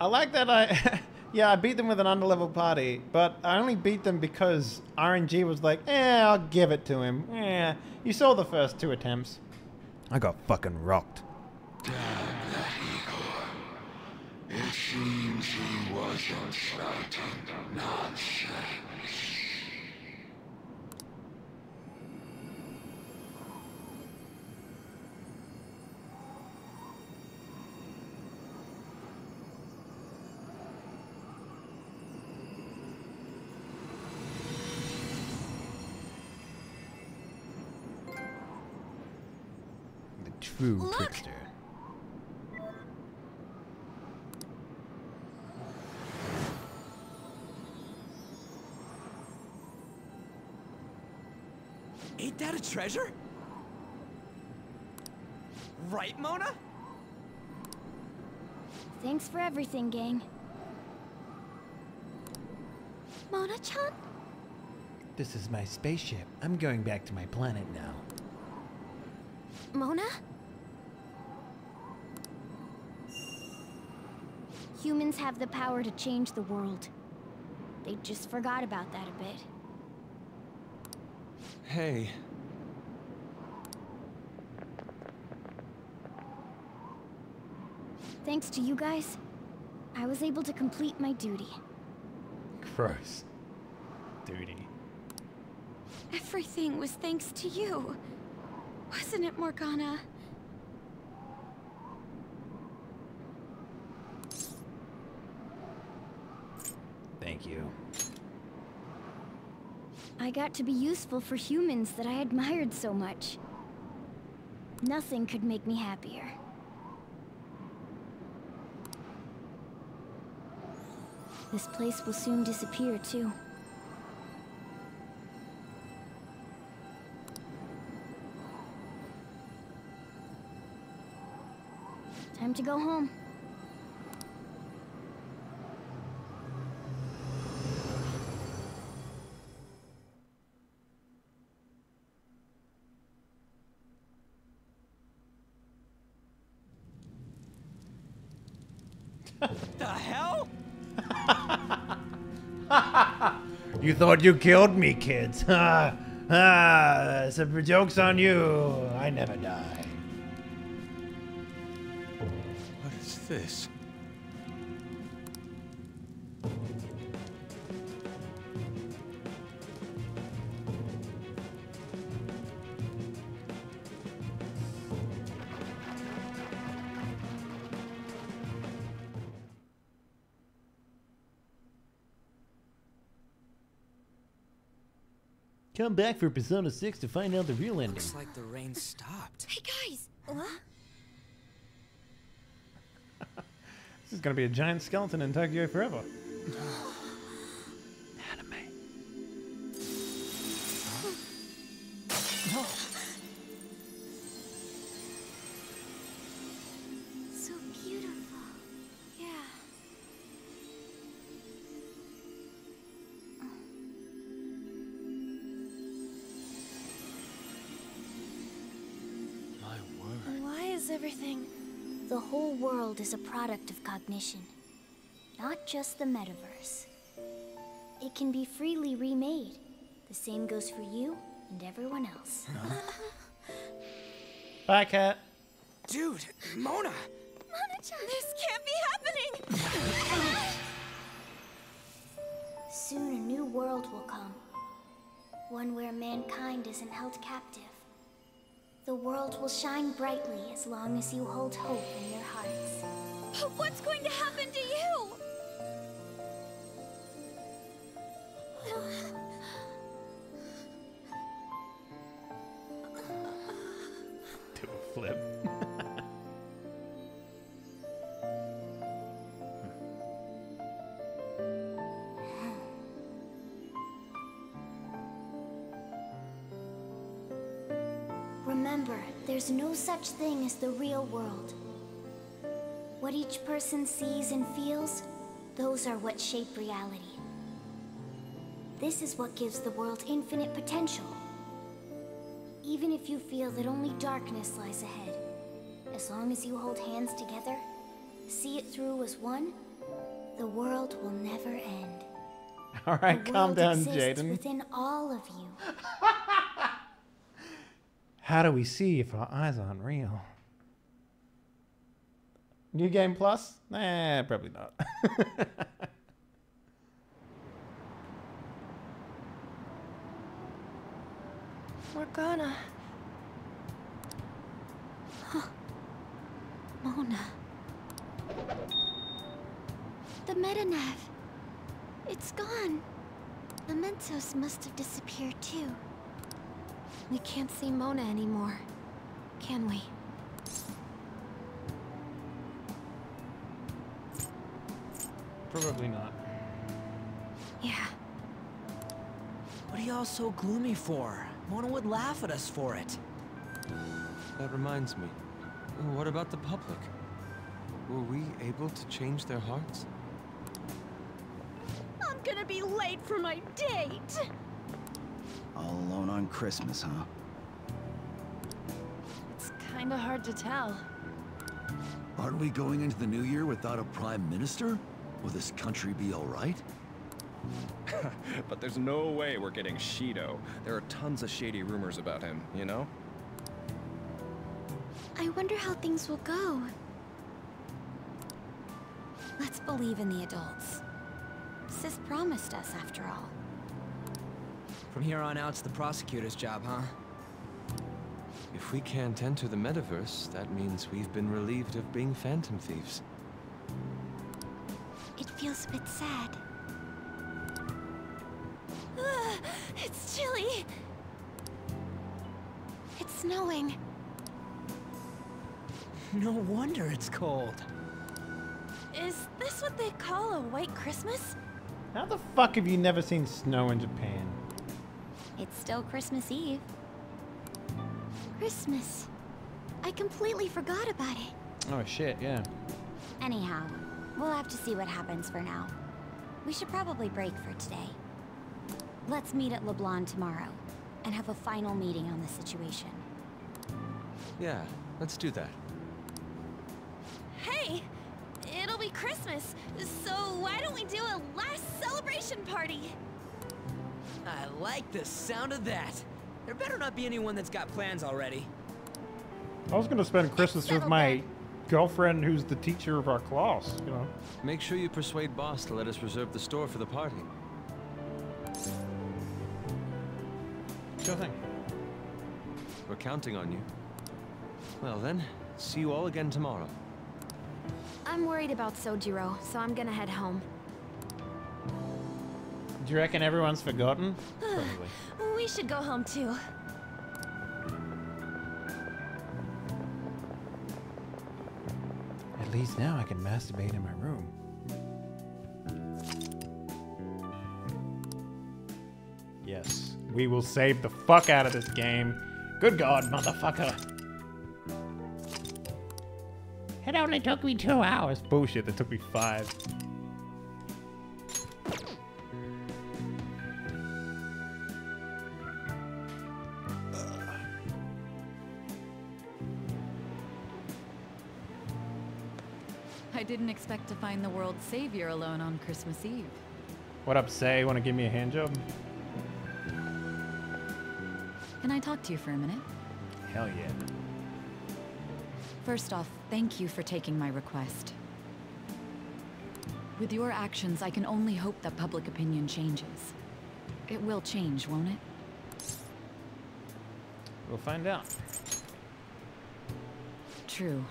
I like that I... yeah, I beat them with an underlevel party, but I only beat them because RNG was like, eh, I'll give it to him. Yeah, you saw the first two attempts. I got fucking rocked. Damn that Igor. It seems he wasn't spouting nonsense. Treasure? Right, Mona? Thanks for everything, gang. Mona-chan? This is my spaceship. I'm going back to my planet now. Mona? Humans have the power to change the world. They just forgot about that a bit. Hey, Thanks to you guys, I was able to complete my duty. Gross. Duty. Everything was thanks to you. Wasn't it, Morgana? Thank you. I got to be useful for humans that I admired so much. Nothing could make me happier. This place will soon disappear, too. Time to go home. You thought you killed me, kids. Ha! Ah, ha! Ah, some joke's on you. I never die. What is this? Come back for Persona 6 to find out the real ending. Looks like the rain stopped. Hey guys! What? This is gonna be a giant skeleton in Tokyo forever. world is a product of cognition. Not just the metaverse. It can be freely remade. The same goes for you and everyone else. Bye, cat. Dude, Mona! This can't be happening! Soon a new world will come. One where mankind isn't held captive. The world will shine brightly as long as you hold hope in your hearts. But what's going to happen to you? Do a flip. There's no such thing as the real world. What each person sees and feels, those are what shape reality. This is what gives the world infinite potential. Even if you feel that only darkness lies ahead, as long as you hold hands together, see it through as one, the world will never end. All right, the calm world down, Jaden. within all of you. How do we see if our eyes aren't real? New Game Plus? Nah, probably not. Morgana. Huh. Mona. The Metanav. It's gone. Mementos must have disappeared too. We can't see Mona anymore, can we? probably not. Yeah. What are y'all so gloomy for? Mona would laugh at us for it. That reminds me. What about the public? Were we able to change their hearts? I'm gonna be late for my date! All alone on Christmas, huh? It's kinda hard to tell. Aren't we going into the new year without a prime minister? Will this country be all right? but there's no way we're getting Shido. There are tons of shady rumors about him, you know? I wonder how things will go. Let's believe in the adults. Sis promised us, after all. From here on out, it's the prosecutor's job, huh? If we can't enter the metaverse, that means we've been relieved of being phantom thieves. It feels a bit sad. Ah, it's chilly! It's snowing. No wonder it's cold. Is this what they call a white Christmas? How the fuck have you never seen snow in Japan? It's still Christmas Eve. Christmas. I completely forgot about it. Oh shit, yeah. Anyhow, we'll have to see what happens for now. We should probably break for today. Let's meet at LeBlanc tomorrow and have a final meeting on the situation. Yeah, let's do that. Hey! It'll be Christmas, so why don't we do a last celebration party? I like the sound of that. There better not be anyone that's got plans already. I was gonna spend Christmas with my girlfriend who's the teacher of our class, you know. Make sure you persuade Boss to let us reserve the store for the party. Sure thing. We're counting on you. Well then, see you all again tomorrow. I'm worried about Sojiro, so I'm gonna head home. Do you reckon everyone's forgotten? Probably. we should go home too. At least now I can masturbate in my room. Yes. We will save the fuck out of this game. Good God, motherfucker. It only took me two hours. Bullshit, that took me five. Didn't expect to find the world's savior alone on Christmas Eve. What up, Sae? Want to give me a hand job? Can I talk to you for a minute? Hell yeah. First off, thank you for taking my request. With your actions, I can only hope that public opinion changes. It will change, won't it? We'll find out. True.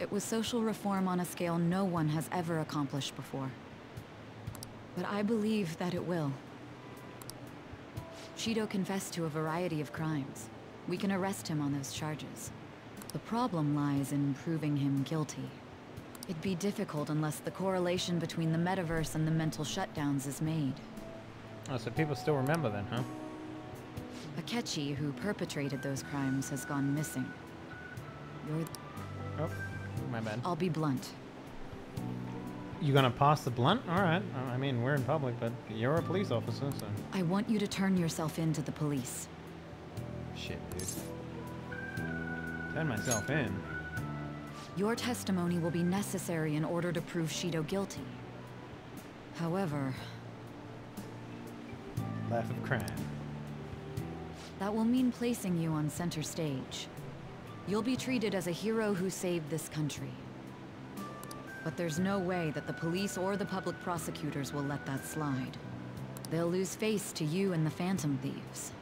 It was social reform on a scale no one has ever accomplished before. But I believe that it will. Shido confessed to a variety of crimes. We can arrest him on those charges. The problem lies in proving him guilty. It'd be difficult unless the correlation between the metaverse and the mental shutdowns is made. Oh, so people still remember then, huh? Akechi, who perpetrated those crimes, has gone missing. You're... Oh, my bad. I'll be blunt. You gonna pass the blunt? All right. I mean, we're in public, but you're a police officer, so. I want you to turn yourself in to the police. Shit, dude. Turn myself in. Your testimony will be necessary in order to prove Shido guilty. However, Life of crime. that will mean placing you on center stage. You'll be treated as a hero who saved this country. But there's no way that the police or the public prosecutors will let that slide. They'll lose face to you and the Phantom Thieves.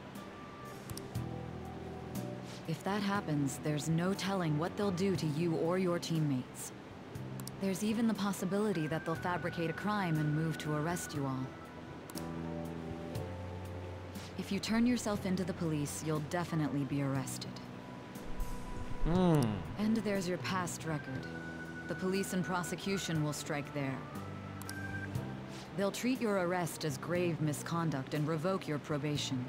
If that happens, there's no telling what they'll do to you or your teammates. There's even the possibility that they'll fabricate a crime and move to arrest you all. If you turn yourself into the police, you'll definitely be arrested. Hmm. And there's your past record. The police and prosecution will strike there. They'll treat your arrest as grave misconduct and revoke your probation.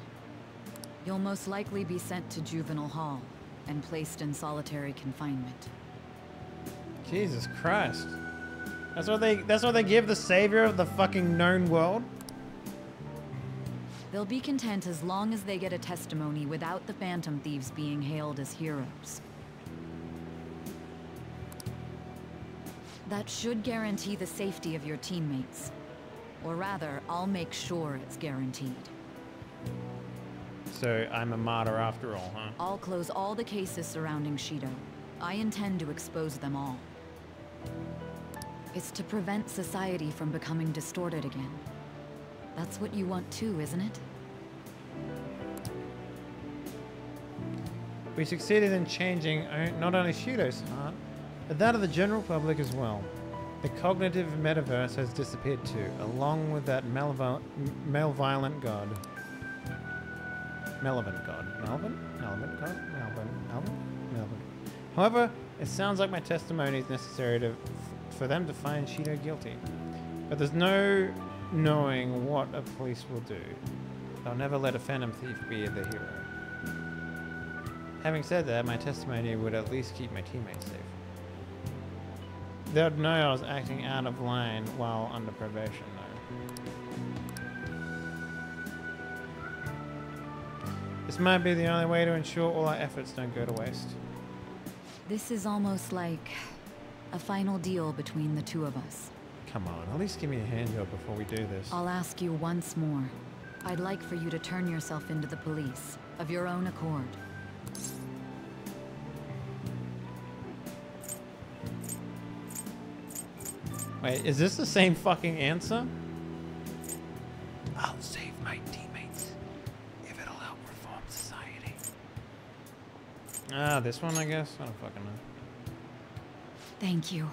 You'll most likely be sent to juvenile hall and placed in solitary confinement. Jesus Christ. That's what they that's what they give the savior of the fucking known world? They'll be content as long as they get a testimony without the Phantom Thieves being hailed as heroes. That should guarantee the safety of your teammates. Or rather, I'll make sure it's guaranteed. So I'm a martyr after all, huh? I'll close all the cases surrounding Shido. I intend to expose them all. It's to prevent society from becoming distorted again. That's what you want too, isn't it? We succeeded in changing not only Shido's heart, but that of the general public as well. The cognitive metaverse has disappeared too, along with that malevolent god. Malevolent god. Melvin? Malevolent god? Melvin? Melvin? Melvin. However, it sounds like my testimony is necessary to, for them to find Shido guilty. But there's no knowing what a police will do. They'll never let a phantom thief be the hero. Having said that, my testimony would at least keep my teammates safe. They'd know I was acting out of line while under probation, though. This might be the only way to ensure all our efforts don't go to waste. This is almost like a final deal between the two of us. Come on, at least give me a hand job before we do this. I'll ask you once more. I'd like for you to turn yourself into the police, of your own accord. Wait, is this the same fucking answer? I'll save my teammates if it'll help reform society. Ah, this one, I guess? I don't fucking know. Thank you.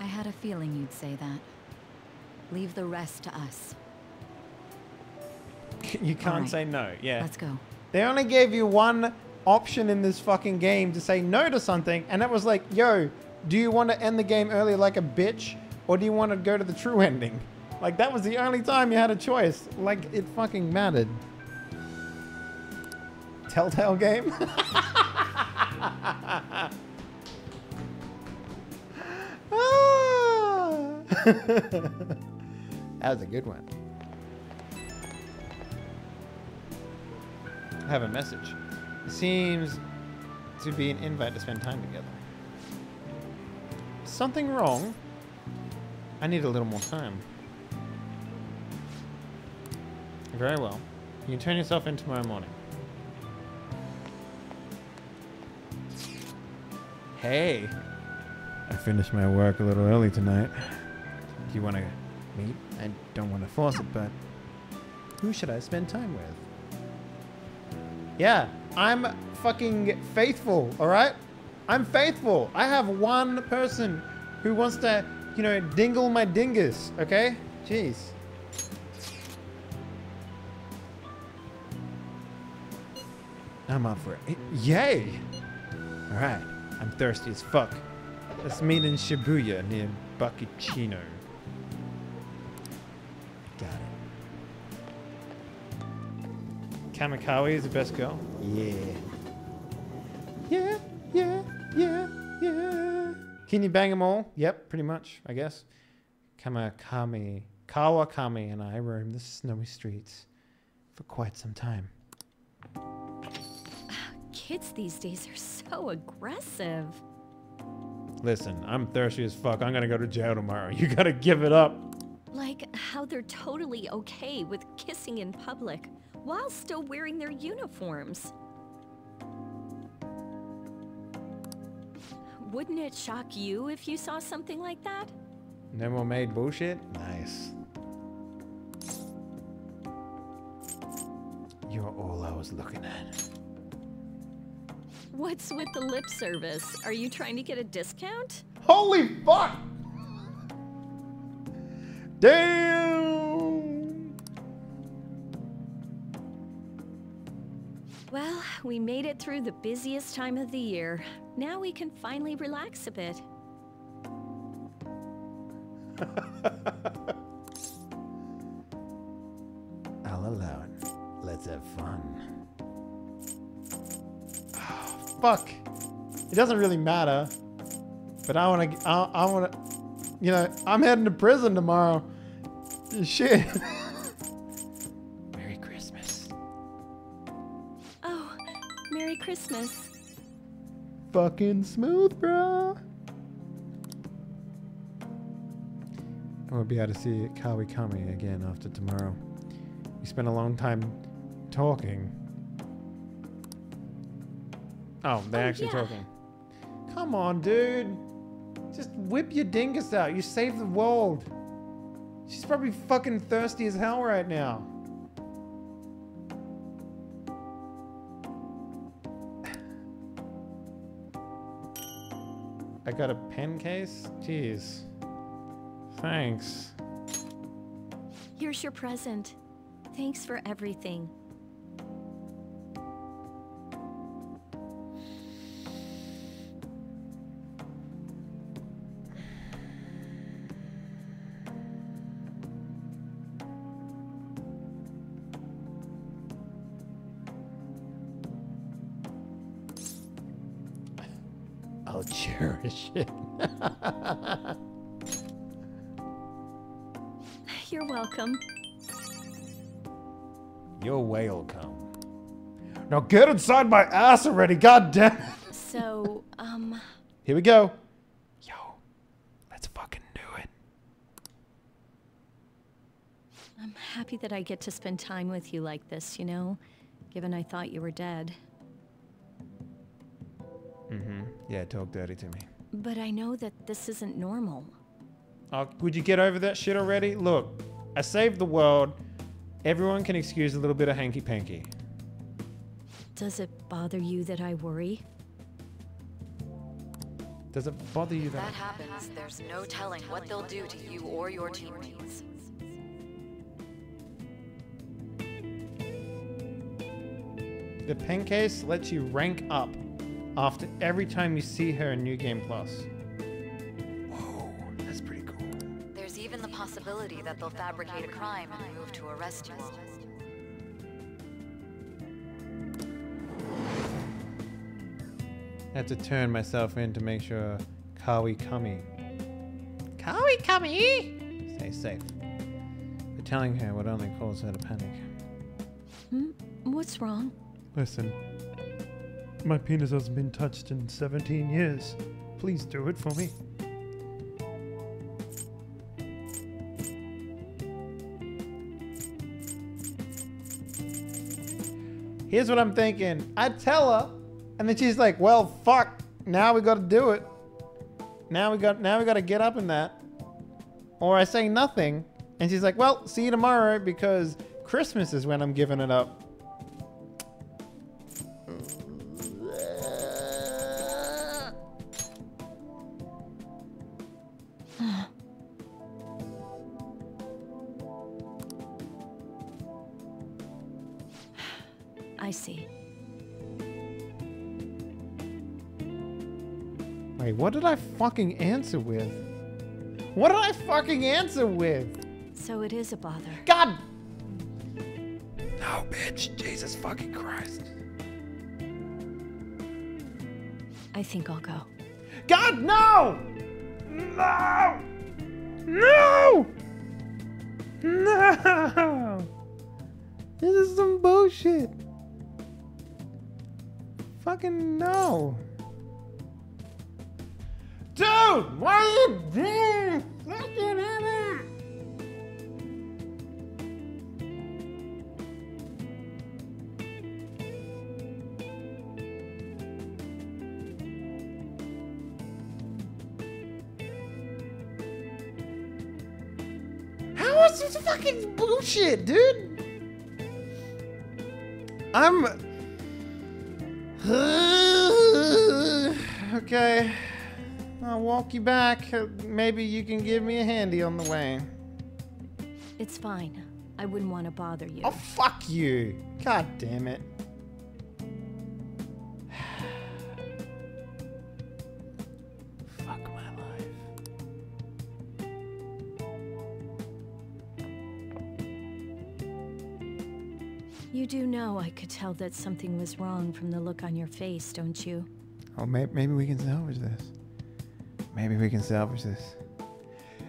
I had a feeling you'd say that. Leave the rest to us. you can't Alright, say no, yeah. Let's go. They only gave you one option in this fucking game to say no to something, and it was like, yo, do you want to end the game early like a bitch, or do you want to go to the true ending? Like, that was the only time you had a choice. Like, it fucking mattered. Telltale game? Ah! that was a good one. I have a message. It seems to be an invite to spend time together. Something wrong? I need a little more time. Very well. You can turn yourself in tomorrow morning. Hey. I finished my work a little early tonight. Do you want to meet? I don't want to force it, but who should I spend time with? Yeah, I'm fucking faithful, alright? I'm faithful. I have one person who wants to, you know, dingle my dingus, okay? Jeez. I'm up for it. Yay! Alright, I'm thirsty as fuck. Let's meet in Shibuya near Bakicino. Got it. Kamikawa is the best girl? Yeah, yeah. Can you bang them all? Yep, pretty much, I guess. Kamakami, Kawakami and I roam the snowy streets for quite some time. Kids these days are so aggressive. Listen, I'm thirsty as fuck. I'm gonna go to jail tomorrow. You gotta give it up. Like how they're totally okay with kissing in public while still wearing their uniforms. Wouldn't it shock you if you saw something like that? No more made bullshit? Nice. You're all I was looking at. What's with the lip service? Are you trying to get a discount? Holy fuck! Damn! Well, we made it through the busiest time of the year. Now we can finally relax a bit. I'll allow it. Let's have fun. Fuck. It doesn't really matter. But I wanna, I, I wanna, you know, I'm heading to prison tomorrow. Shit. Fucking smooth, bro. I won't be able to see Kawikami again after tomorrow. We spent a long time talking. Oh, they're Oh, actually yeah. talking. Come on, dude. Just whip your dingus out. You saved the world. She's probably fucking thirsty as hell right now. I got a pen case? Jeez. Thanks. Here's your present. Thanks for everything. Whale come. Now get inside my ass already, god damn it. So, um, Here we go. Yo, let's fucking do it. I'm happy that I get to spend time with you like this, you know? Given I thought you were dead. Mm-hmm. Yeah, talk dirty to me. But I know that this isn't normal. Oh, would you get over that shit already? Look, I saved the world. Everyone can excuse a little bit of hanky panky. Does it bother you that I worry? Does it bother you If that? that happens, there's no telling what they'll do to you or your teammates. The pen case lets you rank up after every time you see her in New Game Plus. Possibility that they'll fabricate a crime and move to arrest you all. I had to turn myself in to make sure Kawi Kami. Kawi Kami! Stay safe. But telling her would only cause her to panic. Hmm? What's wrong? Listen, my penis hasn't been touched in 17 years. Please do it for me. Here's what I'm thinking. I tell her, and then she's like, "Well, fuck. Now we got to do it. Now we got. Now we got to get up in that." Or I say nothing, and she's like, "Well, see you tomorrow because Christmas is when I'm giving it up." See. Wait, what did I fucking answer with? What did I fucking answer with? So it is a bother. God! No, bitch. Jesus fucking Christ. I think I'll go. God, no! No! No! No! This is some bullshit. Fucking no. Dude, why are you doing fucking Emma? How is this fucking bullshit, dude? I'm. okay. I'll walk you back. Uh, Maybe you can give me a handy on the way. It's fine. I wouldn't want to bother you. Oh, fuck you. God damn it. You do know I could tell that something was wrong from the look on your face, don't you? Oh, may- maybe we can salvage this. Maybe we can salvage this.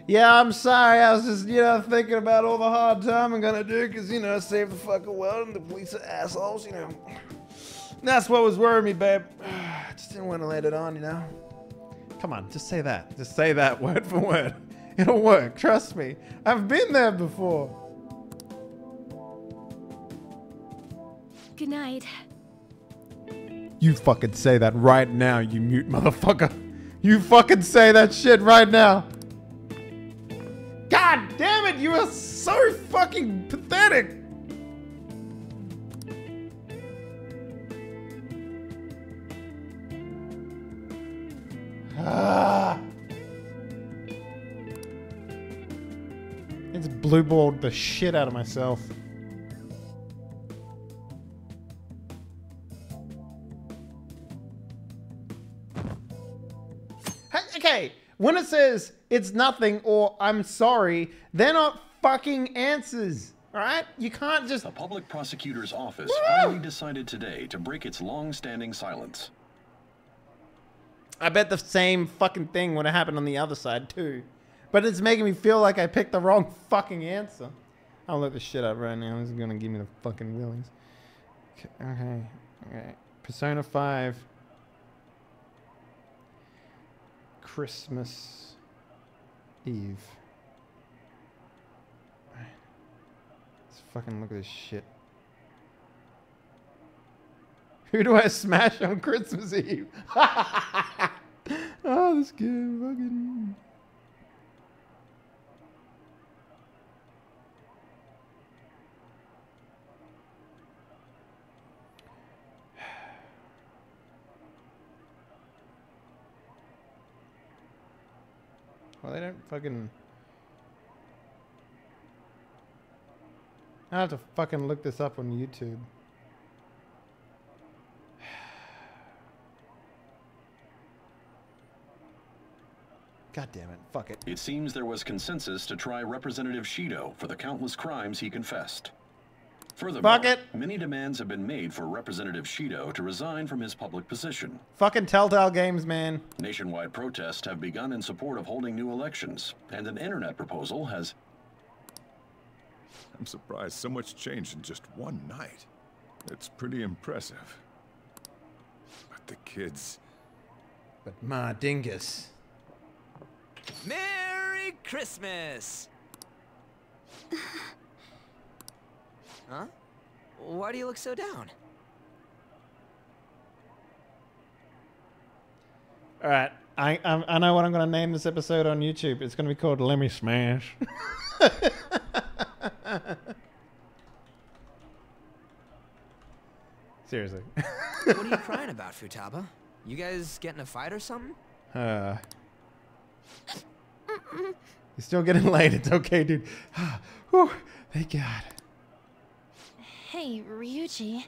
Yeah, I'm sorry. I was just, you know, thinking about all the hard time I'm gonna do because, you know, save the fucking world and the police are assholes, you know. That's what was worrying me, babe. I just didn't want to let it on, you know. Come on, just say that. Just say that word for word. It'll work. Trust me. I've been there before. Good night. You fucking say that right now, you mute motherfucker. You fucking say that shit right now. God damn it, you are so fucking pathetic. Ah. It's blue balled the shit out of myself. When it says it's nothing or I'm sorry, they're not fucking answers. All right? You can't just. The public prosecutor's office Woo! finally decided today to break its long-standing silence. I bet the same fucking thing would have happened on the other side too. But it's making me feel like I picked the wrong fucking answer. I'll look this shit up right now. This is gonna give me the fucking willies. Okay, okay. okay. Persona 5. Christmas Eve. Let's fucking look at this shit. Who do I smash on Christmas Eve? oh, this kid fucking. Well, they don't fucking. I have to fucking look this up on YouTube. God damn it. Fuck it. It seems there was consensus to try Representative Shido for the countless crimes he confessed. Furthermore, Fuck it. many demands have been made for Representative Shido to resign from his public position. Fucking Telltale Games, man. Nationwide protests have begun in support of holding new elections, and an internet proposal has I'm surprised so much changed in just one night. It's pretty impressive. But the kids... But my dingus. Merry Christmas! huh? Why do you look so down? All right, I I, I know what I'm gonna name this episode on YouTube. It's gonna be called "Let Me Smash." Seriously. what are you crying about, Futaba? You guys getting a fight or something? Uh, you're still getting late. It's okay, dude. Whew, thank God. Hey, Ryuji.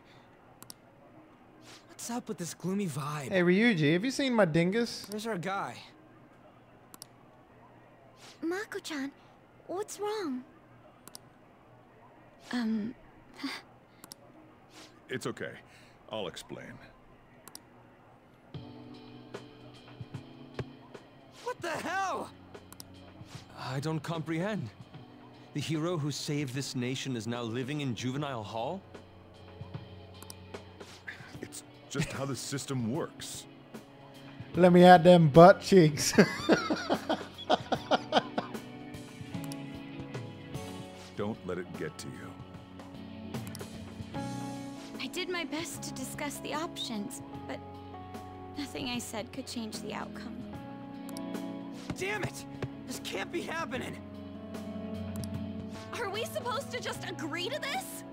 What's up with this gloomy vibe? Hey, Ryuji, have you seen my dingus? Where's our guy? Mako-chan, what's wrong? Um, It's okay. I'll explain. What the hell? I don't comprehend. The hero who saved this nation is now living in juvenile hall? It's just how the system works. Let me add them butt cheeks. Don't let it get to you. I did my best to discuss the options, but nothing I said could change the outcome. Damn it! This can't be happening! Are we supposed to just agree to this?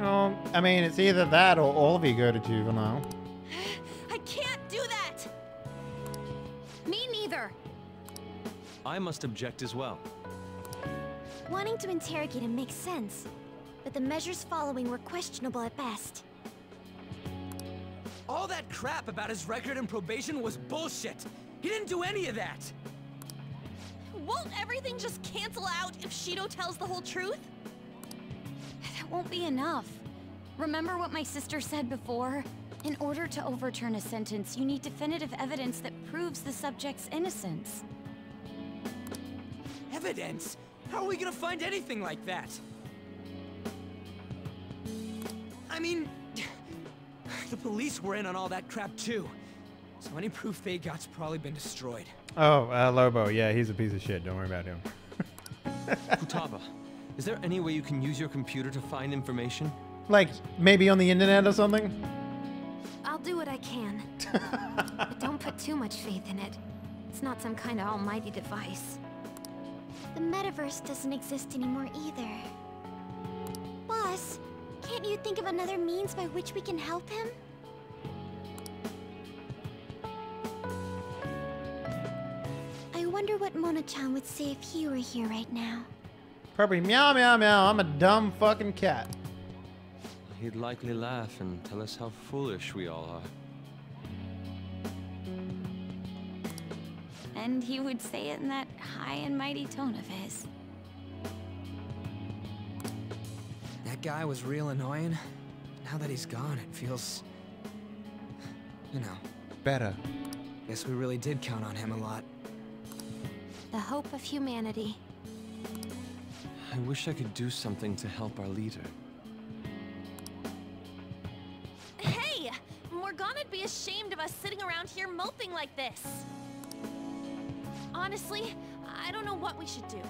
um, I mean, it's either that or all of you go to juvenile. I can't do that! Me neither. I must object as well. Wanting to interrogate him makes sense, but the measures following were questionable at best. All that crap about his record and probation was bullshit! He didn't do any of that! Won't everything just cancel out if Shido tells the whole truth? That won't be enough. Remember what my sister said before? In order to overturn a sentence, you need definitive evidence that proves the subject's innocence. Evidence? How are we gonna find anything like that? I mean... The police were in on all that crap too. So any proof they got's probably been destroyed. Oh, uh, Lobo. Yeah, he's a piece of shit. Don't worry about him. Futaba, is there any way you can use your computer to find information? Like maybe on the internet or something. I'll do what I can. but don't put too much faith in it. It's not some kind of almighty device. The metaverse doesn't exist anymore either. Boss, can't you think of another means by which we can help him? Wonder what Mona-chan would say if he were here right now. Probably meow meow meow. I'm a dumb fucking cat. He'd likely laugh and tell us how foolish we all are. And he would say it in that high and mighty tone of his. That guy was real annoying. Now that he's gone, it feels... You know. Better. Guess we really did count on him a lot. The hope of humanity. I wish I could do something to help our leader. Hey! Morgana'd be ashamed of us sitting around here moping like this. Honestly, I don't know what we should do.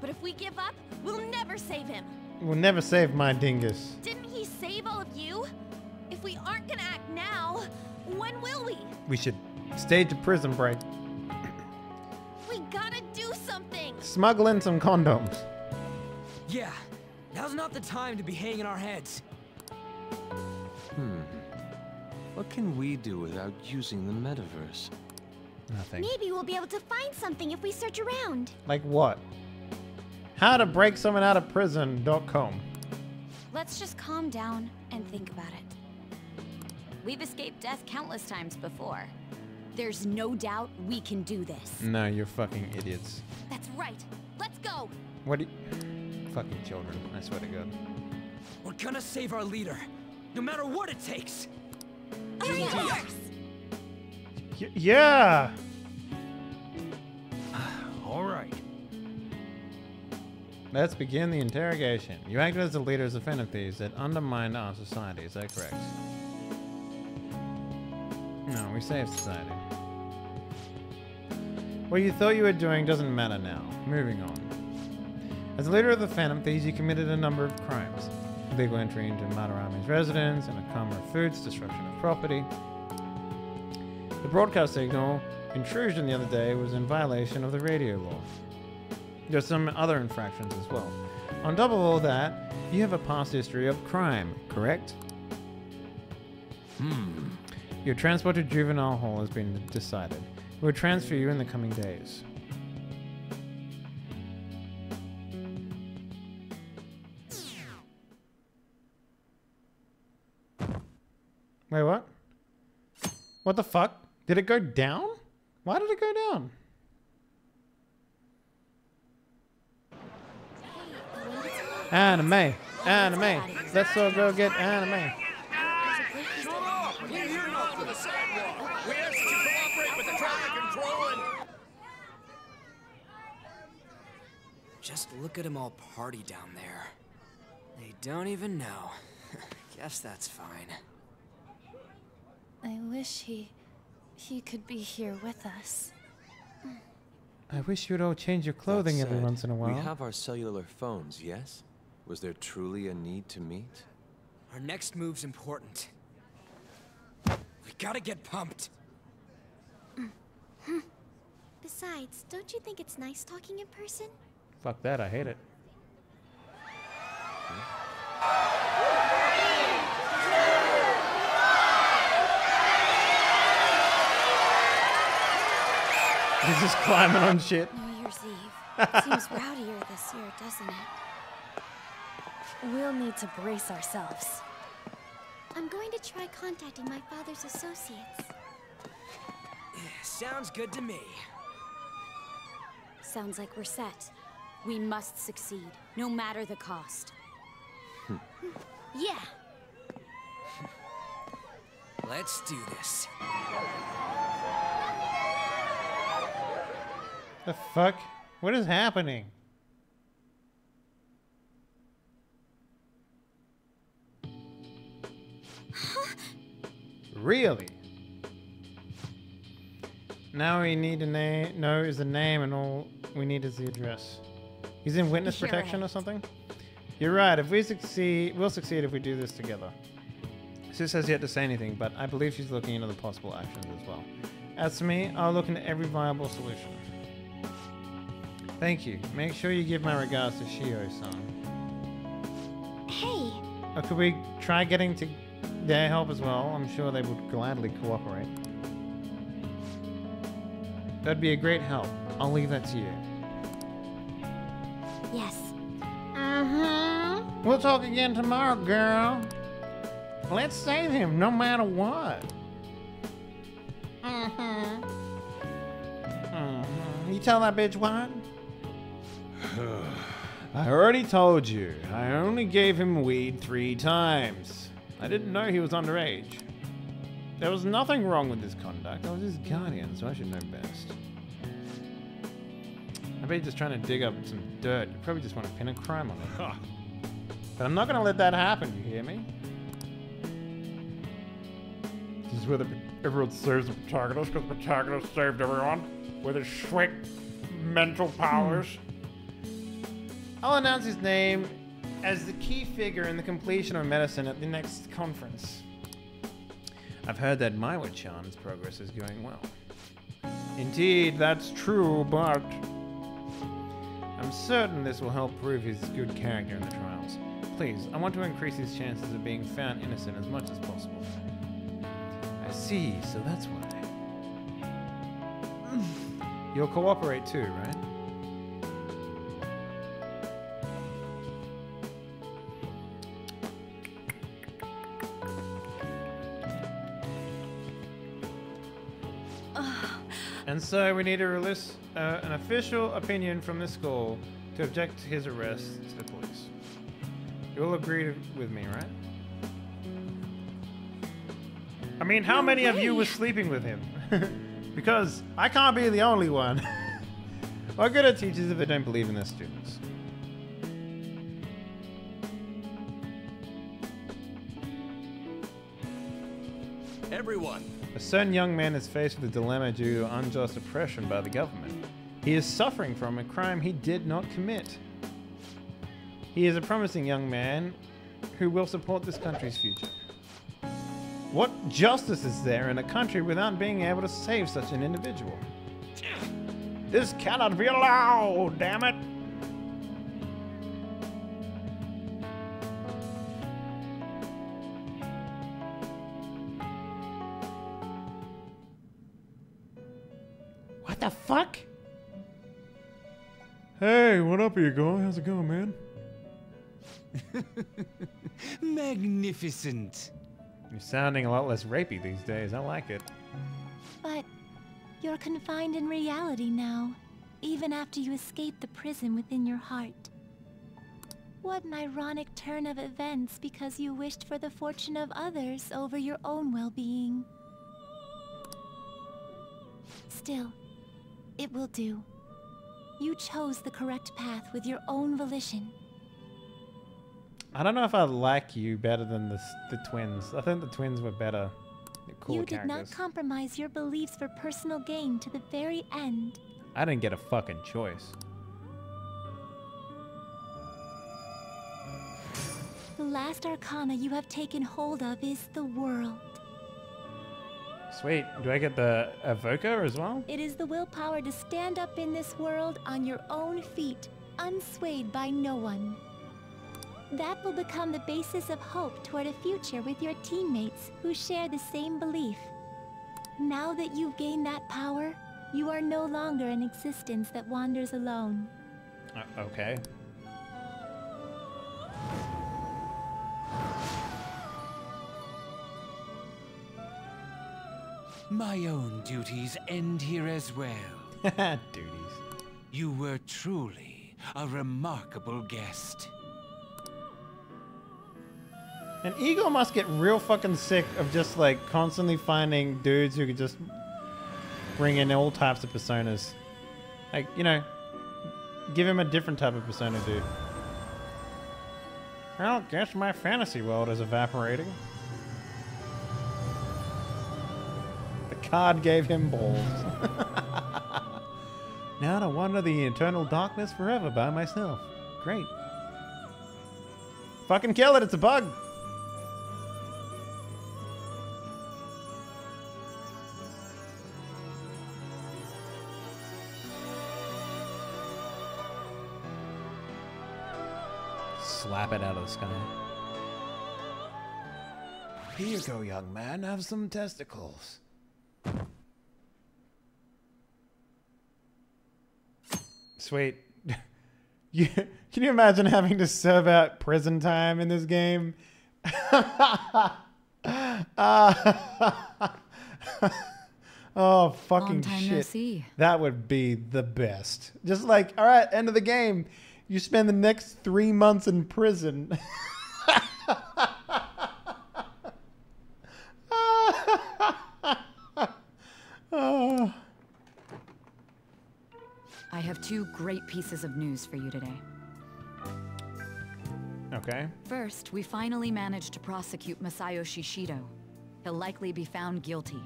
But if we give up, we'll never save him. We'll never save my dingus. Didn't he save all of you? If we aren't gonna act now, when will we? We should stage a prison break. We gotta do something! Smuggle in some condoms. Yeah, now's not the time to be hanging our heads. Hmm. What can we do without using the metaverse? Nothing. Maybe we'll be able to find something if we search around. Like what? How to break someone out of prison.com. Let's just calm down and think about it. We've escaped death countless times before. There's no doubt we can do this. No, you're fucking idiots. That's right. Let's go! What do you... Fucking children, I swear to God. We're gonna save our leader, no matter what it takes. Y- yeah! All right. Let's begin the interrogation. You acted as the leaders of Phantom Thieves that undermined our society, is that correct? No, we saved society. What you thought you were doing doesn't matter now. Moving on. As leader of the Phantom Thieves, you committed a number of crimes. Illegal entry into Madarami's residence, and Okumura Foods, destruction of property. The broadcast signal intrusion the other day was in violation of the radio law. There's some other infractions as well. On top of all that, you have a past history of crime, correct? Hmm. Your transport to juvenile hall has been decided. We'll transfer you in the coming days. Wait, what? What the fuck? Did it go down? Why did it go down? Anime, anime. Let's all go get anime. We're here not for the sidewalk. We ask that you cooperate with the traffic control and... Just look at them all party down there. They don't even know. Guess that's fine. I wish he... he could be here with us. I wish you'd all change your clothing That every once in a while. We have our cellular phones, yes? Was there truly a need to meet? Our next move's important. We gotta get pumped. Mm-hmm. Besides, don't you think it's nice talking in person? Fuck that, I hate it. He's just climbing on shit. New Year's Eve. Seems rowdier this year, doesn't it? We'll need to brace ourselves. I'm going to try contacting my father's associates. Sounds good to me. Sounds like we're set. We must succeed, no matter the cost. Yeah. Let's do this. The fuck? What is happening? Really? Now we need to name. No, is the name, and all we need is the address. He's in witness You're protection or something. You're right. If we succeed, we'll succeed if we do this together. Sis has yet to say anything, but I believe she's looking into the possible actions as well. As for me, I'll look into every viable solution. Thank you. Make sure you give my regards to Shio-san. Hey, Or could we try getting to their help as well? I'm sure they would gladly cooperate. That'd be a great help. I'll leave that to you. We'll talk again tomorrow, girl. Let's save him no matter what. Mm-hmm. Mm-hmm. You tell that bitch what? I already told you. I only gave him weed three times. I didn't know he was underage. There was nothing wrong with his conduct. I was his guardian, so I should know best. I bet he's just trying to dig up some dirt. You probably just want to pin a crime on it. But I'm not going to let that happen, you hear me? This is where the, everyone saves the protagonist, because the protagonist saved everyone with his sweet mental powers. Hmm. I'll announce his name as the key figure in the completion of medicine at the next conference. I've heard that Miwa-chan's progress is going well. Indeed, that's true, but I'm certain this will help prove his good character in the trials. Please, I want to increase his chances of being found innocent as much as possible. I see, so that's why. You'll cooperate too, right? And so we need to release uh, an official opinion from the school to object to his arrest to the police. You'll agree with me, right? I mean, how many of you were sleeping with him? because I can't be the only one. what good are teachers if they don't believe in their students? Everyone, A certain young man is faced with a dilemma due to unjust oppression by the government. He is suffering from a crime he did not commit. He is a promising young man who will support this country's future. What justice is there in a country without being able to save such an individual? This cannot be allowed, damn it! What the fuck? Hey, what up, are you guy? How's it going, man? Magnificent. You're sounding a lot less rapey these days. I like it. But you're confined in reality now, even after you escape the prison within your heart. What an ironic turn of events because you wished for the fortune of others over your own well-being. Still, it will do. You chose the correct path with your own volition. I don't know if I like you better than the, the twins. I think the twins were better. Cooler you did characters. not compromise your beliefs for personal gain to the very end. I didn't get a fucking choice. The last arcana you have taken hold of is the world. Sweet. Do I get the evoker as well? It is the willpower to stand up in this world on your own feet, unswayed by no one. That will become the basis of hope toward a future with your teammates who share the same belief. Now that you've gained that power, you are no longer an existence that wanders alone. Uh, okay. My own duties end here as well. Duties. You were truly a remarkable guest. And Igor must get real fucking sick of just like constantly finding dudes who could just bring in all types of personas. Like, you know, give him a different type of persona, dude. Well, guess my fantasy world is evaporating. The card gave him balls. now to wander the eternal darkness forever by myself. Great. Fucking kill it, it's a bug. Slap it out of the sky. Here you go, young man. Have some testicles. Sweet. you, can you imagine having to serve out prison time in this game? oh, fucking Long time no shit. see. That would be the best. Just like, all right, end of the game. You spend the next three months in prison. I have two great pieces of news for you today. Okay. First, we finally managed to prosecute Masayoshi Shido. He'll likely be found guilty.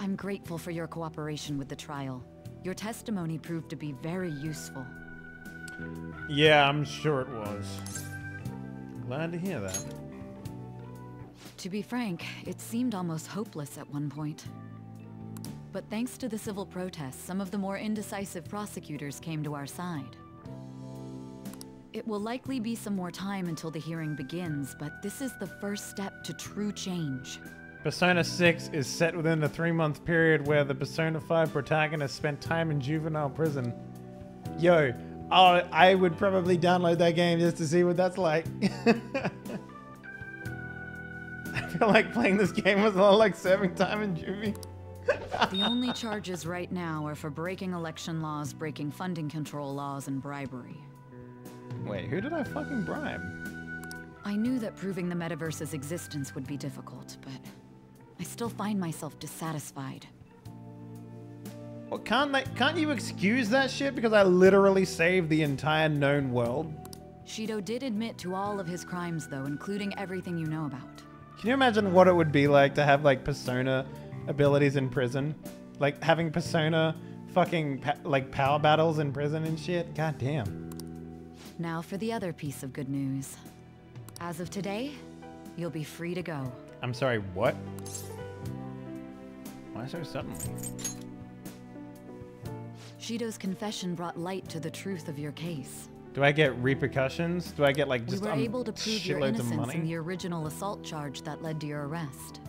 I'm grateful for your cooperation with the trial. Your testimony proved to be very useful. Yeah, I'm sure it was. Glad to hear that. To be frank, it seemed almost hopeless at one point. But thanks to the civil protests, some of the more indecisive prosecutors came to our side. It will likely be some more time until the hearing begins, but this is the first step to true change. Persona 6 is set within the three month period where the Persona 5 protagonist spent time in juvenile prison. Yo, oh, I would probably download that game just to see what that's like. I feel like playing this game was a lot like serving time in juvie. the only charges right now are for breaking election laws, breaking funding control laws, and bribery. Wait, who did I fucking bribe? I knew that proving the metaverse's existence would be difficult, but I still find myself dissatisfied. Well, can't they, can't you excuse that shit because I literally saved the entire known world? Shido did admit to all of his crimes, though, including everything you know about. Can you imagine what it would be like to have like persona abilities in prison? Like having persona fucking like power battles in prison and shit? God damn. Now for the other piece of good news. As of today, you'll be free to go. I'm sorry, what? Why so suddenly? Shido's confession brought light to the truth of your case. Do I get repercussions? Do I get like just we were um, able to prove your innocence in the original assault charge that led to your arrest.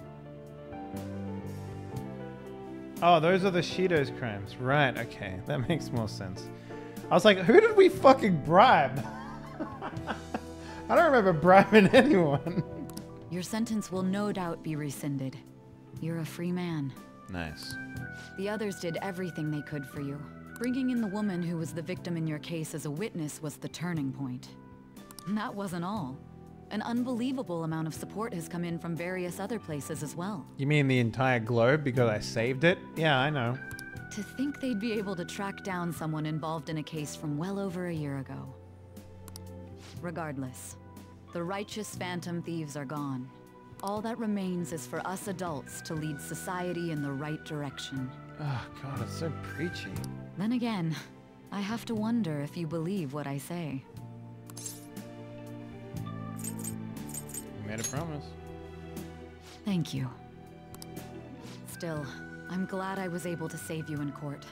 Oh, those are the Shido's crimes. Right, okay. That makes more sense. I was like, who did we fucking bribe? I don't remember bribing anyone. Your sentence will no doubt be rescinded. You're a free man. Nice. The others did everything they could for you. Bringing in the woman who was the victim in your case as a witness was the turning point. And that wasn't all. An unbelievable amount of support has come in from various other places as well. You mean the entire globe because I saved it? Yeah, I know. To think they'd be able to track down someone involved in a case from well over a year ago. Regardless, the righteous phantom thieves are gone. All that remains is for us adults to lead society in the right direction. Oh god, it's so preachy. Then again, I have to wonder if you believe what I say. You made a promise. Thank you. Still, I'm glad I was able to save you in court.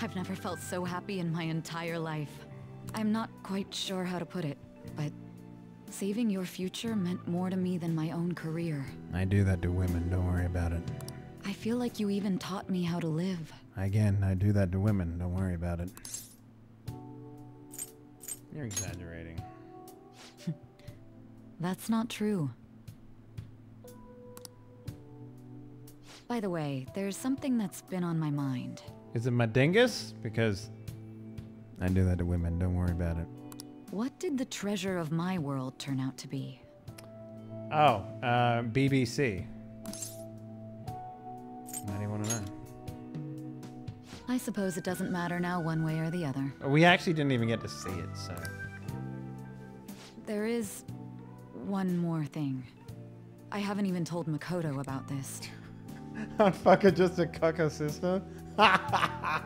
I've never felt so happy in my entire life. I'm not quite sure how to put it, but saving your future meant more to me than my own career. I do that to women, don't worry about it. I feel like you even taught me how to live. Again, I do that to women, don't worry about it. You're exaggerating. That's not true. By the way, there's something that's been on my mind. Is it my dingus? Because I do that to women, don't worry about it. What did the treasure of my world turn out to be? oh, uh, BBC. Why do you want to know? I suppose it doesn't matter now one way or the other. We actually didn't even get to see it, so. There is one more thing. I haven't even told Makoto about this. I'd fuck her just to cuck her sister. ah.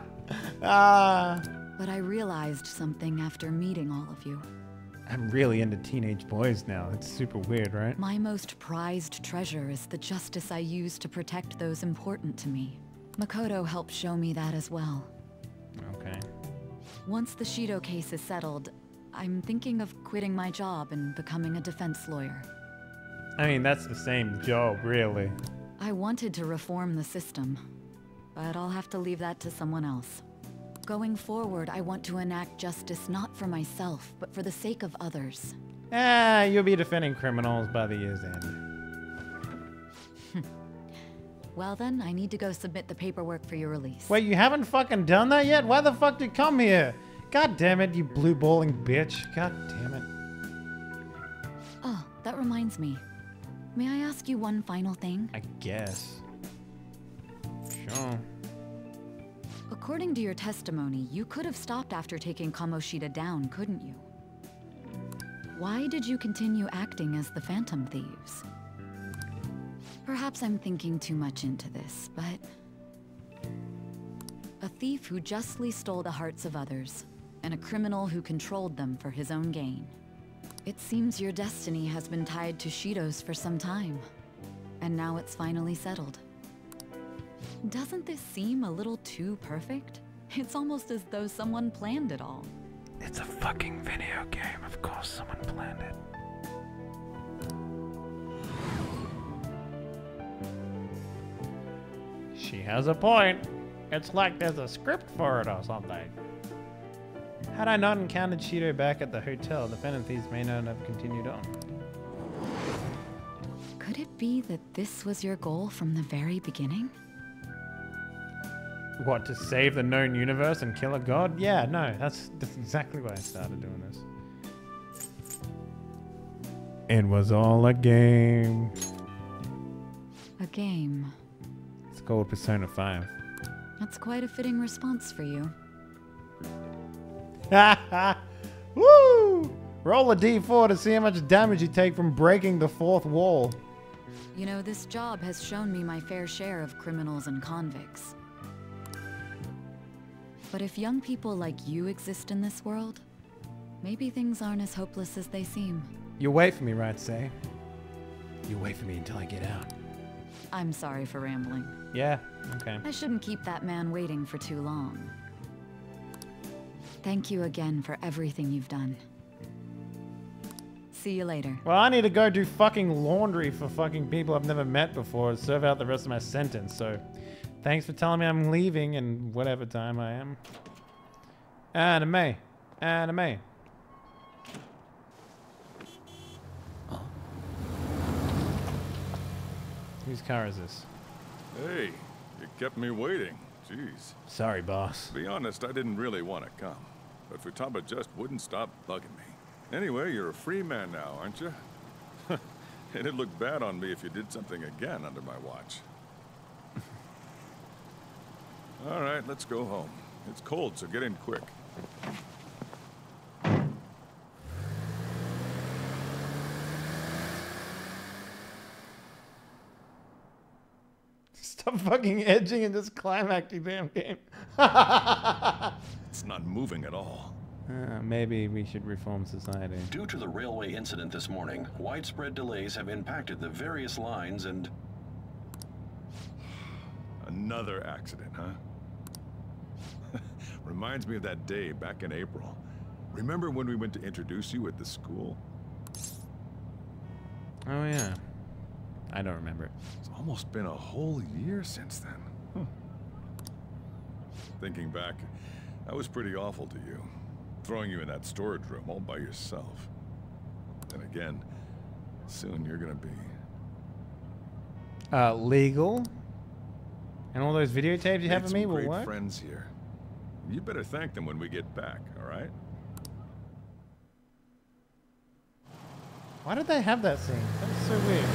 But I realized something after meeting all of you. I'm really into teenage boys now. It's super weird, right? My most prized treasure is the justice I use to protect those important to me. Makoto helped show me that as well. Okay. Once the Shido case is settled, I'm thinking of quitting my job and becoming a defense lawyer. I mean, that's the same job, really. I wanted to reform the system, but I'll have to leave that to someone else. Going forward, I want to enact justice not for myself, but for the sake of others. Ah, you'll be defending criminals by the year's end. Well then, I need to go submit the paperwork for your release. Wait, you haven't fucking done that yet? Why the fuck did you come here? God damn it, you blue bowling bitch. God damn it. Oh, that reminds me. May I ask you one final thing? I guess. Sure. According to your testimony, you could have stopped after taking Kamoshida down, couldn't you? Why did you continue acting as the Phantom Thieves? Perhaps I'm thinking too much into this, but... A thief who justly stole the hearts of others, and a criminal who controlled them for his own gain. It seems your destiny has been tied to Shido's for some time, and now it's finally settled. Doesn't this seem a little too perfect? It's almost as though someone planned it all. It's a fucking video game. Of course someone planned it. She has a point. It's like there's a script for it or something. Had I not encountered Shido back at the hotel, the Phantom Thieves may not have continued on. Could it be that this was your goal from the very beginning? What, to save the known universe and kill a god? Yeah, no, that's, that's exactly why I started doing this. It was all a game. A game. Called Persona 5. That's quite a fitting response for you. Woo! Roll a d4 to see how much damage you take from breaking the fourth wall. You know, this job has shown me my fair share of criminals and convicts. But if young people like you exist in this world, maybe things aren't as hopeless as they seem. You wait for me, right, say? You wait for me until I get out. I'm sorry for rambling. Yeah, okay. I shouldn't keep that man waiting for too long. Thank you again for everything you've done. See you later. Well, I need to go do fucking laundry for fucking people I've never met before, serve out the rest of my sentence, so thanks for telling me I'm leaving in whatever time I am. Anime. Anime. Whose car is this? Hey, you kept me waiting. Jeez. Sorry, boss. To be honest, I didn't really want to come. But Futaba just wouldn't stop bugging me. Anyway, you're a free man now, aren't you? And It'd look bad on me if you did something again under my watch. All right, let's go home. It's cold, so get in quick. Stop fucking edging and just climax, you damn game. It's not moving at all. Uh, maybe we should reform society. Due to the railway incident this morning, widespread delays have impacted the various lines and... Another accident, huh? Reminds me of that day back in April. Remember when we went to introduce you at the school? Oh, yeah. I don't remember. It's almost been a whole year since then. Huh. Thinking back, I was pretty awful to you. Throwing you in that storage room all by yourself. And again, soon you're gonna be... Uh, legal? And all those videotapes you have of me some will great what? friends here. You better thank them when we get back, all right? Why did they have that scene? That was so weird.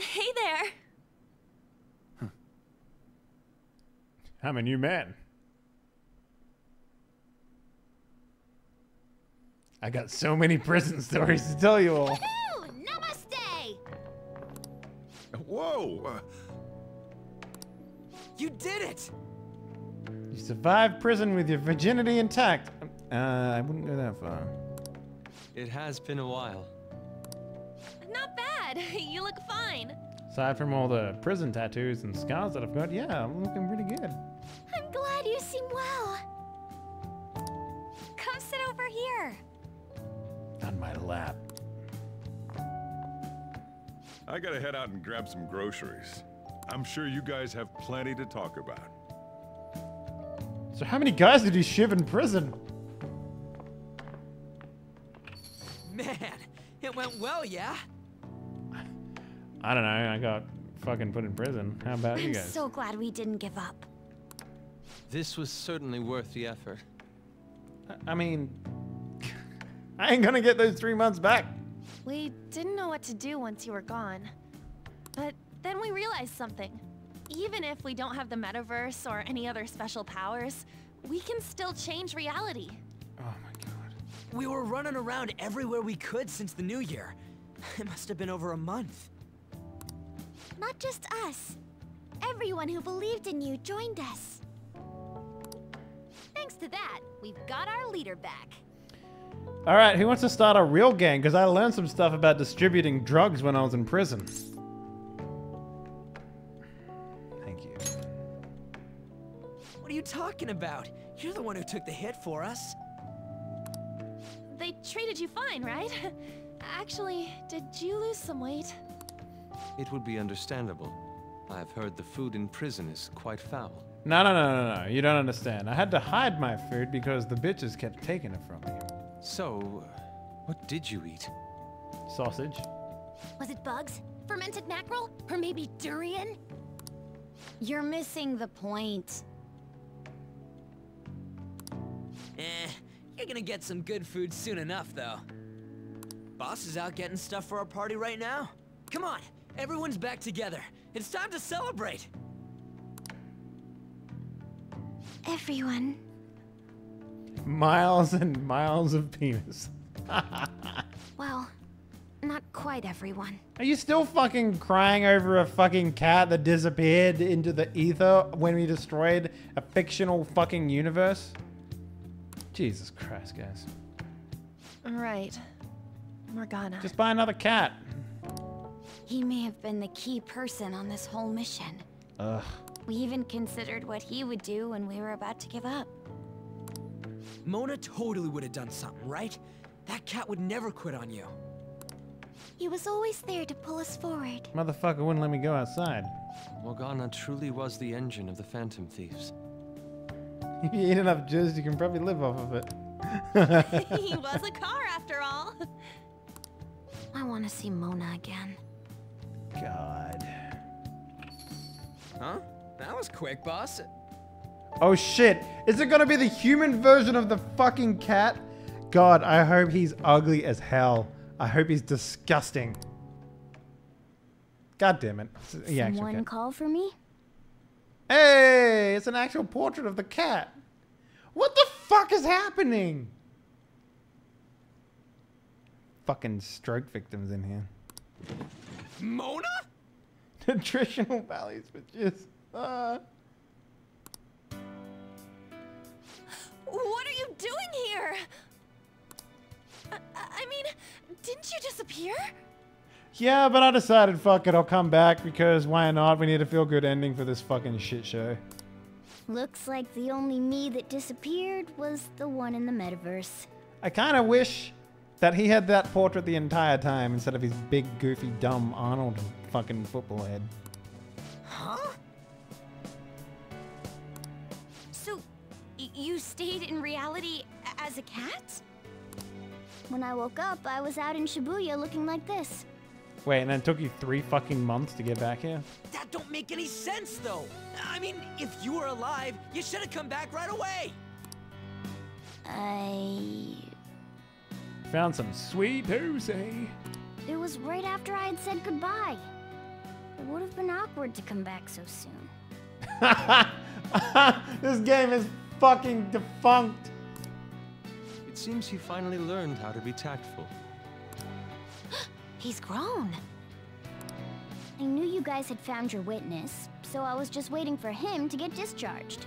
Hey there. I'm a new man. I got so many prison stories to tell you all. Namaste! Whoa! uh, You did it! You survived prison with your virginity intact. Uh, I wouldn't go that far. It has been a while. Not bad. You look fine. Aside from all the prison tattoos and scars that I've got, yeah, I'm looking pretty good. On my lap. I gotta head out and grab some groceries. I'm sure you guys have plenty to talk about. So how many guys did he shiv in prison? Man, it went well, yeah? I don't know. I got fucking put in prison. How about you guys? I'm so glad we didn't give up. This was certainly worth the effort. I mean, I ain't gonna get those three months back. We didn't know what to do once you were gone. But then we realized something. Even if we don't have the metaverse or any other special powers, we can still change reality. Oh my god. We were running around everywhere we could since the new year. It must have been over a month. Not just us. Everyone who believed in you joined us. Thanks to that, we've got our leader back. All right, who wants to start a real gang? Because I learned some stuff about distributing drugs when I was in prison. Thank you. What are you talking about? You're the one who took the hit for us. They treated you fine, right? Actually, did you lose some weight? It would be understandable. I've heard the food in prison is quite foul. No, no, no, no, no. You don't understand. I had to hide my food because the bitches kept taking it from me. So, what did you eat? Sausage. Was it bugs? Fermented mackerel? Or maybe durian? You're missing the point. Eh, you're gonna get some good food soon enough, though. Boss is out getting stuff for our party right now. Come on, everyone's back together. It's time to celebrate. Everyone. Miles and miles of penis. Well, not quite everyone. Are you still fucking crying over a fucking cat that disappeared into the ether when we destroyed a fictional fucking universe? Jesus Christ, guys. Right. Morgana. Just buy another cat. He may have been the key person on this whole mission. Ugh. We even considered what he would do when we were about to give up. Mona totally would have done something, right? That cat would never quit on you. He was always there to pull us forward. Motherfucker wouldn't let me go outside. Morgana truly was the engine of the Phantom Thieves. If you eat enough jizz, you can probably live off of it. he was a car after all. I want to see Mona again. God. Huh? That was quick, boss. Oh shit. Is it gonna be the human version of the fucking cat? God, I hope he's ugly as hell. I hope he's disgusting. God damn it. It's the actual Someone cat. call for me? Hey, it's an actual portrait of the cat. What the fuck is happening? Fucking stroke victims in here. Mona? Nutritional values for jizz. Uh, What are you doing here? I, I mean, didn't you disappear? yeah, but I decided, fuck it, I'll come back because why not? We need a feel good ending for this fucking shit show. Looks like the only me that disappeared was the one in the metaverse. I kind of wish that he had that portrait the entire time instead of his big, goofy, dumb Arnold fucking football head. Huh? You stayed in reality as a cat? When I woke up, I was out in Shibuya looking like this. Wait, and then it took you three fucking months to get back here? That don't make any sense, though. I mean, if you were alive, you should have come back right away. I. Found some sweet Jose. It was right after I had said goodbye. It would have been awkward to come back so soon. this game is fucking defunct. It seems he finally learned how to be tactful. He's grown. I knew you guys had found your witness, so I was just waiting for him to get discharged.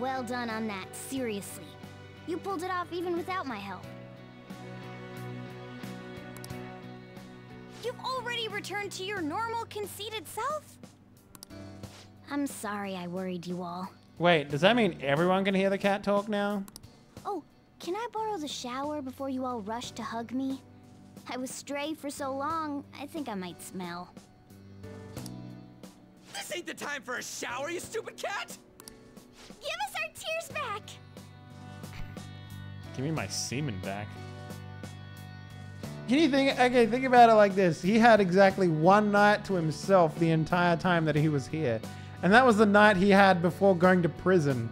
Well done on that, seriously. You pulled it off even without my help. You've already returned to your normal, conceited self? I'm sorry I worried you all. Wait, does that mean everyone can hear the cat talk now? Oh, can I borrow the shower before you all rush to hug me? I was stray for so long, I think I might smell. This ain't the time for a shower, you stupid cat! Give us our tears back! Give me my semen back. Can you think, okay, think about it like this. He had exactly one night to himself the entire time that he was here. And that was the night he had before going to prison.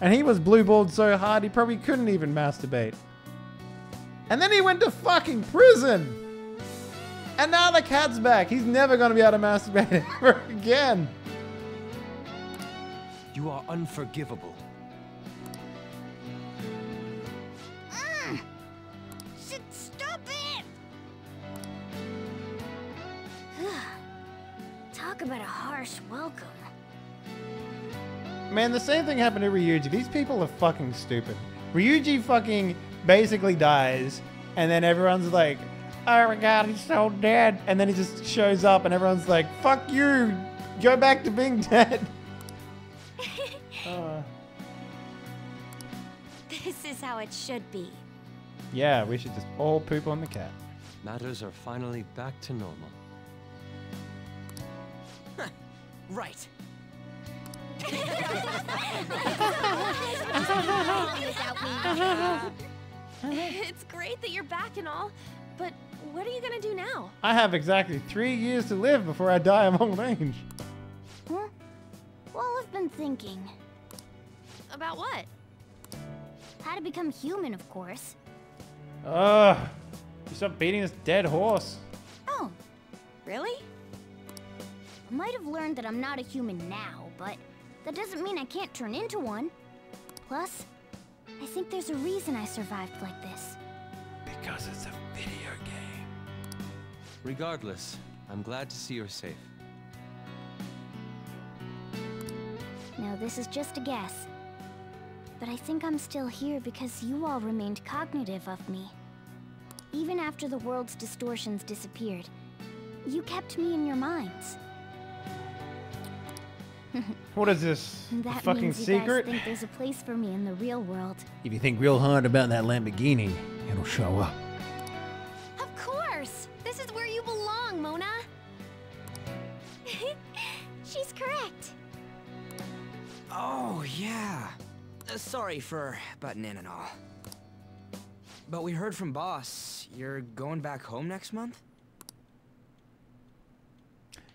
And he was blueballed so hard he probably couldn't even masturbate. And then he went to fucking prison. And now the cat's back. He's never going to be able to masturbate ever again. You are unforgivable. Mm. Stop it! Talk about a harsh welcome. Man, the same thing happened to Ryuji. These people are fucking stupid. Ryuji fucking basically dies, and then everyone's like, oh my god, he's so dead. And then he just shows up, and everyone's like, fuck you, go back to being dead. Uh, This is how it should be. yeah, we should just all poop on the cat. Matters are finally back to normal. Right. it's great that you're back and all, but what are you gonna do now? I have exactly three years to live before I die of old age. Huh? Well, I've been thinking. About what? How to become human, of course. Ugh. You stop beating this dead horse. Oh, really? I might have learned that I'm not a human now, but that doesn't mean I can't turn into one. Plus, I think there's a reason I survived like this. Because it's a video game. Regardless, I'm glad to see you're safe. Now, this is just a guess. But I think I'm still here because you all remained cognitive of me. Even after the world's distortions disappeared, you kept me in your minds. What is this? a That fucking means you secret? guys think there's a place for me in the real world. If you think real hard about that Lamborghini, it'll show up. Of course! This is where you belong, Mona! She's correct. Oh, yeah. Uh, sorry for butting in and all. But we heard from Boss. You're going back home next month?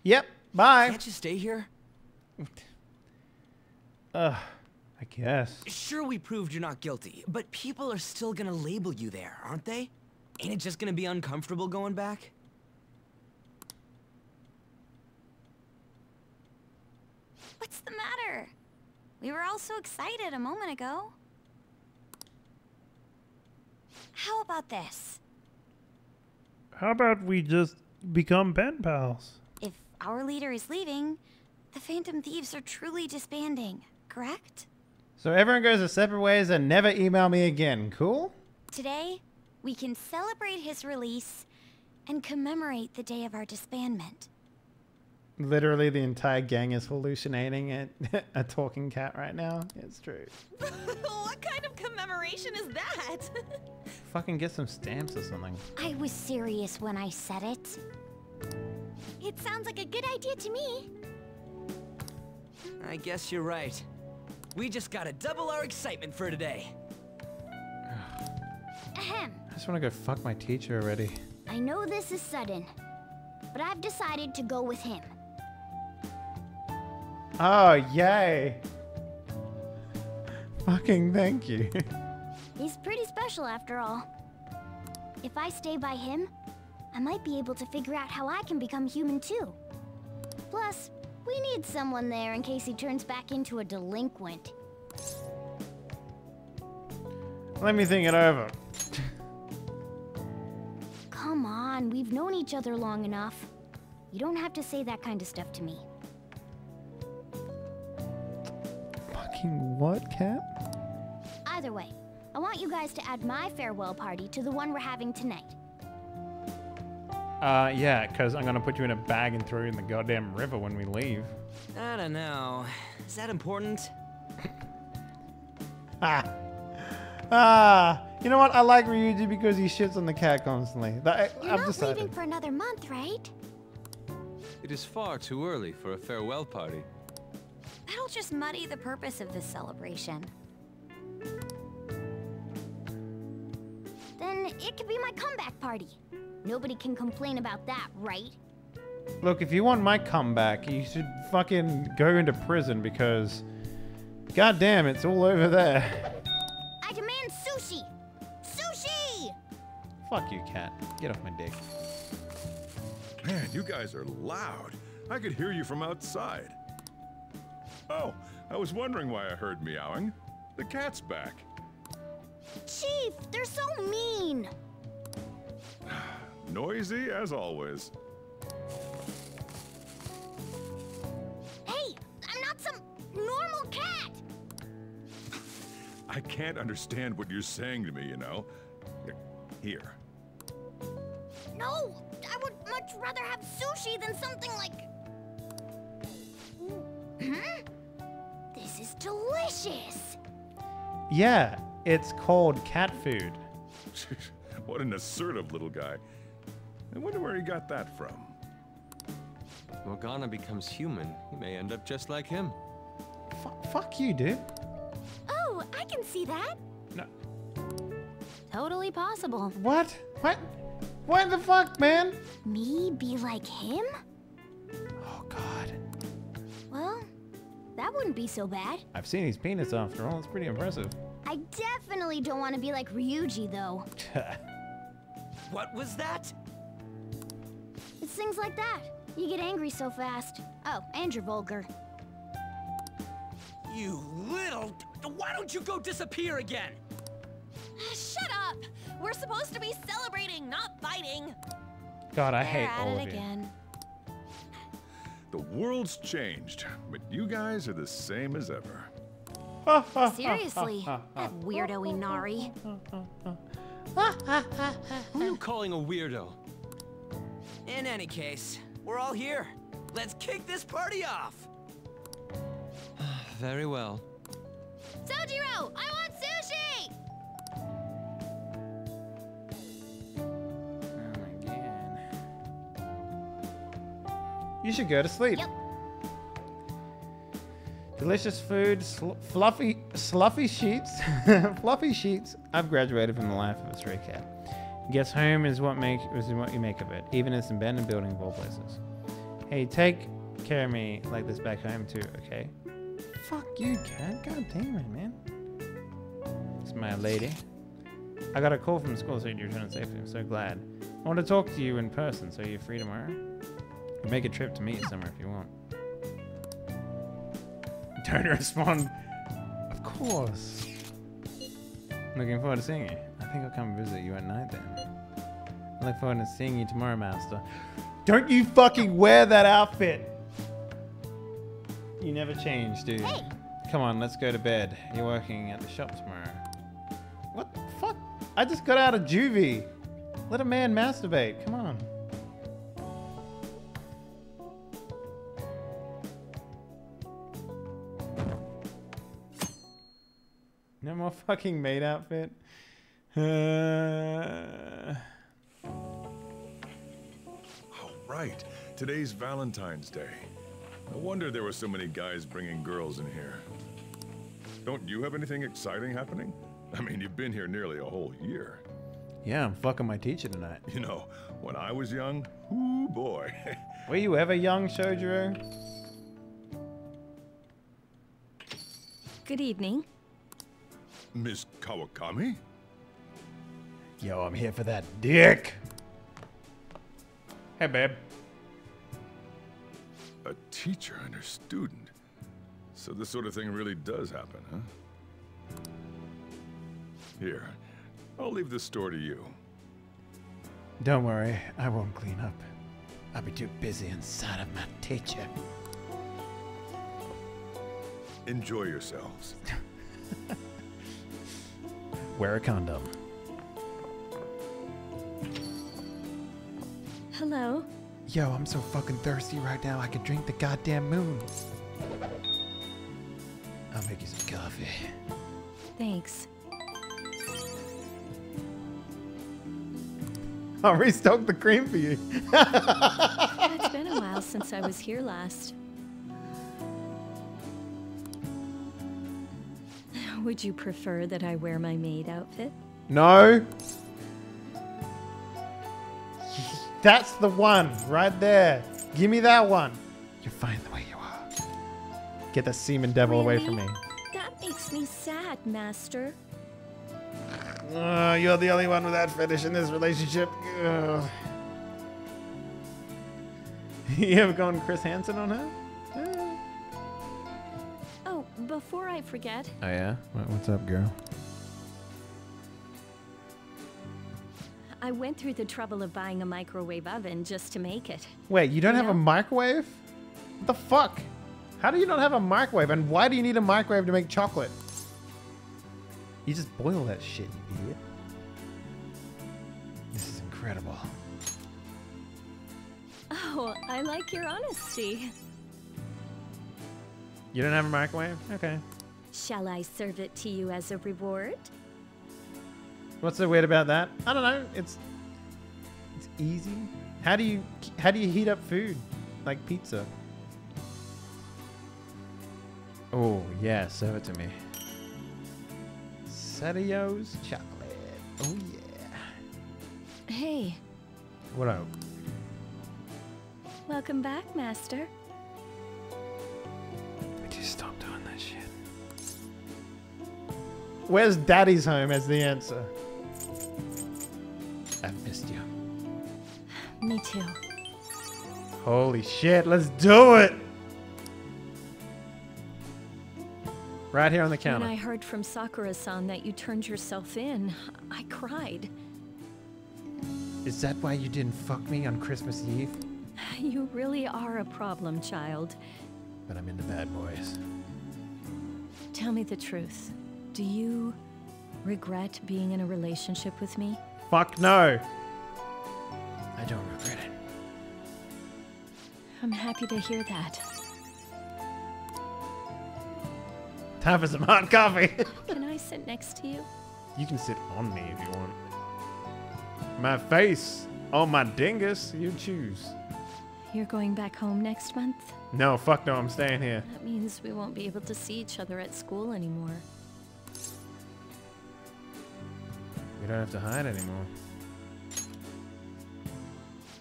Yep. Bye. Can't you stay here? Ugh. I guess. Sure, we proved you're not guilty, but people are still gonna label you there, aren't they? Ain't it just gonna be uncomfortable going back? What's the matter? We were all so excited a moment ago. How about this? How about we just become pen pals? If our leader is leaving, the Phantom Thieves are truly disbanding, correct? So everyone goes their separate ways and never email me again. Cool? Today, we can celebrate his release and commemorate the day of our disbandment. Literally, the entire gang is hallucinating at a talking cat right now. It's true. what kind of commemoration is that? Fucking get some stamps or something. I was serious when I said it. It sounds like a good idea to me. I guess you're right. We just gotta double our excitement for today. Ahem. I just want to go fuck my teacher already. I know this is sudden, but I've decided to go with him. Oh, yay. Fucking thank you. He's pretty special after all. If I stay by him, I might be able to figure out how I can become human too. Plus, we need someone there in case he turns back into a delinquent. Let me think it over. Come on, we've known each other long enough. You don't have to say that kind of stuff to me. Fucking what, Cap? Either way, I want you guys to add my farewell party to the one we're having tonight. Uh, yeah, because I'm going to put you in a bag and throw you in the goddamn river when we leave. I don't know. Is that important? Ah. Ah. You know what? I like Ryuji because he shits on the cat constantly. That, I, You're I've not decided. leaving for another month, right? It is far too early for a farewell party. That'll just muddy the purpose of this celebration. then it could be my comeback party. Nobody can complain about that, right? Look, if you want my comeback, you should fucking go into prison because, goddamn, it's all over there. I demand sushi! Sushi! Fuck you, cat. Get off my dick. Man, you guys are loud. I could hear you from outside. Oh, I was wondering why I heard meowing. The cat's back. Chief, they're so mean! Noisy as always. Hey, I'm not some normal cat! I can't understand what you're saying to me, you know. Here. No, I would much rather have sushi than something like. Hmm? This is delicious! Yeah, it's called cat food. what an assertive little guy. I wonder where he got that from. Morgana becomes human, he may end up just like him. F fuck you, dude. Oh, I can see that. No. Totally possible. What? What? What the fuck, man? Me be like him? Oh, God. Well, that wouldn't be so bad. I've seen his penis after all. It's pretty impressive. I definitely don't want to be like Ryuji, though. What was that? It's things like that. You get angry so fast. Oh, and you're vulgar. You little... Why don't you go disappear again? Shut up! We're supposed to be celebrating, not fighting. God, I They're hate at all it of you. again. The world's changed, but you guys are the same as ever. Seriously, that weirdo Inari. Who are you calling a weirdo? In any case, we're all here. Let's kick this party off. Very well. Sojiro, I want sushi! You should go to sleep. Delicious food, sl fluffy, sluffy sheets, fluffy sheets. I've graduated from the life of a stray cat. Guess home is what make is what you make of it, even in some abandoned building of all places. Hey, take care of me like this back home too, okay? Fuck you, cat. God damn it, man. It's my lady. I got a call from school saying you're returning safely. I'm so glad. I want to talk to you in person, so you're free tomorrow. Make a trip to meet you somewhere if you want. Don't respond. Of course. Looking forward to seeing you. I think I'll come visit you at night then. I look forward to seeing you tomorrow, Master. Don't you fucking wear that outfit! You never change, you? Hey. Come on, let's go to bed. You're working at the shop tomorrow. What the fuck? I just got out of juvie. Let a man masturbate. Come on. No more fucking maid outfit. Uh, Right. Today's Valentine's Day. No wonder there were so many guys bringing girls in here. Don't you have anything exciting happening? I mean, you've been here nearly a whole year. yeah, I'm fucking my teacher tonight. You know, when I was young, ooh boy. Were you ever young, Sojiro? Good evening. Miss Kawakami? Yo, I'm here for that dick. Hey, babe. A teacher and her student. So this sort of thing really does happen, huh? Here, I'll leave this store to you. Don't worry, I won't clean up. I'll be too busy inside of my teacher. Enjoy yourselves. Wear a condom. Hello. Yo, I'm so fucking thirsty right now, I could drink the goddamn moon. I'll make you some coffee. Thanks. I'll restock the cream for you. it's been a while since I was here last. Would you prefer that I wear my maid outfit? no. That's the one right there. Give me that one. You're fine the way you are. Get the semen devil away from me. That makes me sad, Master. Uh, you're the only one without fetish in this relationship. Ugh. you ever gone Chris Hansen on her? Oh, before I forget, Oh yeah. What's up, girl? I went through the trouble of buying a microwave oven just to make it. Wait, you don't have a microwave? What the fuck? How do you not have a microwave? And why do you need a microwave to make chocolate? You just boil that shit, you idiot. This is incredible. Oh, I like your honesty. You don't have a microwave? Okay. Shall I serve it to you as a reward? What's so weird about that? I don't know. It's it's easy. How do you how do you heat up food like pizza? Oh yeah, serve it to me. Serio's chocolate. Oh yeah. Hey, What up? welcome back, Master. Would you stop doing that shit? Where's Daddy's home as the answer? I've missed you. Me too. Holy shit, let's do it! Right here on the counter. When. I heard from Sakura-san that you turned yourself in, I cried. Is that why you didn't fuck me on Christmas Eve? You really are a problem, child. But I'm into bad boys. Tell me the truth. Do you regret being in a relationship with me? Fuck no! I don't regret it. I'm happy to hear that. Time for some hot coffee. Can I sit next to you? you can sit on me if you want. My face on my dingus, you choose. You're going back home next month? No, fuck no, I'm staying here. That means we won't be able to see each other at school anymore. We don't have to hide anymore.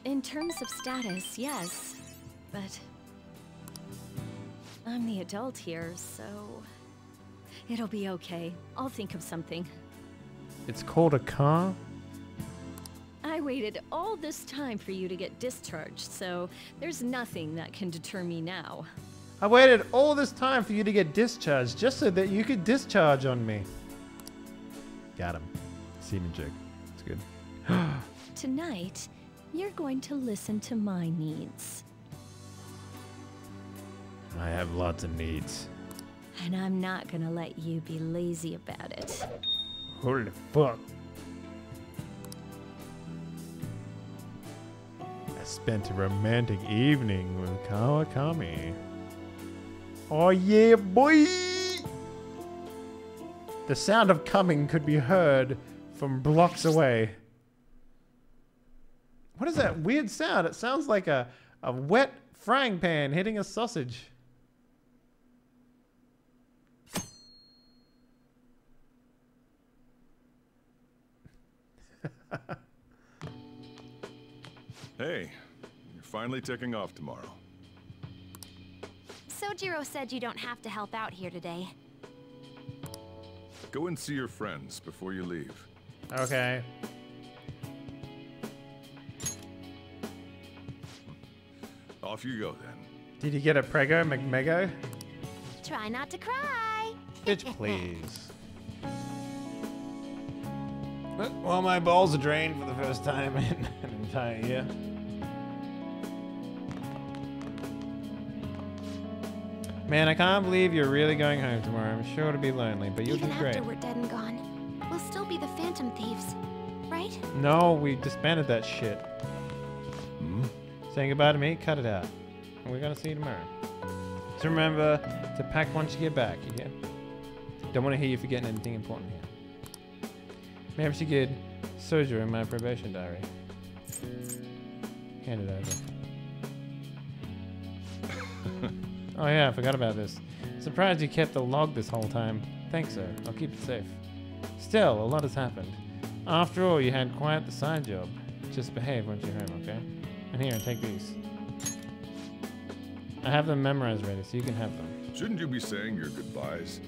In terms of status, yes. But I'm the adult here, so it'll be okay. I'll think of something. It's called a car? I waited all this time for you to get discharged, so there's nothing that can deter me now. I waited all this time for you to get discharged just so that you could discharge on me. Got him. Semen joke. It's good. Tonight, you're going to listen to my needs. I have lots of needs. And I'm not gonna let you be lazy about it. Holy fuck. I spent a romantic evening with Kawakami. Oh yeah, boy! The sound of coming could be heard from blocks away. What is that weird sound? It sounds like a, a wet frying pan hitting a sausage. Hey, you're finally taking off tomorrow. Sojiro said you don't have to help out here today. Go and see your friends before you leave. Okay. Off you go then. Did you get a prego McMego? Try not to cry. Bitch, please. Well, my balls are drained for the first time in an entire year. Man, I can't believe you're really going home tomorrow. I'm sure it'll be lonely, but you'll Even do great. after Phantom Thieves, right? No, we disbanded that shit. Hmm? Saying goodbye to me, cut it out. We're gonna see you tomorrow. Just remember to pack once you get back, you hear? Don't want to hear you forgetting anything important here. Maybe she could surgery in my probation diary. Hand it over. oh yeah, I forgot about this. Surprised you kept the log this whole time. Thanks, sir. I'll keep it safe. Still, a lot has happened. After all, you had quite the side job. Just behave once you're home, okay? And here, take these. I have them memorized ready, so you can have them. Shouldn't you be saying your goodbyes?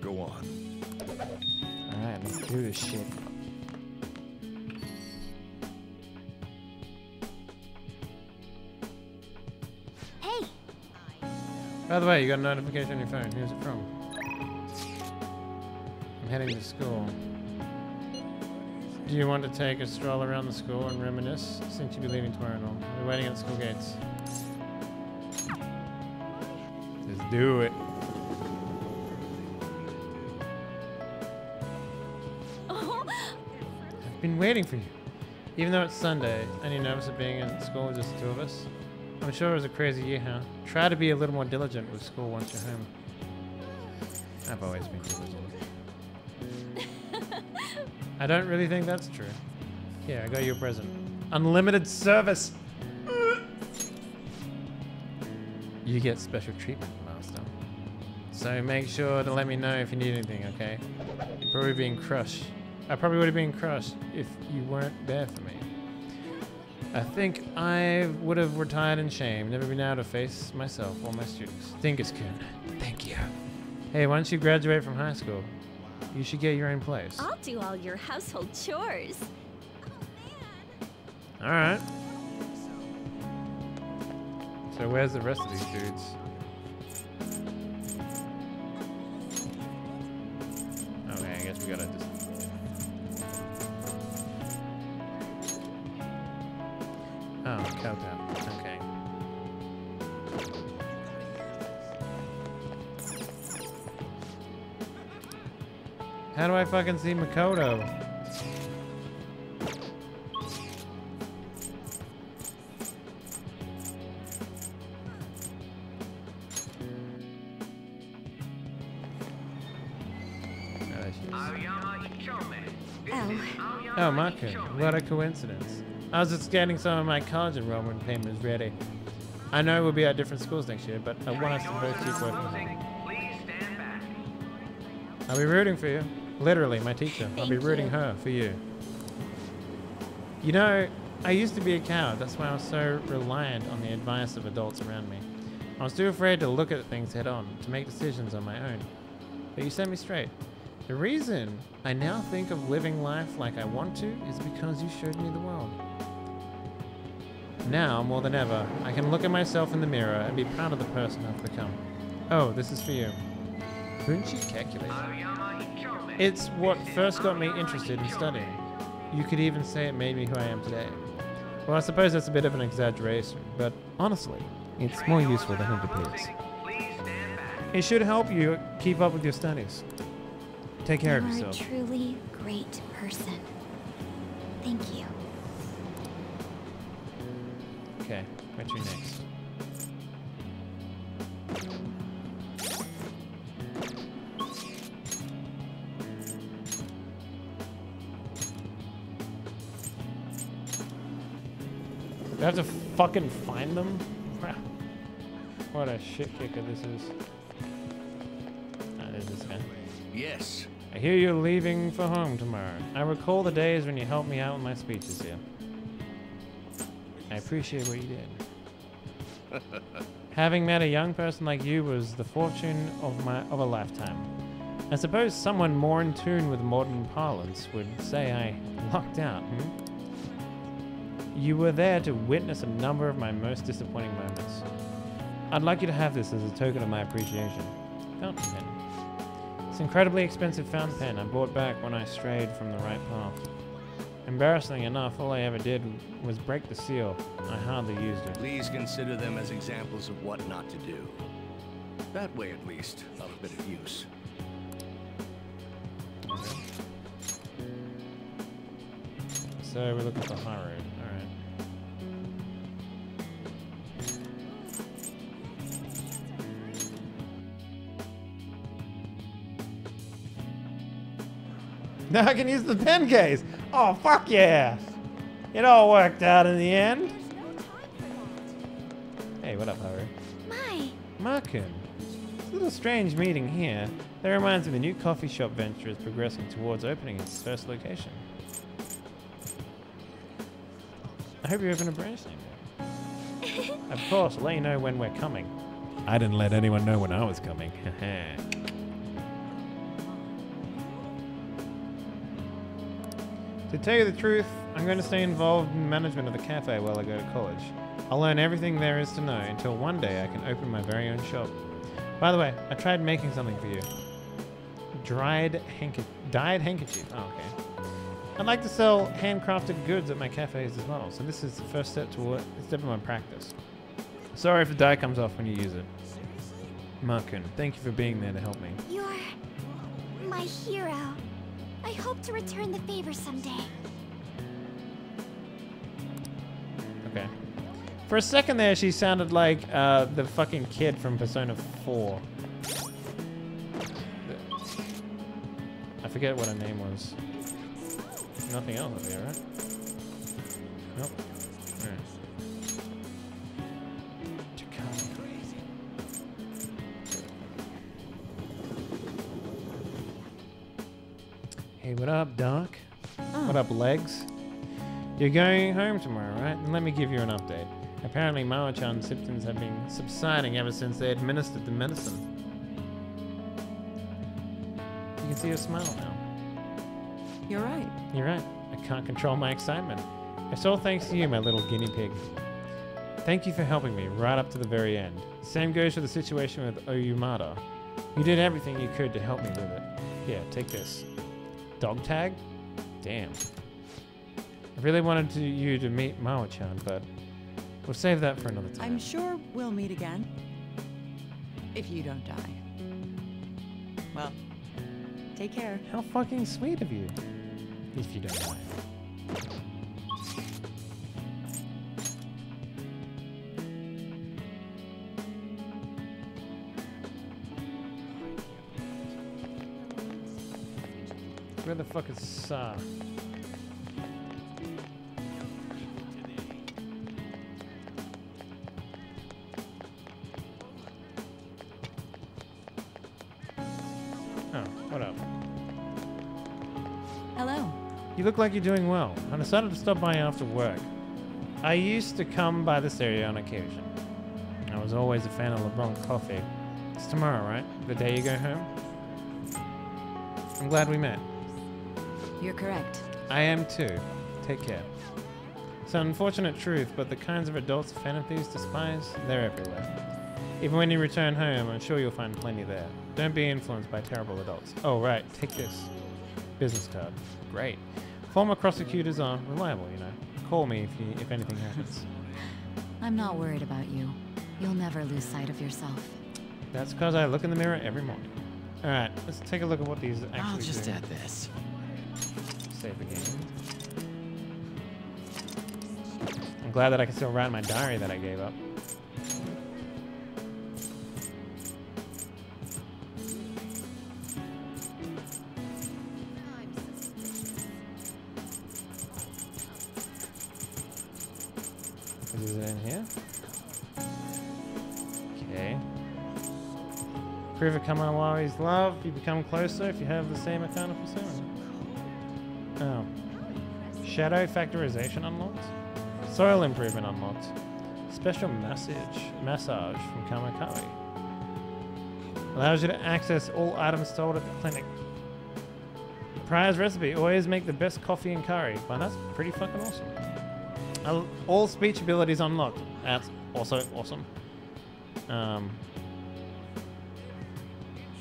Go on. Alright, let's do this shit. Hey, By the way, you got a notification on your phone. Who's it from? I'm heading to school. Do you want to take a stroll around the school and reminisce? Since you'll be leaving tomorrow and all. We're waiting at the school gates. Let's do it. I've been waiting for you. Even though it's Sunday, and you're nervous of being in school with just the two of us. I'm sure it was a crazy year, huh? Try to be a little more diligent with school once you're home. I've always been diligent. I don't really think that's true. Here, I got you a present. Unlimited service! You get special treatment, Master. So make sure to let me know if you need anything, okay? You're probably being crushed. I probably would have been crushed if you weren't there for me. I think I would have retired in shame, never been able to face myself or my students. Dingus-kun, thank you. Hey, why don't you graduate from high school, you should get your own place. I'll do all your household chores. Alright. So where's the rest of these dudes? I fucking see Makoto? Oh, oh Marco, what a coincidence. I was just getting some of my college enrollment payments ready. I know we'll be at different schools next year, but I want us to both keep working hard. I'll be rooting for you. Literally, my teacher. I'll be rooting you. her for you. You know, I used to be a coward. That's why I was so reliant on the advice of adults around me. I was too afraid to look at things head on, to make decisions on my own. But you set me straight. The reason I now think of living life like I want to is because you showed me the world. Now, more than ever, I can look at myself in the mirror and be proud of the person I've become. Oh, this is for you. Couldn't you calculate? It's what first got me interested in studying. You could even say it made me who I am today. Well, I suppose that's a bit of an exaggeration, but honestly, it's more useful than it appears. It should help you keep up with your studies. Take care of yourself. you are a truly great person. Thank you. Okay, what's your next? I have to fucking find them? What a shit kicker this is. Ah, there's this guy. Yes. I hear you're leaving for home tomorrow. I recall the days when you helped me out with my speeches here. I appreciate what you did. Having met a young person like you was the fortune of my of a lifetime. I suppose someone more in tune with modern parlance would say I lucked out, hmm? You were there to witness a number of my most disappointing moments. I'd like you to have this as a token of my appreciation. Fountain pen. It's incredibly expensive fountain pen I bought back when I strayed from the right path. Embarrassingly enough, all I ever did was break the seal. I hardly used it. Please consider them as examples of what not to do. That way, at least, of a bit of use. So we're looking for Haru. Alright. Now I can use the pen case. Oh, fuck yeah. It all worked out in the end. Hey, what up, Haru? My, Markin. It's a little strange meeting here. That reminds me the new coffee shop venture is progressing towards opening its first location. I hope you open a branch name. of course, let you know when we're coming. I didn't let anyone know when I was coming. to tell you the truth, I'm going to stay involved in management of the cafe while I go to college. I'll learn everything there is to know until one day I can open my very own shop. By the way, I tried making something for you. Dried handker- dyed handkerchief. Oh, okay. I'd like to sell handcrafted goods at my cafes as well, so this is the first step toward step of my practice. Sorry if the dye comes off when you use it. Markun, thank you for being there to help me. You're my hero. I hope to return the favor someday. Okay. For a second there, she sounded like uh, the fucking kid from Persona 4. I forget what her name was. Nothing else up here, right? Nope. Hey, what up, Doc? Oh. What up, Legs? You're going home tomorrow, right? Then let me give you an update. Apparently, Mao-chan's symptoms have been subsiding ever since they administered the medicine. You can see her smile now. You're right. You're right. I can't control my excitement. It's all thanks to you, my little guinea pig. Thank you for helping me right up to the very end. Same goes for the situation with Oyamada. You did everything you could to help me with it. Here, take this. Dog tag? Damn. I really wanted to, you to meet Mao-chan, but we'll save that for another time. I'm sure we'll meet again. If you don't die. Well, take care. How fucking sweet of you. If you don't mind. Where the fuck is Sae? Oh, what up? Hello. You look like you're doing well. I decided to stop by after work. I used to come by this area on occasion. I was always a fan of Leblanc coffee. It's tomorrow, right? The day you go home? I'm glad we met. You're correct. I am too. Take care. It's an unfortunate truth, but the kinds of adults Phantom Thieves despise, they're everywhere. Even when you return home, I'm sure you'll find plenty there. Don't be influenced by terrible adults. Oh, right, take this. Business card. Great. Former prosecutors are reliable, you know. Call me if, you, if anything happens. I'm not worried about you. You'll never lose sight of yourself. That's because I look in the mirror every morning. Alright, let's take a look at what these actually I'll just do. add this. Save the game. I'm glad that I can still write my diary that I gave up. Is it in here? Okay. Prove a Kawakami's love. You become closer if you have the same Arcana Persona. Oh. Shadow factorization unlocked. Soil improvement unlocked. Special message massage from Kawakami. Allows you to access all items sold at the clinic. Prize recipe. Always make the best coffee and curry. Wow, that's pretty fucking awesome. All speech abilities unlocked. That's also awesome. Um,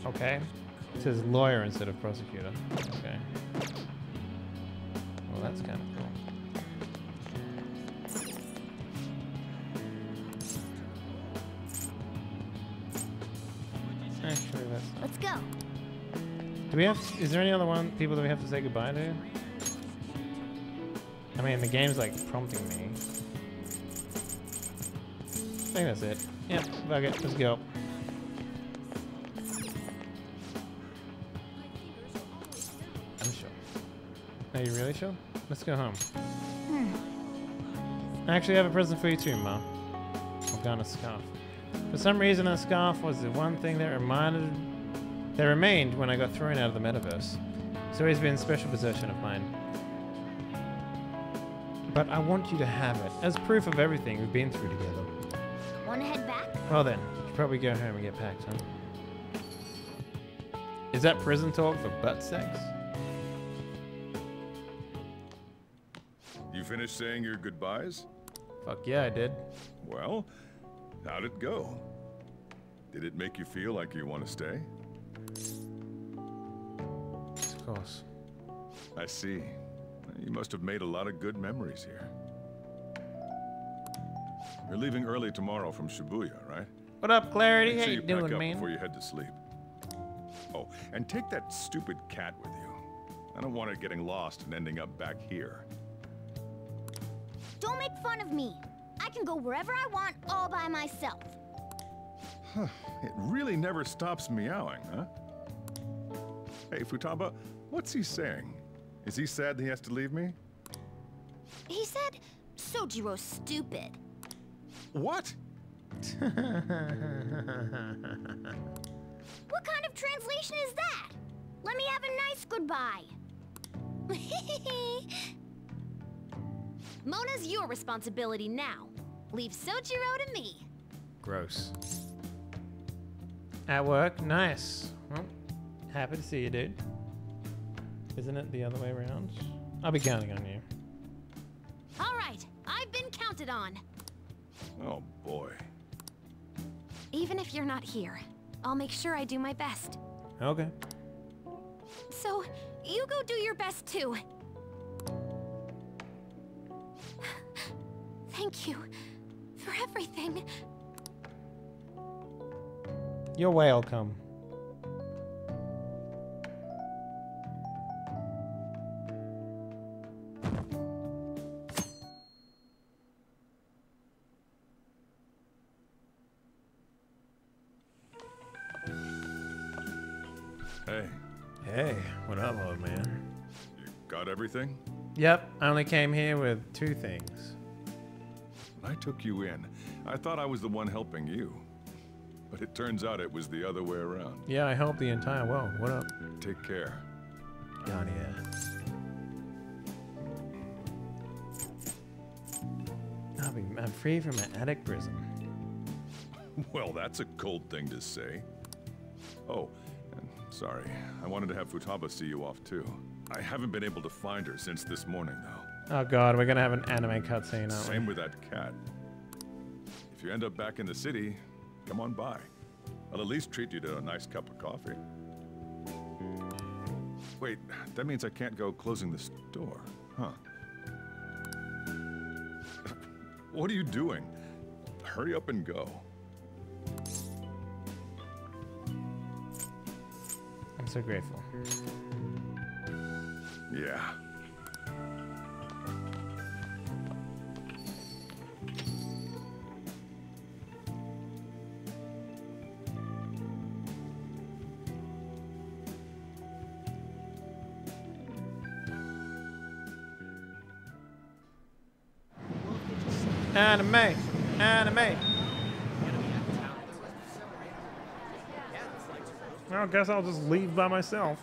okay. It says lawyer instead of prosecutor. Okay. Well, that's kind of cool. Actually, that's. Let's go. Do we have? Is there any other one people that we have to say goodbye to? I mean, the game's like prompting me. I think that's it. Yep, fuck it. Let's go. I'm sure. Are you really sure? Let's go home. Hmm. I actually have a present for you too, Ma. I've got a scarf. For some reason, a scarf was the one thing that reminded, that remained when I got thrown out of the metaverse. It's always been a special possession of mine. But I want you to have it as proof of everything we've been through together. Wanna head back? Well then, you should probably go home and get packed, huh? Is that prison talk for butt sex? You finished saying your goodbyes? Fuck yeah, I did. Well, how'd it go? Did it make you feel like you want to stay? Of course. I see. You must have made a lot of good memories here. You're leaving early tomorrow from Shibuya, right? What up, Clarity? Make How sure you you doing, up man? before you head to sleep. Oh, and take that stupid cat with you. I don't want it getting lost and ending up back here. Don't make fun of me. I can go wherever I want all by myself. Huh, it really never stops meowing, huh? Hey, Futaba, what's he saying? Is he sad that he has to leave me? He said Sojiro's stupid. What? What kind of translation is that? Let me have a nice goodbye. Mona's your responsibility now. Leave Sojiro to me. Gross. At work? Nice. Well, happy to see you, dude. Isn't it the other way around? I'll be counting on you. All right, I've been counted on. Oh, boy. Even if you're not here, I'll make sure I do my best. Okay. So, you go do your best too. Thank you for everything. You're welcome. Hey, Hey, what up, old man? you got everything? Yep, I only came here with two things. When I took you in, I thought I was the one helping you. But it turns out it was the other way around. Yeah, I helped the entire world. What up? Take care. Down here. I'll be, I'm free from an attic prison. Well, that's a cold thing to say. Oh, and sorry. I wanted to have Futaba see you off too. I haven't been able to find her since this morning, though. Oh god, we're gonna have an anime cutscene, aren't Same we? with that cat. If you end up back in the city, come on by. I'll at least treat you to a nice cup of coffee. Wait, that means I can't go closing this door, huh? what are you doing? Hurry up and go. I'm so grateful. Yeah. Anime! Anime! Well, I guess I'll just leave by myself.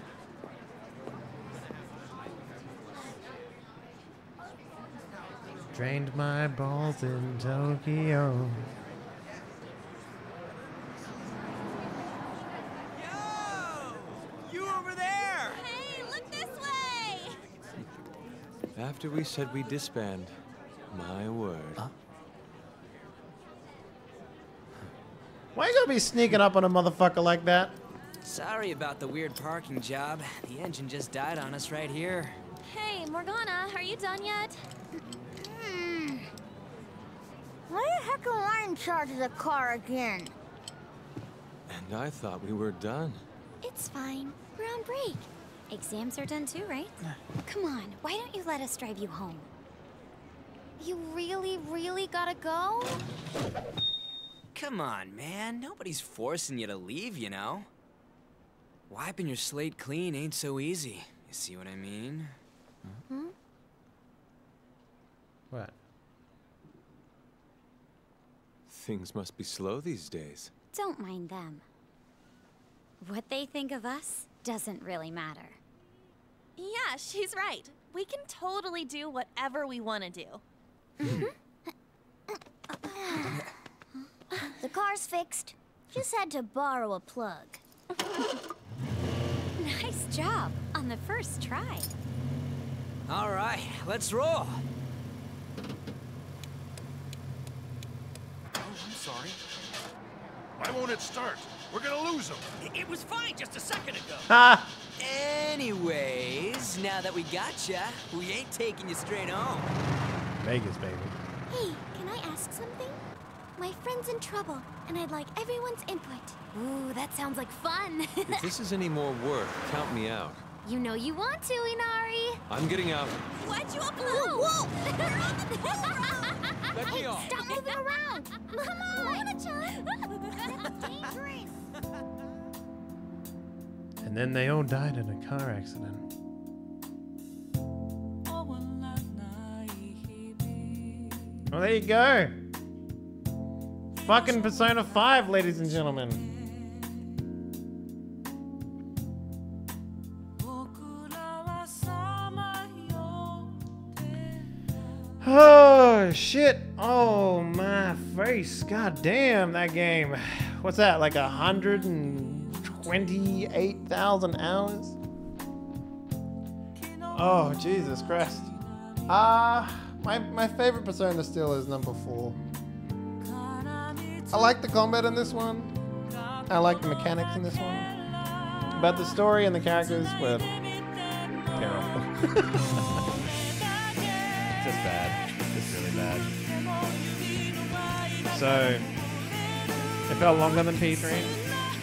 Drained my balls in Tokyo. You over there! Hey, look this way! After we said we disband, my word. Uh. Why you gonna be sneaking up on a motherfucker like that? Sorry about the weird parking job. The engine just died on us right here. Hey, Morgana, are you done yet? Hmm. Why the heck in charge of the car again? And I thought we were done. It's fine. We're on break. Exams are done too, right? Come on, why don't you let us drive you home? You really, really gotta go? Come on, man. Nobody's forcing you to leave, you know? Wiping your slate clean ain't so easy. You see what I mean? Hmm? What? Things must be slow these days. Don't mind them. What they think of us doesn't really matter. Yeah, she's right. we can totally do whatever we want to do. Mm-hmm. The car's fixed. Just had to borrow a plug. Nice job on the first try. All right, let's roll. Oh, I'm sorry. Why won't it start? We're gonna lose him. It was fine just a second ago. Ha! Anyways, now that we got gotcha, we ain't taking you straight home. Vegas, baby. Hey, can I ask something? My friend's in trouble, and I'd like everyone's input. Ooh, that sounds like fun. If this is any more work, count me out. you know you want to, Inari. I'm getting out. Why'd you upload? Whoa! Let me off. Stop moving around! Come on! Mona-chan! dangerous! And then they all died in a car accident. Well, there you go. Fucking Persona 5, ladies and gentlemen. Oh shit! Oh my face! God damn that game! What's that? Like a hundred and twenty-eight thousand hours? Oh Jesus Christ! Ah, my my favorite Persona still is number four. I like the combat in this one. I like the mechanics in this one. But the story and the characters were terrible. Just bad. So, it felt longer than P3.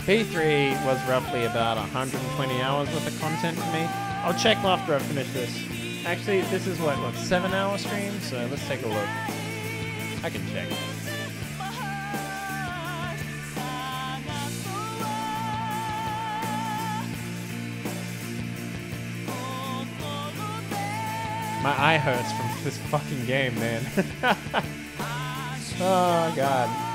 P3 was roughly about 120 hours worth of content for me. I'll check after I finish this. Actually, this is what, what, 7 hour stream? So let's take a look. I can check. My eye hurts from this fucking game, man. oh god.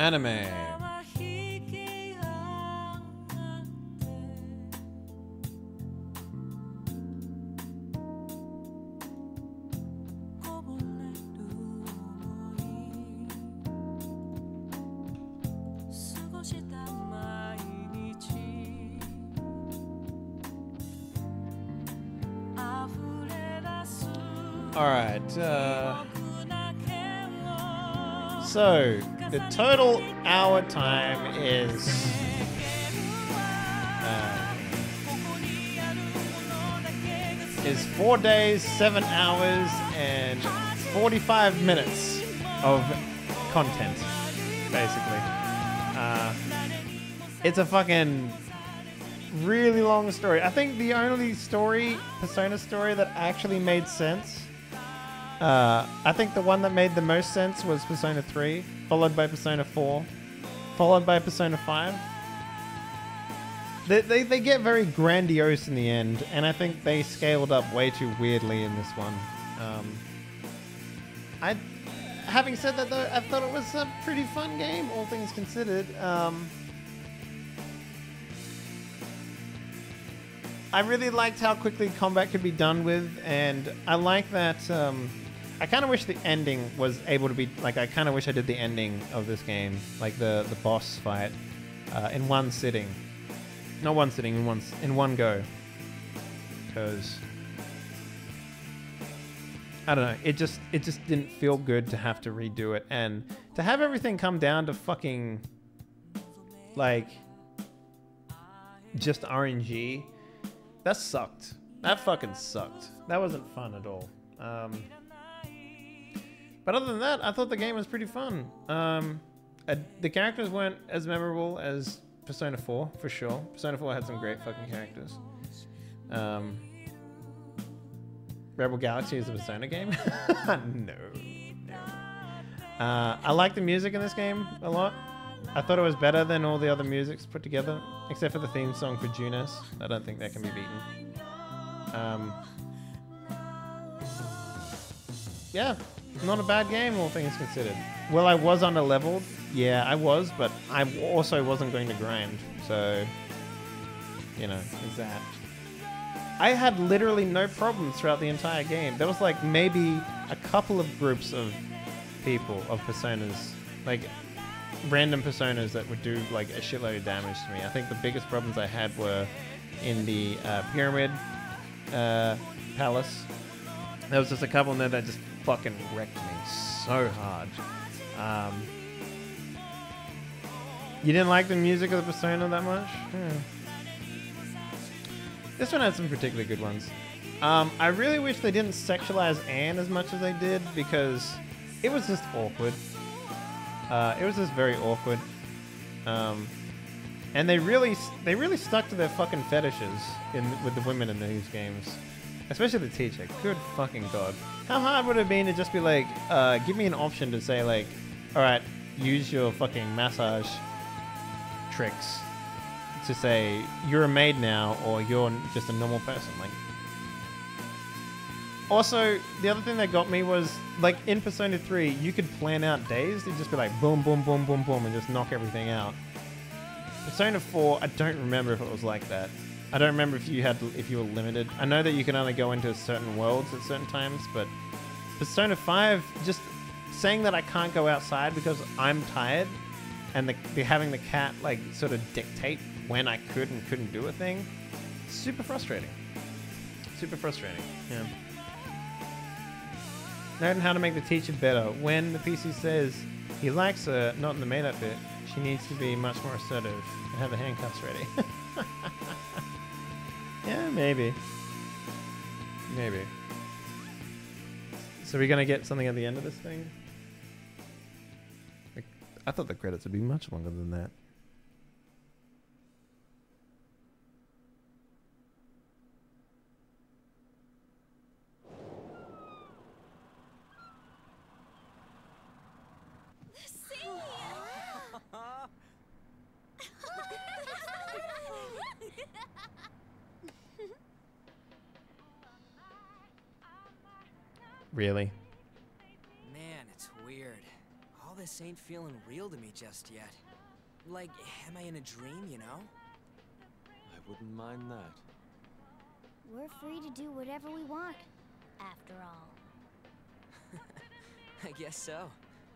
Anime. The total hour time is uh, is four days, seven hours, and forty-five minutes of content, basically. Uh, it's a fucking really long story. I think the only story, Persona story, that actually made sense. Uh, I think the one that made the most sense was Persona 3, followed by Persona 4, followed by Persona 5. They, they, they get very grandiose in the end, and I think they scaled up way too weirdly in this one. Um, I, having said that though, I thought it was a pretty fun game, all things considered. Um, I really liked how quickly combat could be done with, and I like that. Um, I kind of wish the ending was able to be like. I kind of wish I did the ending of this game, like the the boss fight, uh, in one sitting. Not one sitting, in one in one go. Because I don't know. It just it just didn't feel good to have to redo it, and to have everything come down to fucking like just RNG. That sucked. That fucking sucked. That wasn't fun at all. Um, but other than that, I thought the game was pretty fun. Um, uh, the characters weren't as memorable as Persona 4, for sure. Persona 4 had some great fucking characters. Um, Rebel Galaxy is a Persona game? no, no. Uh, I like the music in this game a lot. I thought it was better than all the other musics put together, except for the theme song for Junes. I don't think that can be beaten. Um, yeah, not a bad game, all things considered. Well, I was under leveled. Yeah, I was, but I also wasn't going to grind. So, you know, is that. I had literally no problems throughout the entire game. There was like maybe a couple of groups of people, of personas, like random personas that would do like a shitload of damage to me. I think the biggest problems I had were in the uh, pyramid uh, palace. There was just a couple in there that just fucking wrecked me so hard. Um, you didn't like the music of the Persona that much? Yeah. This one had some particularly good ones. Um, I really wish they didn't sexualize Ann as much as they did because it was just awkward. Uh, it was just very awkward. Um, and they really, they really stuck to their fucking fetishes in with the women in these games, especially the teacher. Good fucking god! How hard would it have been to just be like, uh, give me an option to say like, all right, use your fucking massage tricks to say you're a maid now or you're just a normal person. Like, also, the other thing that got me was like in Persona 3, you could plan out days. You'd just be like boom, boom, boom, boom, boom, and just knock everything out. Persona 4, I don't remember if it was like that. I don't remember if you had if you were limited. I know that you can only go into certain worlds at certain times, but Persona 5, just saying that I can't go outside because I'm tired, and the, the having the cat like sort of dictate when I could and couldn't do a thing, super frustrating. Super frustrating. Yeah. Learn how to make the teacher better. When the PC says he likes her, not in the made up bit, she needs to be much more assertive and have the handcuffs ready. yeah, maybe. Maybe. So we're gonna get something at the end of this thing? I thought the credits would be much longer than that. Really? Man, it's weird. All this ain't feeling real to me just yet. Like, am I in a dream, you know? I wouldn't mind that. We're free to do whatever we want, after all. I guess so.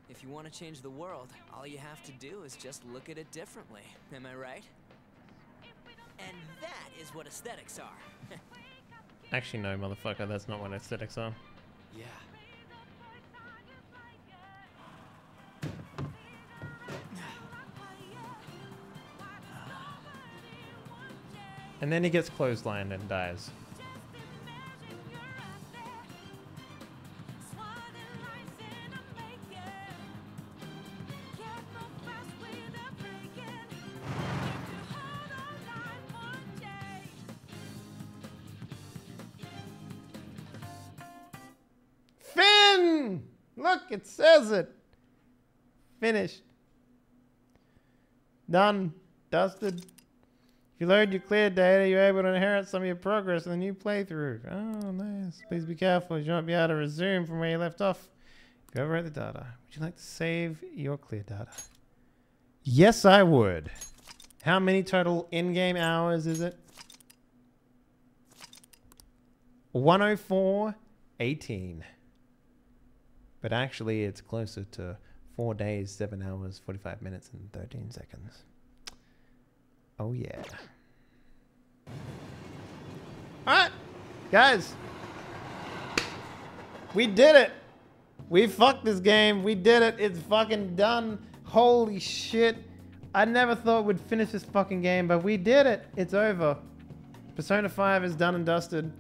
If you want to change the world, all you have to do is just look at it differently. Am I right? And that is what aesthetics are. Actually, no, motherfucker. That's not what aesthetics are. Yeah. And then he gets clotheslined and dies. It says it. Finished. Done. Dusted. If you load your clear data, you're able to inherit some of your progress in the new playthrough. Oh, nice. Please be careful. You won't be able to resume from where you left off. If you overwrite the data, would you like to save your clear data? Yes, I would. How many total in-game hours is it? 104.18. But actually, it's closer to 4 days, 7 hours, 45 minutes, and 13 seconds. Oh, yeah. Alright, guys. We did it. We fucked this game. We did it. It's fucking done. Holy shit. I never thought we'd finish this fucking game, but we did it. It's over. Persona 5 is done and dusted.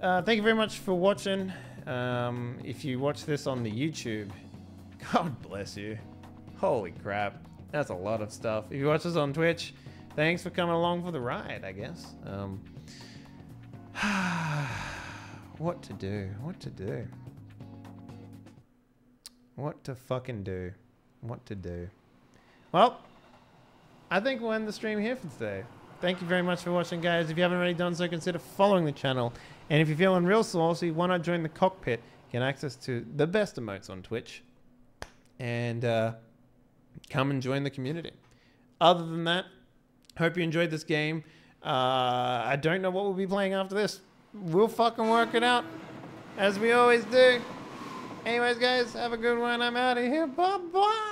uh, thank you very much for watching. Um, if you watch this on the YouTube, God bless you. Holy crap. That's a lot of stuff. If you watch this on Twitch, thanks for coming along for the ride, I guess. Um, what to do? What to do? What to fucking do? What to do? Well, I think we'll end the stream here for today. Thank you very much for watching, guys. If you haven't already done so, consider following the channel. And if you're feeling real saucy, why not join the cockpit? Get access to the best emotes on Twitch. And uh, come and join the community. Other than that, hope you enjoyed this game. Uh, I don't know what we'll be playing after this. We'll fucking work it out, as we always do. Anyways, guys, have a good one. I'm out of here. Bye bye.